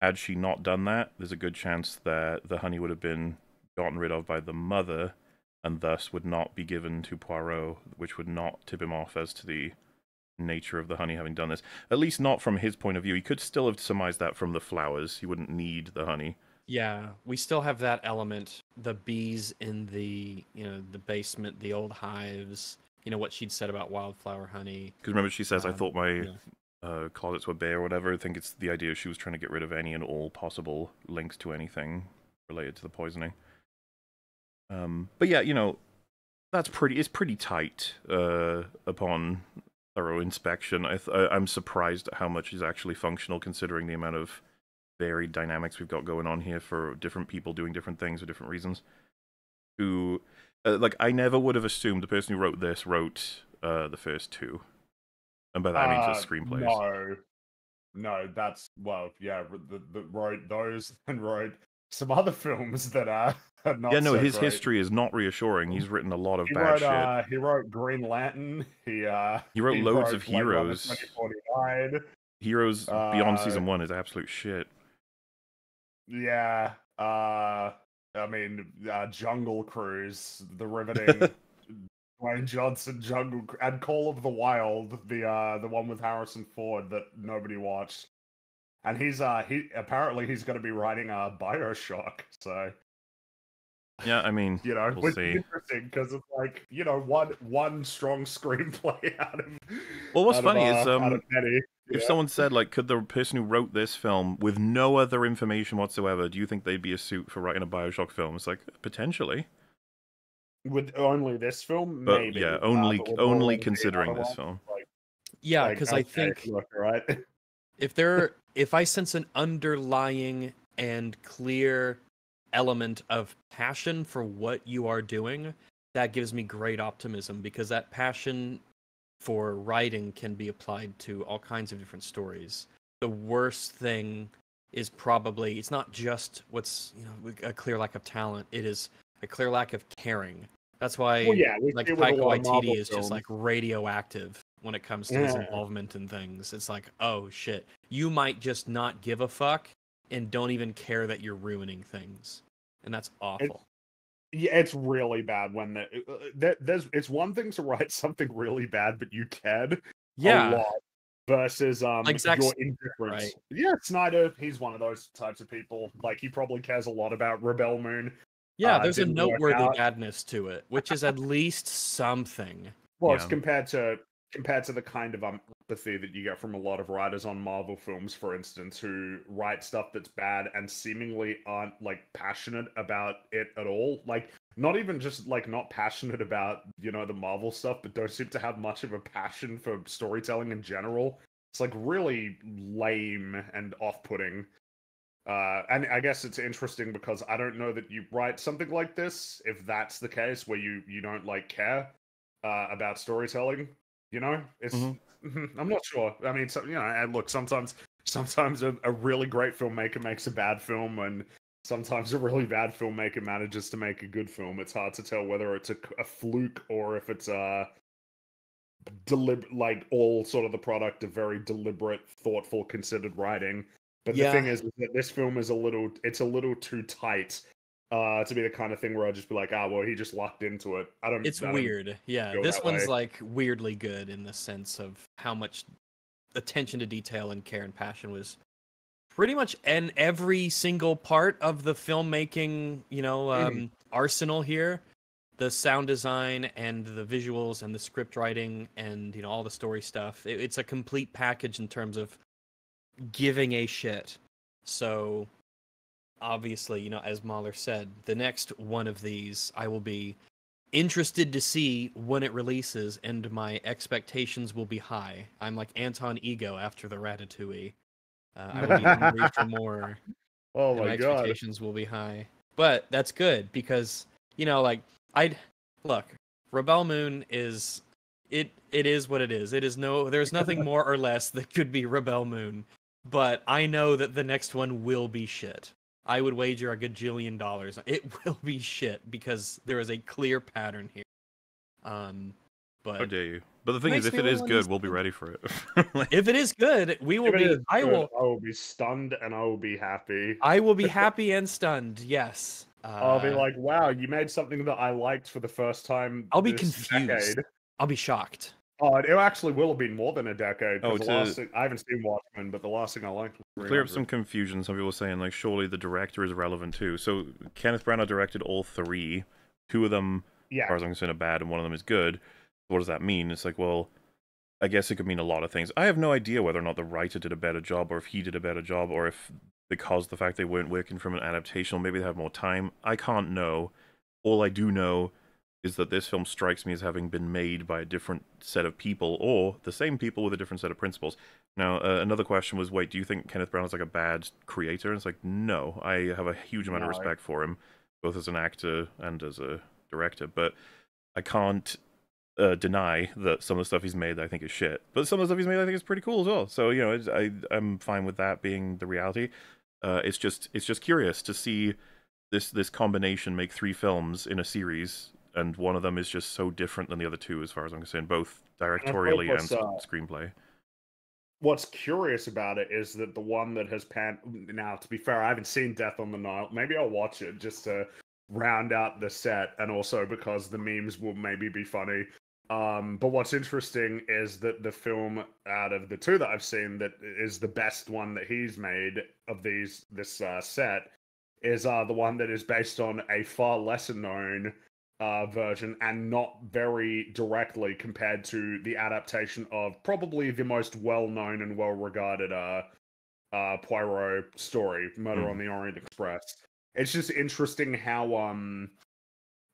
Had she not done that, there's a good chance that the honey would have been gotten rid of by the mother, and thus would not be given to Poirot, which would not tip him off as to the nature of the honey having done this. At least not from his point of view. He could still have surmised that from the flowers. He wouldn't need the honey. Yeah, we still have that element. The bees in the you know the basement, the old hives. You know what she'd said about wildflower honey. Because remember, she says, "I Um, thought my yeah. Uh, closets were bare or whatever. I think it's the idea she was trying to get rid of any and all possible links to anything related to the poisoning. Um, but yeah, you know, that's pretty. It's pretty tight uh, upon thorough inspection. I I'm surprised at how much is actually functional, considering the amount of varied dynamics we've got going on here for different people doing different things for different reasons. Who, uh, like, I never would have assumed the person who wrote this wrote uh, the first two, and by that I mean Uh, just screenplays. No, no, that's well, yeah, the, the, wrote those and wrote some other films that are, yeah, no, so his great. history is not reassuring. He's written a lot of He bad wrote, shit. uh, he wrote Green Lantern. He uh, He wrote loads of Blade Runner heroes. 2049. Heroes Beyond uh, season one is absolute shit. Yeah, uh, I mean, uh, Jungle Cruise, the riveting Dwayne Johnson Jungle and Call of the Wild, the uh, the one with Harrison Ford that nobody watched. And he's uh he apparently he's going to be writing a uh, Bioshock, so Yeah, I mean, you know, We'll which see. is interesting because it's like you know one one strong screenplay out of. Well, what's funny of, is, uh, um, of Eddie, if yeah. someone said like, could the person who wrote this film with no other information whatsoever, do you think they'd be a suit for writing a Bioshock film? It's like potentially, with only this film, but maybe yeah, uh, only but with all only considering this film. like- Yeah, like, because I think look, right. if there if I sense an underlying and clear element of passion for what you are doing, that gives me great optimism because that passion for writing can be applied to all kinds of different stories. The worst thing is probably it's not just what's you know a clear lack of talent. It is a clear lack of caring. That's why Well, yeah, we like Taika lot of Marvel Waititi is just like radioactive when it comes to his involvement in things. It's like, oh shit, you might just not give a fuck and don't even care that you're ruining things, and that's awful. Yeah, it's really bad when the, uh, there, there's. It's one thing to write something really bad, but you a Yeah, lot versus um Like your indifference. right? Yeah, Snyder, he's one of those types of people. Like he probably cares a lot about Rebel Moon. Yeah. uh, there's a noteworthy out. badness to it, which is at least something. Well, it's compared to compared to the kind of um, empathy that you get from a lot of writers on Marvel films, for instance, who write stuff that's bad and seemingly aren't like passionate about it at all. Like not even just like not passionate about you know the Marvel stuff, but don't seem to have much of a passion for storytelling in general. It's like really lame and off-putting. Uh, and I guess it's interesting because I don't know that you write something like this if that's the case where you you don't like care uh, about storytelling. You know, it's Mhm. I'm not sure. I mean, so, you know, and look, sometimes sometimes a, a really great filmmaker makes a bad film, and sometimes a really bad filmmaker manages to make a good film. It's hard to tell whether it's a, a fluke or if it's a deliberate, like all sort of the product of very deliberate, thoughtful, considered writing. But Yeah. the thing is, is that this film is a little, it's a little too tight uh, to be the kind of thing where I'd just be like, ah, well, he just locked into it. I don't. It's I don't- weird. Yeah, this one's way. like weirdly good in the sense of how much attention to detail and care and passion was pretty much in every single part of the filmmaking, you know, Mhm. um, arsenal here. The sound design and the visuals and the script writing and you know all the story stuff. It, it's a complete package in terms of giving a shit. So obviously, you know, as MauLer said, the next one of these I will be interested to see when it releases, and my expectations will be high. I'm like Anton Ego after the Ratatouille. Uh, I will be hungry for more. Oh my my god. expectations will be high. But that's good because you know, like I'd look. Rebel Moon is it. It is what it is. It is no. There's nothing more or less that could be Rebel Moon. But I know that the next one will be shit. I would wager a gajillion dollars. It will be shit because there is a clear pattern here. Um, How but dare you? But the thing is, if it is it is good, we'll be ready for it. Like, if it is good, we will If be. is I good, will. I will be stunned and I will be happy. I will be happy and stunned. Yes. Uh, I'll be like, wow, you made something that I liked for the first time. I'll be confused. Decade. I'll be shocked. Oh, it actually will have been more than a decade. Oh, the last thing, I haven't seen Watchmen, but the last thing I liked was clear up some confusion. Some people are saying like, surely the director is relevant too. So Kenneth Branagh directed all three. Two of them, yeah. as far as I'm concerned, are bad, and one of them is good. What does that mean? It's like, well, I guess it could mean a lot of things. I have no idea whether or not the writer did a better job, or if he did a better job, or if because the fact they weren't working from an adaptation, maybe they have more time. I can't know. All I do know is that this film strikes me as having been made by a different set of people, or the same people with a different set of principles. Now, uh, another question was, wait, do you think Kenneth Branagh is like a bad creator? And it's like, no, I have a huge amount of No. respect for him, both as an actor and as a director. But I can't uh, deny that some of the stuff he's made I think is shit, but some of the stuff he's made I think is pretty cool as well. So you know, it's, I I'm fine with that being the reality. Uh, it's just it's just curious to see this this combination make three films in a series, and one of them is just so different than the other two, as far as I'm concerned, both directorially and, what's, uh, screenplay. what's curious about it is that the one that has panned. Now, to be fair, I haven't seen Death on the Nile. Maybe I'll watch it just to round out the set, and also because the memes will maybe be funny. Um, but what's interesting is that the film out of the two that I've seen that is the best one that he's made of these this uh, set is uh, the one that is based on a far lesser known uh, version and not very directly compared to the adaptation of probably the most well known and well regarded uh, uh, Poirot story, Murder Hmm. on the Orient Express. It's just interesting how um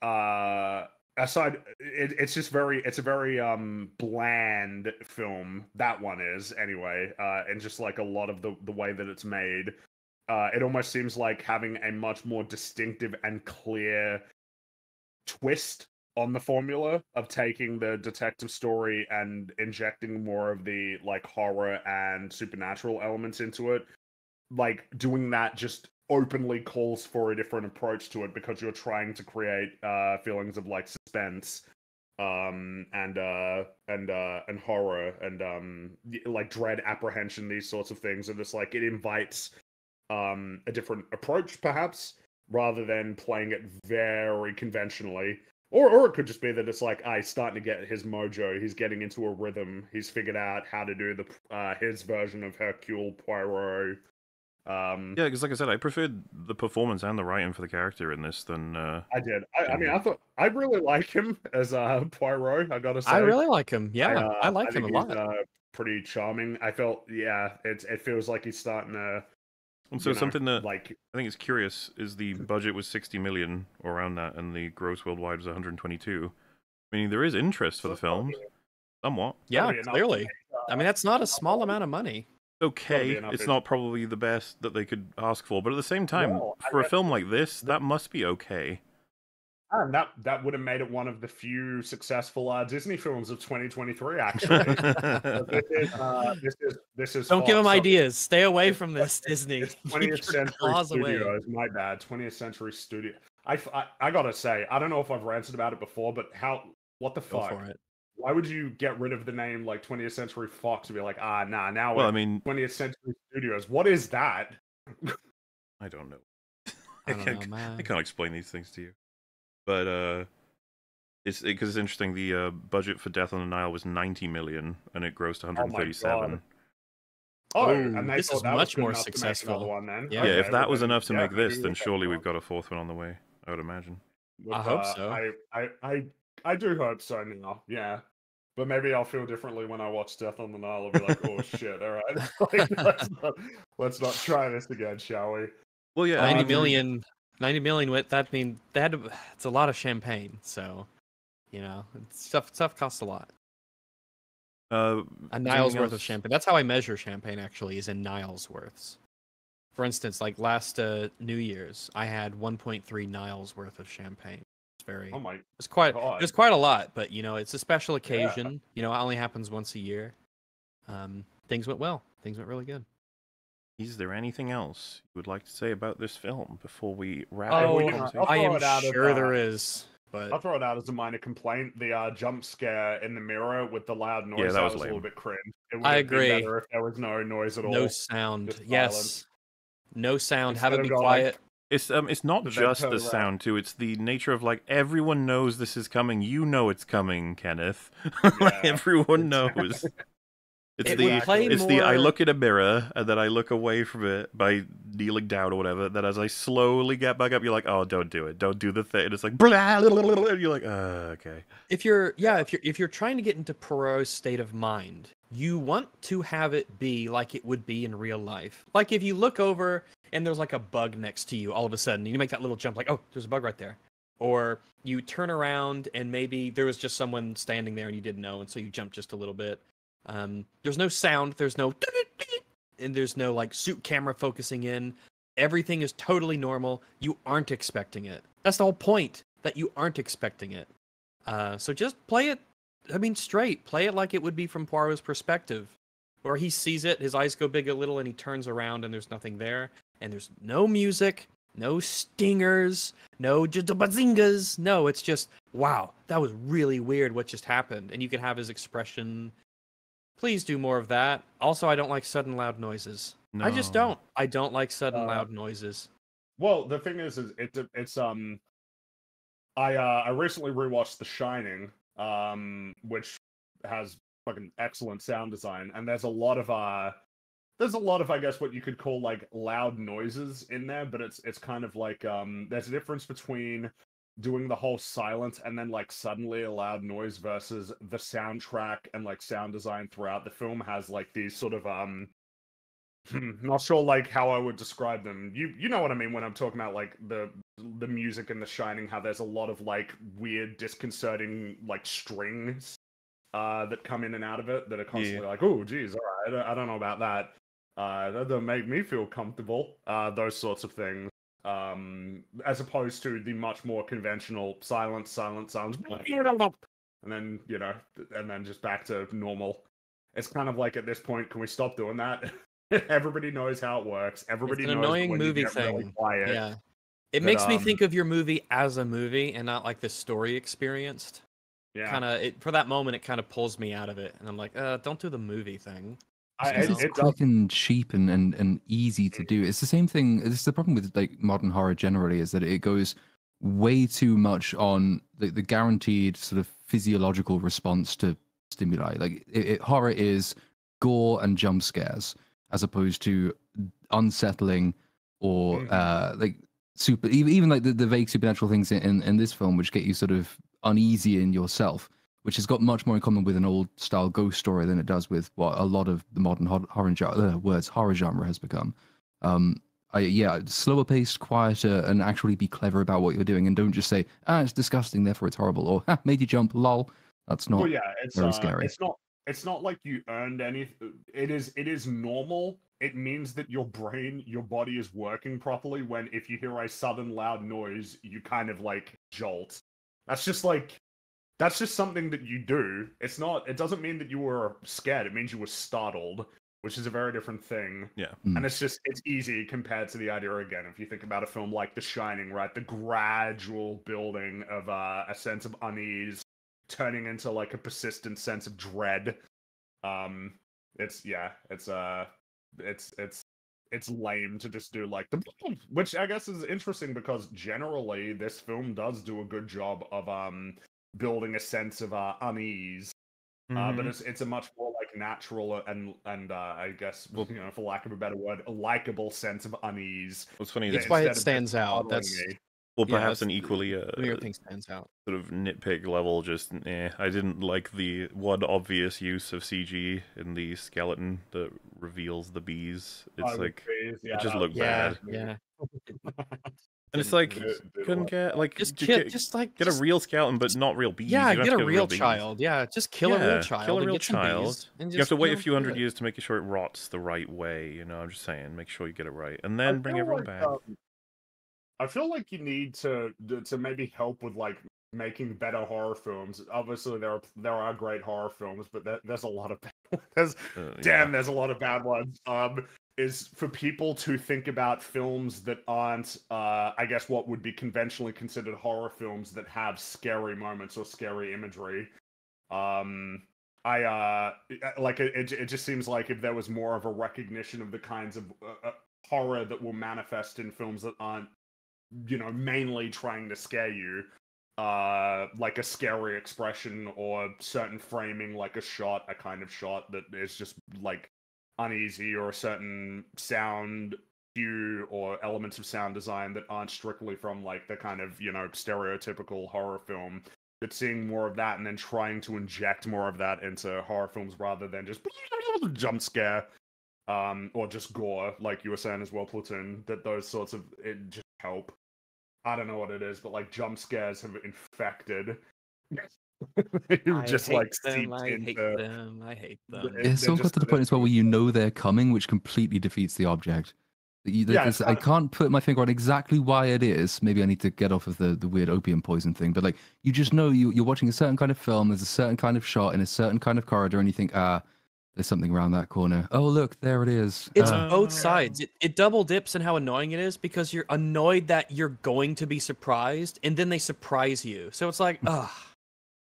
uh aside it, it's just very it's a very um bland film that one is anyway uh and just like a lot of the the way that it's made uh it almost seems like having a much more distinctive and clear twist on the formula of taking the detective story and injecting more of the like horror and supernatural elements into it. Like doing that just openly calls for a different approach to it because you're trying to create uh feelings of like suspense um and uh and uh and horror and um like dread apprehension these sorts of things. And it's like it invites um a different approach perhaps rather than playing it very conventionally. Or, or it could just be that it's like, ah, he's starting to get his mojo. He's getting into a rhythm. He's figured out how to do the uh, his version of Hercule Poirot. Um, Yeah, because like I said, I preferred the performance and the writing for the character in this than. Uh, I did. I, I mean, I thought I really like him as uh, Poirot. I gotta say, I really like him. Yeah, uh, I like him a think lot. Uh, pretty charming. I felt, yeah, it it feels like he's starting to. And so you know, something that like I think is curious is the budget was 60 million or around that, and the gross worldwide was 122. Meaning there is interest for the film, somewhat. yeah, clearly. I mean, that's not a small amount of money. Okay, it's not probably the best that they could ask for, but at the same time, Well, I for a film like this, that must be okay. And that that would have made it one of the few successful uh, Disney films of 2023. Actually, this is uh, this is this is. Don't give Fox, him so ideas. Stay away from this, Disney. It's 20th Century claws away. Studios. My bad. 20th Century Studio. I gotta say, I don't know if I've ranted about it before, but how? What the Go fuck? for it. Why would you get rid of the name like 20th Century Fox and be like, ah, nah, now Well, I we're mean, 20th Century Studios? What is that? I don't know. I don't can't- know, man. I can't explain these things to you. But uh it's because it's interesting the uh, budget for Death on the Nile was 90 million and it grossed 137. Oh, Ooh, and this is much more enough to make successful. One, then. Yeah. yeah, Okay, if that well was enough to yeah, make this, then surely we've got a fourth one on the way. I would imagine. But, I hope uh, so. I, I, I, I do hope so now. Yeah, but maybe I'll feel differently when I watch Death on the Nile. I'll be like, oh shit, all right, like, let's, not, let's not try this again, shall we? Well, yeah, Ninety Um, million. Ninety million. With that mean they had to, it's a lot of champagne. So, you know, stuff stuff costs a lot. uh, A Nile's worth of champagne. That's how I measure champagne. Actually, is in Nile's worths. For instance, like last uh, New Year's, I had 1.3 Nile's worth of champagne. It's very. Oh my, It's quite. God. It's quite a lot, but you know, it's a special occasion. You know, it only happens once a year. Um, things went well. Things went really good. Is there anything else you would like to say about this film before we wrap Oh, up the well, you know, conversation? I'll throw am it out sure there is, but I'll throw it out as a minor complaint. The uh, jump scare in the mirror with the loud noise. that that was was, a little bit cringe. It I have been agree. if there was no noise at all. no sound. just Yes, silence. no sound. Have it be going, quiet. It's um, it's not But just the around. sound too. It's the nature of like everyone knows this is coming. You know it's coming, Kenneth. Yeah, like everyone knows. It's It the it's the I look in a mirror and then I look away from it by kneeling down or whatever. Then as I slowly get back up, you're like, oh, don't do it, don't do the thing. And it's like, blah, blah, blah, and you're like, uh, okay. if you're yeah if you're if you're trying to get into Poirot's state of mind, you want to have it be like it would be in real life. Like if you look over and there's like a bug next to you, all of a sudden you make that little jump, like oh, there's a bug right there. Or you turn around and maybe there was just someone standing there and you didn't know, and so you jump just a little bit. Um, there's no sound, there's no and there's no like suit camera focusing in. Everything is totally normal. You aren't expecting it. That's the whole point that you aren't expecting it. Uh, so just play it. I mean, straight. Play it like it would be from Poirot's perspective, where he sees it, his eyes go big a little, and he turns around, and there's nothing there, and there's no music, no stingers, no bazingas. No, it's just wow, that was really weird. What just happened? And you can have his expression. Please do more of that. Also, I don't like sudden loud noises. I just don't. I don't like sudden Uh, loud noises. Well, the thing is, is it's it's um, I uh I recently rewatched The Shining, um, which has fucking excellent sound design, and there's a lot of uh, there's a lot of I guess what you could call like loud noises in there, but it's it's kind of like um, there's a difference between doing the whole silence and then like suddenly a loud noise versus the soundtrack and like sound design throughout the film has like these sort of um Hmm, not sure like how I would describe them. You you know what I mean when I'm talking about like the the music in The Shining, how there's a lot of like weird, disconcerting like strings uh that come in and out of it that are constantly like, oh geez, all right, I don't, I don't know about that. Uh, that don't make me feel comfortable. Uh, those sorts of things. Um, as opposed to the much more conventional silence, silence, silence, and then you know, and then just back to normal. It's kind of like at this point, can we stop doing that? Everybody knows how it works. Everybody an knows annoying movie get really thing. quiet. Yeah. It But, makes me um, think of your movie as a movie and not like the story experienced. yeah. Kind of, it for that moment, it kind of pulls me out of it, and I'm like, uh, don't do the movie thing. I, Because it, it's it does- and cheap and, and, and easy to do. It's the same thing. It's the problem with like modern horror generally is that it goes way too much on the, the guaranteed sort of physiological response to stimuli. Like it, it, horror is gore and jump scares as opposed to unsettling or Mhm. uh, like super even, even like the, the vague supernatural things in, in, in this film which get you sort of uneasy in yourself which has got much more in common with an old style ghost story than it does with what a lot of the modern hor- horror genre, uh, words horror genre has become. Um, I, yeah, slower paced, quieter, and actually be clever about what you're doing, and don't just say, "Ah, it's disgusting, therefore it's horrible," or "Ha, made you jump, lol." That's not. well, yeah, it's very uh, scary. It's not. It's not like you earned any. It is. It is normal. It means that your brain, your body is working properly. When if you hear a sudden loud noise, you kind of like jolt. That's just like. That's just something that you do. It's not. It doesn't mean that you were scared. It means you were startled, which is a very different thing. Yeah. Mm. And it's just it's easy compared to the idea again. If you think about a film like The Shining, right, the gradual building of uh, a sense of unease turning into like a persistent sense of dread. Um, it's yeah, it's uh, it's it's it's lame to just do like the which I guess is interesting because generally this film does do a good job of um building a sense of uh, unease uh, but Mhm. it's it's a much more like natural and and uh, I guess Well- you know for lack of a better word, a likable sense of unease. What's funny That's why it stands out. That's me. well, yeah, perhaps that's an equally uh, the weird thing stands out. sort of nitpick level. Just eh, I didn't like the one obvious use of CG in the skeleton that reveals the bees. It's I would like, say, yeah, just looked Yeah, bad. yeah. and it's like Did- did couldn't what? get like Just kill, get, just like get just- a real skeleton, but not real bees. Yeah, You don't get a to real bees. child. Yeah, just kill a real child. kill a and real child. bees and You have to wait a know, few hundred it. years to make sure it rots the right way. You know, I'm just saying, make sure you get it right, and I then bring everyone like, back. um, I feel like you need to to maybe help with like making better horror films. Obviously, there are there are great horror films, but there, there's a lot of there's Uh, yeah. damn there's a lot of bad ones um is for people to think about films that aren't uh i guess what would be conventionally considered horror films that have scary moments or scary imagery. Um i uh like it, it, just seems like if there was more of a recognition of the kinds of uh, uh, horror that will manifest in films that aren't you know mainly trying to scare you uh like a scary expression or certain framing like a shot a kind of shot that is just like uneasy or a certain sound cue or elements of sound design that aren't strictly from like the kind of you know stereotypical horror film but seeing more of that and then trying to inject more of that into horror films rather than just jump scare um or just gore like you were saying as well platoon that those sorts of it just help I don't know what it is, but like jump scares have infected. I just like them, seeped I hate into. them. I hate them. it- It's they're all got to the point as well where you know they're coming, which completely defeats the object. You, Yeah, there's- I of- can't put my finger on exactly why it is. Maybe I need to get off of the, the weird opium poison thing. But like, you just know you, you're watching a certain kind of film. There's a certain kind of shot in a certain kind of corridor, and you think, ah, there's something around that corner. Oh, look, there it is. It's Ah. both Uh, sides. It, it double dips in how annoying it is because you're annoyed that you're going to be surprised, and then they surprise you. So it's like, ugh,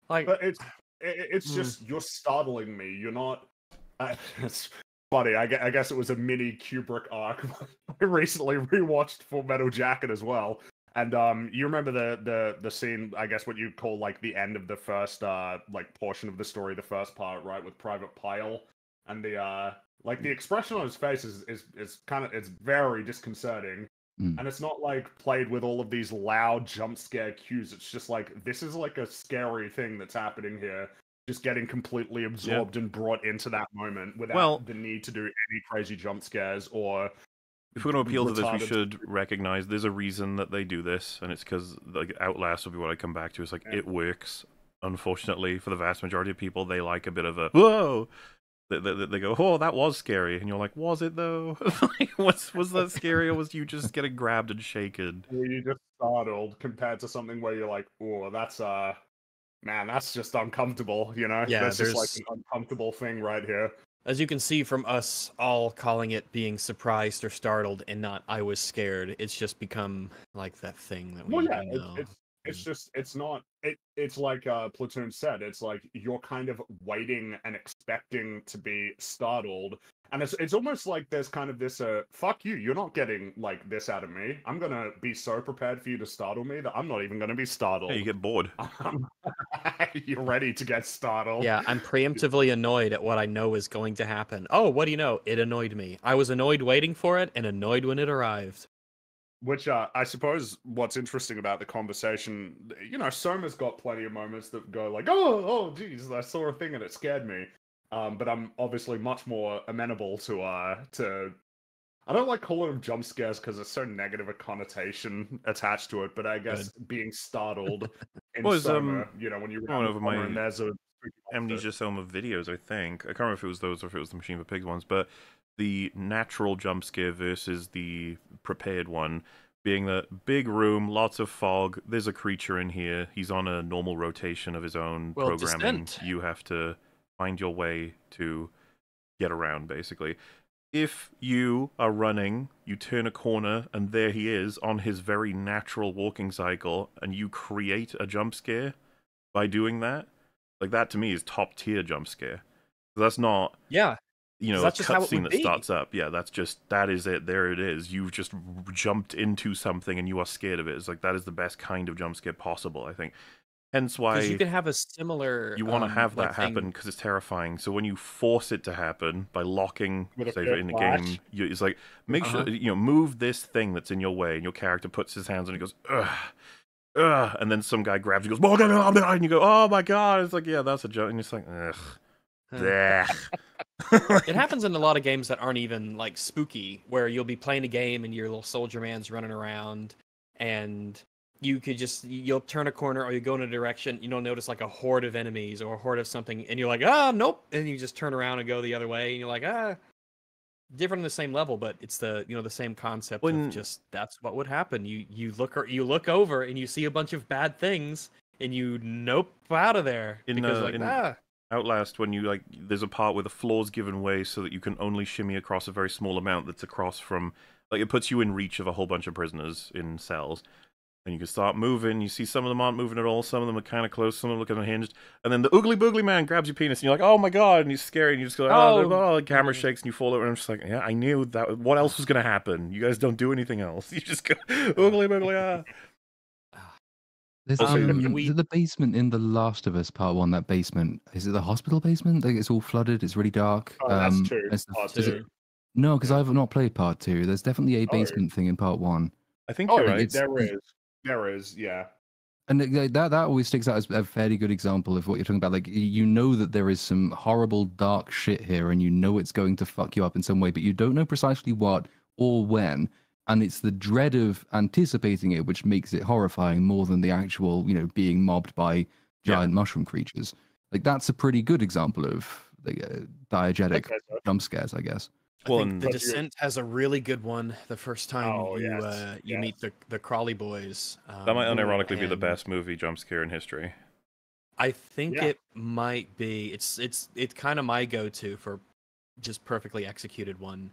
like But it's it, it's Mm. just you're startling me. You're not. Uh, it's funny. I, I guess it was a mini Kubrick arc. I recently rewatched Full Metal Jacket as well. And um, you remember the the the scene? I guess what you call like the end of the first uh like portion of the story, the first part, right, with Private Pyle, and the uh like the expression on his face is is is kind of it's very disconcerting. Mm. And it's not like played with all of these loud jump scare cues. It's just like this is like a scary thing that's happening here. Just getting completely absorbed and brought into that moment without Well- the need to do any crazy jump scares or If we're going to appeal to this, we should recognize there's a reason that they do this, and it's because like Outlast will be what I come back to. It's like Yeah. it works. Unfortunately, for the vast majority of people, they like a bit of a whoa. They, they, they go, oh, that was scary, and you're like, was it though? like, was was that scary, or was you just getting grabbed and shaken? were you just startled compared to something where you're like, oh, that's uh man, that's just uncomfortable, you know? Yeah, that's just like there's- an uncomfortable thing right here. as you can see from us all calling it being surprised or startled, and not I was scared. It's just become like that thing that we Well, yeah, we it's, know. it's it's just it's not it it's like uh platoon said it's like you're kind of waiting and expecting to be startled and it's it's almost like there's kind of this uh fuck you you're not getting like this out of me i'm gonna be so prepared for you to startle me that i'm not even gonna be startled Yeah, you get bored. you're ready to get startled Yeah, I'm preemptively annoyed at what I know is going to happen. Oh, what do you know? It annoyed me. I was annoyed waiting for it and annoyed when it arrived. Which uh, I suppose what's interesting about the conversation, you know, Soma's got plenty of moments that go like, "Oh, oh, geez, I saw a thing and it scared me." Um, but I'm obviously much more amenable to uh to. I don't like calling them jump scares because it's so negative a connotation attached to it. But I guess being startled in Was, Soma, um, you know, when you run over my and there's a. Amnesia Soma videos, I think. I can't remember if it was those or if it was the Machine for Pigs ones, but the natural jump scare versus the prepared one being the big room, lots of fog. There's a creature in here. He's on a normal rotation of his own Well, programming. Descent. You have to find your way to get around, basically. If you are running, you turn a corner, and there he is on his very natural walking cycle, and you create a jump scare by doing that, like that to me is top tier jump scare. That's not Yeah, you know, a That's just how cutscene that be. starts up. Yeah, that's just that is it. There it is. You've just jumped into something and you are scared of it. It's like that is the best kind of jump scare possible. I think. Hence why you can have a similar. you want to um, have that like, happen because it's terrifying. So when you force it to happen by locking, say in the flash. game, you, it's like make Uh-huh. sure you know move this thing that's in your way, and your character puts his hands on it, goes ugh. Ugh, and then some guy grabs you, goes, "Oh, no, no, no," and you go, "Oh my god!" It's like, yeah, that's a joke, and it's like, ugh. It happens in a lot of games that aren't even like spooky, where you'll be playing a game and your little soldier man's running around, and you could just you'll turn a corner or you go in a direction, you don't notice like a horde of enemies or a horde of something, and you're like, ah, nope, and you just turn around and go the other way, and you're like, ah, different on the same level, but it's the you know the same concept When- of just that's what would happen. You you look or you look over and you see a bunch of bad things, and you nope out of there In, because uh, like in- ah. Outlast, when you like, there's a part where the floor's given way so that you can only shimmy across a very small amount that's across from, like, it puts you in reach of a whole bunch of prisoners in cells. And you can start moving. You see some of them aren't moving at all. Some of them are kind of close. Some of them look unhinged. And then the oogly boogly man grabs your penis, and you're like, "Oh my god!" And he's scary, and you just go, "Oh!" Oh. oh the camera shakes, and you fall over. And I'm just like, "Yeah, I knew that. What else was gonna happen? You guys don't do anything else. You just go oogly boogly ah." There's um, we- is it the basement in The Last of Us Part One. That basement is it the hospital basement? Like it's all flooded. It's really dark. Oh, that's um, two. it's Part is it- two. no, because I've not played Part Two. There's definitely a Oh. basement thing in Part One. I think Oh, you're yeah, right. it's- there is, there is, yeah. And that that always sticks out as a fairly good example of what you're talking about. Like you know that there is some horrible dark shit here, and you know it's going to fuck you up in some way, but you don't know precisely what or when. And it's the dread of anticipating it which makes it horrifying more than the actual, you know, being mobbed by Yeah. giant mushroom creatures. Like that's a pretty good example of like uh, diegetic so- jump scares, I guess. Well, the But Descent has a really good one. The first time Oh, you yes, uh, you yes. meet the the Crawley boys. That might um, unironically be the best movie jump scare in history. I think Yeah. it might be. It's it's it's kind of my go-to for just perfectly executed one.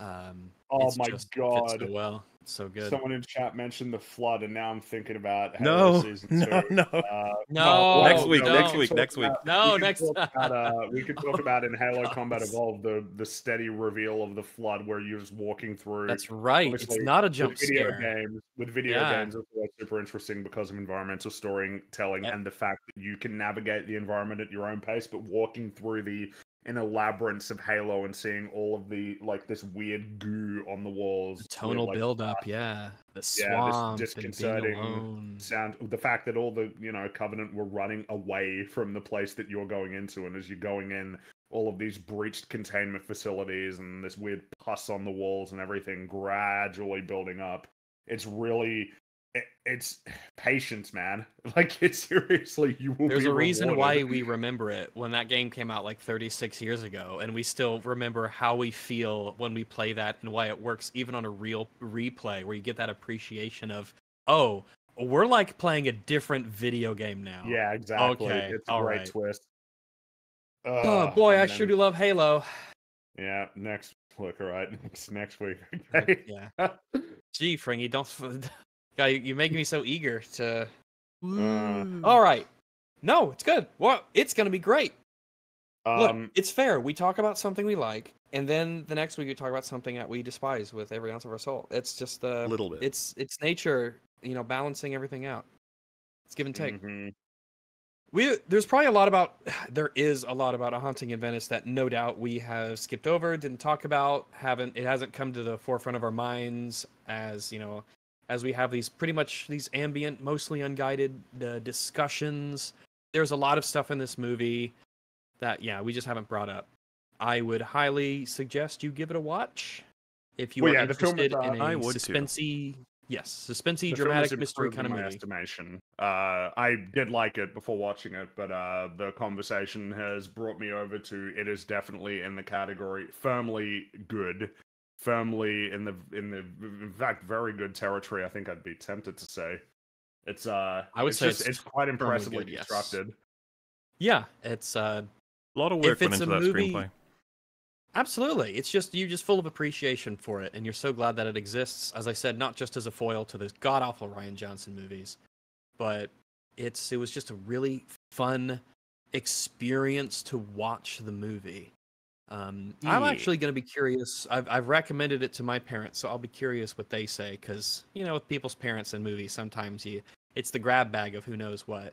Um, Oh it's my just fits God. so well, it's so good. Someone in chat mentioned the flood, and now I'm thinking about No, season no, two. no. Uh, No, well, Next week, no. next week, next week. No, next talk time. about, uh, we could talk about in Halo God. Combat Evolved the the steady reveal of the flood, where you're just walking through. That's right. It's obviously, not a with jump video scare. games with video Yeah. games it's super interesting because of environmental storytelling Yep. and the fact that you can navigate the environment at your own pace but walking through the inner labyrinths of halo and seeing all of the like this weird goo on the walls The tonal like, build-up, yeah. The Yeah, this swamp and being disconcerting sound the fact that all the you know covenant were running away from the place that you're going into and as you're going in all of these breached containment facilities and this weird pus on the walls and everything gradually building up. It's really it, it's patience man like it's seriously you will There's a reason rewarded. why we remember it when that game came out like 36 years ago, and we still remember how we feel when we play that and why it works even on a real replay, where you get that appreciation of, oh, we're like playing a different video game now. yeah exactly Okay, it's a all right. twist Oh boy, I and sure do love Halo. yeah next look all right next next week okay yeah. Gee, Fringy, don't. Guy, you make me so eager to Uh, All right. No, it's good. Well, it's gonna be great. Look, Um, it's fair. We talk about something we like, and then the next week we talk about something that we despise with every ounce of our soul. It's just uh, A little bit. It's it's nature, you know, balancing everything out. It's give and take. mhm. We there's probably a lot about there is a lot about a haunting in Venice that no doubt we have skipped over, didn't talk about, haven't it hasn't come to the forefront of our minds as you know, as we have these pretty much these ambient, mostly unguided uh, discussions. There's a lot of stuff in this movie that yeah we just haven't brought up. I would highly suggest you give it a watch if you Well, are yeah, the film is, interested in uh, a I would too. suspensey, yes, suspensey, The dramatic mystery kind of my movie. estimation. Uh, I did like it before watching it, but uh, the conversation has brought me over to it is definitely in the category firmly good, firmly in the in the in fact very good territory. I think I'd be tempted to say. It's uh, I would it's say just, it's it's quite impressively good, yes. Yeah, it's uh A lot of work If went into a that movie- screenplay. Absolutely. It's just you're just full of appreciation for it and you're so glad that it exists. As I said, not just as a foil to those god awful Rian Johnson movies, but it's it was just a really fun experience to watch the movie. Um, I'm actually going to be curious. I've, I've recommended it to my parents, so I'll be curious what they say. Because you know, with people's parents in movies, sometimes you it's the grab bag of who knows what.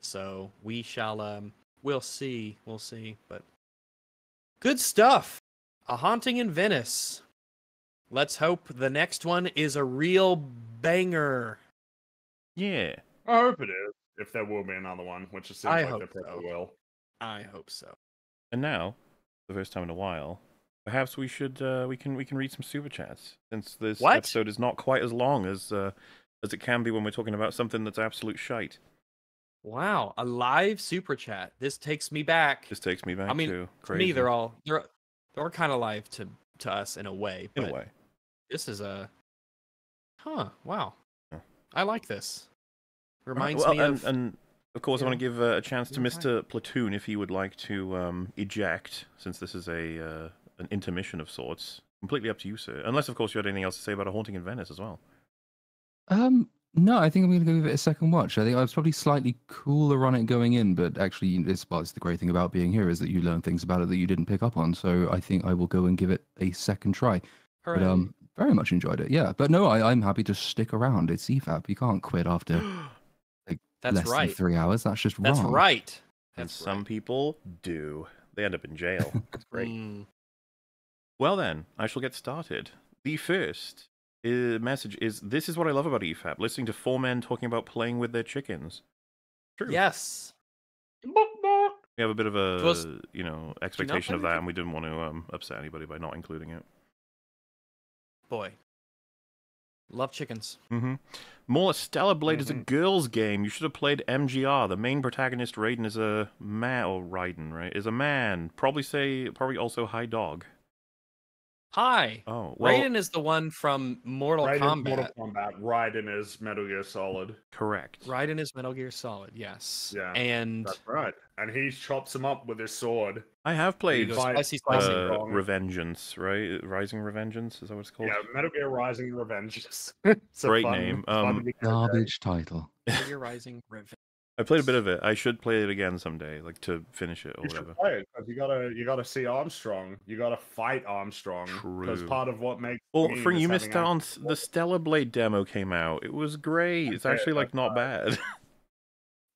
So we shall. Um, we'll see. We'll see. But good stuff. A haunting in Venice. Let's hope the next one is a real banger. Yeah. I hope it is. If there will be another one, which it seems I like hope there probably so. will. I hope so. And now, for the first time in a while, perhaps we should uh, we can we can read some super chats since this What? episode is not quite as long as uh, as it can be when we're talking about something that's absolute shite. Wow, a live super chat. This takes me back. This takes me back I mean, to crazy. me, they're all they're they're kind of live to to us in a way. in a way. This is a, huh? Wow, Yeah. I like this. Alright, Reminds well, me and, of and of course, I want to give uh, a chance to Yeah, Mr. Platoon if he would like to um, eject, since this is a uh, an intermission of sorts. Completely up to you, sir. Unless, of course, you had anything else to say about a haunting in Venice as well. Um, no, I think I'm going to give it a second watch. I think I was probably slightly cooler on it going in, but actually, this well, it's the great thing about being here is that you learn things about it that you didn't pick up on. So I think I will go and give it a second try. But um, very much enjoyed it. Yeah, but no, I, I'm happy to stick around. It's EFAP. You can't quit after That's less right. than three hours. That's just That's wrong. right. and That's some right. people do. They end up in jail. It's great. Mm, Well, then, I shall get started. The first uh, message is this is what I love about EFAP listening to four men talking about playing with their chickens. True. yes. We have a bit of a, was- you know, expectation play of that, and we didn't want to um, upset anybody by not including it. Boy. Love chickens. Mm-hmm. More Stellar Blade is a Mhm. girls' game. You should have played MGR. The main protagonist, Raiden, is a man. Or Raiden, right? Is a man. Probably say. Probably also high dog. Hi. Oh, well, Raiden is the one from Mortal Raiden Kombat. Mortal Kombat. Raiden is Metal Gear Solid. correct. Raiden is Metal Gear Solid. Yes. Yeah, And That's right. And he chops him up with his sword. I have played goes Fight- spicy, fight- spicy. uh, wrong. Revengeance, right? Rising Revengeance is that what it's called? Yeah, Metal Gear Rising Revenge. It's a Great fun- name. fun Um. Garbage title. Metal Gear Rising Revenge. I played a bit of it. I should play it again someday, like to finish it or You should whatever. play it 'cause you gotta you gotta see Armstrong. You gotta fight Armstrong because part of what makes Well, games for you having missed out on the Stellar Blade demo came out. It was great. It's Okay, actually like not bad.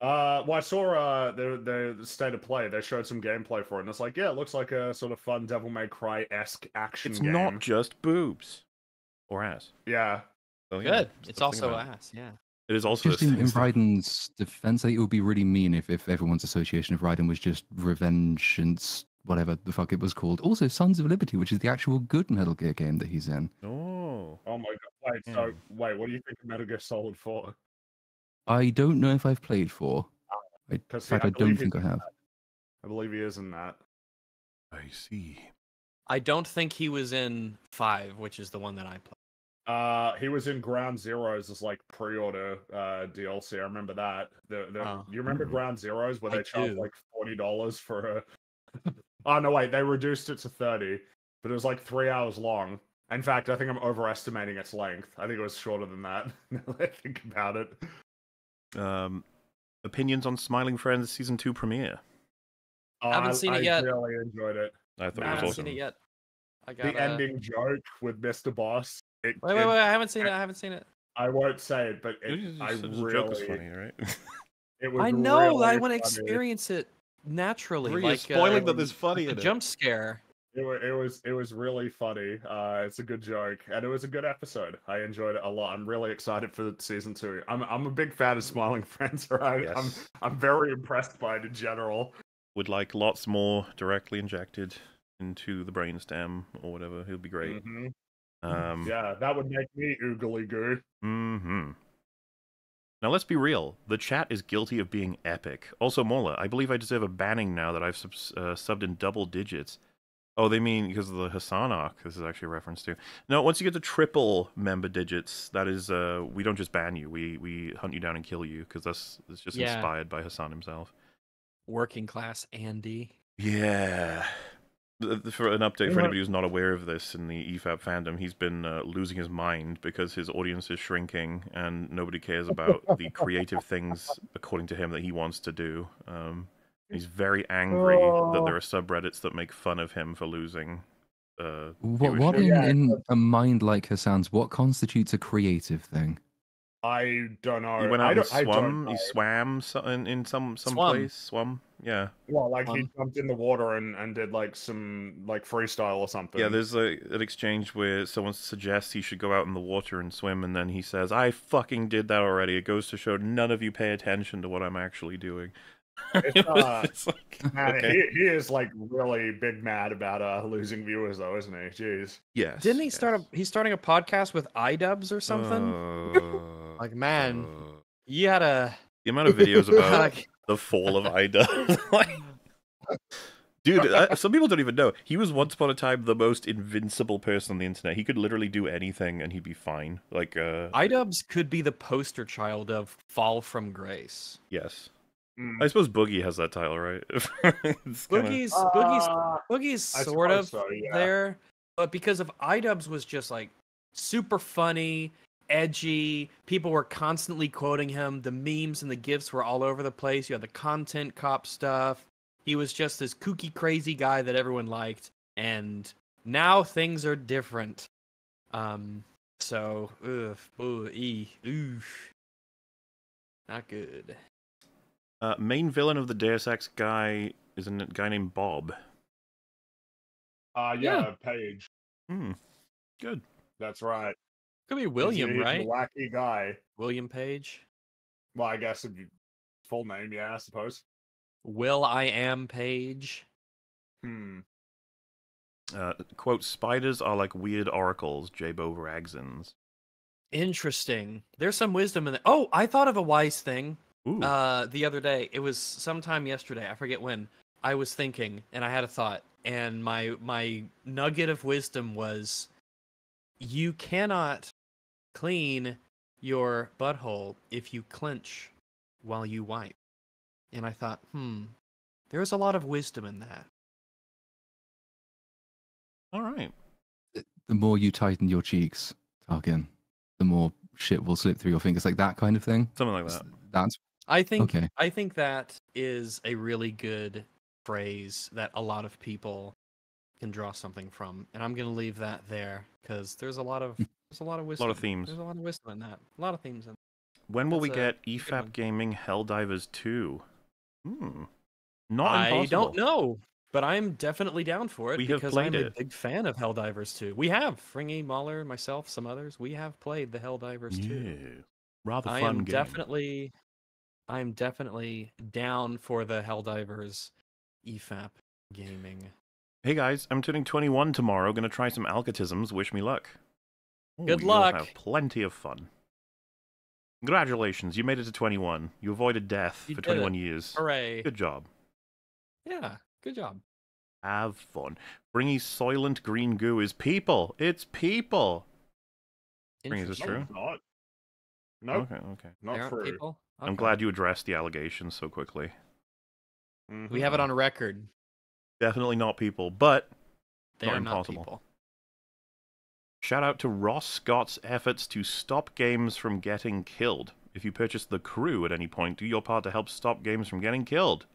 Uh, well, I saw uh the the state of play. They showed some gameplay for it, and it's like, yeah, it looks like a sort of fun Devil May Cry esque action it's game. not just boobs or ass. Yeah, So, yeah, Good. It's also ass. Yeah. It is also Just in, thing in stuff. Raiden's defense, I think it would be really mean if, if everyone's association of Raiden was just revenge and whatever the fuck it was called. Also, Sons of Liberty, which is the actual good Metal Gear game that he's in. Oh, Oh my god! Wait, so hmm. wait, what do you think of Metal Gear Solid Four? I don't know if I've played four. I, in 'Cause, see, fact, I I don't think I he's- have. I believe he is in that. I see. I don't think he was in five, which is the one that I played. Uh, he was in Ground Zeroes as like pre-order uh DLC. I remember that. The, the Oh. you remember Mhm. Ground Zeroes where I they charged do. like forty dollars for a. oh no, wait, they reduced it to thirty, but it was like three hours long. In fact, I think I'm overestimating its length. I think it was shorter than that. Now that I think about it. Um, Opinions on Smiling Friends season two premiere. Oh, Haven't seen it yet. I really enjoyed it. I thought I it haven't was seen it yet. I got The ending joke with Mr. Boss. It, Wait, wait, it- wait! I haven't seen it. I haven't seen it. I won't say it, but It it, was- I the really, joke was funny, right? it was I know. I want to funny. experience it naturally. Really, you're like spoiling uh, that there's funny a jump scare. It was, it was it was really funny. Uh, it's a good joke, and it was a good episode. I enjoyed it a lot. I'm really excited for season two. I'm I'm a big fan of Smiling Friends. Right? Yes. I'm I'm very impressed by it in general. Would like lots more directly injected into the brainstem or whatever. It'll be great. Mhm. Um, Yeah, that would make me oogly goo. hmm Now let's be real. The chat is guilty of being epic. Also, MauLer, I believe I deserve a banning now that I've subs- uh, subbed in double digits. Oh, they mean because of the Hassanok. This is actually a reference to. No, once you get to triple member digits, that is, uh, we don't just ban you. We we hunt you down and kill you because that's it's just Yeah. inspired by Hassan himself. Working class Andy. Yeah. Th- th- For an update for Yeah. anybody who's not aware of this in the E EFAP fandom, he's been uh, losing his mind because his audience is shrinking and nobody cares about the creative things, according to him, that he wants to do. Um, he's very angry that there are subreddits that make fun of him for losing. Uh, What, what in, in a mind like Hassan's, what constitutes a creative thing? I don't know. he went out and I don't swam. He swam so- in, in some some Swum. place. Swum. Yeah. Well, like he Um, jumped in the water and, and did like some like freestyle or something. Yeah, there's a, an exchange where someone suggests he should go out in the water and swim, and then he says, "I fucking did that already." It goes to show none of you pay attention to what I'm actually doing. It's, uh, just like, Man, okay. he, he is like really big mad about uh losing viewers though, isn't he? Jeez. Yes. Didn't he start a? He's starting a podcast with iDubbbz or something. Uh, like man, uh, you had a the amount of videos about like, the fall of Ida. like, dude, I, some people don't even know. He was once upon a time the most invincible person on the internet. He could literally do anything and he'd be fine. Like, uh, iDubbbz could be the poster child of Fall from Grace. yes. Mm. I suppose Boogie has that title, right? It's kinda- Boogie's Boogie's Uh, Boogie's sort of so, yeah. there, but because of iDubbbz was just like super funny, edgy. People were constantly quoting him. The memes and the gifs were all over the place. You had the content cop stuff. He was just this kooky, crazy guy that everyone liked. And now things are different. Um. So, ugh, ooh, e, oof, not good. Uh, main villain of the Deus Ex guy is a n- guy named Bob. uh yeah, Page. Hmm. Good. That's right. Could be He's- William, he's a right? wacky guy. William Page. Well, I guess if you full name, yeah, I suppose. Will I am Page. Hmm. Uh, quote, spiders are like weird oracles, Jabo Ragsons. Interesting. There's some wisdom in that. Oh, I thought of a wise thing Ooh. uh, the other day. It was sometime yesterday. I forget when. I was thinking, and I had a thought, and my my nugget of wisdom was, you cannot clean your butthole if you clench while you wipe. And I thought, hmm, there's a lot of wisdom in that. All right. The more you tighten your cheeks, Tarkin, the more shit will slip through your fingers, like that kind of thing. Something like that. That's I think okay. I think that is a really good phrase that a lot of people can draw something from, and I'm gonna leave that there because there's a lot of there's a lot of wisdom. themes. There's a lot of wisdom in that. A lot of themes in. When will we That's a get EFAP. Gaming Helldivers 2? Hmm. Not I impossible. don't know, but I'm definitely down for it We because I'm a big fan of Helldivers 2. We have Fringy, MauLer, myself, some others. We have played the Helldivers 2. Yeah. Rather I fun am game. definitely I'm definitely down for the Helldivers EFAP gaming. Hey guys, I'm turning 21 tomorrow. Gonna try some alcatisms. Wish me luck. Ooh, Good you'll luck. Have plenty of fun. Congratulations, you made it to 21. You avoided death You for did it. 21 years. Hooray. Good job. Yeah, good job. Have fun. Fringy Soylent Green Goo is people. It's people. Spring, is this true? it's not. Nope, Okay, okay. not true. people? I'm glad you addressed the allegations so quickly. Mm-hmm. we have it on record. Definitely not people, but They Not are not people. Shout out to Ross Scott's efforts to stop games from getting killed. If you purchase the crew at any point, do your part to help stop games from getting killed.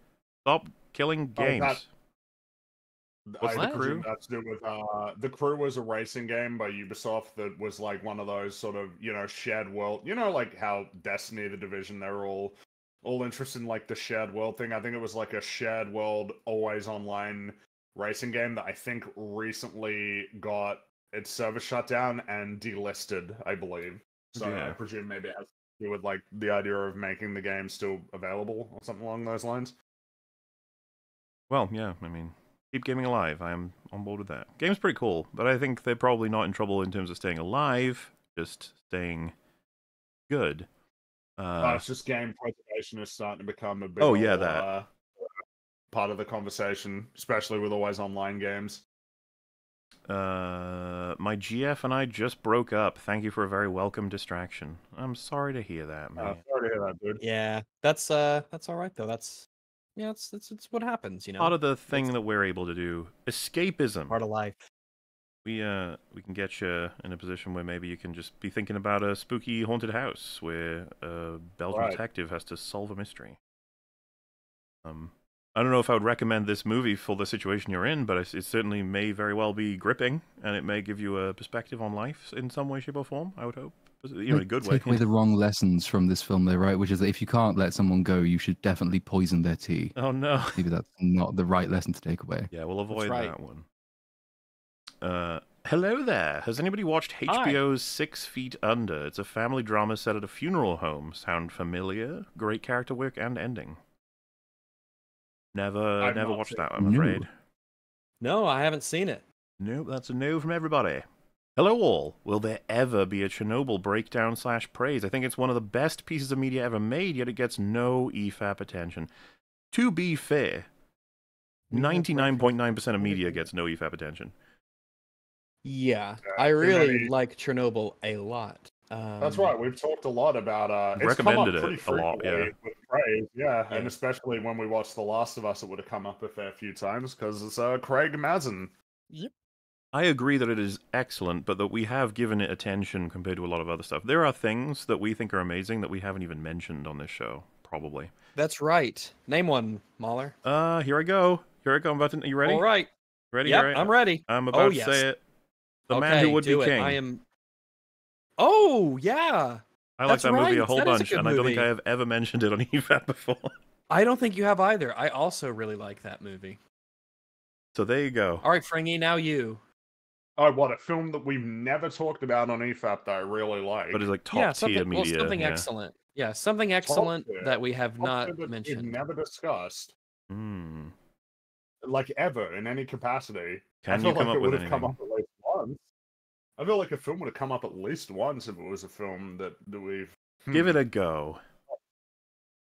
Stop killing Oh, games. that- What's I the crew? That's to do with uh, the crew was a racing game by Ubisoft that was like one of those sort of you know shared world. You know, like how Destiny, the Division, they're all all interested in like the shared world thing. I think it was like a shared world, always online racing game that I think recently got its server shut down and delisted. I believe. So I presume maybe it has to do with like the idea of making the game still available or something along those lines. Well, yeah, I mean, keep gaming alive. I am on board with that. Game's pretty cool, but I think they're probably not in trouble in terms of staying alive, just staying good. Uh, Uh, it's just game preservation is starting to become a big Oh, yeah, ol', that. uh, part of the conversation, especially with always online games. uh, my GF and I just broke up. Thank you for a very welcome distraction. I'm sorry to hear that, man. Uh, sorry to hear that, dude. Yeah, that's uh, that's all right though. That's yeah, it's it's, it's what happens, you know. Part of the thing it's- that we're able to do, escapism. part of life. We uh we can get you in a position where maybe you can just be thinking about a spooky haunted house where a Belgian Right. detective has to solve a mystery. Um, I don't know if I would recommend this movie for the situation you're in, but it, it certainly may very well be gripping, and it may give you a perspective on life in some way, shape, or form. I would hope, you know, a good way. Take away the wrong lessons from this film, though, right? Which is that if you can't let someone go, you should definitely poison their tea. Oh no. Maybe that's not the right lesson to take away. Yeah, we'll avoid right. that one. Uh, hello there. Has anybody watched Hi. HBO's Six Feet Under? It's a family drama set at a funeral home. Sound familiar? Great character work and ending. Never, I've never watched that. I'm No. afraid. No, I haven't seen it. Nope, that's a no from everybody. Hello all. Will there ever be a Chernobyl breakdown slash praise? I think it's one of the best pieces of media ever made, yet it gets no EFAP attention. To be fair, 99.9% of media gets no EFAP attention. Yeah, Yeah, I really many- like Chernobyl a lot. Um, That's right. We've talked a lot about. Uh, We've it's come up recommended it a lot, yeah. frequently With praise, yeah, and especially when we watched The Last of Us, it would have come up a fair few times because it's uh, Craig Mazin. Yep. I agree that it is excellent, but that we have given it attention compared to a lot of other stuff. There are things that we think are amazing that we haven't even mentioned on this show, probably. That's right. Name one, MauLer. Uh, here I go. Here I go. I'm about to. You ready? All right. Ready? Yep, All right. I'm ready. I'm Oh, about to yes. say it. The okay, man who would do be it. king. I am. Oh yeah. I like that's that movie a whole That is a bunch, good and I don't think. I have ever mentioned it on EFAP before. I don't think you have either. I also really like that movie. so there you go. All right, Fringy, now you. Oh, what a film that we've never talked about on EFAP that I really like. But it's like top yeah, tier something, well, something yeah. excellent. Yeah, something excellent tier. that we have Something not that We've mentioned. never discussed, Hmm. like ever in any capacity. I Can feel you come like up it would with have come anything? up at least once. I feel like a film would have come up at least once if it was a film that, that we've Give Hmm. it a go.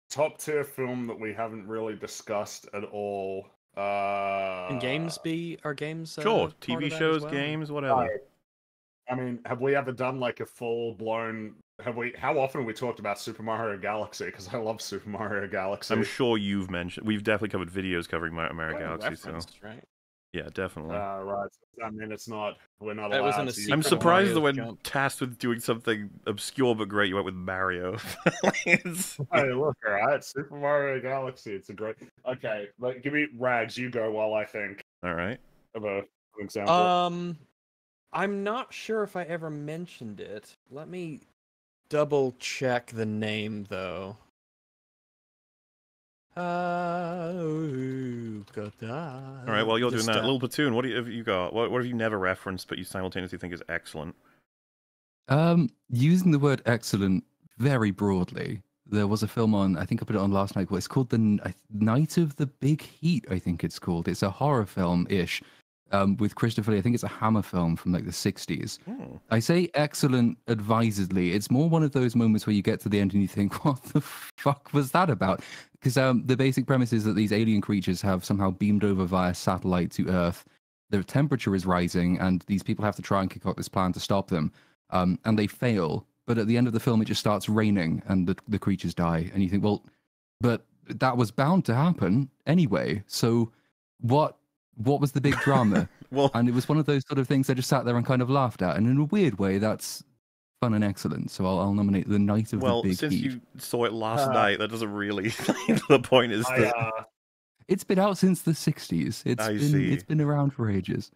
top tier film that we haven't really discussed at all. Uh, Can games be are games? Uh, Sure. TV shows, well? games, whatever. I, I mean, have we ever done like a full blown? Have we? How often have we talked about Super Mario Galaxy? Because I love Super Mario Galaxy. I'm sure you've mentioned. We've definitely covered videos covering Mario, Mario Galaxy. So referenced, right? Yeah, definitely. Uh, right. I mean, it's not. We're not That allowed wasn't to. I'm surprised that Mario's when jump. tasked with doing something obscure but great, you went with Mario. It's- Hey, look, all right. Super Mario Galaxy. It's a great. Okay, but give me rags. You go while I think All right. of a, example. Um, I'm not sure if I ever mentioned it. Let me double check the name though. Uh, All right. While you're doing that, little platoon, what do you, have you got? What, what have you never referenced but you simultaneously think is excellent? Um, using the word excellent very broadly, there was a film on, I think I put it on last night, it's called The Night of the Big Heat, I think it's called. It's a horror film ish um, with Christopher Lee. I think it's a Hammer film from like the 60s. Hmm. I say excellent advisedly. It's more one of those moments where you get to the end and you think, what the fuck was that about? Because um, the basic premise is that these alien creatures have somehow beamed over via satellite to Earth. The temperature is rising, and these people have to try and kick out this plan to stop them. Um, and they fail. But at the end of the film, it just starts raining, and the, the creatures die. And you think, well, but that was bound to happen anyway. So what? What was the big drama? Well, and it was one of those sort of things I just sat there and kind of laughed at. And in a weird way, that's fun and excellent. So I'll, I'll nominate the Night of well, the Big Well, since Heat. you saw it last Uh, night, that doesn't really. the point is I, that uh, It's been out since the '60s. It's I been see. it's been around for ages.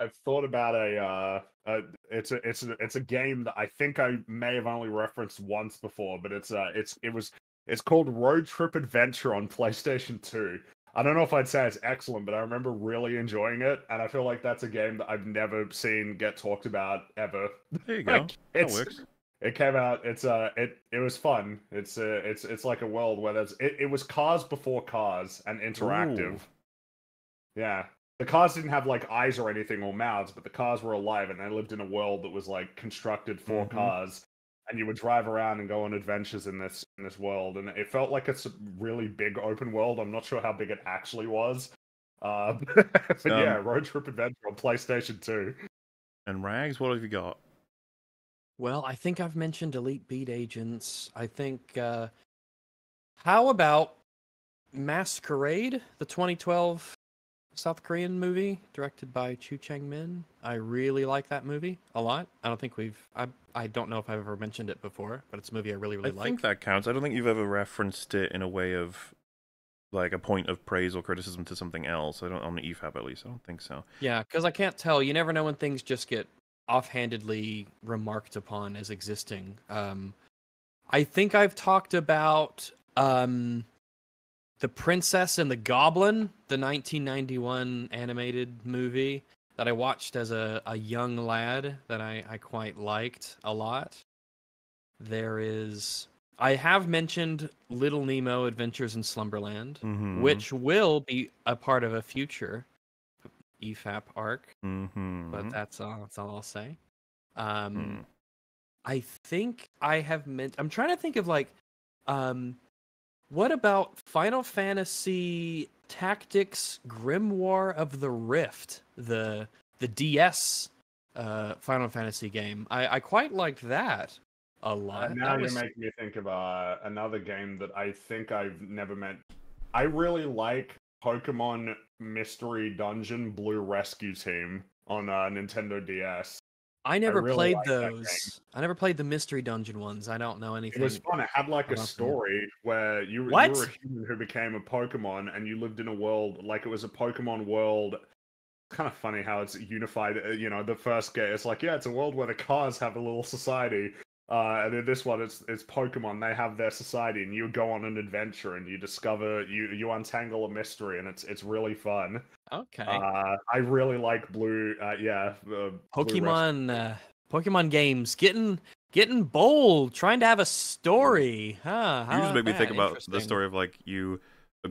I've thought about a uh, uh it's a it's a it's a game that I think I may have only referenced once before, but it's uh it's it was it's called Road Trip Adventure on PlayStation 2. I don't know if I'd say it's excellent, but I remember really enjoying it, and I feel like that's a game that I've never seen get talked about ever. there you go. Like, That it's, works. It came out. It's uh, it it was fun. It's uh, it's it's like a world where there's it, it was cars before cars and interactive. Ooh. Yeah, the cars didn't have like eyes or anything or mouths, but the cars were alive and they lived in a world that was like constructed for Mhm. cars. And you would drive around and go on adventures in this in this world, and it felt like it's a really big open world. I'm not sure how big it actually was, uh, but yeah, Um, Road Trip Adventure on PlayStation 2. And Rags, what have you got? Well, I think I've mentioned Elite Beat Agents. I think. Uh, how about Masquerade, the 2012 South Korean movie directed by Chu Chang Min? I really like that movie a lot. I don't think we've. I I don't know if I've ever mentioned it before, but it's a movie I really I really like. I think that counts. I don't think you've ever referenced it in a way of like a point of praise or criticism to something else. I don't on the E EFAP at least. I don't think so. Yeah, because I can't tell. You never know when things just get offhandedly remarked upon as existing. Um, I think I've talked about um, the Princess and the Goblin, the 1991 animated movie that I watched as a, a young lad that I, I quite liked a lot. There is. I have mentioned Little Nemo Adventures in Slumberland, Mm-hmm. which will be a part of a future EFAP arc, Mm-hmm. but that's all. That's all I'll say. Um, Mm. I think I have meant. I'm trying to think of like, um, what about Final Fantasy Tactics Grimoire of the Rift, the the DS uh, Final Fantasy game? I I quite liked that a Uh, lot. now That you're making me think of uh, another game that I think I've never met. I really like Pokemon Mystery Dungeon Blue Rescue Team on uh, Nintendo DS. I never really played like that game. those. I never played the Mystery Dungeon ones. I don't know anything. It was fun. It had like a about them. story where you, you were a human who became a Pokemon and you lived in a world like it was a Pokemon world. Kind of funny how it's unified. uh, You know, the first game, it's like, yeah, it's a world where the cars have a little society. Uh, and in this one, it's it's Pokemon. They have their society, and you go on an adventure, and you discover you you untangle a mystery, and it's it's really fun. Okay. Uh, I really like Blue. Uh, yeah, uh, Blue Pokemon uh, Pokemon games getting getting bold, trying to have a story. Huh? You just about make me think about the story of like you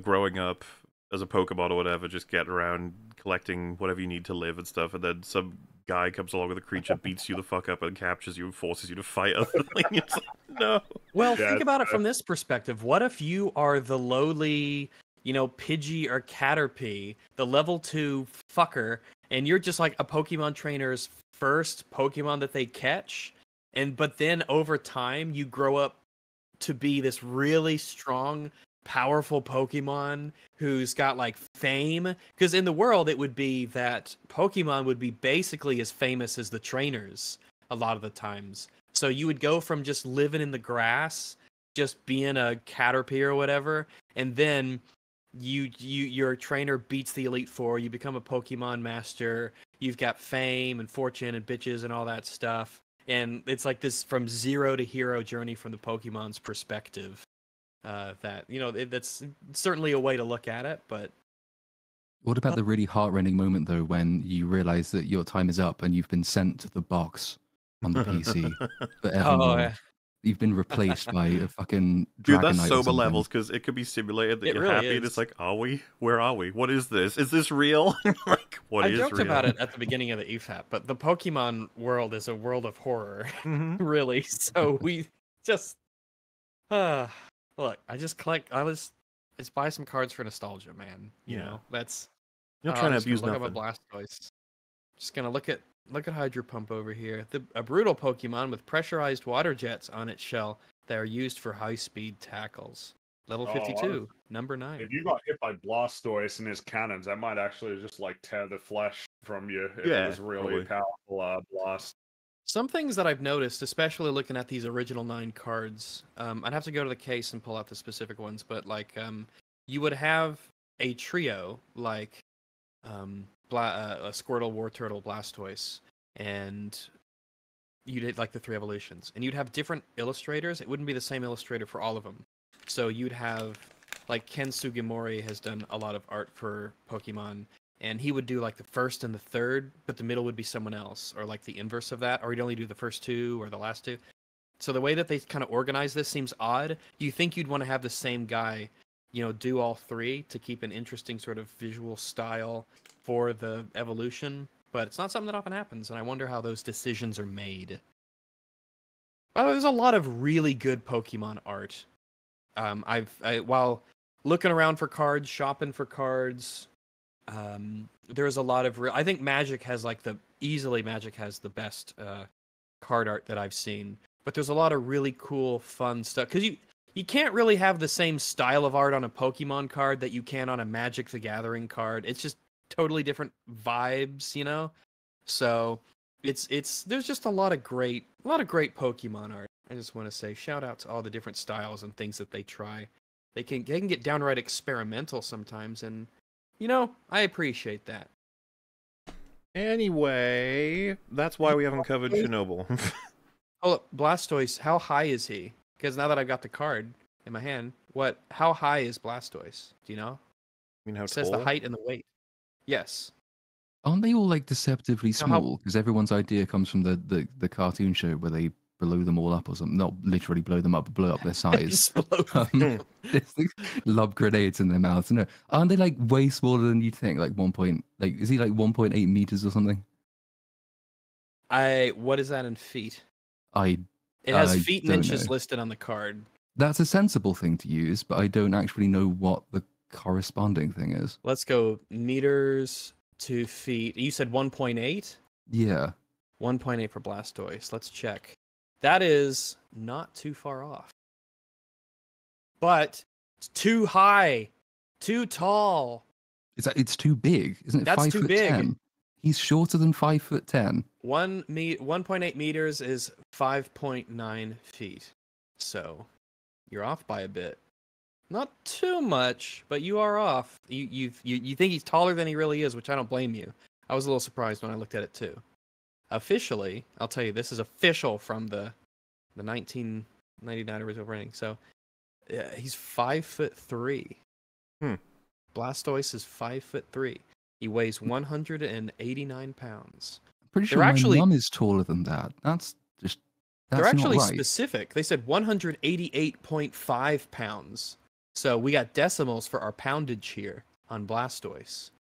growing up as a Pokemon or whatever, just get around collecting whatever you need to live and stuff, and then some guy comes along with a creature, beats you the fuck up, and captures you and forces you to fight other things. It's like, no. Well, Yeah, think about it uh, from this perspective. What if you are the lowly, you know, Pidgey or Caterpie, the level two fucker, and you're just like a Pokemon trainer's first Pokemon that they catch, and but then over time you grow up to be this really strong, powerful Pokemon who's got like fame. Because in the world, it would be that Pokemon would be basically as famous as the trainers a lot of the times. So you would go from just living in the grass, just being a Caterpie or whatever, and then you you your trainer beats the Elite Four. You become a Pokemon master. You've got fame and fortune and bitches and all that stuff. And it's like this from zero to hero journey from the Pokemon's perspective. Uh, that you know it, that's certainly a way to look at it, but What about the really heartrending moment though, when you realize that your time is up and you've been sent to the box on the PC forevermore? oh, yeah. You've been replaced by a fucking Dude, that's sober levels because it could be simulated that It you're really happy, and it's like, are we? Where are we? What is this? Is this real? like, what I is joked real? about it at the beginning of the EFAP, but the Pokemon world is a world of horror. Mhm. really. So we just uh look, I just collect I was just buy some cards for nostalgia, man. You Yeah. know, that's You're uh, trying I'm just gonna abuse look nothing. up a Blastoise. Just gonna look at look at Hydro Pump over here. The a brutal Pokemon with pressurized water jets on its shell that are used for high speed tackles. Level Oh, fifty two, number nine. If you got hit by Blastoise and his cannons, that might actually just like tear the flesh from you if Yeah, it was really probably. powerful uh, blast. Some things that I've noticed, especially looking at these original nine cards, um, I'd have to go to the case and pull out the specific ones, but like um, you would have a trio like um, Bla- uh, a Squirtle, Wartortle, Blastoise, and you did like the three evolutions, and you'd have different illustrators. It wouldn't be the same illustrator for all of them. So you'd have like Ken Sugimori has done a lot of art for Pokemon, and he would do like the first and the third, but the middle would be someone else, or like the inverse of that, or he'd only do the first two or the last two. So the way that they kind of organize this seems odd. You think you'd want to have the same guy, you know, do all three to keep an interesting sort of visual style for the evolution, but it's not something that often happens, and I wonder how those decisions are made. Well, there's a lot of really good Pokemon art. Um, I've I, while looking around for cards, shopping for cards, um, there's a lot of real. I think Magic has like the easily Magic has the best uh, card art that I've seen. But there's a lot of really cool, fun stuff because you you can't really have the same style of art on a Pokemon card that you can on a Magic the Gathering card. It's just totally different vibes, you know. So it's it's there's just a lot of great a lot of great Pokemon art. I just want to say shout out to all the different styles and things that they try. They can they can get downright experimental sometimes, and you know I appreciate that. Anyway, that's why we haven't covered Chernobyl. Oh, look, Blastoise, how high is he? Because now that I've got the card in my hand, what? How high is Blastoise? Do you know? I mean, how It says tall? the height and the weight. Yes. Aren't they all like deceptively small? Because everyone's idea comes from the, the, the cartoon show where they blow them all up or something. Not literally blow them up, but blow up their size. um, lob grenades in their mouths. No, aren't they like way smaller than you'd think? Like one point, like is he like one point eight meters or something? I. What is that in feet? I It has I feet and inches know. listed on the card. that's a sensible thing to use, but I don't actually know what the corresponding thing is. Let's go meters to feet. You said 1.8. Yeah, 1.8 for Blastoise. Let's check. That is not too far off. But it's too high, too tall. it's uh, it's too big, isn't it? That's five too foot big. ten. He's shorter than five foot ten. One me 1.8 meters is 5.9 feet. So you're off by a bit. Not too much, but you are off. You you you you think he's taller than he really is, which I don't blame you. I was a little surprised when I looked at it too. Officially, I'll tell you, this is official from the the 1999 original printing. So yeah, he's five foot three. Hmm. Blastoise is five foot three. He weighs 189 pounds. Pretty They're sure actually- my mum is taller than that. That's just that's They're actually right. specific. They said 188.5 pounds. So we got decimals for our poundage here on Blastoise.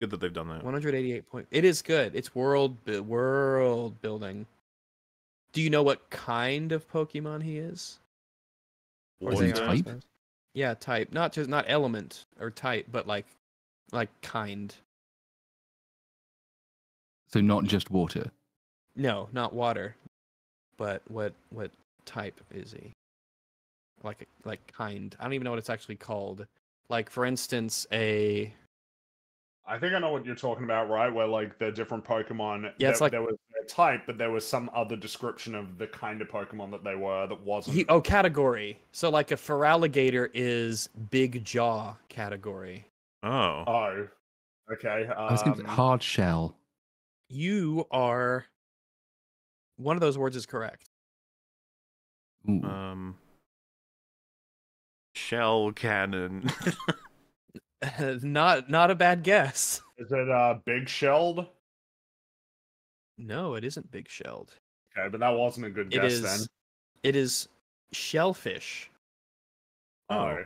Good that they've done that. 188 point. It is good. It's world bu- world building. Do you know what kind of Pokemon he is? Or Is he type? specified? Yeah, type. Not just not element or type, but like like kind. So not just water. No, not water. But what what type is he? Like like kind. I don't even know what it's actually called. Like for instance, a I think I know what you're talking about, right? Where like the different Pokemon, Yeah, it's there, like- there was a type, but there was some other description of the kind of Pokemon that they were that wasn't. he, oh category. So like a Feraligatr is big jaw category. Oh. Oh, okay. I was going Um, to hard shell. You are one of those words is correct. Ooh. Um. Shell cannon. not not a bad guess. is it uh big shelled? No, it isn't big shelled. Okay, but that wasn't a good guess is then. it is shellfish. Oh,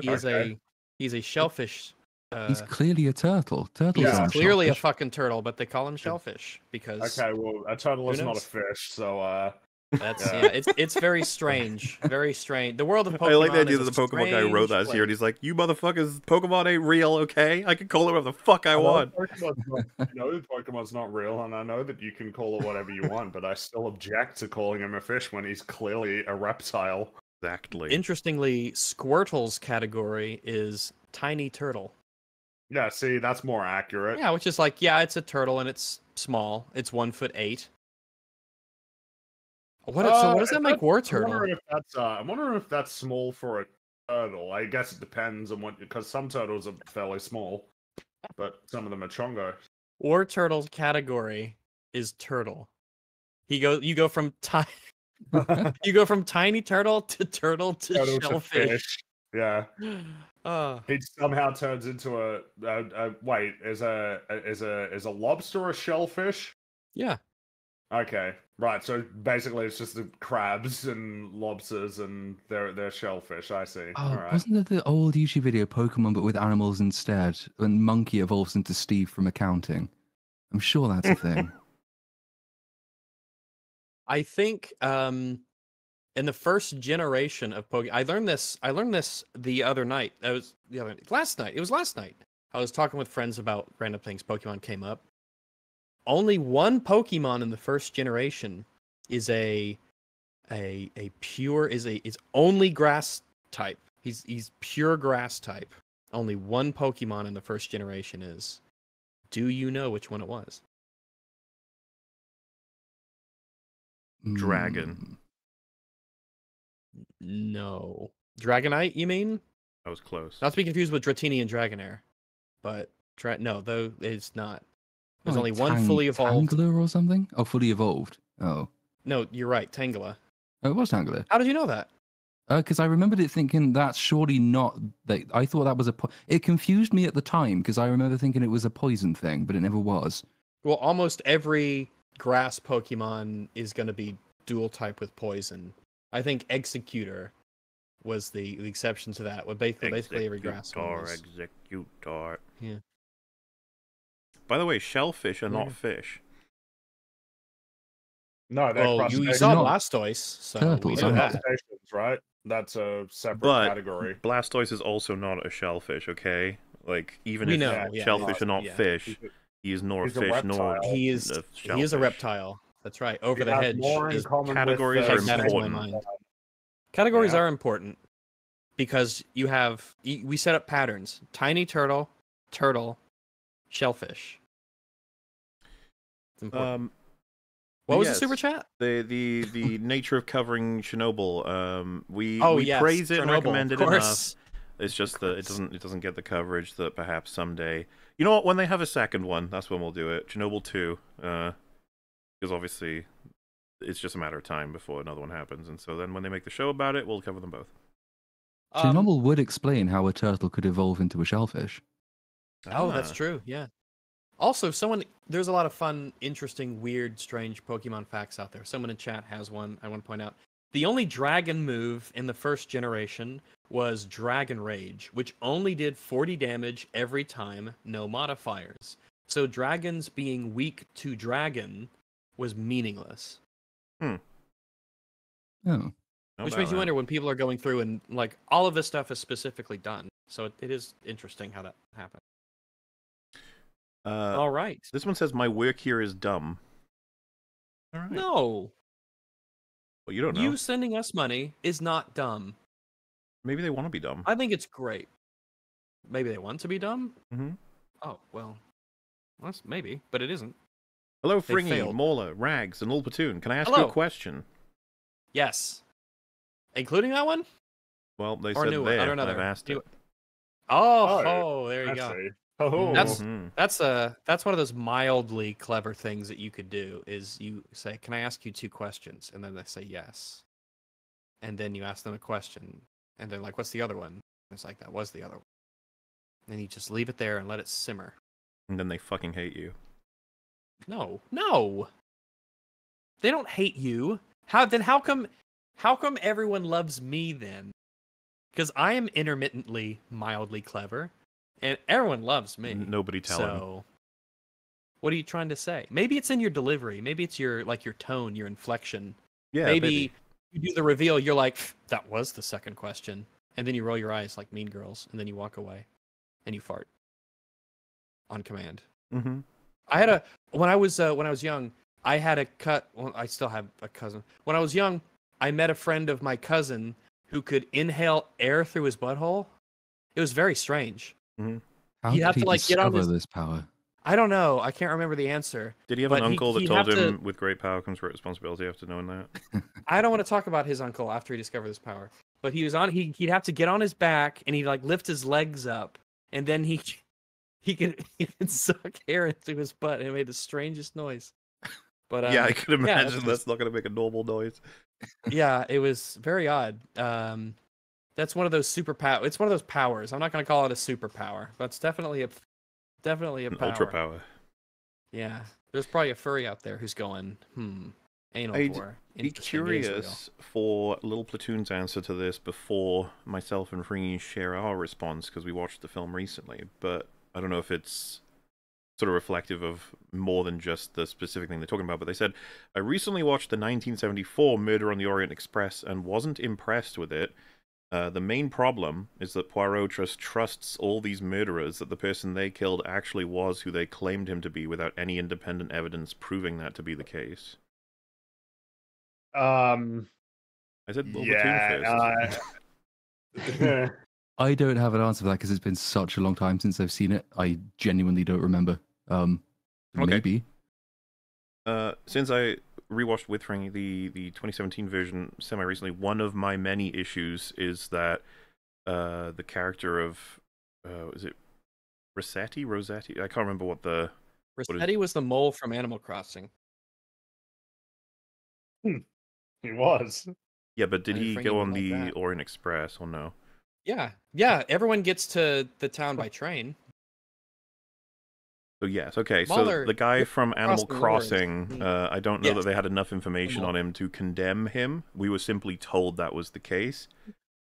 He is Okay. a he's a shellfish. Uh, He's clearly a turtle. Turtles he's Yeah. aren't clearly a fucking turtle, but they call him shellfish because okay. Well, a turtle is not a fish, so uh, that's Yeah. yeah. It's it's very strange, very strange. The world of Pokemon. I like the idea that the Pokemon guy wrote that strange here, and he's like, "You motherfuckers, Pokemon ain't real, okay? I can call it whatever the fuck I know want." Pokemon's not, I know Pokemon's not real, and I know that you can call it whatever you want, but I still object to calling him a fish when he's clearly a reptile. Exactly. Interestingly, Squirtle's category is tiny turtle. Yeah, see, that's more accurate. Yeah, which is like, yeah, it's a turtle and it's small. It's one foot eight. What? so Uh, what does that if make War I'm Turtle? wondering if that's uh, I'm wondering if that's small for a turtle. I guess it depends on what because some turtles are fairly small, but some of them are chongo. Wartortle's category is turtle. He go. You go from tiny. you go from tiny turtle to turtle to Turtle shellfish. fish. Yeah, Uh, he somehow turns into a, a, a wait. Is a is a is a lobster a shellfish? yeah. Okay, right. So basically, it's just the crabs and lobsters and they're they're shellfish. I see. Oh, All right. wasn't there the old YouTube video Pokemon but with animals instead? When Monkey evolves into Steve from accounting. I'm sure that's a thing. I think um in the first generation of Pokemon, I learned this. I learned this the other night. That was the other last night. It was last night. I was talking with friends about random things. Pokemon came up. Only one Pokemon in the first generation is a a a pure is a is only grass type. He's he's pure grass type. Only one Pokemon in the first generation is. Do you know which one it was? Dragon. Mm, No. Dragonite, you mean? That was close. Not to be confused with Dratini and Dragonair. But Dra- no, though it's not. There's oh, only one Tang- fully evolved. Tangela or something? Oh, fully evolved. Oh. No, you're right, Tangela. Oh, it was Tangela. How did you know that? Uh, because I remembered it thinking that's surely not. That I thought that was a. Po- it confused me at the time because I remember thinking it was a poison thing, but it never was. Well, almost every grass Pokemon is going to be dual type with poison. I think Exeggutor was the, the exception to that. With basically, basically every grass one Exeggutor, was. exeggutor. Yeah. By the way, shellfish are not fish. No, they're Well, you, you crustaceans. saw Not Blastoise, so we turtles, know aren't that. Crustaceans, right? That's a separate But category. Blastoise is also not a shellfish, okay? Like even We if know, yeah, yeah, shellfish yeah, are not yeah. fish, he is nor he's a fish nor. He is a he is a reptile. That's right. Over He the has hedge more in is common with categories uh, are Take that into my important. mind. Categories Yeah. are important because you have we set up patterns: tiny turtle, turtle, shellfish. It's important. Um, what was yes. the super chat? the the the nature of covering Chernobyl. Um, we Oh we yes, praise it and recommend it enough. course. It's just that it doesn't it doesn't get the coverage that perhaps someday. You know what? When they have a second one, that's when we'll do it. Chernobyl two, uh, because obviously it's just a matter of time before another one happens, and so then when they make the show about it, we'll cover them both. Um, Chernobyl would explain how a turtle could evolve into a shellfish. Oh, that's true. Yeah. Also, someone there's a lot of fun, interesting, weird, strange Pokemon facts out there. Someone in chat has one. I want to point out. The only dragon move in the first generation was Dragon Rage, which only did 40 damage every time, no modifiers. So dragons being weak to dragon was meaningless. Hmm. Oh. How which about makes you wonder when people are going through and like all of this stuff is specifically done. So it, it is interesting how that happened. Uh, all right. This one says my work here is dumb. All right. No, Well, you don't know. you sending us money is not dumb. Maybe they want to be dumb. I think it's great. Maybe they want to be dumb. hmm Oh well, well that's maybe, but it isn't. Hello, Fringy, failed. MauLer, Rags, and Ulpatoon. Can I ask you a question? Yes, including that one. Well, they Or said new one, there, or but another. I've asked it. Oh, Oh, oh, there you I go. Oh, That's- Mhm. That's a that's one of those mildly clever things that you could do. Is you say, "Can I ask you two questions?" and then they say yes, and then you ask them a question, and they're like, "What's the other one?" And it's like that was the other one. And you just leave it there and let it simmer. And then they fucking hate you. No, no. They don't hate you. How then? How come? How come everyone loves me then? Because I am intermittently mildly clever, and everyone loves me. Nobody tell him. so, what are you trying to say? Maybe it's in your delivery. Maybe it's your like your tone, your inflection. Yeah, maybe, you do the reveal. You're like, that was the second question, and then you roll your eyes like Mean Girls, and then you walk away, and you fart on command. hmm I had a when I was uh, when I was young, I had a cut. Well, I still have a cousin. When I was young, I met a friend of my cousin who could inhale air through his butthole. It was very strange. How You did have he to, like, get on discover this- this power? I don't know. I can't remember the answer. Did he have an uncle that he'd told have to- him, with great power comes great responsibility after knowing that? I don't want to talk about his uncle after he discovered this power. But he was on. He he'd have to get on his back and he'd like lift his legs up, and then he he could he could suck air into his butt and it made the strangest noise. But um, yeah, I can yeah, imagine that's that's, just- not going to make a normal noise. yeah, it was very odd. Um, that's one of those super power. It's one of those powers. I'm not gonna call it a superpower, but it's definitely a definitely a power. ultra power. Yeah, there's probably a furry out there who's going, hmm, anal I'd. Be curious for Little Platoon's answer to this before myself and Fringy share our response because we watched the film recently, but I don't know if it's sort of reflective of more than just the specific thing they're talking about. But they said, I recently watched the 1974 Murder on the Orient Express and wasn't impressed with it. Uh, the main problem is that Poirot just trusts all these murderers that the person they killed actually was who they claimed him to be without any independent evidence proving that to be the case. Um, I said Little yeah, first. uh, I don't have an answer for that because it's been such a long time since I've seen it. I genuinely don't remember. Um, Okay. maybe. Uh, since I rewatched with Ring the the 2017 version semi recently, one of my many issues is that uh the character of uh is it Resetti Resetti I can't remember what the is- Resetti was the mole from Animal Crossing. he was. yeah but did he go on about the that. Orient Express or no? Yeah, yeah. Everyone gets to the town by train. So yes, okay. MauLer so the guy from Animal Crossing, uh, I don't know Yes. that they had enough information on him to condemn him. We were simply told that was the case.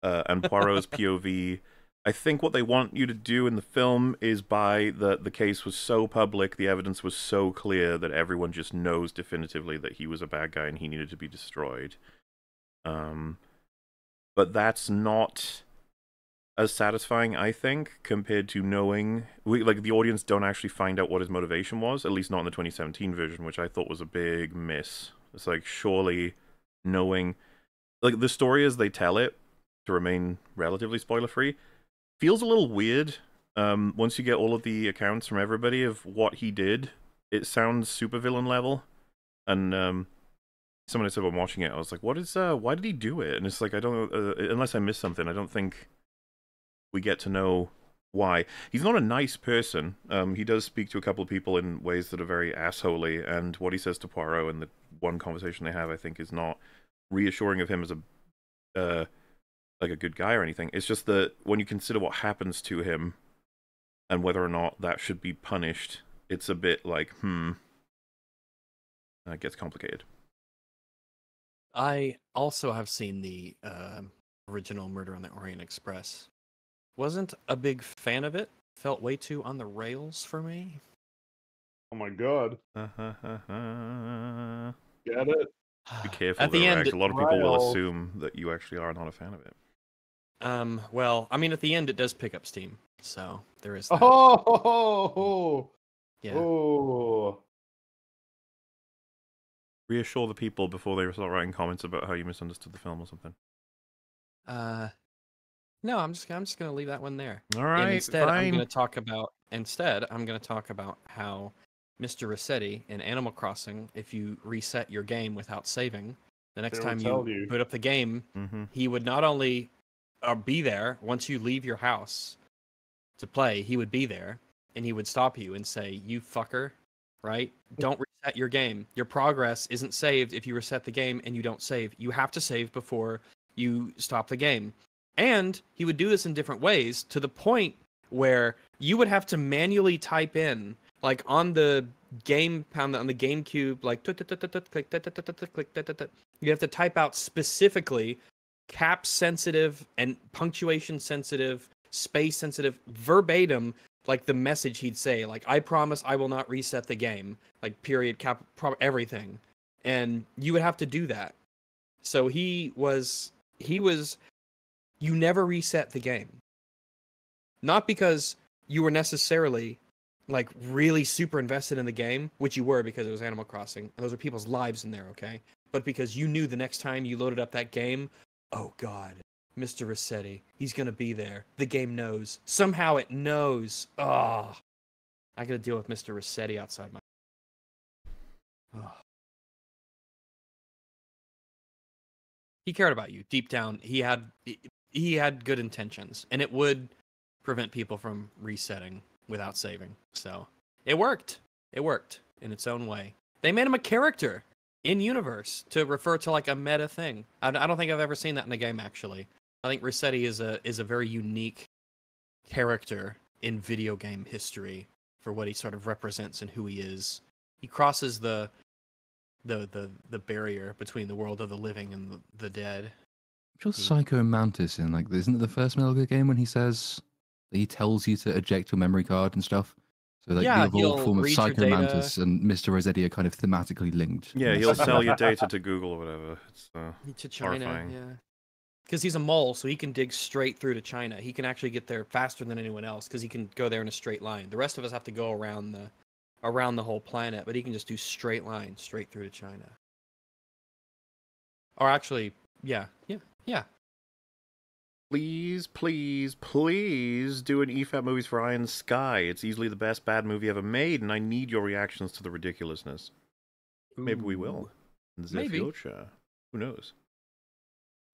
Uh, and Poirot's POV, I think what they want you to do in the film is by the the case was so public, the evidence was so clear that everyone just knows definitively that he was a bad guy and he needed to be destroyed. Um, but that's not as satisfying, I think, compared to knowing we like the audience don't actually find out what his motivation was, at least not in the 2017 version, which I thought was a big miss. It's like surely knowing like the story as they tell it to remain relatively spoiler free feels a little weird. Um, once you get all of the accounts from everybody of what he did, it sounds supervillain level. And um, someone said when watching it, I was like, "What is? Uh, why did he do it?" And it's like I don't, uh, unless I missed something, I don't think we get to know why. He's not a nice person. Um, he does speak to a couple of people in ways that are very assholey, and what he says to Poirot in the one conversation they have, I think, is not reassuring of him as a uh, like a good guy or anything. It's just that when you consider what happens to him and whether or not that should be punished, it's a bit like, hmm, that gets complicated. I also have seen the uh, original Murder on the Orient Express. Wasn't a big fan of it. Felt way too on the rails for me. Oh my god. Be Get it? Be careful, At the though, end, A lot of people will assume that you actually are not a fan of it. um, well, I mean, at the end, it does pick up steam, so there is. That. Oh, yeah. oh. Reassure the people before they start writing comments about how you misunderstood the film or something. Uh, no, I'm just I'm just gonna leave that one there. All right. and right, instead, I'm gonna talk about instead I'm gonna talk about how Mr. Resetti in Animal Crossing, if you reset your game without saving, the next They time you, tell you. boot up the game, hmm he would not only uh, be there once you leave your house to play, he would be there and he would stop you and say, "You fucker, right? Don't reset your game. Your progress isn't saved if you reset the game and you don't save. You have to save before you stop the game." And he would do this in different ways to the point where you would have to manually type in like on the game pound on the GameCube like click you have to type out specifically cap sensitive and punctuation sensitive space sensitive verbatim like the message he'd say like i promise i will not reset the game like period cap everything. And you would have to do that. So he was he was you never reset the game. Not because you were necessarily like really super invested in the game which you were because it was animal crossing and those are people's lives in there okay? But because you knew the next time you loaded up that game oh god mr resetti he's gonna be there. The game knows. Somehow it knows. Oh i gotta deal with mr resetti outside my oh. he cared about you deep down. He had he had good intentions, and it would prevent people from resetting without saving. So it worked. It worked in its own way. They made him a character in universe to refer to like a meta thing. I, don't think I've ever seen that in a game actually. I think Resetti is a is a very unique character in video game history for what he sort of represents and who he is. He crosses the the the the barrier between the world of the living and the, the dead. Just Psycho Mantis in like, isn't it the first Metal Gear game when he says he tells you to eject your memory card and stuff? So like Yeah, the he'll evolved form of Psycho. Mantis and Mr. Resetti are kind of thematically linked. Yeah, he'll sell your data to Google or whatever. It's, uh, to China, Horrifying. yeah. Because he's a mole, so he can dig straight through to China. He can actually get there faster than anyone else because he can go there in a straight line. The rest of us have to go around the around the whole planet, but he can just do straight line straight through to China. Or actually, yeah, yeah, yeah. Please, please, please do an EFAP movies for Iron Sky. It's easily the best bad movie ever made, and I need your reactions to the ridiculousness. Maybe we will. In the Maybe. future. Who knows?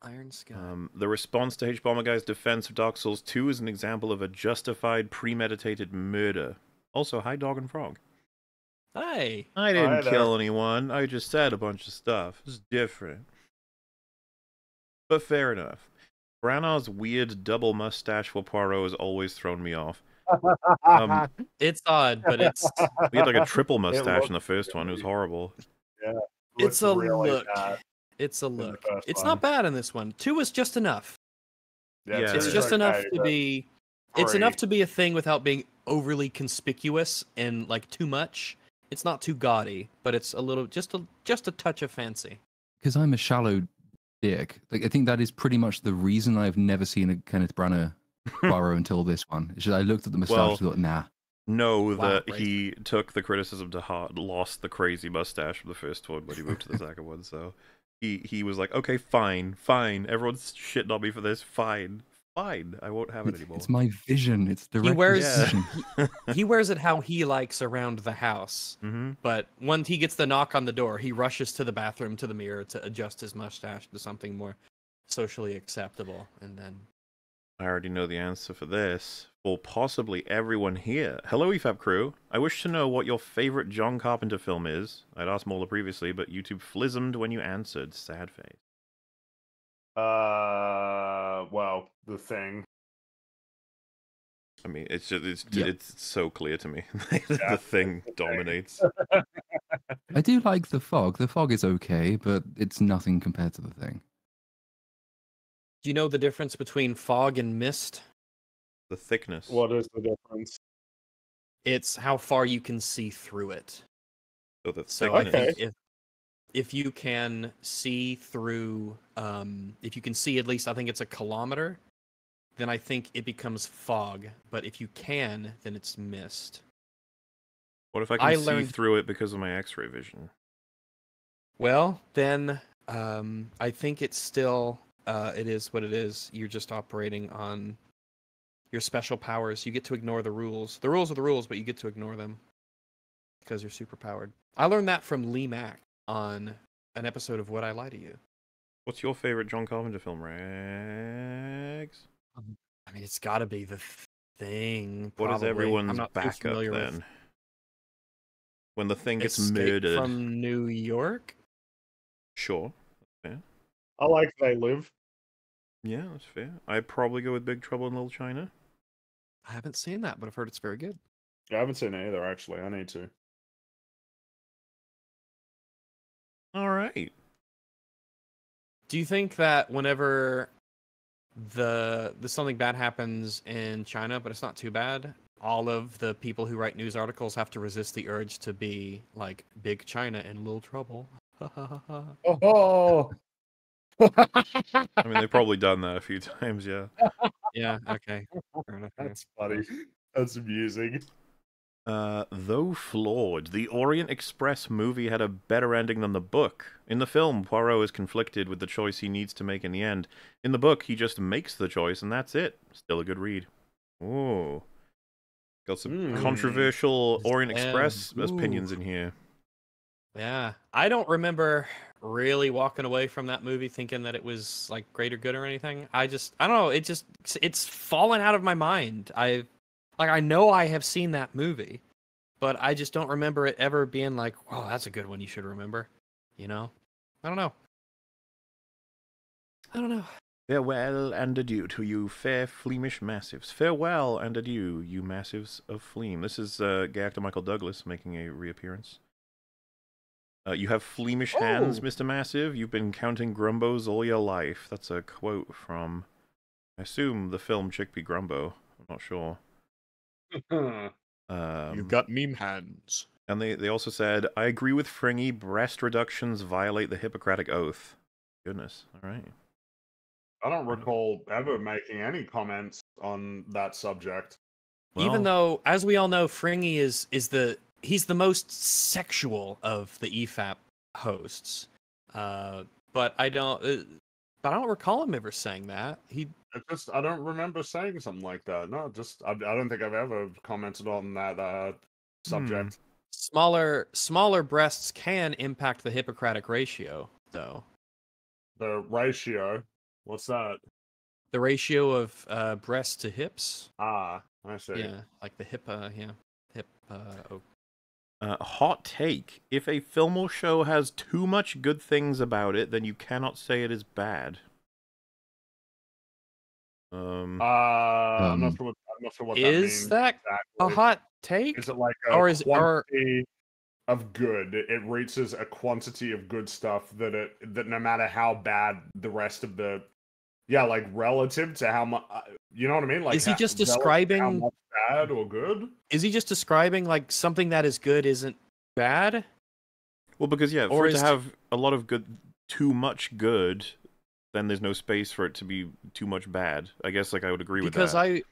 Iron Sky. Um, the response to hbomberguy's defense of Dark Souls 2 is an example of a justified, premeditated murder. Also, hi, Dog and Frog. Hi. I didn't Hi kill anyone. I just said a bunch of stuff. It's different. But fair enough. Branagh's weird double mustache for Poirot has always thrown me off. Um, it's odd, but it's We had like a triple mustache in the first one. It was horrible. Yeah, it's a Looked really look. It's a look. It's not bad in this one. Two is just enough. Yeah, two It's is just enough okay, to but be. It's enough to be a thing without being overly conspicuous and like too much. It's not too gaudy, but it's a little just a just a touch of fancy. because I'm a shallow dick. Like I think that is pretty much the reason I've never seen a Kenneth Branagh Poirot until this one. It's just I looked at the mustache Well- and thought, nah. Know Wow, that right. he took the criticism to heart, lost the crazy mustache from the first one, when he moved to the second one. So he he was like, okay, fine, fine. Everyone's shitting on me for this. Fine, fine. I won't have it anymore. It's my vision. It's direct wears- vision. He wears it how he likes around the house, hmm but when he gets the knock on the door, he rushes to the bathroom to the mirror to adjust his mustache to something more socially acceptable, and then I already know the answer for this. For possibly everyone here. Hello, EFAP crew. I wish to know what your favorite John Carpenter film is. I'd asked MauLer previously, but YouTube flismed when you answered. Sad face. Uh, well, the thing. I mean, it's just it's Yep. it's so clear to me. The thing dominates. I do like the fog. The fog is okay, but it's nothing compared to the thing. do you know the difference between fog and mist? The thickness. What is the difference? It's how far you can see through it. So the So I think if if you can see through, um, if you can see at least, I think it's a kilometer, then I think it becomes fog. But if you can, then it's mist. What if I can I see learned- through it because of my X-ray vision? Well, then um, I think it's still uh, it is what it is. You're just operating on your special powers. You get to ignore the rules. The rules are the rules, but you get to ignore them because you're super powered. I learned that from Lee Mack on an episode of Would I Lie to You. What's your favorite John Carpenter film, Rex? Um, I mean, it's got to be the thing. What is probably. I'm everyone's not too backup familiar with then? When the thing gets Escape murdered. from New York. Sure. Yeah. I like They Live. Yeah, that's fair. I'd probably go with Big Trouble in Little China. I haven't seen that, but I've heard it's very good. Yeah, I haven't seen it either, actually. I need to. All right. Do you think that whenever the the something bad happens in China, but it's not too bad, all of the people who write news articles have to resist the urge to be like big China in little trouble? Oh, I mean, they've probably done that a few times, yeah. yeah, okay. Fair enough, yeah. that's funny. That's amusing. Uh, though flawed, the Orient Express movie had a better ending than the book. In the film, Poirot is conflicted with the choice he needs to make in the end. In the book, he just makes the choice, and that's it. Still a good read. Ooh. Got some Mm. controversial Yes, Orient yeah. Express Ooh. opinions in here. Yeah, I don't remember really walking away from that movie thinking that it was like greater good or anything. I just I don't know, it just it's fallen out of my mind. I like I know I have seen that movie, but I just don't remember it ever being like, "Oh, that's a good one you should remember." You know? I don't know. I don't know. Farewell and adieu to you fair Flemish massives. Farewell and adieu, you massives of Fleam. This is uh, gay actor Michael Douglas making a reappearance. Uh, you have Flemish hands, Oh. Mr. Massive. You've been counting Grumbos all your life. That's a quote from, I assume, the film Chickpea Grumbo. I'm not sure. Um, You've got meme hands. And they, they also said, I agree with Fringy, breast reductions violate the Hippocratic Oath. Goodness. All right. I don't recall ever making any comments on that subject. Even though, as we all know, Fringy is is the he's the most sexual of the EFAP hosts. Uh, but I don't. But I don't recall him ever saying that. He It just I don't remember saying something like that. No, just I, I don't think I've ever commented on that uh, subject. smaller smaller breasts can impact the Hippocratic ratio, though. The ratio. What's that? The ratio of uh, breasts to hips. Ah, I see. Yeah, like the hip. Uh, yeah, hip. Uh, oh, Uh, hot take. If a film or show has too much good things about it, then you cannot say it is bad. Um, Uh, I'm Um, not sure what I'm not sure what that is means. that a hot take? Is it like a or is- or- quantity of good? It reaches a quantity of good stuff that it that no matter how bad the rest of the yeah, like relative to how much uh, you know what I mean? Like Is he just relative to how describing- much bad or good? Is he just describing like something that is good isn't bad? well, because yeah, or for it to have a lot of good, too much good, then there's no space for it to be too much bad. I guess like I would agree with because that. Because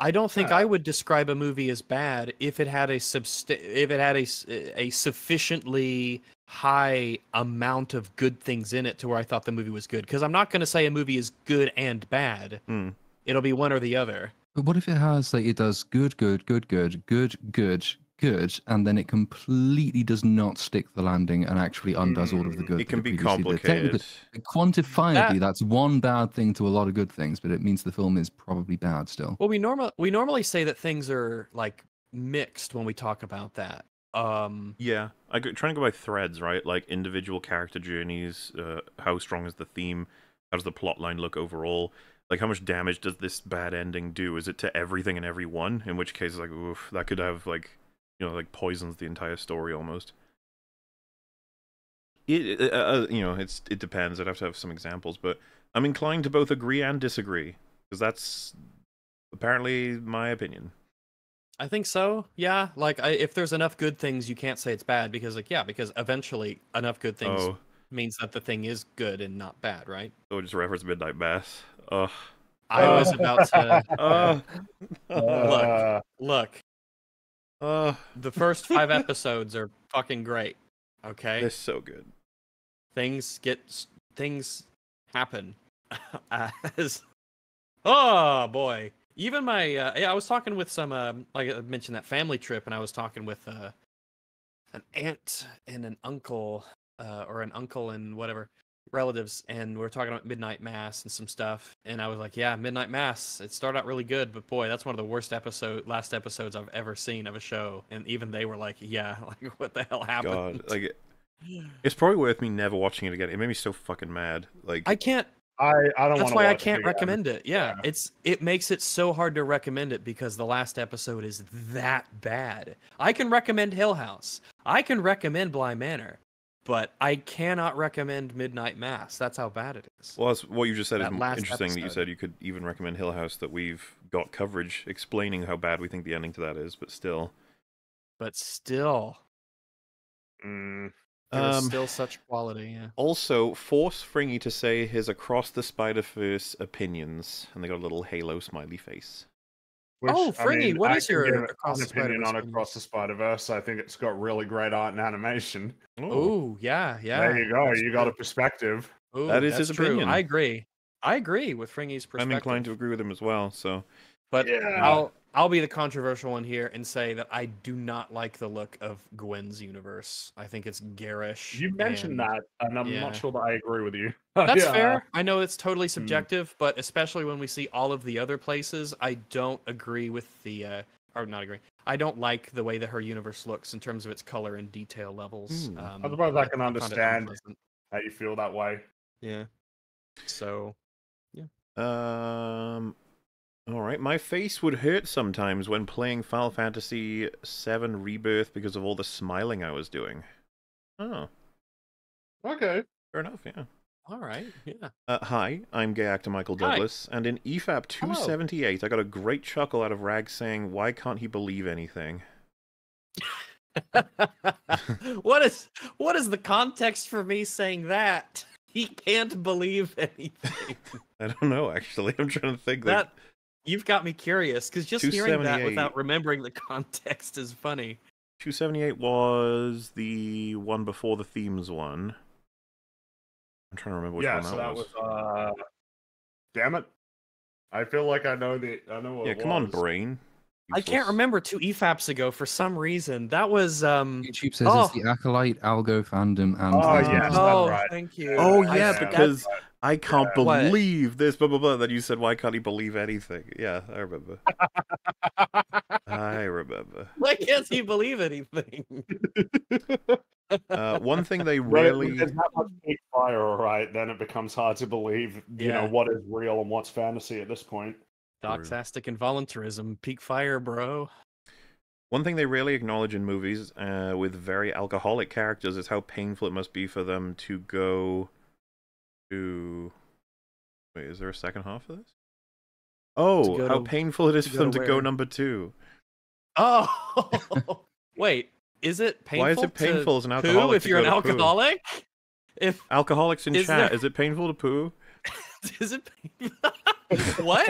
I I don't think Yeah. I would describe a movie as bad if it had a subst- if it had a, a sufficiently high amount of good things in it to where I thought the movie was good. Because I'm not going to say a movie is good and bad. Hmm. It'll be one or the other. But what if it has like it does good, good, good, good, good, good, good, and then it completely does not stick the landing and actually undoes all of the Mm, good. It can that be complicated. Quantifiably, That- that's one bad thing to a lot of good things, but it means the film is probably bad still. Well, we normal we normally say that things are like mixed when we talk about that. Um, Yeah, I go, trying to go by threads, right? Like individual character journeys. Uh, how strong is the theme? How does the plot line look overall? Like, how much damage does this bad ending do? Is it to everything and everyone? In which case, like, oof, that could have like, you know, like poisons the entire story almost. It, uh, uh, you know, it's it depends. I'd have to have some examples, but I'm inclined to both agree and disagree because that's apparently my opinion. I think so. Yeah, like I, if there's enough good things, you can't say it's bad because like yeah, because eventually enough good things Oh, means that the thing is good and not bad, right? so just reference Midnight Mass. Ugh. I was about to Uh, Uh, look. uh, The first five episodes are fucking great. Okay, they're so good. things get things happen. As oh boy, even my uh, yeah, I was talking with some um, like I mentioned that family trip, and I was talking with uh, an aunt and an uncle, uh, or an uncle and whatever relatives, and we are talking about Midnight Mass and some stuff, and I was like, yeah, Midnight Mass. It started out really good, but boy, that's one of the worst episode last episodes I've ever seen of a show, and even they were like, yeah, like what the hell happened? God, like it's probably worth me never watching it again. It made me so fucking mad. Like, I can't I I don't. That's why I watch it can't again. recommend it. Yeah, Yeah. it's it makes it so hard to recommend it because the last episode is that bad. I can recommend Hill House. I can recommend Bly Manor, but I cannot recommend Midnight Mass. That's how bad it is. well, that's, what you just said is That m- last interesting. That you said you could even recommend Hill House. That we've got coverage explaining how bad we think the ending to that is, but still, But still, Mm, it was Um, still such quality. Yeah. Also, force Fringy to say his across the Spider Verse opinions, and they got a little Halo smiley face. which, Oh, I Fringy, mean, what I is your give Across the opinion Spider-Verse on? Across the Spider Verse? I think it's got really great art and animation. Oh yeah, yeah. there you go. that's You got a perspective. Ooh, That is that's his true. opinion. I agree. I agree with Fringy's perspective. I'm inclined to agree with him as well. So, But Yeah. I'll I'll be the controversial one here and say that I do not like the look of Gwen's universe. I think it's garish. You mentioned and- that, and I'm yeah. not sure that I agree with you. That's Yeah. fair. I know it's totally subjective, but especially when we see all of the other places, I don't agree with the uh or not agree. I don't like the way that her universe looks in terms of its color and detail levels. Hmm. Um, Otherwise, I can understand how you feel that way. Yeah. So yeah. Um. All right, my face would hurt sometimes when playing Final Fantasy VII Rebirth because of all the smiling I was doing. Oh, Okay. fair enough. Yeah. all right, yeah. Uh, hi, I'm gay actor Michael Hi. Douglas, and in EFAP 278, I got a great chuckle out of Rag saying, "Why can't he believe anything?" what is what is the context for me saying that? He can't believe anything. I don't know. Actually, I'm trying to think. that Like, you've got me curious because just hearing that without remembering the context is funny. 278 was the one before the themes one. I'm trying to remember which yeah, one so that, that was. uh Damn it! I feel like I know the. I know what. Yeah, it come on, was. brain. I can't remember two EFAPs ago for some reason. That was um YouTube says Oh. it's the Acolyte, Algo fandom, and Oh, Rising yes, Sun. oh, right. thank you. Oh, I yeah, forgot- because- I can't Yeah. What? believe this. Blah blah blah. Then you said, "Why can't he believe anything?" Yeah, I remember. I remember. why can't he believe anything? Uh, one thing they When it- really. There's that much big fire, all right. Then it becomes hard to believe, you know, Yeah. what is real and what's fantasy at this point. Doxastic involuntarism, peak fire, bro. One thing they rarely acknowledge in movies uh, with very alcoholic characters is how painful it must be for them to go to. Wait, is there a second half of this? Oh, how to- painful it is for them to to go number two. Oh, wait. Is it painful? Why is it to painful as an alcoholic? poo alcoholic if you're an go to poo? alcoholic? If Alcoholics in Is chat, there- is it painful to poo? is it what?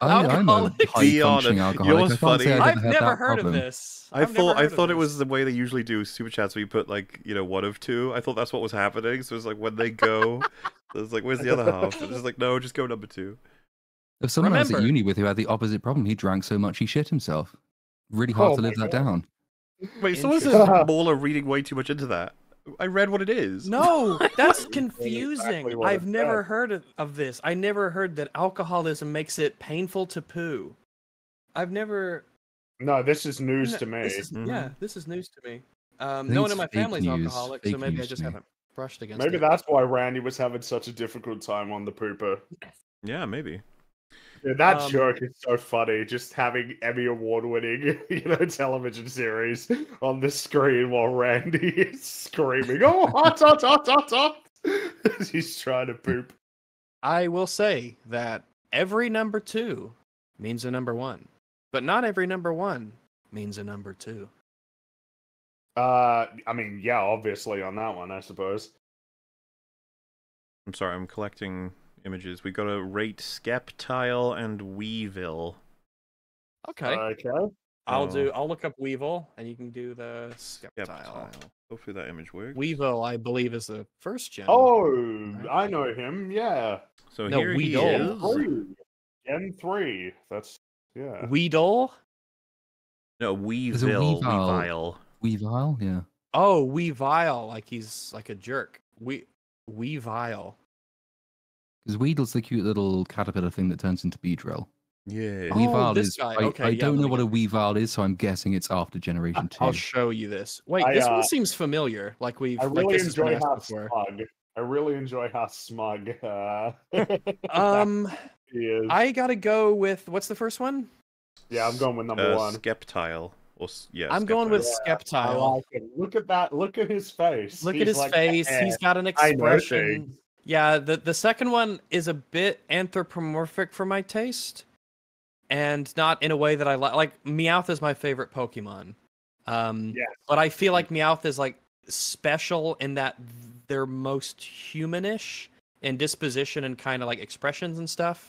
I, I'm a Alcoholic? Be high honest, functioning you know alcoholic. funny? I've I've never heard problem. of this. I I've thought I thought it was the way they usually do super chats where you put like, you know, one of two. I thought that's what was happening. So it's like when they go it's like, where's the other half? It's just like, no, just go number two. If someone I was at uni with who had the opposite problem. He drank so much he shit himself. Really hard Oh to my live that God. down. Wait, so is this Interesting. MauLer reading way too much into that? I read what it is. No, that's confusing. what it I've never said. heard of, of this. I never heard that alcoholism makes it painful to poo. I've never. No, this is news no, to me. this is- Mhm. Yeah, this is news to me. Um, no one in my family's news, alcoholic, so maybe I just haven't brushed against Maybe it. that's why Randy was having such a difficult time on the pooper. Yeah, maybe. Yeah, that Um, joke is so funny. Just having Emmy award winning, you know, television series on the screen while Randy is screaming, "Oh, hot, hot, hot, hot, hot!" as he's trying to poop. I will say that every number two means a number one, but not every number one means a number two. Uh, I mean, yeah, obviously on that one, I suppose. I'm sorry, I'm collecting images. We got to rate Sceptile and Weevil. Okay, Okay. I'll Oh. do. I'll look up Weevil, and you can do the Sceptile. Sceptile. Hopefully that image works. Weevil, I believe, is the first gen. Oh, I know him. Yeah. So No, here he Weedle. is. Three. Gen three. That's yeah. Weedle. No, Weevil. Weevil. Weevil. Yeah. Oh, Weavile, like he's like a jerk. We Weavile. Because Weedle's the cute little caterpillar thing that turns into Beedrill. Yeah. Oh, this is. guy. I, Okay, I yeah, don't know what a get- Weavile is, so I'm guessing it's after Generation 2. I'll show you this. Wait, I, this uh, one seems familiar. Like we've I like really this enjoy how before. smug. I really enjoy how smug uh, Um, he is. I gotta go with what's the first one? yeah, I'm going with number Uh, one. Sceptile. Or, yeah, I'm going with Sceptile. I Sceptile. like it. Look at that. Look at his face. Look at his like, face. "Eh, He's got an I know expression. Things." Yeah, the the second one is a bit anthropomorphic for my taste, and not in a way that I like. Like Meowth is my favorite Pokemon. Um, Yes. but I feel like Meowth is like special in that they're most humanish in disposition and kind of like expressions and stuff.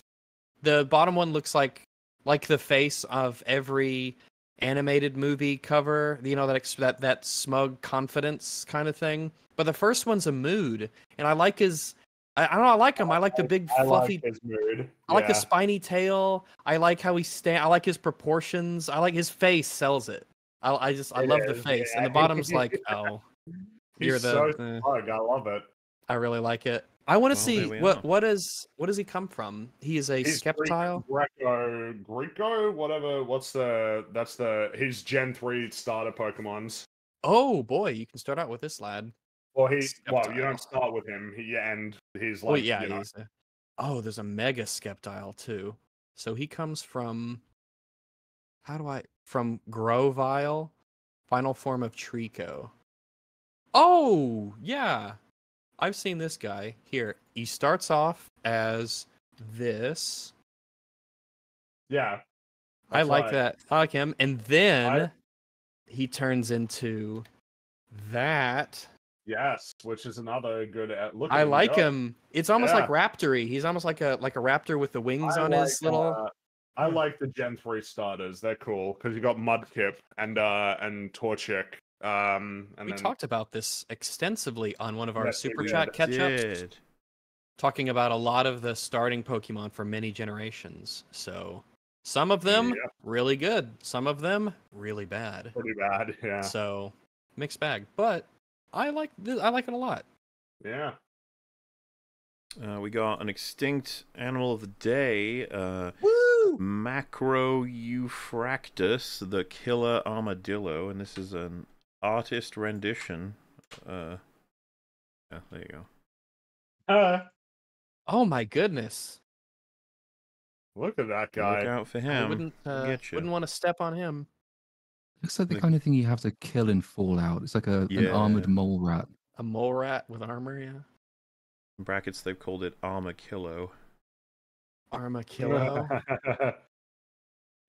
The bottom one looks like like the face of every animated movie cover, you know that ex- that that smug confidence kind of thing. But the first one's a mood, and I like his I, I don't know. I like him. I like the big I fluffy. like his mood. I like the spiny tail. I like how he stand. I like his proportions. I like his face. Sells it. I, I just I It love the is, face, and the bottom's like, oh, He's you're the. so eh. smug. I love it. I really like it. I want to Well, see what are. what is what does he come from? He is a He's Greek- Sceptile. Greco, Greco, whatever. What's the? That's the. He's Gen three starter Pokemon's. Oh boy, you can start out with this lad. Well, he. Well, you don't start with him. He and he's like. oh yeah, you know, he's a, uh, oh there's a mega Sceptile too. So he comes from. How do I from Grovyle, final form of Treecko. Oh yeah, I've seen this guy here. He starts off as this. yeah. I like right. that. I like him. And then he turns into that. Yes, which is another good. Look. I like go. him. It's almost like raptory. He's almost like a like a raptor with the wings I on his little. uh, I like the Gen three starters. They're cool because you got Mudkip and uh and Torchic. Um, and we then talked about this extensively on one of our Yes, super chat catch ups, talking about a lot of the starting Pokemon for many generations. So some of them Yeah. really good, some of them really bad. pretty bad. Yeah. So mixed bag, but I like th- I like it a lot. Yeah. Uh, we got an extinct animal of the day. Uh, Woo! Macroeuphractus, the killer armadillo, and this is an artist rendition. Uh, yeah, there you go. Uh, Oh my goodness! look at that guy! Look guy. out for I him. wouldn't uh, get you. wouldn't want to step on him. Looks like the Like- kind of thing you have to kill in Fallout. It's like a, an armored mole rat. A mole rat with armor, yeah. In brackets, they've called it Armakillo. Armakillo.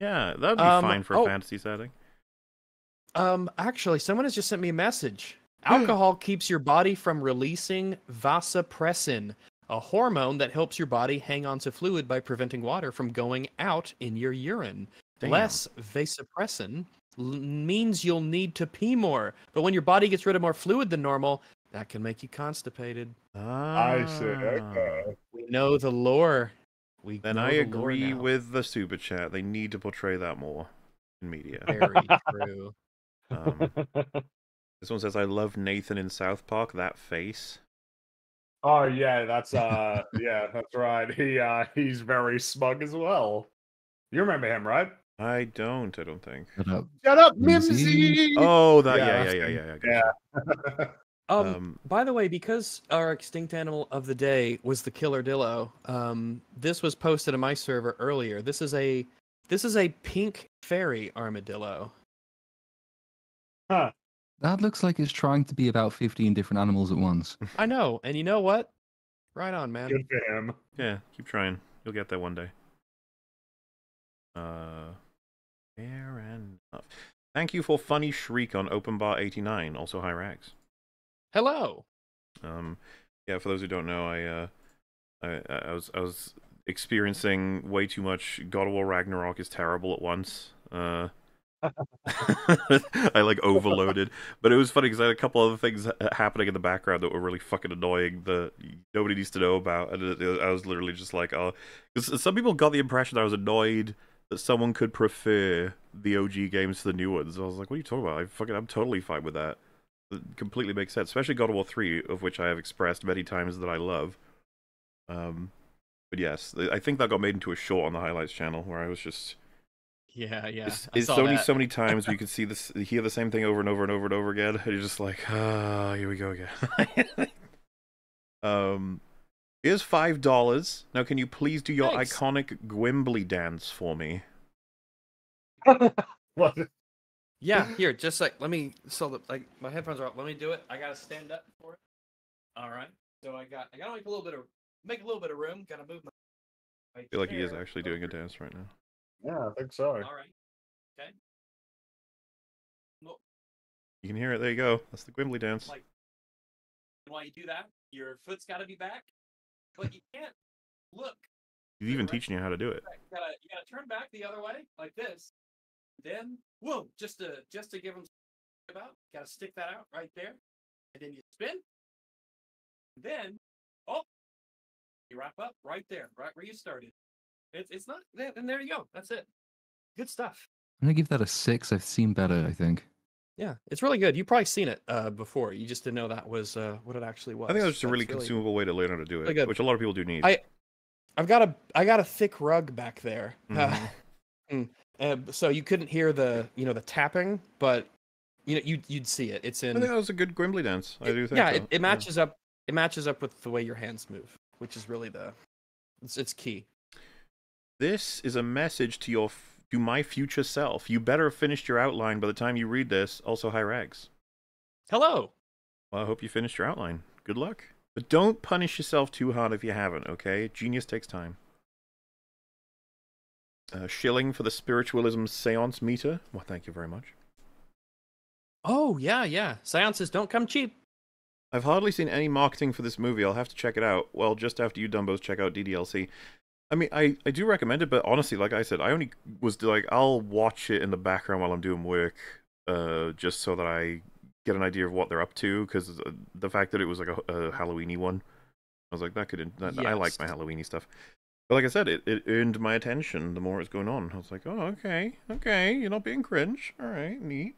Yeah, that'd be Um, fine for a oh. fantasy setting. um, actually, someone has just sent me a message. Alcohol keeps your body from releasing vasopressin, a hormone that helps your body hang on to fluid by preventing water from going out in your urine. Damn. Less vasopressin l- means you'll need to pee more, but when your body gets rid of more fluid than normal, that can make you constipated. I see. Ah. Okay. We know the lore. We Then I the agree with the super chat. They need to portray that more in media. Very true. Um, this one says, "I love Nathan in South Park. That face." oh yeah, that's uh yeah, that's right. He uh he's very smug as well. You remember him, right? I don't. I don't think. Shut up. Shut up, Mimsy. Oh, that. Yeah, Yeah, yeah, yeah, yeah. yeah. I got Yeah. you. Um, Um, by the way, because our extinct animal of the day was the killer dillo, um, this was posted on my server earlier. This is a this is a pink fairy armadillo. Huh. That looks like it's trying to be about 15 different animals at once. I know, and you know what? Right on, man. Good for him. Yeah, keep trying. You'll get there one day. Uh, fair enough. Thank you for funny shriek on Open Bar 89. Also, hi Rags. Hello. Um, yeah, for those who don't know, I uh, I, I was I was experiencing way too much God of War Ragnarok is terrible at once. Uh, I like overloaded, but it was funny because I had a couple other things happening in the background that were really fucking annoying that nobody needs to know about, and it- I was literally just like, oh, 'cause some people got the impression I was annoyed that someone could prefer the OG games to the new ones. I was like, what are you talking about? I fucking I'm totally fine with that. It completely makes sense, especially God of War 3, of which I have expressed many times that I love. Um, but yes, I think that got made into a short on the highlights channel where I was just Yeah, yeah. it's, it's only that. so many times we could see this, hear the same thing over and over and over and over again. And you're just like, ah, here we go again. um, here's five dollars. Now, can you please do your Thanks. iconic Gwimbly dance for me? What? Yeah, here, just like let me so the, like my headphones are up. Let me do it. I gotta stand up for it. All right. So I got I gotta make a little bit of make a little bit of room. Gotta move my. my I feel like he is actually doing a dance right now. Yeah, I think so. All right. Okay. Well, You can hear it. There you go. That's the Gwimbly dance. like while you do that, your foot's got to be back, but you can't look. He's even teaching you how to do it. You gotta you gotta turn back the other way like this. Then whoa, just to just to give them about. Gotta stick that out right there, and then you spin. Then oh, You wrap up right there, right where you started. It's it's not, and there you go. That's it. Good stuff. I'm gonna give that a six. I've seen better. I think. Yeah, it's really good. You've probably seen it uh, before. You just didn't know that was uh, what it actually was. I think that was just a That's really consumable way to learn how to do it, good. which a lot of people do need. I- I've got a I got a thick rug back there, Mhm. Mm. Uh, so you couldn't hear the you know the tapping, but you know you you'd see it. It's in. I think that was a good Gwimbly dance. I do think. yeah, so. it, it matches up. It matches up with the way your hands move, which is really the it's, it's key. This is a message to your to my future self. You better have finished your outline by the time you read this. Also, hi Rags. Hello. Well, I hope you finished your outline. Good luck. But don't punish yourself too hard if you haven't, okay? Genius takes time. Uh, shilling for the spiritualism seance meter. Well, thank you very much. Oh yeah, yeah. Seances don't come cheap. I've hardly seen any marketing for this movie. I'll have to check it out. Well, just after you Dumbos check out DDLC. I mean, I, I do recommend it, but honestly, like I said, I only was like, I'll watch it in the background while I'm doing work, uh, just so that I get an idea of what they're up to. Because the fact that it was like a, a Halloweeny one, I was like, that could. That, I like my Yes. Halloweeny stuff. But like I said, it, it earned my attention the more it's going on. I was like, oh, okay, okay, you're not being cringe. All right, neat.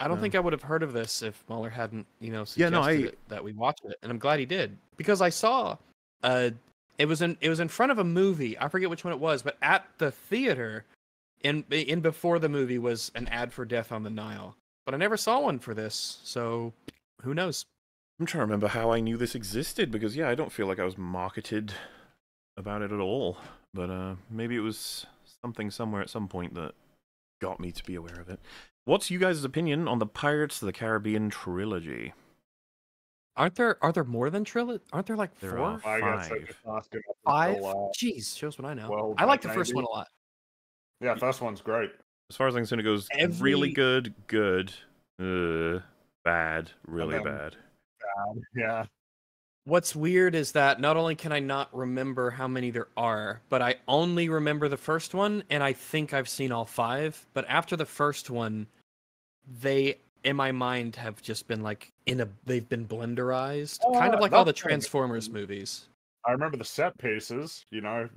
I don't think I would have heard of this if MauLer hadn't, you know, Yeah, suggested no, I- that we watch it, and I'm glad he did because I saw, uh, it was in it was in front of a movie. I forget which one it was, but at the theater, in in before the movie was an ad for Death on the Nile, but I never saw one for this, so who knows? I'm trying to remember how I knew this existed because yeah, I don't feel like I was marketed about it at all. But uh maybe it was something somewhere at some point that got me to be aware of it. What's you guys' opinion on the Pirates of the Caribbean trilogy? Aren't there are there more than trilogy? Aren't there like There four, are. I guess I Five. just asked it five? until, Jeez, shows what I know. well, I like like the first one a lot. yeah, first one's great. As far as I'm concerned, it goes really good, good, uh, bad, really then- bad. Um, yeah, What's weird is that not only can I not remember how many there are, but I only remember the first one, and I think I've seen all five. But after the first one, they, in my mind, have just been like in a. They've been blenderized, kind of like all the that's kind Transformers movies. I remember the set pieces, you know,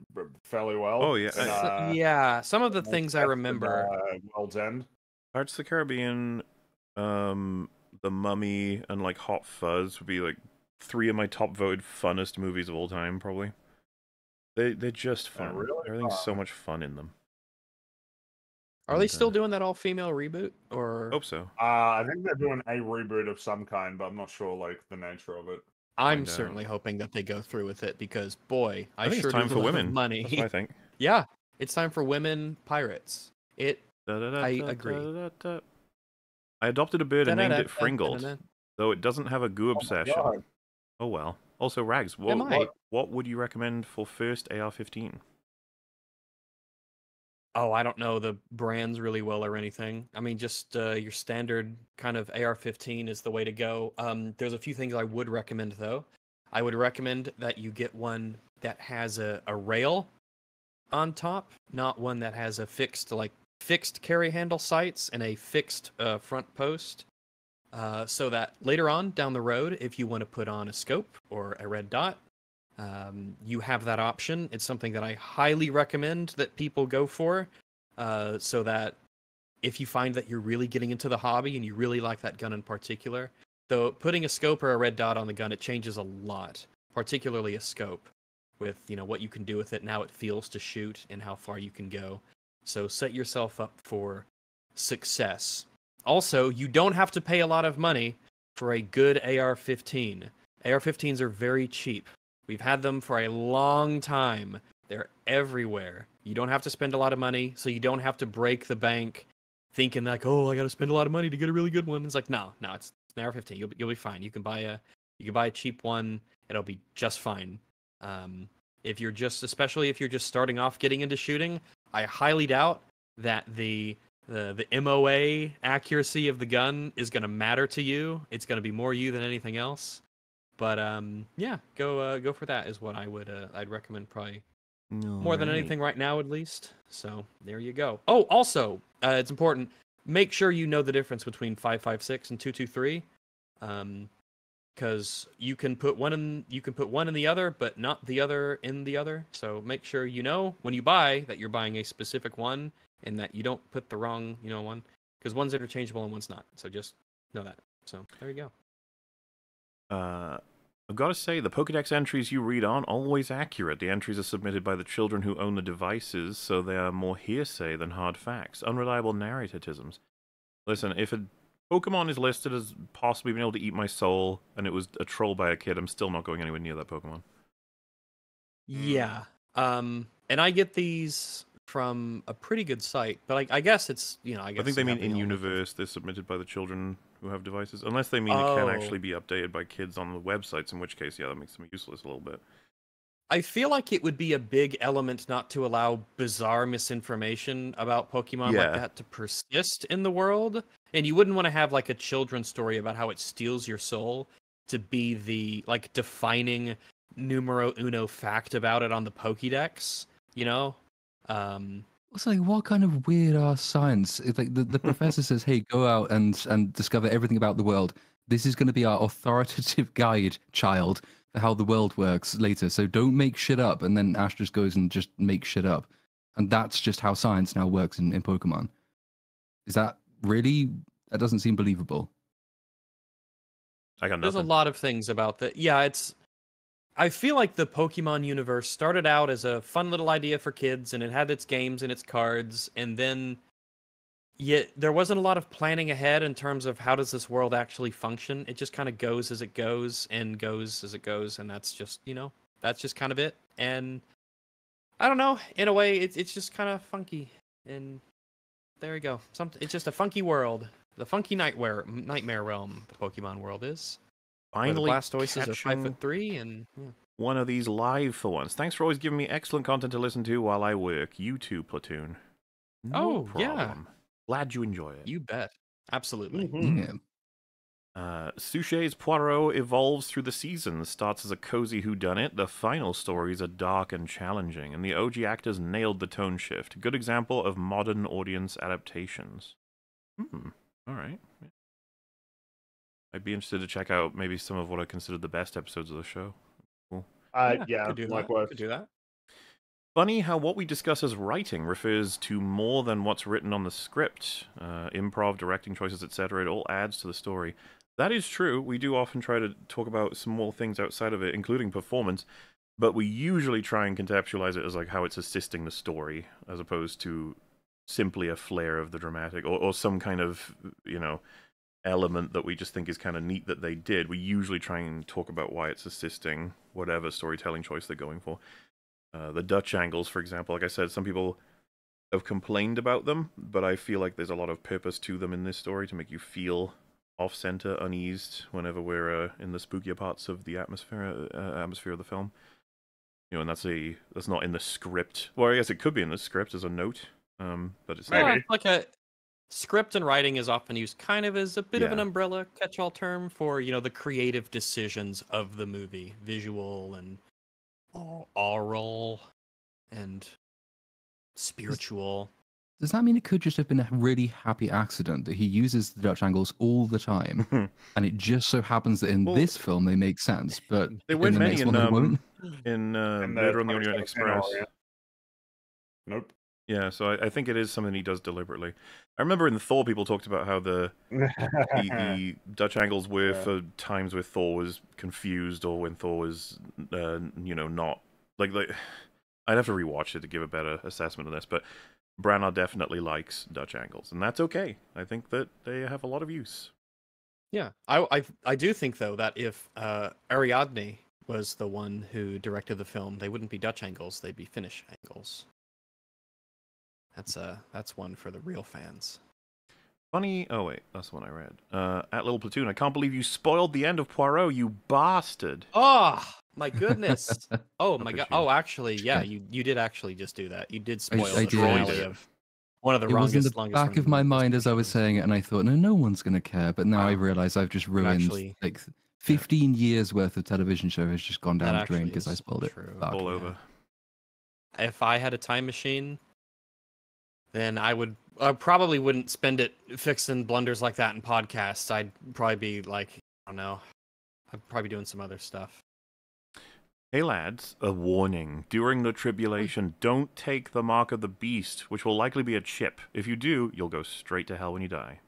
fairly well. Oh, yeah, in, I- So- uh, yeah, some of the World's things I Best and, remember. uh, World's End. Pirates of the Caribbean, um, The Mummy, and like Hot Fuzz would be like three of my top voted funnest movies of all time, probably. They they're just Oh, fun. really? Everything's so Oh. much fun in them. Are they still doing that all female reboot? Or Hope so. Uh, I think they're doing a reboot of some kind, but I'm not sure like the nature of it. I'm certainly hoping that they go through with it because boy, I, I think it's sure time for women. money. That's what I think. yeah, it's time for women pirates. It Da-da-da, I da, agree. da-da-da. I adopted a bird and named it Fringles, though it doesn't have a goo Oh obsession. God. Oh well. Also, Rags, what, what what would you recommend for first AR-15? Oh, I don't know the brands really well or anything. I mean, just uh, your standard kind of AR-15 is the way to go. Um, there's a few things I would recommend though. I would recommend that you get one that has a, a rail on top, not one that has a fixed like fixed carry handle sights and a fixed uh, front post. Uh, so that later on down the road, if you want to put on a scope or a red dot, um, you have that option. It's something that I highly recommend that people go for, uh, so that if you find that you're really getting into the hobby and you really like that gun in particular, though putting a scope or a red dot on the gun, it changes a lot, particularly a scope, with you know what you can do with it, and how it feels to shoot, and how far you can go. So set yourself up for success. Also, you don't have to pay a lot of money for a good AR-15. AR-15s are very cheap. We've had them for a long time. They're everywhere. You don't have to spend a lot of money, so you don't have to break the bank thinking like, "Oh, I got to spend a lot of money to get a really good one." It's like, "No, no, it's an AR-15. You'll be, you'll be fine. You can buy a you can buy a cheap one. It'll be just fine." Um, if you're just especially if you're just starting off getting into shooting, I highly doubt that the the the MOA accuracy of the gun is going to matter to you. It's going to be more you than anything else. But um, yeah, go uh, go for that is what I would uh, I'd recommend probably more than anything right now at least. So there you go. Oh, also, uh, it's important. Make sure you know the difference between five five six and two two three. Um, because you can put one in you can put one in the other, but not the other in the other. So make sure you know when you buy that you're buying a specific one and that you don't put the wrong you know one because one's interchangeable and one's not. So just know that. So there you go. Uh, I've got to say, the Pokedex entries you read aren't always accurate. The entries are submitted by the children who own the devices, so they are more hearsay than hard facts, unreliable narrativisms. Listen, if a Pokemon is listed as possibly being able to eat my soul, and it was a troll by a kid, I'm still not going anywhere near that Pokemon. Yeah. Um, and I get these from a pretty good site, but I, I guess it's you know I guess I think they mean in universe. They're submitted by the children who have devices, unless they mean oh. it can actually be updated by kids on the websites. In which case, yeah, that makes them useless a little bit. I feel like it would be a big element not to allow bizarre misinformation about Pokemon yeah. like that to persist in the world. And you wouldn't want to have like a children's story about how it steals your soul to be the like defining numero uno fact about it on the Pokédex, you know? Um it's like what kind of weird ass science? It's like the, the professor says, "Hey, go out and and discover everything about the world. This is going to be our authoritative guide, child, for how the world works later. So don't make shit up." And then Ash just goes and just makes shit up, and that's just how science now works in, in Pokemon. Is that really? That doesn't seem believable. I got nothing. There's a lot of things about that. Yeah, it's I feel like the Pokemon universe started out as a fun little idea for kids and it had its games and its cards and then yet there wasn't a lot of planning ahead in terms of how does this world actually function. It just kind of goes as it goes and goes as it goes and that's just, you know, that's just kind of it. And I don't know, in a way it's it's just kind of funky and there you go. Something it's just a funky world. The funky nightmare nightmare realm the Pokemon world is. Finally, Blastoises are five foot three, and yeah. one of these live for once. Thanks for always giving me excellent content to listen to while I work. You too, Platoon. No oh problem. yeah, glad you enjoy it. You bet, absolutely. Mm-hmm. Yeah. Uh, Suchet's Poirot evolves through the seasons, starts as a cozy whodunit. The final stories are dark and challenging, and the OG actors nailed the tone shift. Good example of modern audience adaptations. Hmm. All right. I'd be interested to check out maybe some of what I consider the best episodes of the show. Cool. Uh, yeah, yeah could do likewise. That. Could do that. Funny how what we discuss as writing refers to more than what's written on the script. Uh, improv, directing choices, etc. It all adds to the story. That is true. We do often try to talk about small things outside of it, including performance, but we usually try and conceptualize it as like how it's assisting the story, as opposed to simply a flair of the dramatic or, or some kind of you know element that we just think is kind of neat that they did, we usually try and talk about why it's assisting whatever storytelling choice they're going for. Uh, the Dutch angles, for example, like I said, some people have complained about them, but I feel like there's a lot of purpose to them in this story to make you feel off center, uneased whenever we're uh, in the spookier parts of the atmosphere uh, atmosphere of the film. You know, and that's a that's not in the script. Well, I guess it could be in the script as a note, um, but it's not. like a script and writing is often used kind of as a bit yeah. of an umbrella catch-all term for you know the creative decisions of the movie visual and oral and spiritual does that mean it could just have been a really happy accident that he uses the Dutch angles all the time, and it just so happens that in well, this film they make sense, but they weren't many in, um, in uh, Murder on the Orient Express. Nope. Yeah, so I, I, think it is something he does deliberately. I remember in Thor, people talked about how the the, the, Dutch angles were yeah. for times where Thor was confused or when Thor was, uh, you know, not like like. I'd have to rewatch it to give a better assessment of this, but Branagh definitely likes Dutch angles, and that's okay. I think that they have a lot of use. Yeah, I I, I do think though that if uh, Ariadne was the one who directed the film, they wouldn't be Dutch angles; they'd be Finnish angles. That's uh that's one for the real fans. Funny. Oh wait, that's the one I read. Uh, at Little Platoon, I can't believe you spoiled the end of Poirot, you bastard. Oh my goodness. oh my god. Oh, actually, yeah, you you did actually just do that. You did spoil I, I the finale of one of the it longest. was in the back of my mind as I was saying it, and I thought, no, no one's gonna care. But now wow. I realize I've just ruined actually, like 15 yeah. years worth of television show has just gone down the drain because I spoiled true. it. All over. If I had a time machine, then I would I probably wouldn't spend it fixing blunders like that in podcasts. I'd probably be like, I don't know. I'd probably be doing some other stuff. Hey lads, a warning. During the tribulation, don't take the mark of the beast, which will likely be a chip. If you do, you'll go straight to hell when you die.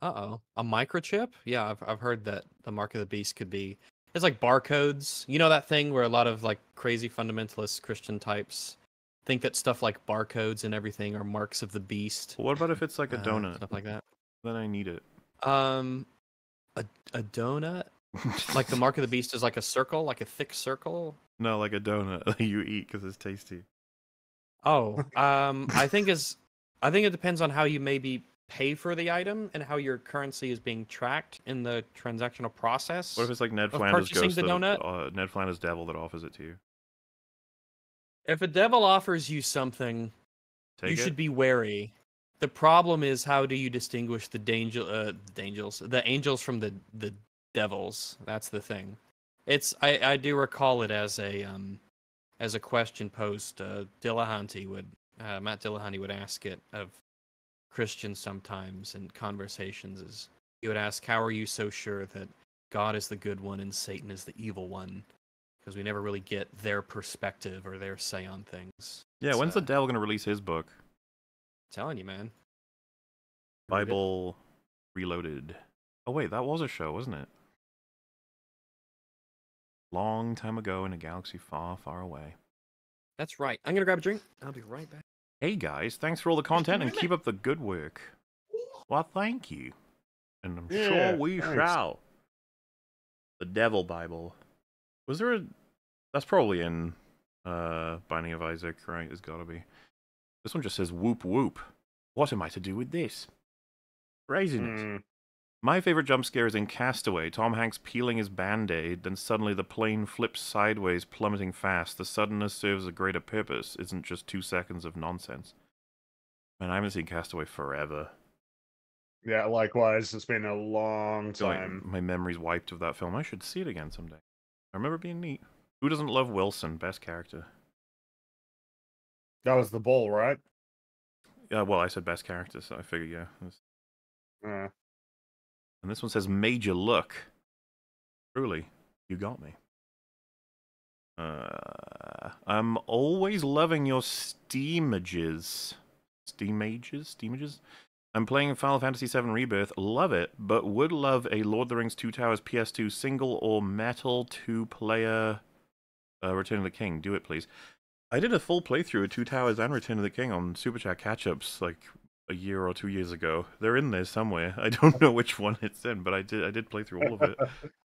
Uh oh, a microchip? Yeah, I've I've heard that the mark of the beast could be. It's like barcodes. You know that thing where a lot of like crazy fundamentalist Christian types think that stuff like barcodes and everything are marks of the beast. Well, what about if it's like a uh, donut? stuff like that. Then I need it. Um, a a donut, like the mark of the beast is like a circle, like a thick circle. no, like a donut that you eat because it's tasty. Oh, um, I think is, I think it depends on how you maybe pay for the item and how your currency is being tracked in the transactional process. What if it's like Ned Flanders purchasing ghost the that- donut? uh, Ned Flanders devil that offers it to you? If a devil offers you something, Take you it. should be wary. The problem is how do you distinguish the danger, uh, the angels, the angels from the the devils? That's the thing. It's I I do recall it as a um as a question posed. Uh, Dillahunty would uh, Matt Dillahunty would ask it of Christians sometimes in conversations. Is he would ask, "How are you so sure that God is the good one and Satan is the evil one?" Because we never really get their perspective or their say on things. Yeah, It's, when's the devil going to release his book? Telling you, man. Bible Reloaded. Oh wait, that was a show, wasn't it? Long time ago in a galaxy far, far away. That's right. I'm gonna grab a drink. I'll be right back. Hey guys, thanks for all the content and keep up the good work. Well, thank you. And I'm Yeah, sure we thanks. shall. The Devil Bible. Was there a. That's probably in uh, Binding of Isaac, right? It's gotta be. This one just says whoop whoop. What am I to do with this? Craziness. Mm, My favorite jump scare is in Castaway. Tom Hanks peeling his band aid, then suddenly the plane flips sideways, plummeting fast. The suddenness serves a greater purpose, isn't just two seconds of nonsense. Man, I haven't seen Castaway forever. yeah, likewise. It's been a long So, like, time. my memory's wiped of that film. I should see it again someday. I remember being neat. Who doesn't love Wilson? Best character. That was the bull, right? Yeah, well, I said best character, so I figured, yeah. Was- Uh, And this one says Major Look. Truly, you got me. Uh, I'm always loving your steamages. Steamages? Steamages? I'm playing Final Fantasy VII Rebirth. Love it, but would love a Lord of the Rings Two Towers PS2 single or metal two player uh, Return of the King. Do it, please. I did a full playthrough of Two Towers and Return of the King on Super Chat catch ups like a year or two years ago. They're in there somewhere. I don't know which one it's in, but I did I did play through all of it.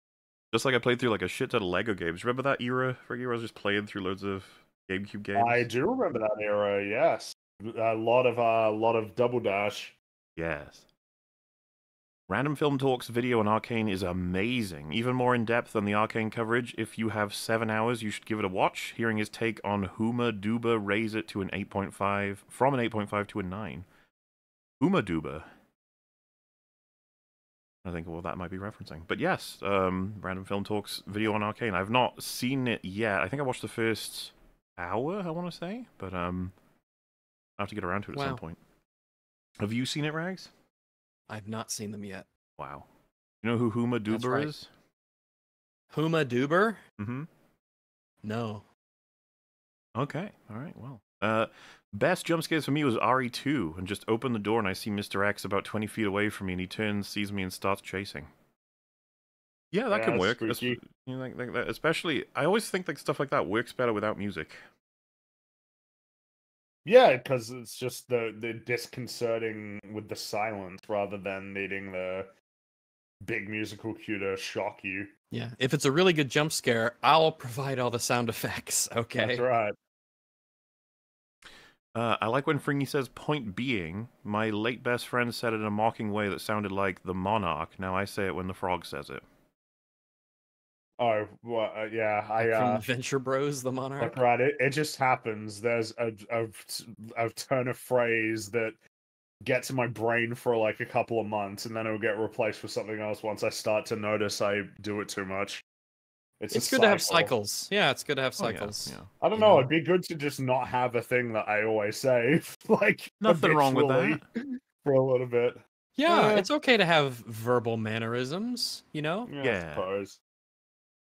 just like I played through like a shit ton of Lego games. Remember that era? For I was just playing through loads of GameCube games. I do remember that era. Yes, a lot of a lot of double dash. Yes. Random Film Talks video on Arcane is amazing, even more in depth than the Arcane coverage. If you have seven hours, you should give it a watch. Hearing his take on Huma Duba raise it to an 8.5, from an 8.5 to a 9. Huma Duba. I think well that might be referencing, but yes, um, Random Film Talks video on Arcane. I've not seen it yet. I think I watched the first hour. I want to say, but um, I have to get around to it at some point. Have you seen it, Rags? I've not seen them yet. Wow. You know who Huma That's Duber right. is? Huma Duber? Mm-hmm. No. Okay. All right. Well. Uh, best jump scares for me was RE2, and just open the door and I see Mr. X about 20 feet away from me, and he turns, sees me, and starts chasing. Yeah, that Yeah, can work. Es- you know, like, like that. Especially, I always think like stuff like that works better without music. Yeah, because it's just the the disconcerting with the silence rather than needing the big musical cue to shock you. Yeah. If it's a really good jump scare, I'll provide all the sound effects. Okay. That's right. Uh, I like when Fringy says point being. My late best friend said it in a mocking way that sounded like the monarch. Now I say it when the frog says it. Oh, well, uh, yeah. I From uh, Venture Bros, the Monarch. Like, right, it, it just happens. There's a, a a turn of phrase that gets in my brain for like a couple of months, and then it'll get replaced with something else once I start to notice I do it too much. It's, It's good to have cycles. Yeah, it's good to have Oh, yeah, cycles. yeah. I don't you know. know? It'd be good to just not have a thing that I always say, like Nothing wrong with that. for a little bit. Yeah, Uh, it's okay to have verbal mannerisms, you know? Yeah, Yeah.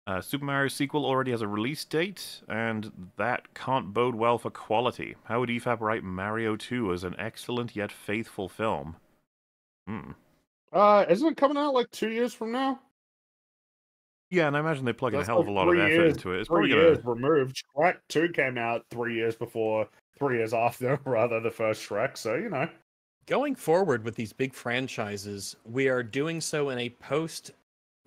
I suppose. Uh, Super Mario sequel already has a release date, and that can't bode well for quality. How would EFAP write Mario 2 as an excellent yet faithful film? Hmm. Uh, isn't it coming out like two years from now? Yeah, and I imagine they plug in a hell of a lot of three effort years- into it. It's three probably years gonna. removed. Shrek Two came out three years before, three years after, rather the first Shrek. So you know, Going forward with these big franchises, we are doing so in a post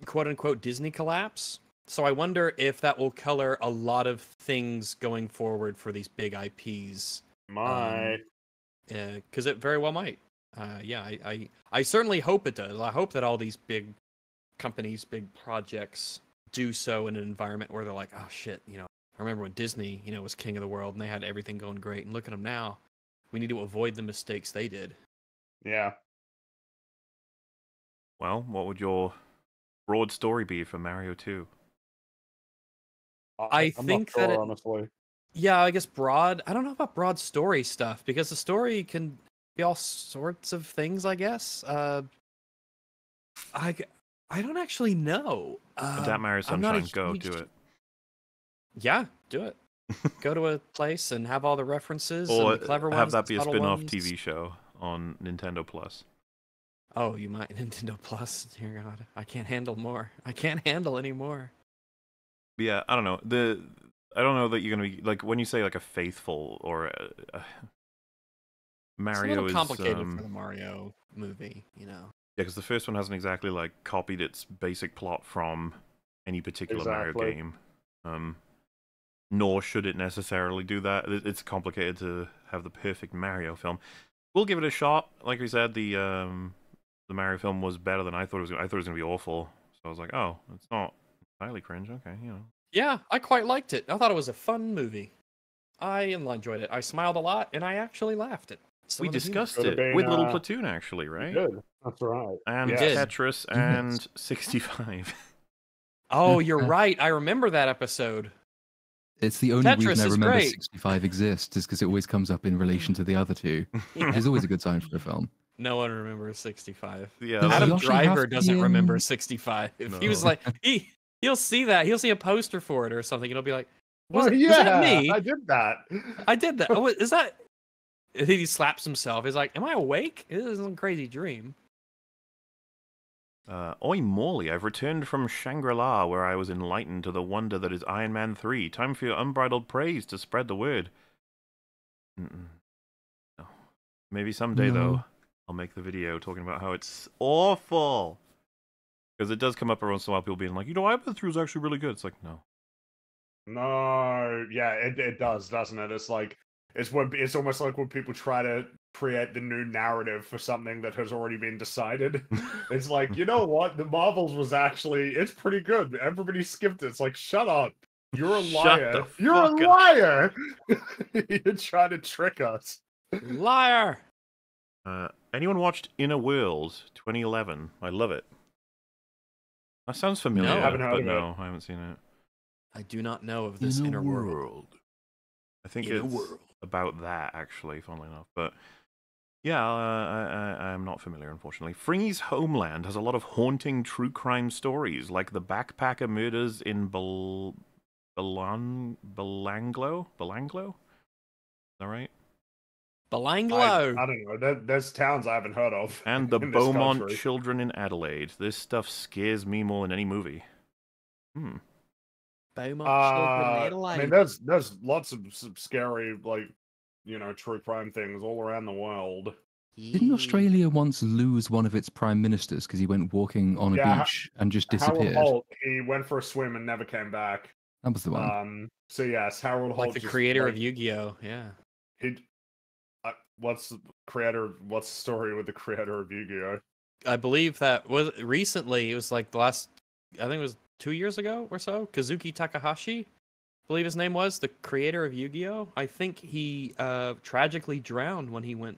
quote unquote Disney collapse. So I wonder if that will color a lot of things going forward for these big IPs. my because it very well might. Uh, yeah, I, I I certainly hope it does. I hope that all these big companies, big projects do so in an environment where they're like, oh shit, you know, I remember when Disney, you know, was king of the world and they had everything going great, and look at them now. We need to avoid the mistakes they did. yeah. Well, what would your broad story be for Mario 2? I I'm not think that it- honestly. Yeah, I guess broad. I don't know about broad story stuff because the story can be all sorts of things. I guess. Uh, I I don't actually know. Uh, that Mario I'm not a Sunshine, go, huge- do it. Yeah, do it. Go to a place and have all the references Or and the clever have ones. that be a subtle spin off ones. TV show on Nintendo Plus. Oh, you might Nintendo Plus. Dear God, I can't handle more. I can't handle any more. But yeah, I don't know. The I don't know that you're gonna be like when you say like a faithful or a, a Mario it's a little is complicated um, for the Mario movie, you know. Yeah, because the first one hasn't exactly like copied its basic plot from any particular Mario game. Um, nor should it necessarily do that. It's complicated to have the perfect Mario film. We'll give it a shot. Like we said, the um, the Mario film was better than I thought it was. Gonna, I thought it was gonna be awful. So I was like, oh, it's not entirely cringe. Okay, you know. Yeah, I quite liked it. I thought it was a fun movie. I enjoyed it. I smiled a lot, and I actually laughed at. some we of the humor. discussed it been, with Little uh, Platoon, actually, right? Good. That's right. And Yes. Tetris and 65. Oh, you're right. I remember that episode. It's the only Tetris reason I is remember great. 65 exists is because it always comes up in relation to the other two. Yeah. It's always a good sign for a film. No one remembers 65. yeah, Adam Driver doesn't remember um, 65. He was like, he he'll see that. He'll see a poster for it or something, and he'll be like, "Was, oh, it, yeah, was that me? I did that. I did that. Oh, is that?" And then he slaps himself. He's like, "Am I awake? This is some crazy dream." Uh, Oi Morley, I've returned from Shangri-La where I was enlightened to the wonder that is Iron Man 3. Time for your unbridled praise to spread the word. Mm-mm. No. Maybe someday, though, I'll make the video talking about how it's awful. Because it does come up every once in a while, people being like, you know, Iron Man 3 is actually really good. It's like, no. No, yeah, it, it does, doesn't it? It's like it's when it's almost like when people try to create the new narrative for something that has already been decided. It's like, you know what? The Marvels was actually it's pretty good. Everybody skipped it. It's like, shut up. You're a liar. You're a up. liar. You're trying to trick us. Liar. Uh, anyone watched Inner World 2011? I love it. That sounds familiar, I haven't heard but of it. no, I haven't seen it. I do not know of this inner world. I think Inner it's world. about that actually, funnily enough. But yeah, uh, I, I, I'm not familiar, unfortunately. Fringy's homeland has a lot of haunting true crime stories, like the backpacker murders in Bel- Belan- Belanglo. Belanglo, is that right? I, Belanglo. I don't know. There, there's towns I haven't heard of. And the Beaumont country. children in Adelaide. This stuff scares me more than any movie. Hmm. Beaumont Uh, children in Adelaide. I mean, there's there's lots of s- scary, like, you know, true crime things all around the world. Didn't Australia once lose one of its prime ministers because he went walking on a Yeah, beach and just disappeared? Harold disappeared? Holt, he went for a swim and never came back. That was the one. Um, so yes, Harold Holt, like the just, creator like, of Yu-Gi-Oh. Yeah. He, what's the creator? What's the story with the creator of Yu-Gi-Oh? I believe that was recently. It was like the last, I think it was two years ago or so. Kazuki Takahashi, I believe his name was the creator of Yu-Gi-Oh. I think he uh, tragically drowned when he went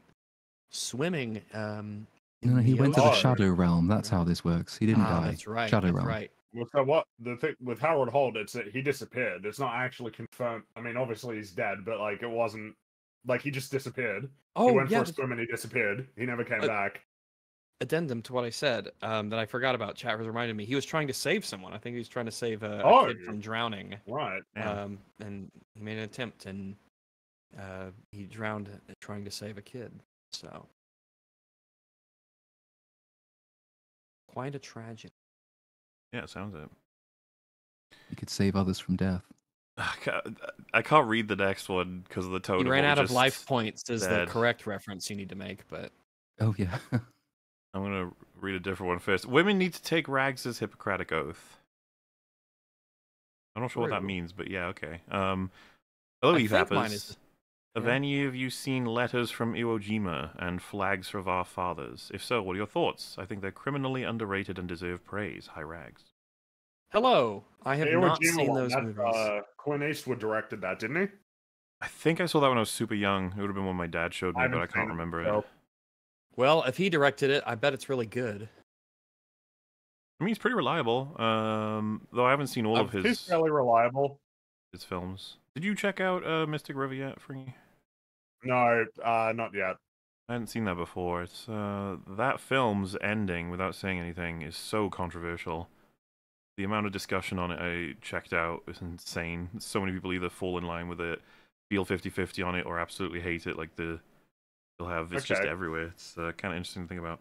swimming. Um, no, no, he went to the. Shadow Realm. That's how this works. He didn't Ah, die. That's right. Shadow that's Realm. right. Well, so what the thing with Harold Holt? It's that he disappeared. It's not actually confirmed. I mean, obviously he's dead, but like it wasn't like he just disappeared. he Oh went yeah, for a that's- swim and he disappeared. He never came Uh, back. addendum to what I said um, that I forgot about. Chat was reminded me. He was trying to save someone. I think he was trying to save a, a Oh. kid from drowning. Right. Yeah. Um, and he made an attempt, and uh, he drowned uh, trying to save a kid. So quite a tragedy. Yeah, sounds it. You could save others from death. I can't, I can't read the next one because of the totem. he ran out of life points. Is the correct reference you need to make, but Oh yeah. I'm gonna read a different one first. Women need to take Rags' Hippocratic oath. I'm not sure what that means, but yeah, okay. Um, hello, I Eve think mine is- Have yeah. any of you seen letters from Iwo Jima and flags of our fathers? If so, what are your thoughts? I think they're criminally underrated and deserve praise. Hi, Rags. Hello. I have Iwo not Jima seen one, those that, movies. Uh, Clint Eastwood directed that, didn't he? I think I saw that when I was super young. It would have been when my dad showed me, I but I can't seen it, remember it. Well, if he directed it, I bet it's really good. I mean, he's pretty reliable. Um, though I haven't seen all of Uh, He's his fairly reliable. his films. Did you check out uh, Mystic River yet, Free? No, uh, not yet. I hadn't seen that before. It's uh, that film's ending, without saying anything, is so controversial. The amount of discussion on it I checked out is insane. So many people either fall in line with it, feel 50-50 on it, or absolutely hate it. Like the you'll have it's just everywhere. It's uh, kind of interesting to think about.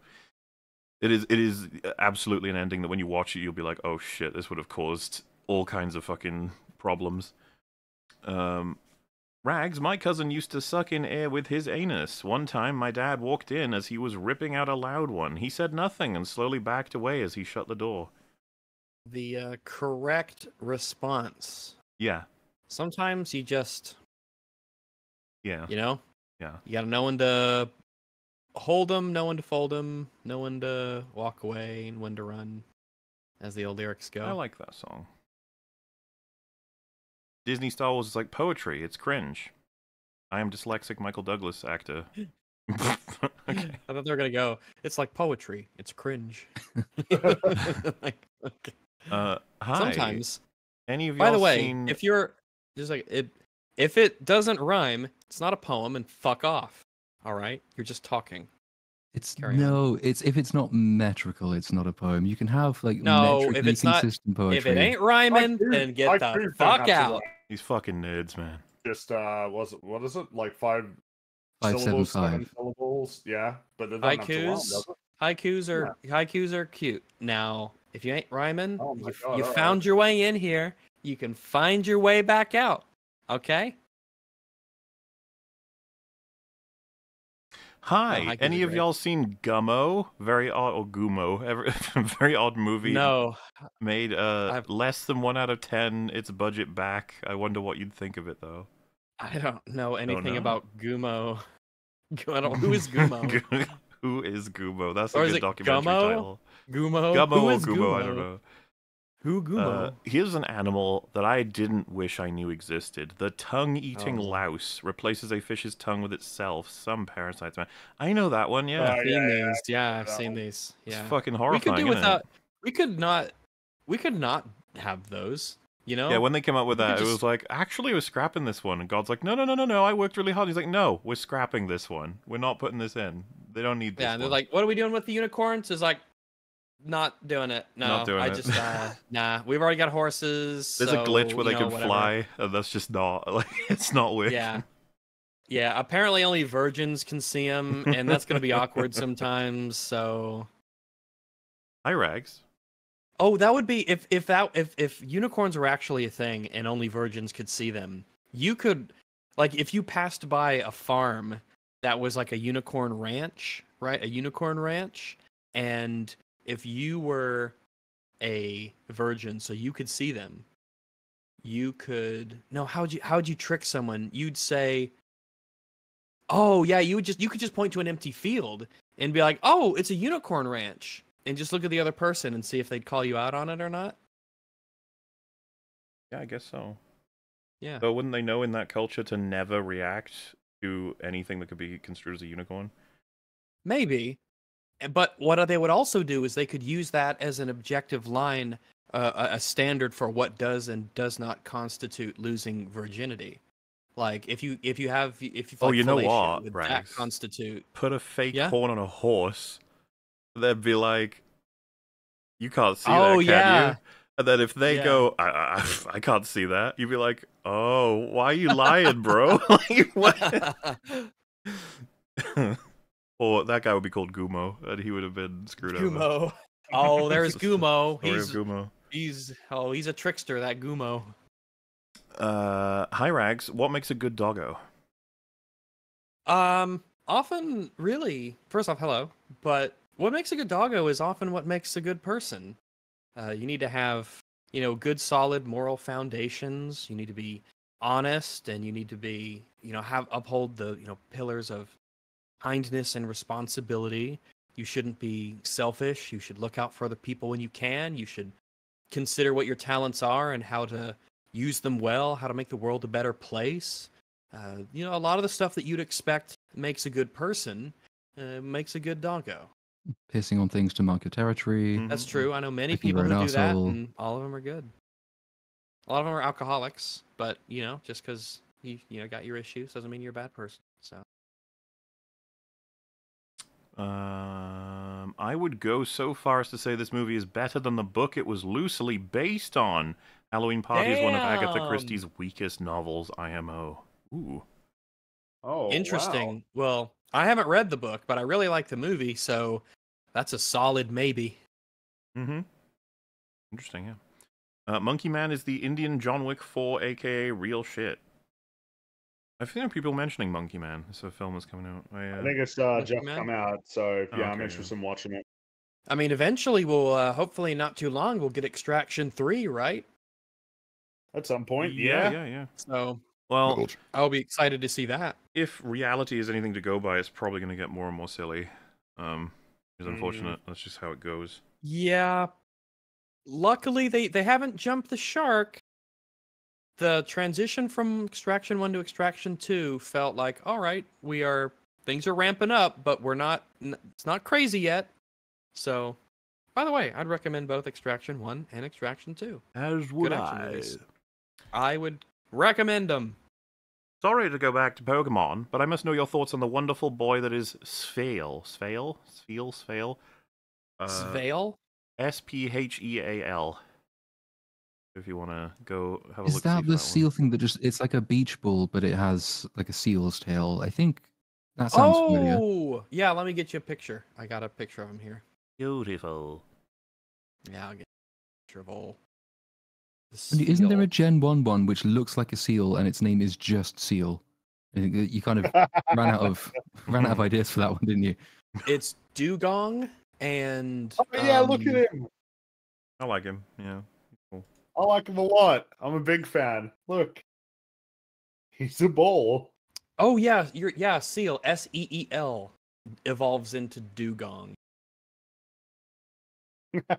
It is it is absolutely an ending that when you watch it, you'll be like, oh shit, this would have caused all kinds of fucking problems. Um, Rags, my cousin used to suck in air with his anus. One time, my dad walked in as he was ripping out a loud one. He said nothing and slowly backed away as he shut the door. The uh, correct response. Yeah, Sometimes you just, yeah, you know, yeah. you gotta know when to hold them, know when to fold them, know when to walk away, and when to run, as the old lyrics go. I like that song. Disney Star Wars is like poetry. It's cringe. I am dyslexic Michael Douglas actor. okay. I thought they were gonna go. It's like poetry. It's cringe. like, okay. Uh, hi. Sometimes. Any of you By the way, seen... if you're just like it, if it doesn't rhyme, it's not a poem, and fuck off. All right, you're just talking. It's Carry on. no, it's if it's not metrical, it's not a poem. You can have like No, if metrically it's not- consistent poetry. If it ain't rhyming, Haikus- then get the fuck out. These fucking nerds, man. Just uh, was it what is it like five? Five, syllables, seven five. syllables. Yeah, but it doesn't have to rhyme, Haikus? does it? Haikus are haikus are cute. Now, if you ain't rhyming, Oh you, God, you alright. found your way in here. You can find your way back out. Okay. Hi. haikus Any of y'all seen Gummo? Very odd or Gumo? Ever, very odd movie. No, Made uh I've- less than one out of ten. Its budget back. I wonder what you'd think of it though. I don't know anything know? about Gummo. I don't. Who is Gummo? Who is Gumo? That's a Or is good it documentary Gummo? title. Gumo. Gummo Who or is Gumo, I don't know. Who Gumo? Uh, here's an animal that I didn't wish I knew existed. The tongue-eating Oh. louse replaces a fish's tongue with itself. Some parasites, man. I know that one. Yeah, I've yeah, seen yeah, these. Yeah, I've seen one. these. it's Yeah. fucking we could do innit? without. We could not. We could not have those. You know. Yeah, when they came out with You could that, it was like, actually, we're scrapping this one. And God's like, no, no, no, no, no, I worked really hard. He's like, no, we're scrapping this one. We're not putting this in. They don't need this yeah, and they're one." like, "What are we doing with the unicorns?" Is like, not doing it. No, Not doing I it. just uh, nah. We've already got horses. There's so, a glitch where they know, can whatever. fly, and that's just not, like, it's not working. Yeah. Yeah, apparently only virgins can see them, and that's going to be awkward sometimes. So, Hi, Rags. oh, that would be if if that if if unicorns were actually a thing and only virgins could see them. You could, like, if you passed by a farm that was like a unicorn ranch, right? A unicorn ranch, and if you were a virgin, so you could see them, you could no. How'd you how'd you trick someone? You'd say, "Oh yeah," you would just you could just point to an empty field and be like, "Oh, it's a unicorn ranch," and just look at the other person and see if they'd call you out on it or not. Yeah, I guess so. Yeah. But wouldn't they know in that culture to never react to anything that could be construed as a unicorn? Maybe. But what they would also do is they could use that as an objective line, uh, a standard for what does and does not constitute losing virginity. Like if you if you have if you Oh, like you know what, Rags? that constitute? Put a fake Yeah? horn on a horse, they'd be like, "You can't see Oh, that, can yeah. you?" And then if they Yeah. go, I, I, "I can't see that," you'd be like, "Oh, why are you lying, bro?" like, what? or that guy would be called Gumo, and he would have been screwed over. Gumo. Oh, there's Gumo. Story He's Gumo. he's oh he's a trickster. That Gumo. Uh, hi Rags. What makes a good doggo? Um, often, really, first off, hello. But what makes a good doggo is often what makes a good person. Uh, you need to have, you know, good, solid moral foundations. You need to be honest, and you need to be, you know, have uphold the, you know, pillars of kindness and responsibility. You shouldn't be selfish. You should look out for other people when you can. You should consider what your talents are and how to use them well, how to make the world a better place. Uh, you know, a lot of the stuff that you'd expect makes a good person uh, makes a good doggo. Pissing on things to mark your territory. Mhm. That's true. I know many Like people who an do that, and all of them are good. A lot of them are alcoholics, but you know, just because you you know got your issues doesn't mean you're a bad person. So Um, I would go so far as to say this movie is better than the book it was loosely based on. Halloween Party is one of Agatha Christie's weakest novels, IMO. Ooh. Oh, wow. interesting. Well, I haven't read the book, but I really like the movie, so that's a solid maybe. Mm-hmm. Interesting, yeah. Uh, Monkey Man is the Indian John Wick 4, aka real shit. I've seen people mentioning Monkey Man. So a film is coming out. I, uh, I think it's uh, Monkey just Man? come out, so Oh, yeah, okay, I'm yeah. interested in watching it. I mean, eventually we'll uh, hopefully not too long we'll get Extraction three, right? At some point, yeah, yeah. yeah, yeah. So Well, I'll be excited to see that. if reality is anything to go by, it's probably going to get more and more silly. Um, it's Mm. unfortunate. That's just how it goes. Yeah. Luckily, they they haven't jumped the shark. The transition from Extraction One to Extraction Two felt like, all right, we are things are ramping up, but we're not it's not crazy yet. So, by the way, I'd recommend both Extraction One and Extraction Two. As would I. I would recommend them. Sorry to go back to Pokemon, but I must know your thoughts on the wonderful boy that is Sphale. Sphale? Sphale? Sphale? Uh, Svale. S P H E A L. If you want to go have a Is look. that see for the one. seal thing that just it's like a beach ball, but it has like a seal's tail? I think that sounds familiar. Oh, yeah. Let me get you a picture. I got a picture of him here. Beautiful. Yeah, I'll get a picture of all. The Isn't there a. Gen 1 one which looks like a seal and its name is just Seel? I think You kind of ran out of ran out of ideas for that one, didn't you? It's Dewgong and Oh yeah, look um, at him. I like him. Yeah. I like him a lot. I'm a big fan. Look, he's a ball. Oh yeah, you're yeah, Seel S E E L evolves into Dewgong.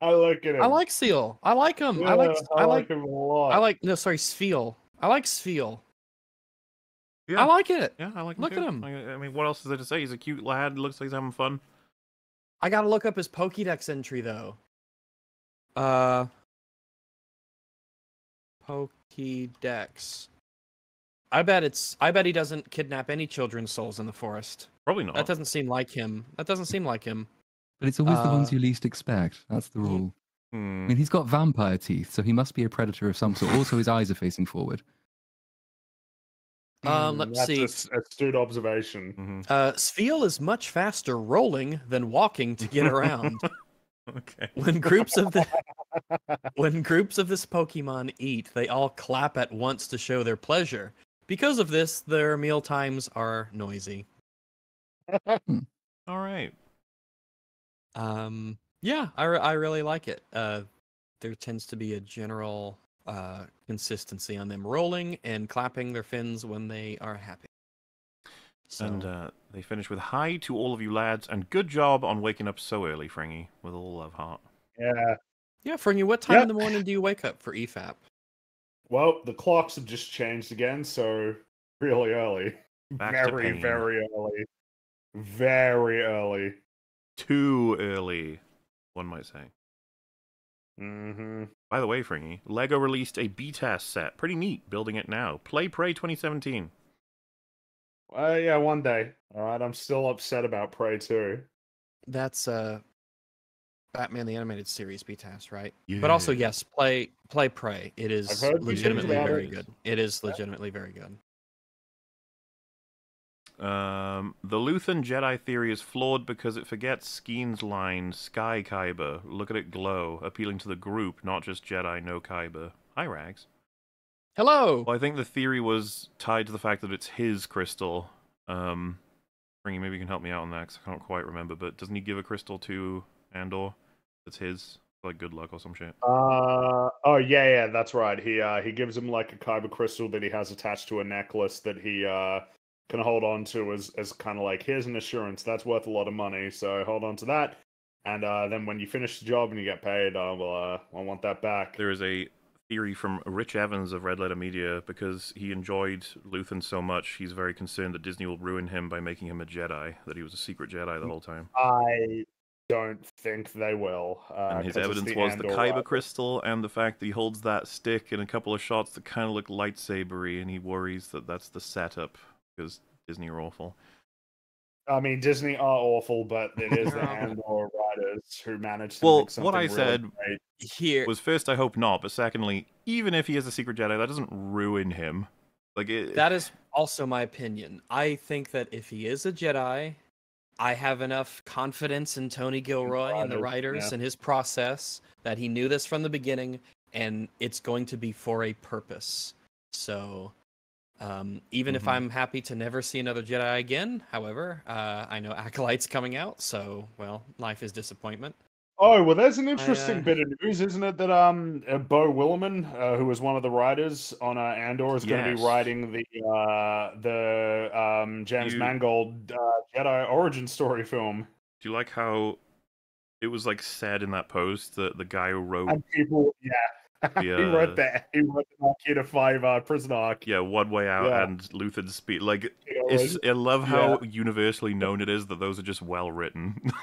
I like it. I like Seel. I like him. I like Yeah, I like him a lot. I like no sorry, Spheal. I like Spheal. Yeah. I like it. yeah, I like him. Look at too. him. I, I mean, what else is there to say? He's a cute lad. Looks like he's having fun. I gotta look up his Pokédex entry though. Uh Pokédex. I bet it's I bet he doesn't kidnap any children's souls in the forest. Probably not. That doesn't seem like him. That doesn't seem like him. But it's always the ones Uh, you least expect. That's the rule. I Hmm. mean, he's got vampire teeth, so he must be a predator of some sort. Also, his eyes are facing forward. Um, Mm, let's that's see. A, astute observation. Mhm. Uh, Spheal is much faster rolling than walking to get around. Okay. when groups of the when groups of this Pokemon eat, they all clap at once to show their pleasure. Because of this, their meal times are noisy. All right. Um, yeah, I, re- I really like it. Uh, there tends to be a general uh, consistency on them rolling and clapping their fins when they are happy. So, And uh, they finish with hi to all of you lads, and good job on waking up so early, Fringy, with all love heart. Yeah. yeah, Fringy, what time Yep. in the morning do you wake up for EFAP? Well, the clocks have just changed again, so really early. Back to very, pain. very early. Very early. Too early, one might say. Mm-hmm. By the way, Fringy, Lego released a BTAS set. Pretty neat, building it now. Play Prey 2017. Uh, yeah, one day. All right, I'm still upset about Prey 2. that's uh Batman the animated series BTAS, right? But also yes, play play Prey. It is heard good things legitimately very it. good. It is legitimately very good. Um, the Luthen Jedi theory is flawed because it forgets Skeen's line, Sky Kyber. Look at it glow, appealing to the group, not just Jedi no Kyber. Hi, Rags. Hello. Well, I think the theory was tied to the fact that it's his crystal. Um, Springy, maybe you can help me out on that because I can't quite remember. But doesn't he give a crystal to Andor? That's his, like good luck or some shit. Uh oh yeah yeah that's right. He uh he gives him like a kyber crystal that he has attached to a necklace that he uh can hold on to as as kind of like here's an assurance that's worth a lot of money so hold on to that and uh then when you finish the job and you get paid I will uh I want that back. There is a theory from Rich Evans of Red Letter Media because he enjoyed Luthen so much, he's very concerned that Disney will ruin him by making him a Jedi, that he was a secret Jedi the whole time. I don't think they will. Uh, And his evidence the was the Kyber crystal and the fact that he holds that stick in a couple of shots that kind of look lightsabery, and he worries that that's the setup because Disney are awful. I mean, Disney are awful, but it is the Yeah. Andor writers who managed to Well, make something what I really said great. Here Was first, I hope not, but secondly, even if he is a secret Jedi, that doesn't ruin him. Like it, that is also my opinion. I think that if he is a Jedi, I have enough confidence in Tony Gilroy and the writers, writers yeah. and his process that he knew this from the beginning and it's going to be for a purpose. So um, even if Mhm. I'm happy to never see another Jedi again, however, uh, I know Acolyte's coming out, so well, life is disappointment. Oh well, there's an interesting uh, bit of news, isn't it? That um, uh, Beau Willimon, uh, who was one of the writers on uh, Andor, is going to Yes. be writing the uh, the um, James You- Mangold uh, Jedi origin story film. do you like how it was like said in that post that the guy who wrote And people, yeah, he Yeah. wrote that. He wrote the Narkina Five uh, prison arc. yeah one way out Yeah. and Luthen's speed like you know, it's I love how yeah. universally known it is that those are just well written.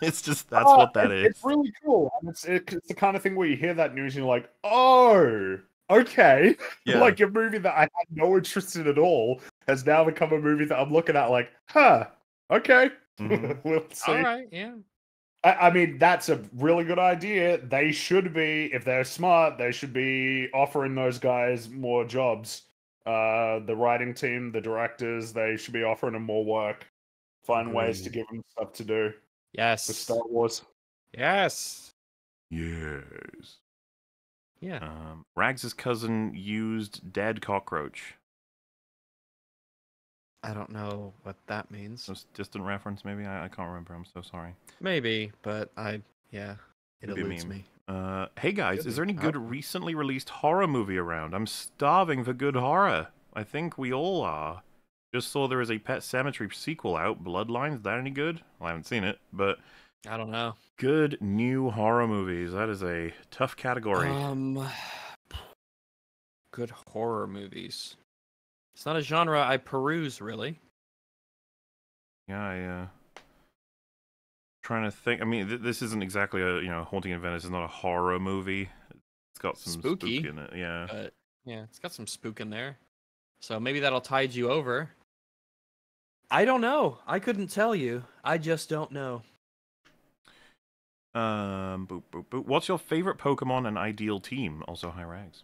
it's just that's Oh, what that it- is. It's really cool. And it's, it, it's the kind of thing where you hear that news and you're like, oh, okay. Yeah. like a movie that I had no interest in at all has now become a movie that I'm looking at like, huh, okay. Mhm. we'll see. All right, yeah. I, I mean, that's a really good idea. They should be, if they're smart, they should be offering those guys more jobs. Uh, the writing team, the directors, they should be offering them more work. Find ways to give them stuff to do with Yes. Star Wars. Yes. Yes. Yeah. Um, Rags' cousin used dead cockroach. I don't know what that means. Some distant reference, maybe. I, I can't remember. I'm so sorry. Maybe, but I yeah, it Could be eludes me. Uh, hey guys, is there any good Oh. recently released horror movie around? I'm starving for good horror. I think we all are. Just saw there is a Pet Sematary sequel out. Bloodlines. Is that any good? Well, I haven't seen it, but I don't know. good new horror movies. That is a tough category. Um, good horror movies. It's not a genre I peruse really. Yeah, I, uh, trying to think. I mean, th- this isn't exactly a you know Haunting in Venice. is not a horror movie. It's got some Spooky. spook in it. Yeah. But yeah, it's got some spook in there. So maybe that'll tide you over. I don't know. I couldn't tell you. I just don't know. Um, boop, boop, boop. What's your favorite Pokemon and ideal team? Also, high rags.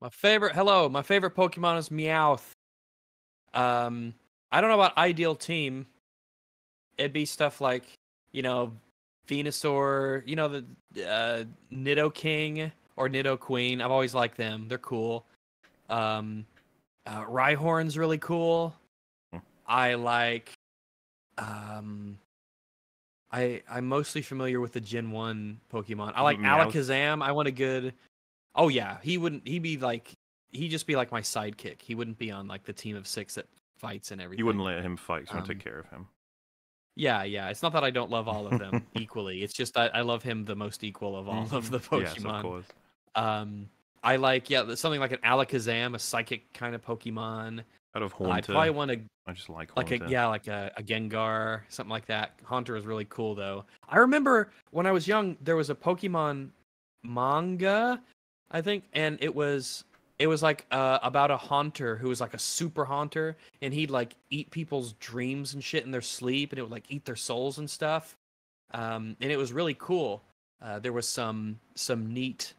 My favorite hello, my favorite Pokemon is Meowth. Um I don't know about ideal team. It'd be stuff like, you know, Venusaur, you know, the uh Nidoking or Nidoqueen. I've always liked them. They're cool. Um uh Rhyhorn's really cool. Hmm. I like um I I'm mostly familiar with the Gen 1 Pokemon. I like Meowth? Alakazam. I want a good Oh yeah, he wouldn't he'd be like he'd just be like my sidekick. He wouldn't be on like the team of 6 that fights and everything. You wouldn't let him fight. So you want to Um, take care of him. Yeah, yeah. It's not that I don't love all of them equally. It's just I, I love him the most equal of all of the Pokemon. Yes, of course. Um, I like yeah something like an Alakazam, a psychic kind of Pokemon. Out of I probably want to I just like like a yeah like a, a Gengar, something like that. Haunter is really cool though. I remember when I was young, there was a Pokemon manga, I think, and it was it was like uh, about a haunter who was like a super haunter, and he'd like eat people's dreams and shit in their sleep, and it would like eat their souls and stuff. um, and it was really cool. Uh, there was some some neat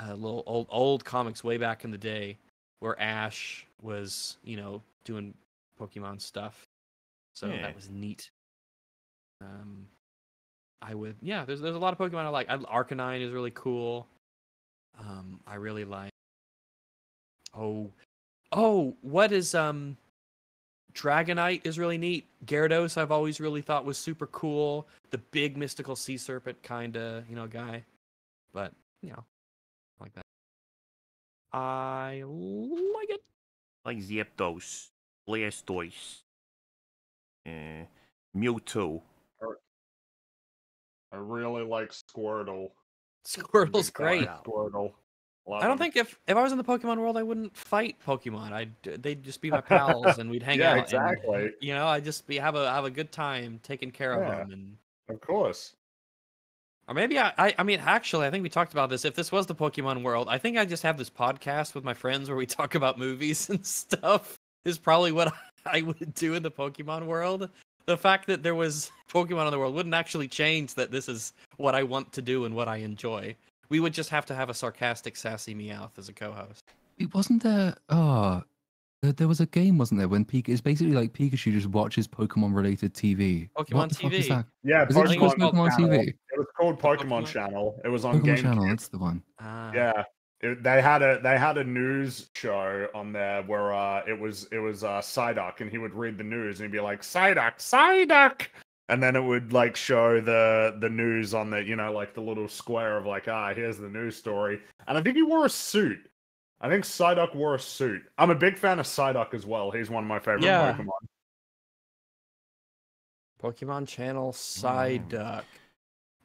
uh, little old old comics way back in the day where Ash was you know doing Pokemon stuff, so Yeah. that was neat. Um, I would yeah. There's there's a lot of Pokemon I like. I, Arcanine is really cool. Um, I really like. Oh, oh, what is um Dragonite is really neat. Gyarados I've always really thought was super cool. The big mystical sea serpent kind of, you know, guy. But, you know, like that. I like it. Like Zapdos, Blastoise, uh, Mewtwo. I really like Squirtle. Squirtle's great. Squirtle. Love I don't him. think if if I was in the Pokemon world, I wouldn't fight Pokemon. I'd they'd just be my pals and we'd hang Yeah, out. exactly. And, you know, I'd just be have a have a good time taking care of them and Of course. Or maybe I, I, I mean, actually, I think we talked about this. If this was the Pokemon world, I think I just have this podcast with my friends where we talk about movies and stuff. Is probably what I would do in the Pokemon world. The fact that there was Pokemon in the world wouldn't actually change that this is what I want to do and what I enjoy. We would just have to have a sarcastic, sassy Meowth as a co-host. It wasn't there. Oh, there, there was a game, wasn't there? When Pika, it's basically like Pikachu just watches Pokemon-related TV. Pokemon what the fuck is TV. that? Yeah, Is it just called Pokemon Pokemon TV? It was called Pokemon, Pokemon- Channel. It was on Pokemon Game. Channel. That's the one. Ah, Yeah, it, they had a they had a news show on there where uh, it was it was uh, Psyduck, and he would read the news and he'd be like Psyduck, Psyduck, and then it would like show the the news on the you know like the little square of like ah here's the news story, and I think he wore a suit. I think Psyduck wore a suit. I'm a big fan of Psyduck as well. He's one of my favorite Yeah. Pokemon. Pokemon Channel Psyduck.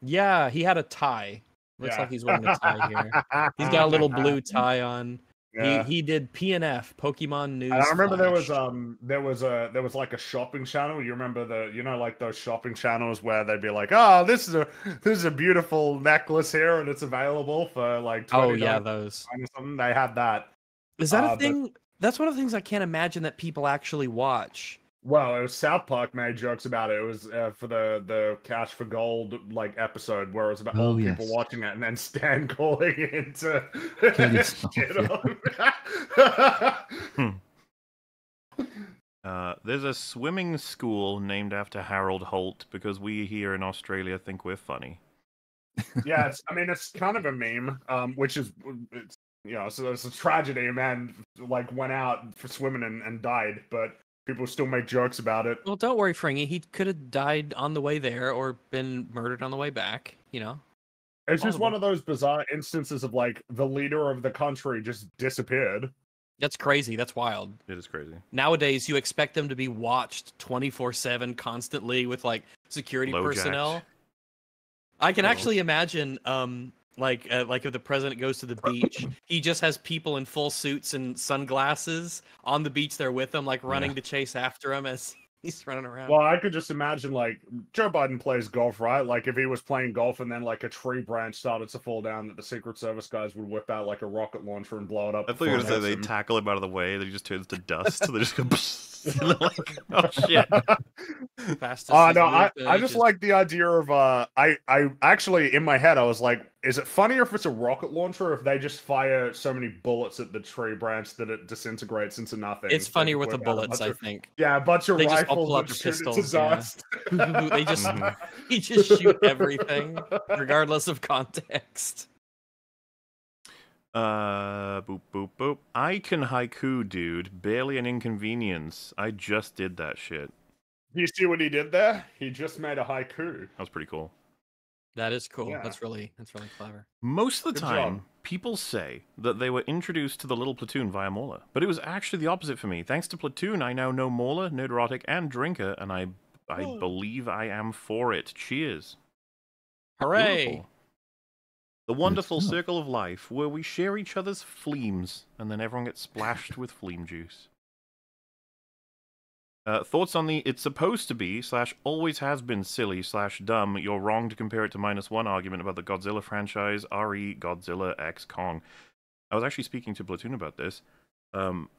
Yeah, he had a tie. Looks Yeah. like he's wearing a tie here. He's got a little blue tie on. Yeah. He he did PNF Pokemon News. And I remember there was um there was a there was like a shopping channel. You remember the you know like those shopping channels where they'd be like, oh this is a this is a beautiful necklace here and it's available for like oh yeah, those. something. They had that. Is that uh, a but- thing? That's one of the things I can't imagine that people actually watch. Well, it was South Park made jokes about it. It was uh, for the the Cash for Gold like episode where it was about Oh, all the people watching it and then Stan calling in to Kill yourself, shit yeah. on. Uh, there's a swimming school named after Harold Holt because we here in Australia think we're funny. yeah, it's, I mean, it's kind of a meme, um, which is, it's, you know, so it's a tragedy. A man like went out for swimming and, and died, but people still make jokes about it. Well, don't worry, Fringy. He could have died on the way there or been murdered on the way back. You know. It's just one Possible. of those bizarre instances of like the leader of the country just disappeared. That's crazy. That's wild. It is crazy. Nowadays, you expect them to be watched 24 7 constantly with like security Low-jacked. personnel. I can Oh. actually imagine, um, like, uh, like if the president goes to the beach, he just has people in full suits and sunglasses on the beach there with him, like running Yeah. to chase after him as he's running around. Well, I could just imagine like Joe Biden plays golf, right? Like if he was playing golf and then like a tree branch started to fall down, that the Secret Service guys would whip out like a rocket launcher and blow it up. I thought you were gonna say they him. tackle him out of the way, then he just turns to dust. they just go, and like, oh shit. Fastest Oh he's no, I, moved, uh, I he just like the idea of uh I I actually in my head I was like, is it funnier if it's a rocket launcher or if they just fire so many bullets at the tree branch that it disintegrates into nothing? It's They funnier with the whip out a bullets, bunch I of- think. Yeah, a bunch of They just rifles and shoot pistols, to yeah. They just- Mhm. He just shoot everything, regardless of context. Uh, boop, boop, boop. I can haiku, dude. Barely an inconvenience. I just did that shit. Do you see what he did there? He just made a haiku. That was pretty cool. That is cool. Yeah. That's really that's really clever. Most of the Good time, job. people say that they were introduced to the little platoon via MauLer, but it was actually the opposite for me. Thanks to Platoon, I now know MauLer, Nerdrotic, and Drinker, and I I Oh. believe I am for it. Cheers. Hooray! Beautiful. The wonderful circle of life where we share each other's fleams and then everyone gets splashed with fleam juice. Uh, thoughts on the it's supposed to be slash always has been silly slash dumb you're wrong to compare it to minus one argument about the Godzilla franchise re Godzilla X Kong. I was actually speaking to Platoon about this. Um,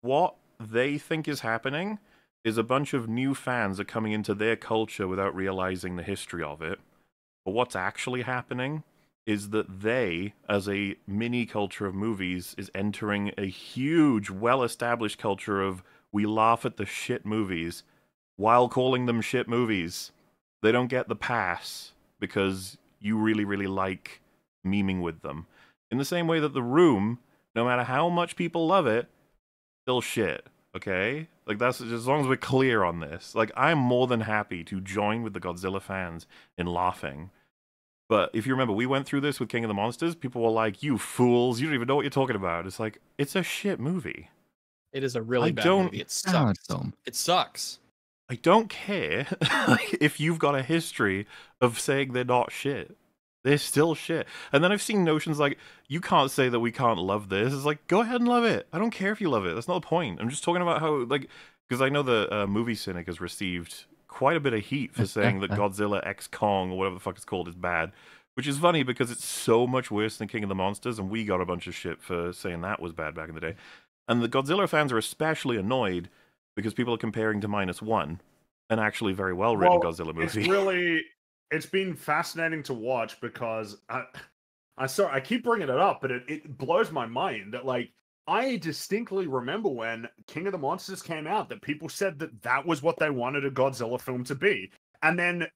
what they think is happening is a bunch of new fans are coming into their culture without realizing the history of it But what's actually happening is that they, as a mini culture of movies, is entering a huge, well established culture of we laugh at the shit movies while calling them shit movies. They don't get the pass because you really, really like memeing with them. In the same way that The Room, no matter how much people love it, still shit. Okay? Like that's as long as we're clear on this. Like I'm more than happy to join with the Godzilla fans in laughing. But if you remember, we went through this with King of the Monsters. People were like, "You fools! You don't even know what you're talking about." It's like it's a shit movie. It is a really I bad don't- movie. It sucks. Tom. It sucks. I don't care if you've got a history of saying they're not shit. They're still shit. And then I've seen notions like, you can't say that we can't love this. It's like, go ahead and love it. I don't care if you love it. That's not the point. I'm just talking about how, like, because I know the uh, movie cynic has received quite a bit of heat for saying that Godzilla X Kong or whatever the fuck it's called is bad. Which is funny because it's so much worse than King of the Monsters, and we got a bunch of shit for saying that was bad back in the day. And the Godzilla fans are especially annoyed because people are comparing to minus one, an actually very well written Well, Godzilla It's movie. really, it's been fascinating to watch because I, I sorry, I keep bringing it up, but it, it blows my mind that like I distinctly remember when King of the Monsters came out that people said that that was what they wanted a Godzilla film to be, and then.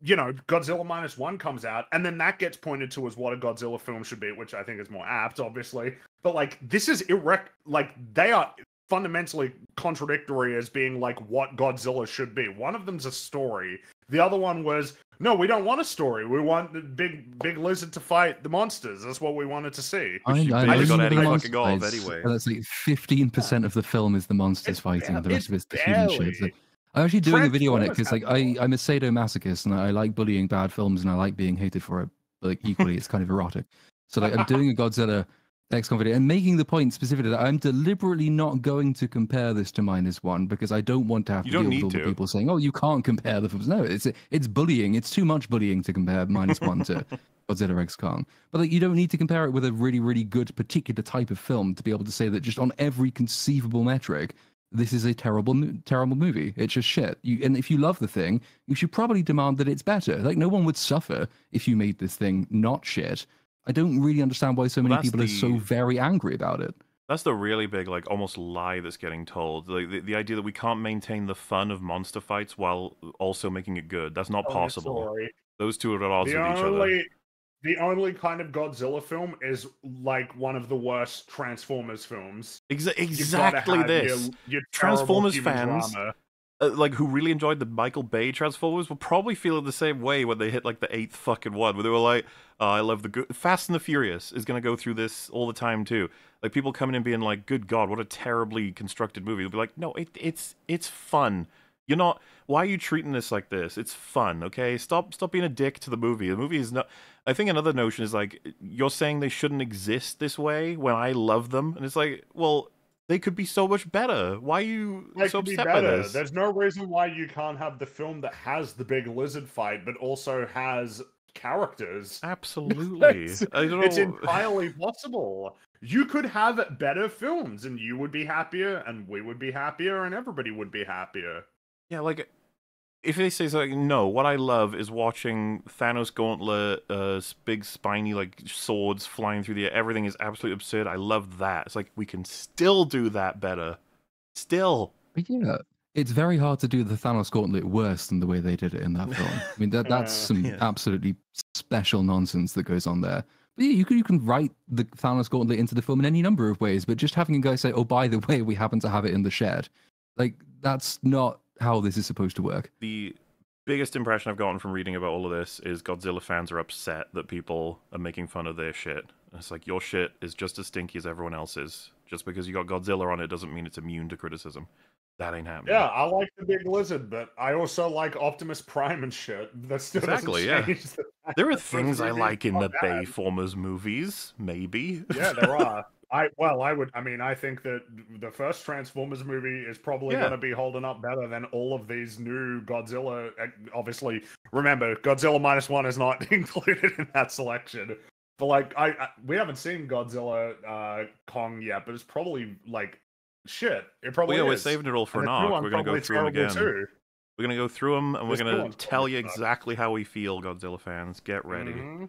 You know, Godzilla minus one comes out, and then that gets pointed to as what a Godzilla film should be, which I think is more apt, obviously. But like, this is erect. Like, they are fundamentally contradictory as being like what Godzilla should be. One of them's a story. The other one was no, we don't want a story. We want the big big lizard to fight the monsters. That's what we wanted to see. Which I, I barely listen got to any the fucking monster of fights, anyway. That's like fifteen percent of the film is the monsters It's fighting, and the ba- rest of it's it's the human shit. I'm actually doing a video on it because, like, I, I'm a sadomasochist and I like bullying bad films and I like being hated for it. But like equally, it's kind of erotic. So like, I'm doing a Godzilla X Kong video and making the point specifically that I'm deliberately not going to compare this to minus one because I don't want to have You to deal with all to. the people saying, "Oh, you can't compare the films." No, it's it's bullying. It's too much bullying to compare minus one to Godzilla X Kong. But like, you don't need to compare it with a really, really good particular type of film to be able to say that just on every conceivable metric, this is a terrible, terrible movie. It's just shit. You, and if you love the thing, you should probably demand that it's better. Like, no one would suffer if you made this thing not shit. I don't really understand why so many that's people are so very angry about it. That's the really big, like, almost lie that's getting told. Like the, the idea that we can't maintain the fun of monster fights while also making it good. That's not Oh, possible. Those two are at odds The with each other. The only kind of Godzilla film is like one of the worst Transformers films. Exa- exactly have your- this. your Transformers fans uh, like who really enjoyed the Michael Bay Transformers will probably feel the same way when they hit like the eighth fucking one, where they were like, oh, "I love the good." Fast and the Furious is gonna go through this all the time too. Like people coming in being like, "Good God, what a terribly constructed movie." They'll be like, "No, it, it's it's fun. You're not. Why are you treating this like this? It's fun, okay? Stop stop being a dick to the movie. The movie is not." I think another notion is like you're saying they shouldn't exist this way when I love them, and it's like, well. They could be so much better. Why are you They so could be upset by better. this? There's no reason why you can't have the film that has the big lizard fight, but also has characters. Absolutely. It's, I don't it's entirely possible. You could have better films, and you would be happier, and we would be happier, and everybody would be happier. Yeah, like if they say something, no, what I love is watching Thanos Gauntlet, uh, big spiny like swords flying through the air. Everything is absolutely absurd. I love that. It's like we can still do that better. Still. But yeah, it's very hard to do the Thanos Gauntlet worse than the way they did it in that film. I mean, that that's some yeah. absolutely special nonsense that goes on there. But yeah, you can you can write the Thanos Gauntlet into the film in any number of ways, but just having a guy say, "Oh, by the way, we happen to have it in the shed," like that's not how this is supposed to work. The biggest impression I've gotten from reading about all of this is Godzilla fans are upset that people are making fun of their shit. It's like your shit is just as stinky as everyone else's. Just because you got Godzilla on it doesn't mean it's immune to criticism. That ain't happening. Yeah, I like the big lizard, but I also like Optimus Prime and shit. That still Exactly, yeah. the There are things I like in the bad. Bayformers movies, maybe. Yeah, there are. I well, I would. I mean, I think that the first Transformers movie is probably Yeah. going to be holding up better than all of these new Godzilla. uh, Obviously, remember Godzilla minus one is not included in that selection. But like, I, I we haven't seen Godzilla uh, Kong yet, but it's probably like shit. It Well, probably yeah, we're saving it all for And an arc. We're gonna go through them again. Too. We're gonna go through them, and we're gonna tell you exactly how we feel, Godzilla fans. Get ready. Mhm.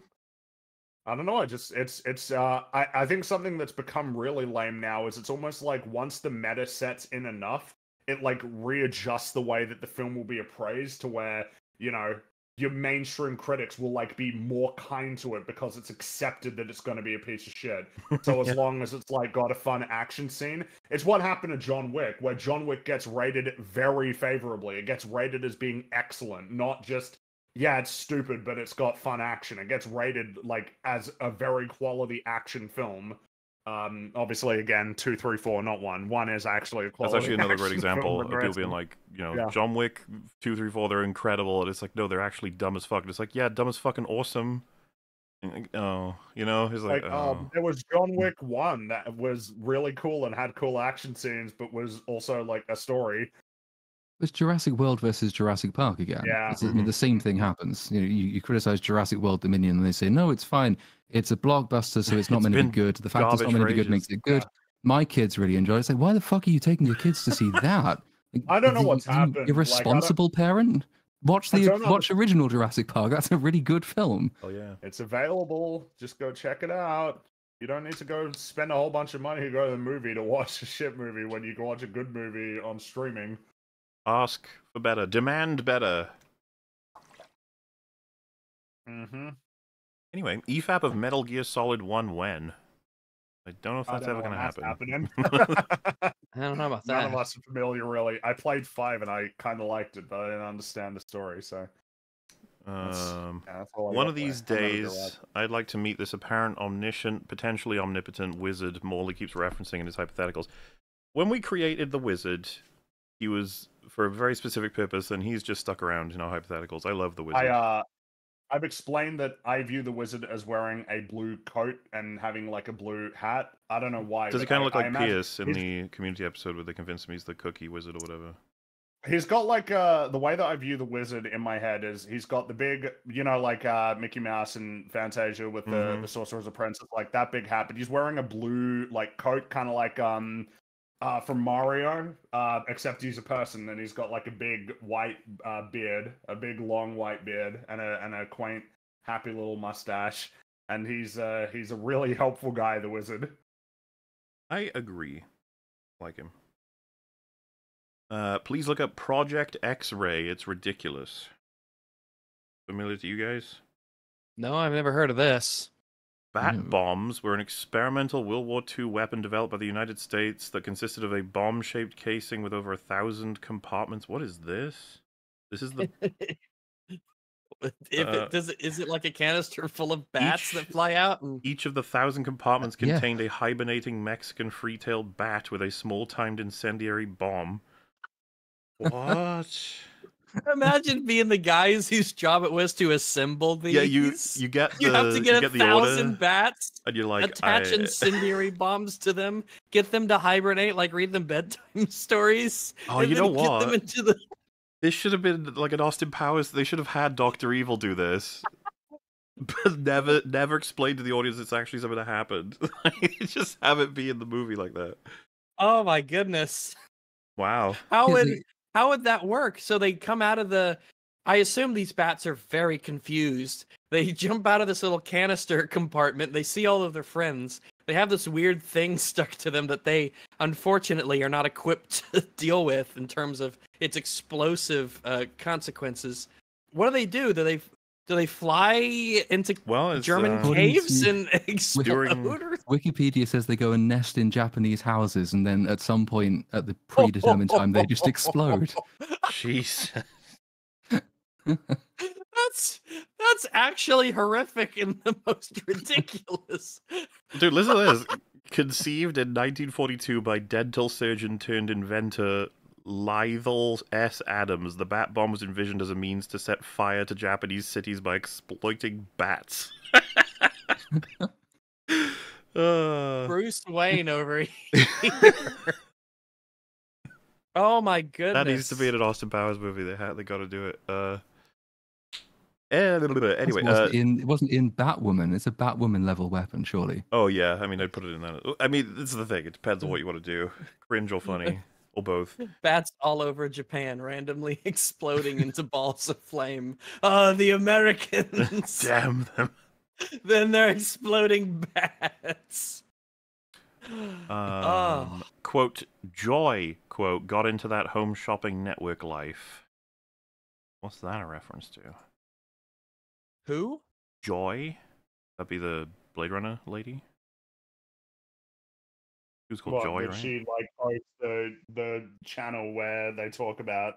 I don't know. I just it's it's uh I, I think something that's become really lame now is it's almost like once the meta sets in enough, it like readjusts the way that the film will be appraised to where, you know, your mainstream critics will like be more kind to it because it's accepted that it's gonna be a piece of shit. So as Yeah. long as it's like got a fun action scene, it's what happened to John Wick, where John Wick gets rated very favorably. It gets rated as being excellent, not just yeah, it's stupid, but it's got fun action. It gets rated like as a very quality action film. Um, obviously, again, two, three, four, not one. One is actually a That's quality. actually another great example of people being like, you know, Yeah. John Wick two, three, four, they're incredible, and it's like, no, they're actually dumb as fuck. And it's like, yeah, dumb as fucking awesome. Oh, you know, he's like, like, oh. um, there was John Wick one that was really cool and had cool action scenes, but was also like a story. It's Jurassic World versus Jurassic Park again. Yeah. It's, I mean, mm-hmm. the same thing happens. You know, you, you criticize Jurassic World Dominion, and they say, no, it's fine. It's a blockbuster, so it's not It's meant to be good. The fact it's not garbage meant to for be good makes it good. My kids really enjoy it. It's like, why the fuck are you taking your kids to see that? Like, I don't know you- what's you happened. Like, I parent. Watch the don't watch original Jurassic Park. That's a really good film. oh yeah. It's available. Just go check it out. You don't need to go spend a whole bunch of money to go to the movie to watch a shit movie when you can watch a good movie on streaming. Ask for better. Demand better. Mm-hmm. Anyway, EFAP of Metal Gear Solid 1 when? I don't know if that's ever going to happen. happening. I don't know about None that. of us are familiar, really. I played five and I kind of liked it, but I didn't understand the story. So Um, yeah, that's all I one of these I'll never go days, I'd like to meet this apparent omniscient, potentially omnipotent wizard MauLer keeps referencing in his hypotheticals. When we created the wizard, he was for a very specific purpose, and he's just stuck around in our hypotheticals. I love the wizard. I uh, I've explained that I view the wizard as wearing a blue coat and having like a blue hat. I don't know why. Does he but kind of look I like imagine- Pierce in he's- the community episode where they convince him he's the cookie wizard or whatever? He's got like uh the way that I view the wizard in my head is he's got the big you know like uh Mickey Mouse and Fantasia with the, Mhm. the Sorcerer's Apprentice like that big hat, but he's wearing a blue like coat, kind of like um uh from Mario, uh except he's a person and he's got like a big white uh beard, a big long white beard, and a and a quaint happy little mustache, and he's uh he's a really helpful guy, the wizard. I agree. Like him. Uh, please look up Project X-Ray. It's ridiculous. Familiar to you guys? No, I've never heard of this. Bat No. bombs were an experimental World War II weapon developed by the United States that consisted of a bomb-shaped casing with over a thousand compartments. What is this? This is the if Uh, it does, it, is it like a canister full of bats that fly out? And... each of the thousand compartments yeah. contained a hibernating Mexican free-tailed bat with a small-timed incendiary bomb. What? Imagine being the guys whose job it was to assemble these. yeah, you you get the You have to get a the thousand order, bats, and you're like attach I- incendiary bombs to them, get them to hibernate, like read them bedtime stories. Oh, and you then know get what? Them into the... This should have been like an Austin Powers. They should have had Doctor Evil do this, but never, never explain to the audience it's actually something that happened. Just have it be in the movie like that. Oh my goodness! Wow. How Yeah, would the- how would that work? So they come out of the. I assume these bats are very confused. They jump out of this little canister compartment. They see all of their friends. They have this weird thing stuck to them that they unfortunately are not equipped to deal with in terms of its explosive uh, consequences. What do they do? Do they do they fly into Well, German uh, caves to- and explode? During- Wikipedia says they go and nest in Japanese houses, and then at some point at the predetermined time, they just explode. Jeez. That's that's actually horrific and the most ridiculous. Dude, listen to this. Conceived in 1942 by dental surgeon turned inventor Lytle S. Adams, the bat bomb was envisioned as a means to set fire to Japanese cities by exploiting bats. uh, Bruce Wayne over here. oh my goodness. that needs to be in an Austin Powers movie. They had, they got to do it. Uh, eh, anyway, it uh, wasn't, in, it wasn't in Batwoman. It's a Batwoman level weapon, surely. oh yeah, I mean, I'd put it in that. I mean, this is the thing. It depends on what you want to do, cringe or funny. or both. Bats all over Japan randomly exploding into balls of flame. Oh, the Americans! Damn them. then they're exploding bats. Um, Oh. Quote, joy, quote, got into that home shopping network life. What's that a reference to? Who? Joy? That'd be the Blade Runner lady? She was called What, Joy, that right? she like hosts the the channel where they talk about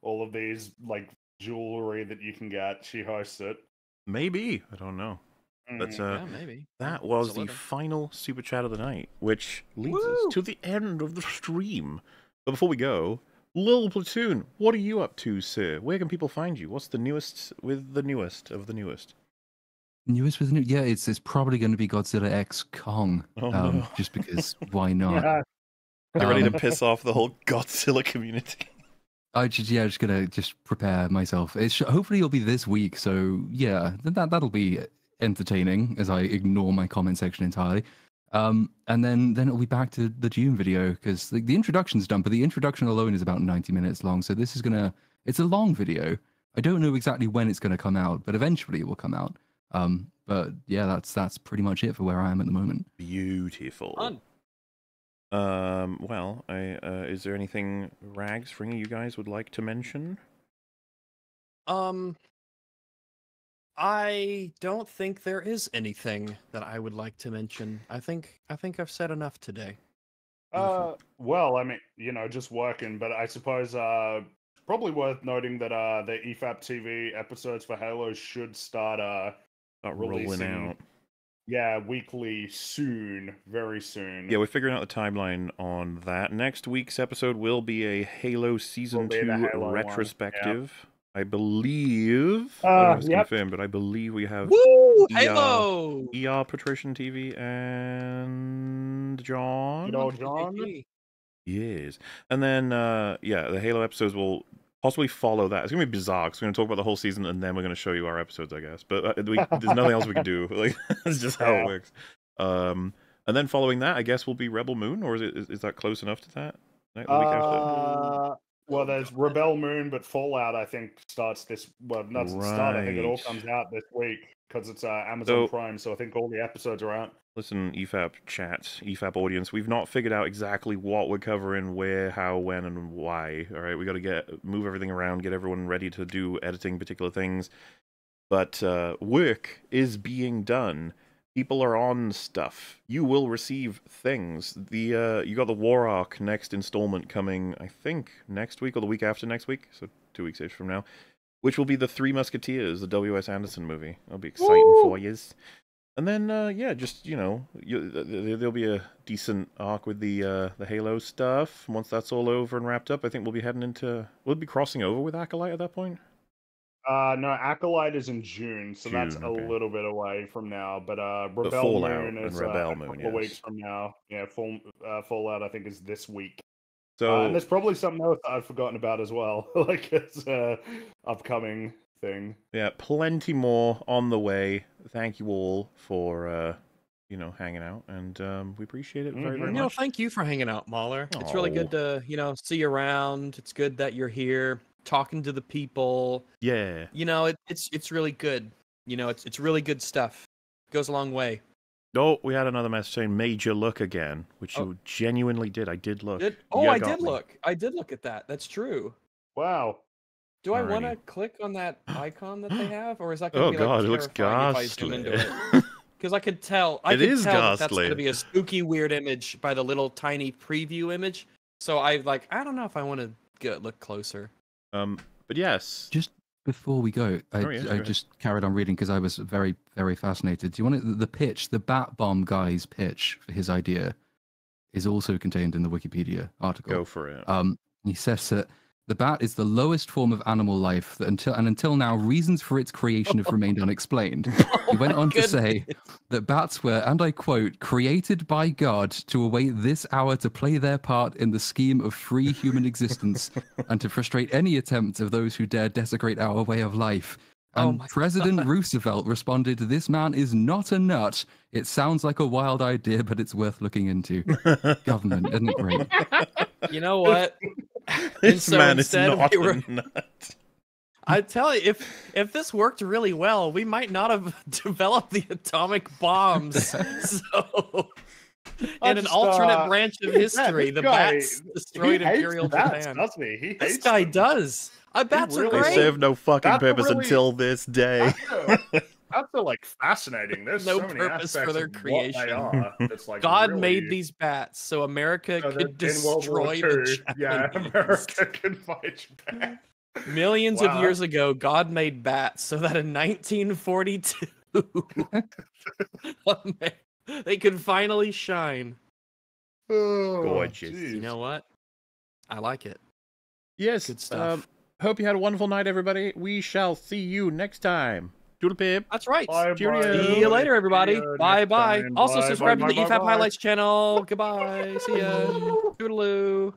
all of these like jewelry that you can get. She hosts it. Maybe. I don't know. But Mm. uh, yeah, maybe. That was the final super chat of the night, which leads Woo! us to the end of the stream. But before we go, Lil Platoon, what are you up to, sir? Where can people find you? What's the newest with the newest of the newest? Newest with new, yeah, it's it's probably going to be Godzilla X Kong, Oh, um, no. just because why not? Yeah. Get ready to piss off the whole Godzilla community. I just yeah, just gonna just prepare myself. It's hopefully it'll be this week, so yeah, that that'll be entertaining as I ignore my comment section entirely. Um, and then then it'll be back to the June video because the, the introduction's done, but the introduction alone is about ninety minutes long. So this is gonna it's a long video. I don't know exactly when it's gonna come out, but eventually it will come out. Um, but yeah, that's that's pretty much it for where I am at the moment. Beautiful. Fun. Um, well, I, uh, is there anything, Rags, Fringy, you guys would like to mention? Um, I don't think there is anything that I would like to mention. I think I think I've said enough today. Uh, well, I mean, you know, just working, but I suppose uh, probably worth noting that uh, the EFAP TV episodes for Halo should start uh, Not rolling Releasing- out. yeah, weekly soon, very soon. Yeah, we're figuring out the timeline on that. Next week's episode will be a Halo Season be the 2 Halo one, yeah. retrospective. I believe. I don't Uh, know if it's yep. confirmed, but I believe we have Woo! Yeah. Halo. ER Patrician TV and John. Good old John. Yes. And then, uh, yeah, the Halo episodes will possibly follow that. It's going to be bizarre 'cause we're going to talk about the whole season and then we're going to show you our episodes, I guess. But uh, we, there's nothing else we can do. Like, that's just how it works. Um, and then following that, I guess will be Rebel Moon, or is it is, is that close enough to that? Like, the week after? Uh, well, there's Rebel Moon, but Fallout I think starts this. Well, not start. I think it all comes out this week because it's uh, Amazon So- Prime. So I think all the episodes are out. Listen, EFAP chat, EFAP audience, we've not figured out exactly what we're covering, where, how, when, and why. All right, we got to get move everything around, get everyone ready to do editing particular things. But uh, work is being done. People are on stuff. You will receive things. The uh, you got the War Arc next installment coming, I think next week or the week after next week, so two weeks ish from now, which will be the Three Musketeers, the W.S. Anderson movie. That'll be exciting for yous. And then, uh, yeah, just you know, you, th- th- there'll be a decent arc with the uh, the Halo stuff. Once that's all over and wrapped up, I think we'll be heading into. We'll be crossing over with Acolyte at that point. Uh, no, Acolyte is in June, so that's June, a okay. little bit away from now. But uh, Rebel Fallout Moon and is Rebel uh, a Moon, couple of weeks yes. from now. Yeah, full uh, Fallout I think is this week. So uh, and there's probably something else that I've forgotten about as well, like it's a upcoming thing. yeah, plenty more on the way. Thank you all for uh, you know hanging out, and um, we appreciate it very Mhm. very You know, thank you for hanging out, MauLer. It's really good to, you know, see you around. It's good that you're here talking to the people. Yeah, You know, it, it's it's really good. You know, it's it's really good stuff. Goes a long way. Oh, we had another message saying major look again, which Oh. you genuinely did. I did look. Did, oh, You I did me. look. I did look at that. That's true. Wow. Do I want to click on that icon that they have, or is that going to Oh be like god, it looks terrifying if I zoom ghastly. into it? Because I could tell. I It could is tell that that's going to be a spooky, weird image by the little tiny preview image. So I like. I don't know if I want to look closer. um, but yes, Just before we go, I, Oh, yeah, go I ahead. just carried on reading because I was very, very fascinated. Do you want it, the pitch? The Bat Bomb guy's pitch for his idea is also contained in the Wikipedia article. go for it. Um, he says that the bat is the lowest form of animal life that until and until now reasons for its creation have remained unexplained. He went Oh my on to say that bats were, and I quote, created by God to await this hour to play their part in the scheme of free human existence and to frustrate any attempt of those who dare desecrate our way of life. Oh And my President Roosevelt responded, This man is not a nut. It sounds like a wild idea, but it's worth looking into. Government, isn't it great? You know what? this so man is instead not we were- a nut. I tell you, if if this worked really well, we might not have developed the atomic bombs. so, in an alternate uh, branch of history, this the guy- bats he destroyed hates Imperial bats, Japan. doesn't he? He This hates guy them. does. I bats really are They serve no fucking That's purpose really- until this day. That's, a, like fascinating. There's No so many purpose for their of what creation. They are. That's like God really, made these bats so America so could that in World War destroy the II, yeah, America can fight Japan. Millions Wow. of years ago, God made bats so that in 1942, they could finally shine. Oh, Gorgeous. You know what? I like it. Yes. Good stuff. Um, hope you had a wonderful night, everybody. We shall see you next time. Doodle pip. That's right. Bye, Cheerio. bye. See you later, everybody. Bye bye. time. Also, Bye, subscribe bye, to the bye, EFAP bye. Highlights channel. Goodbye. See ya. Toodaloo.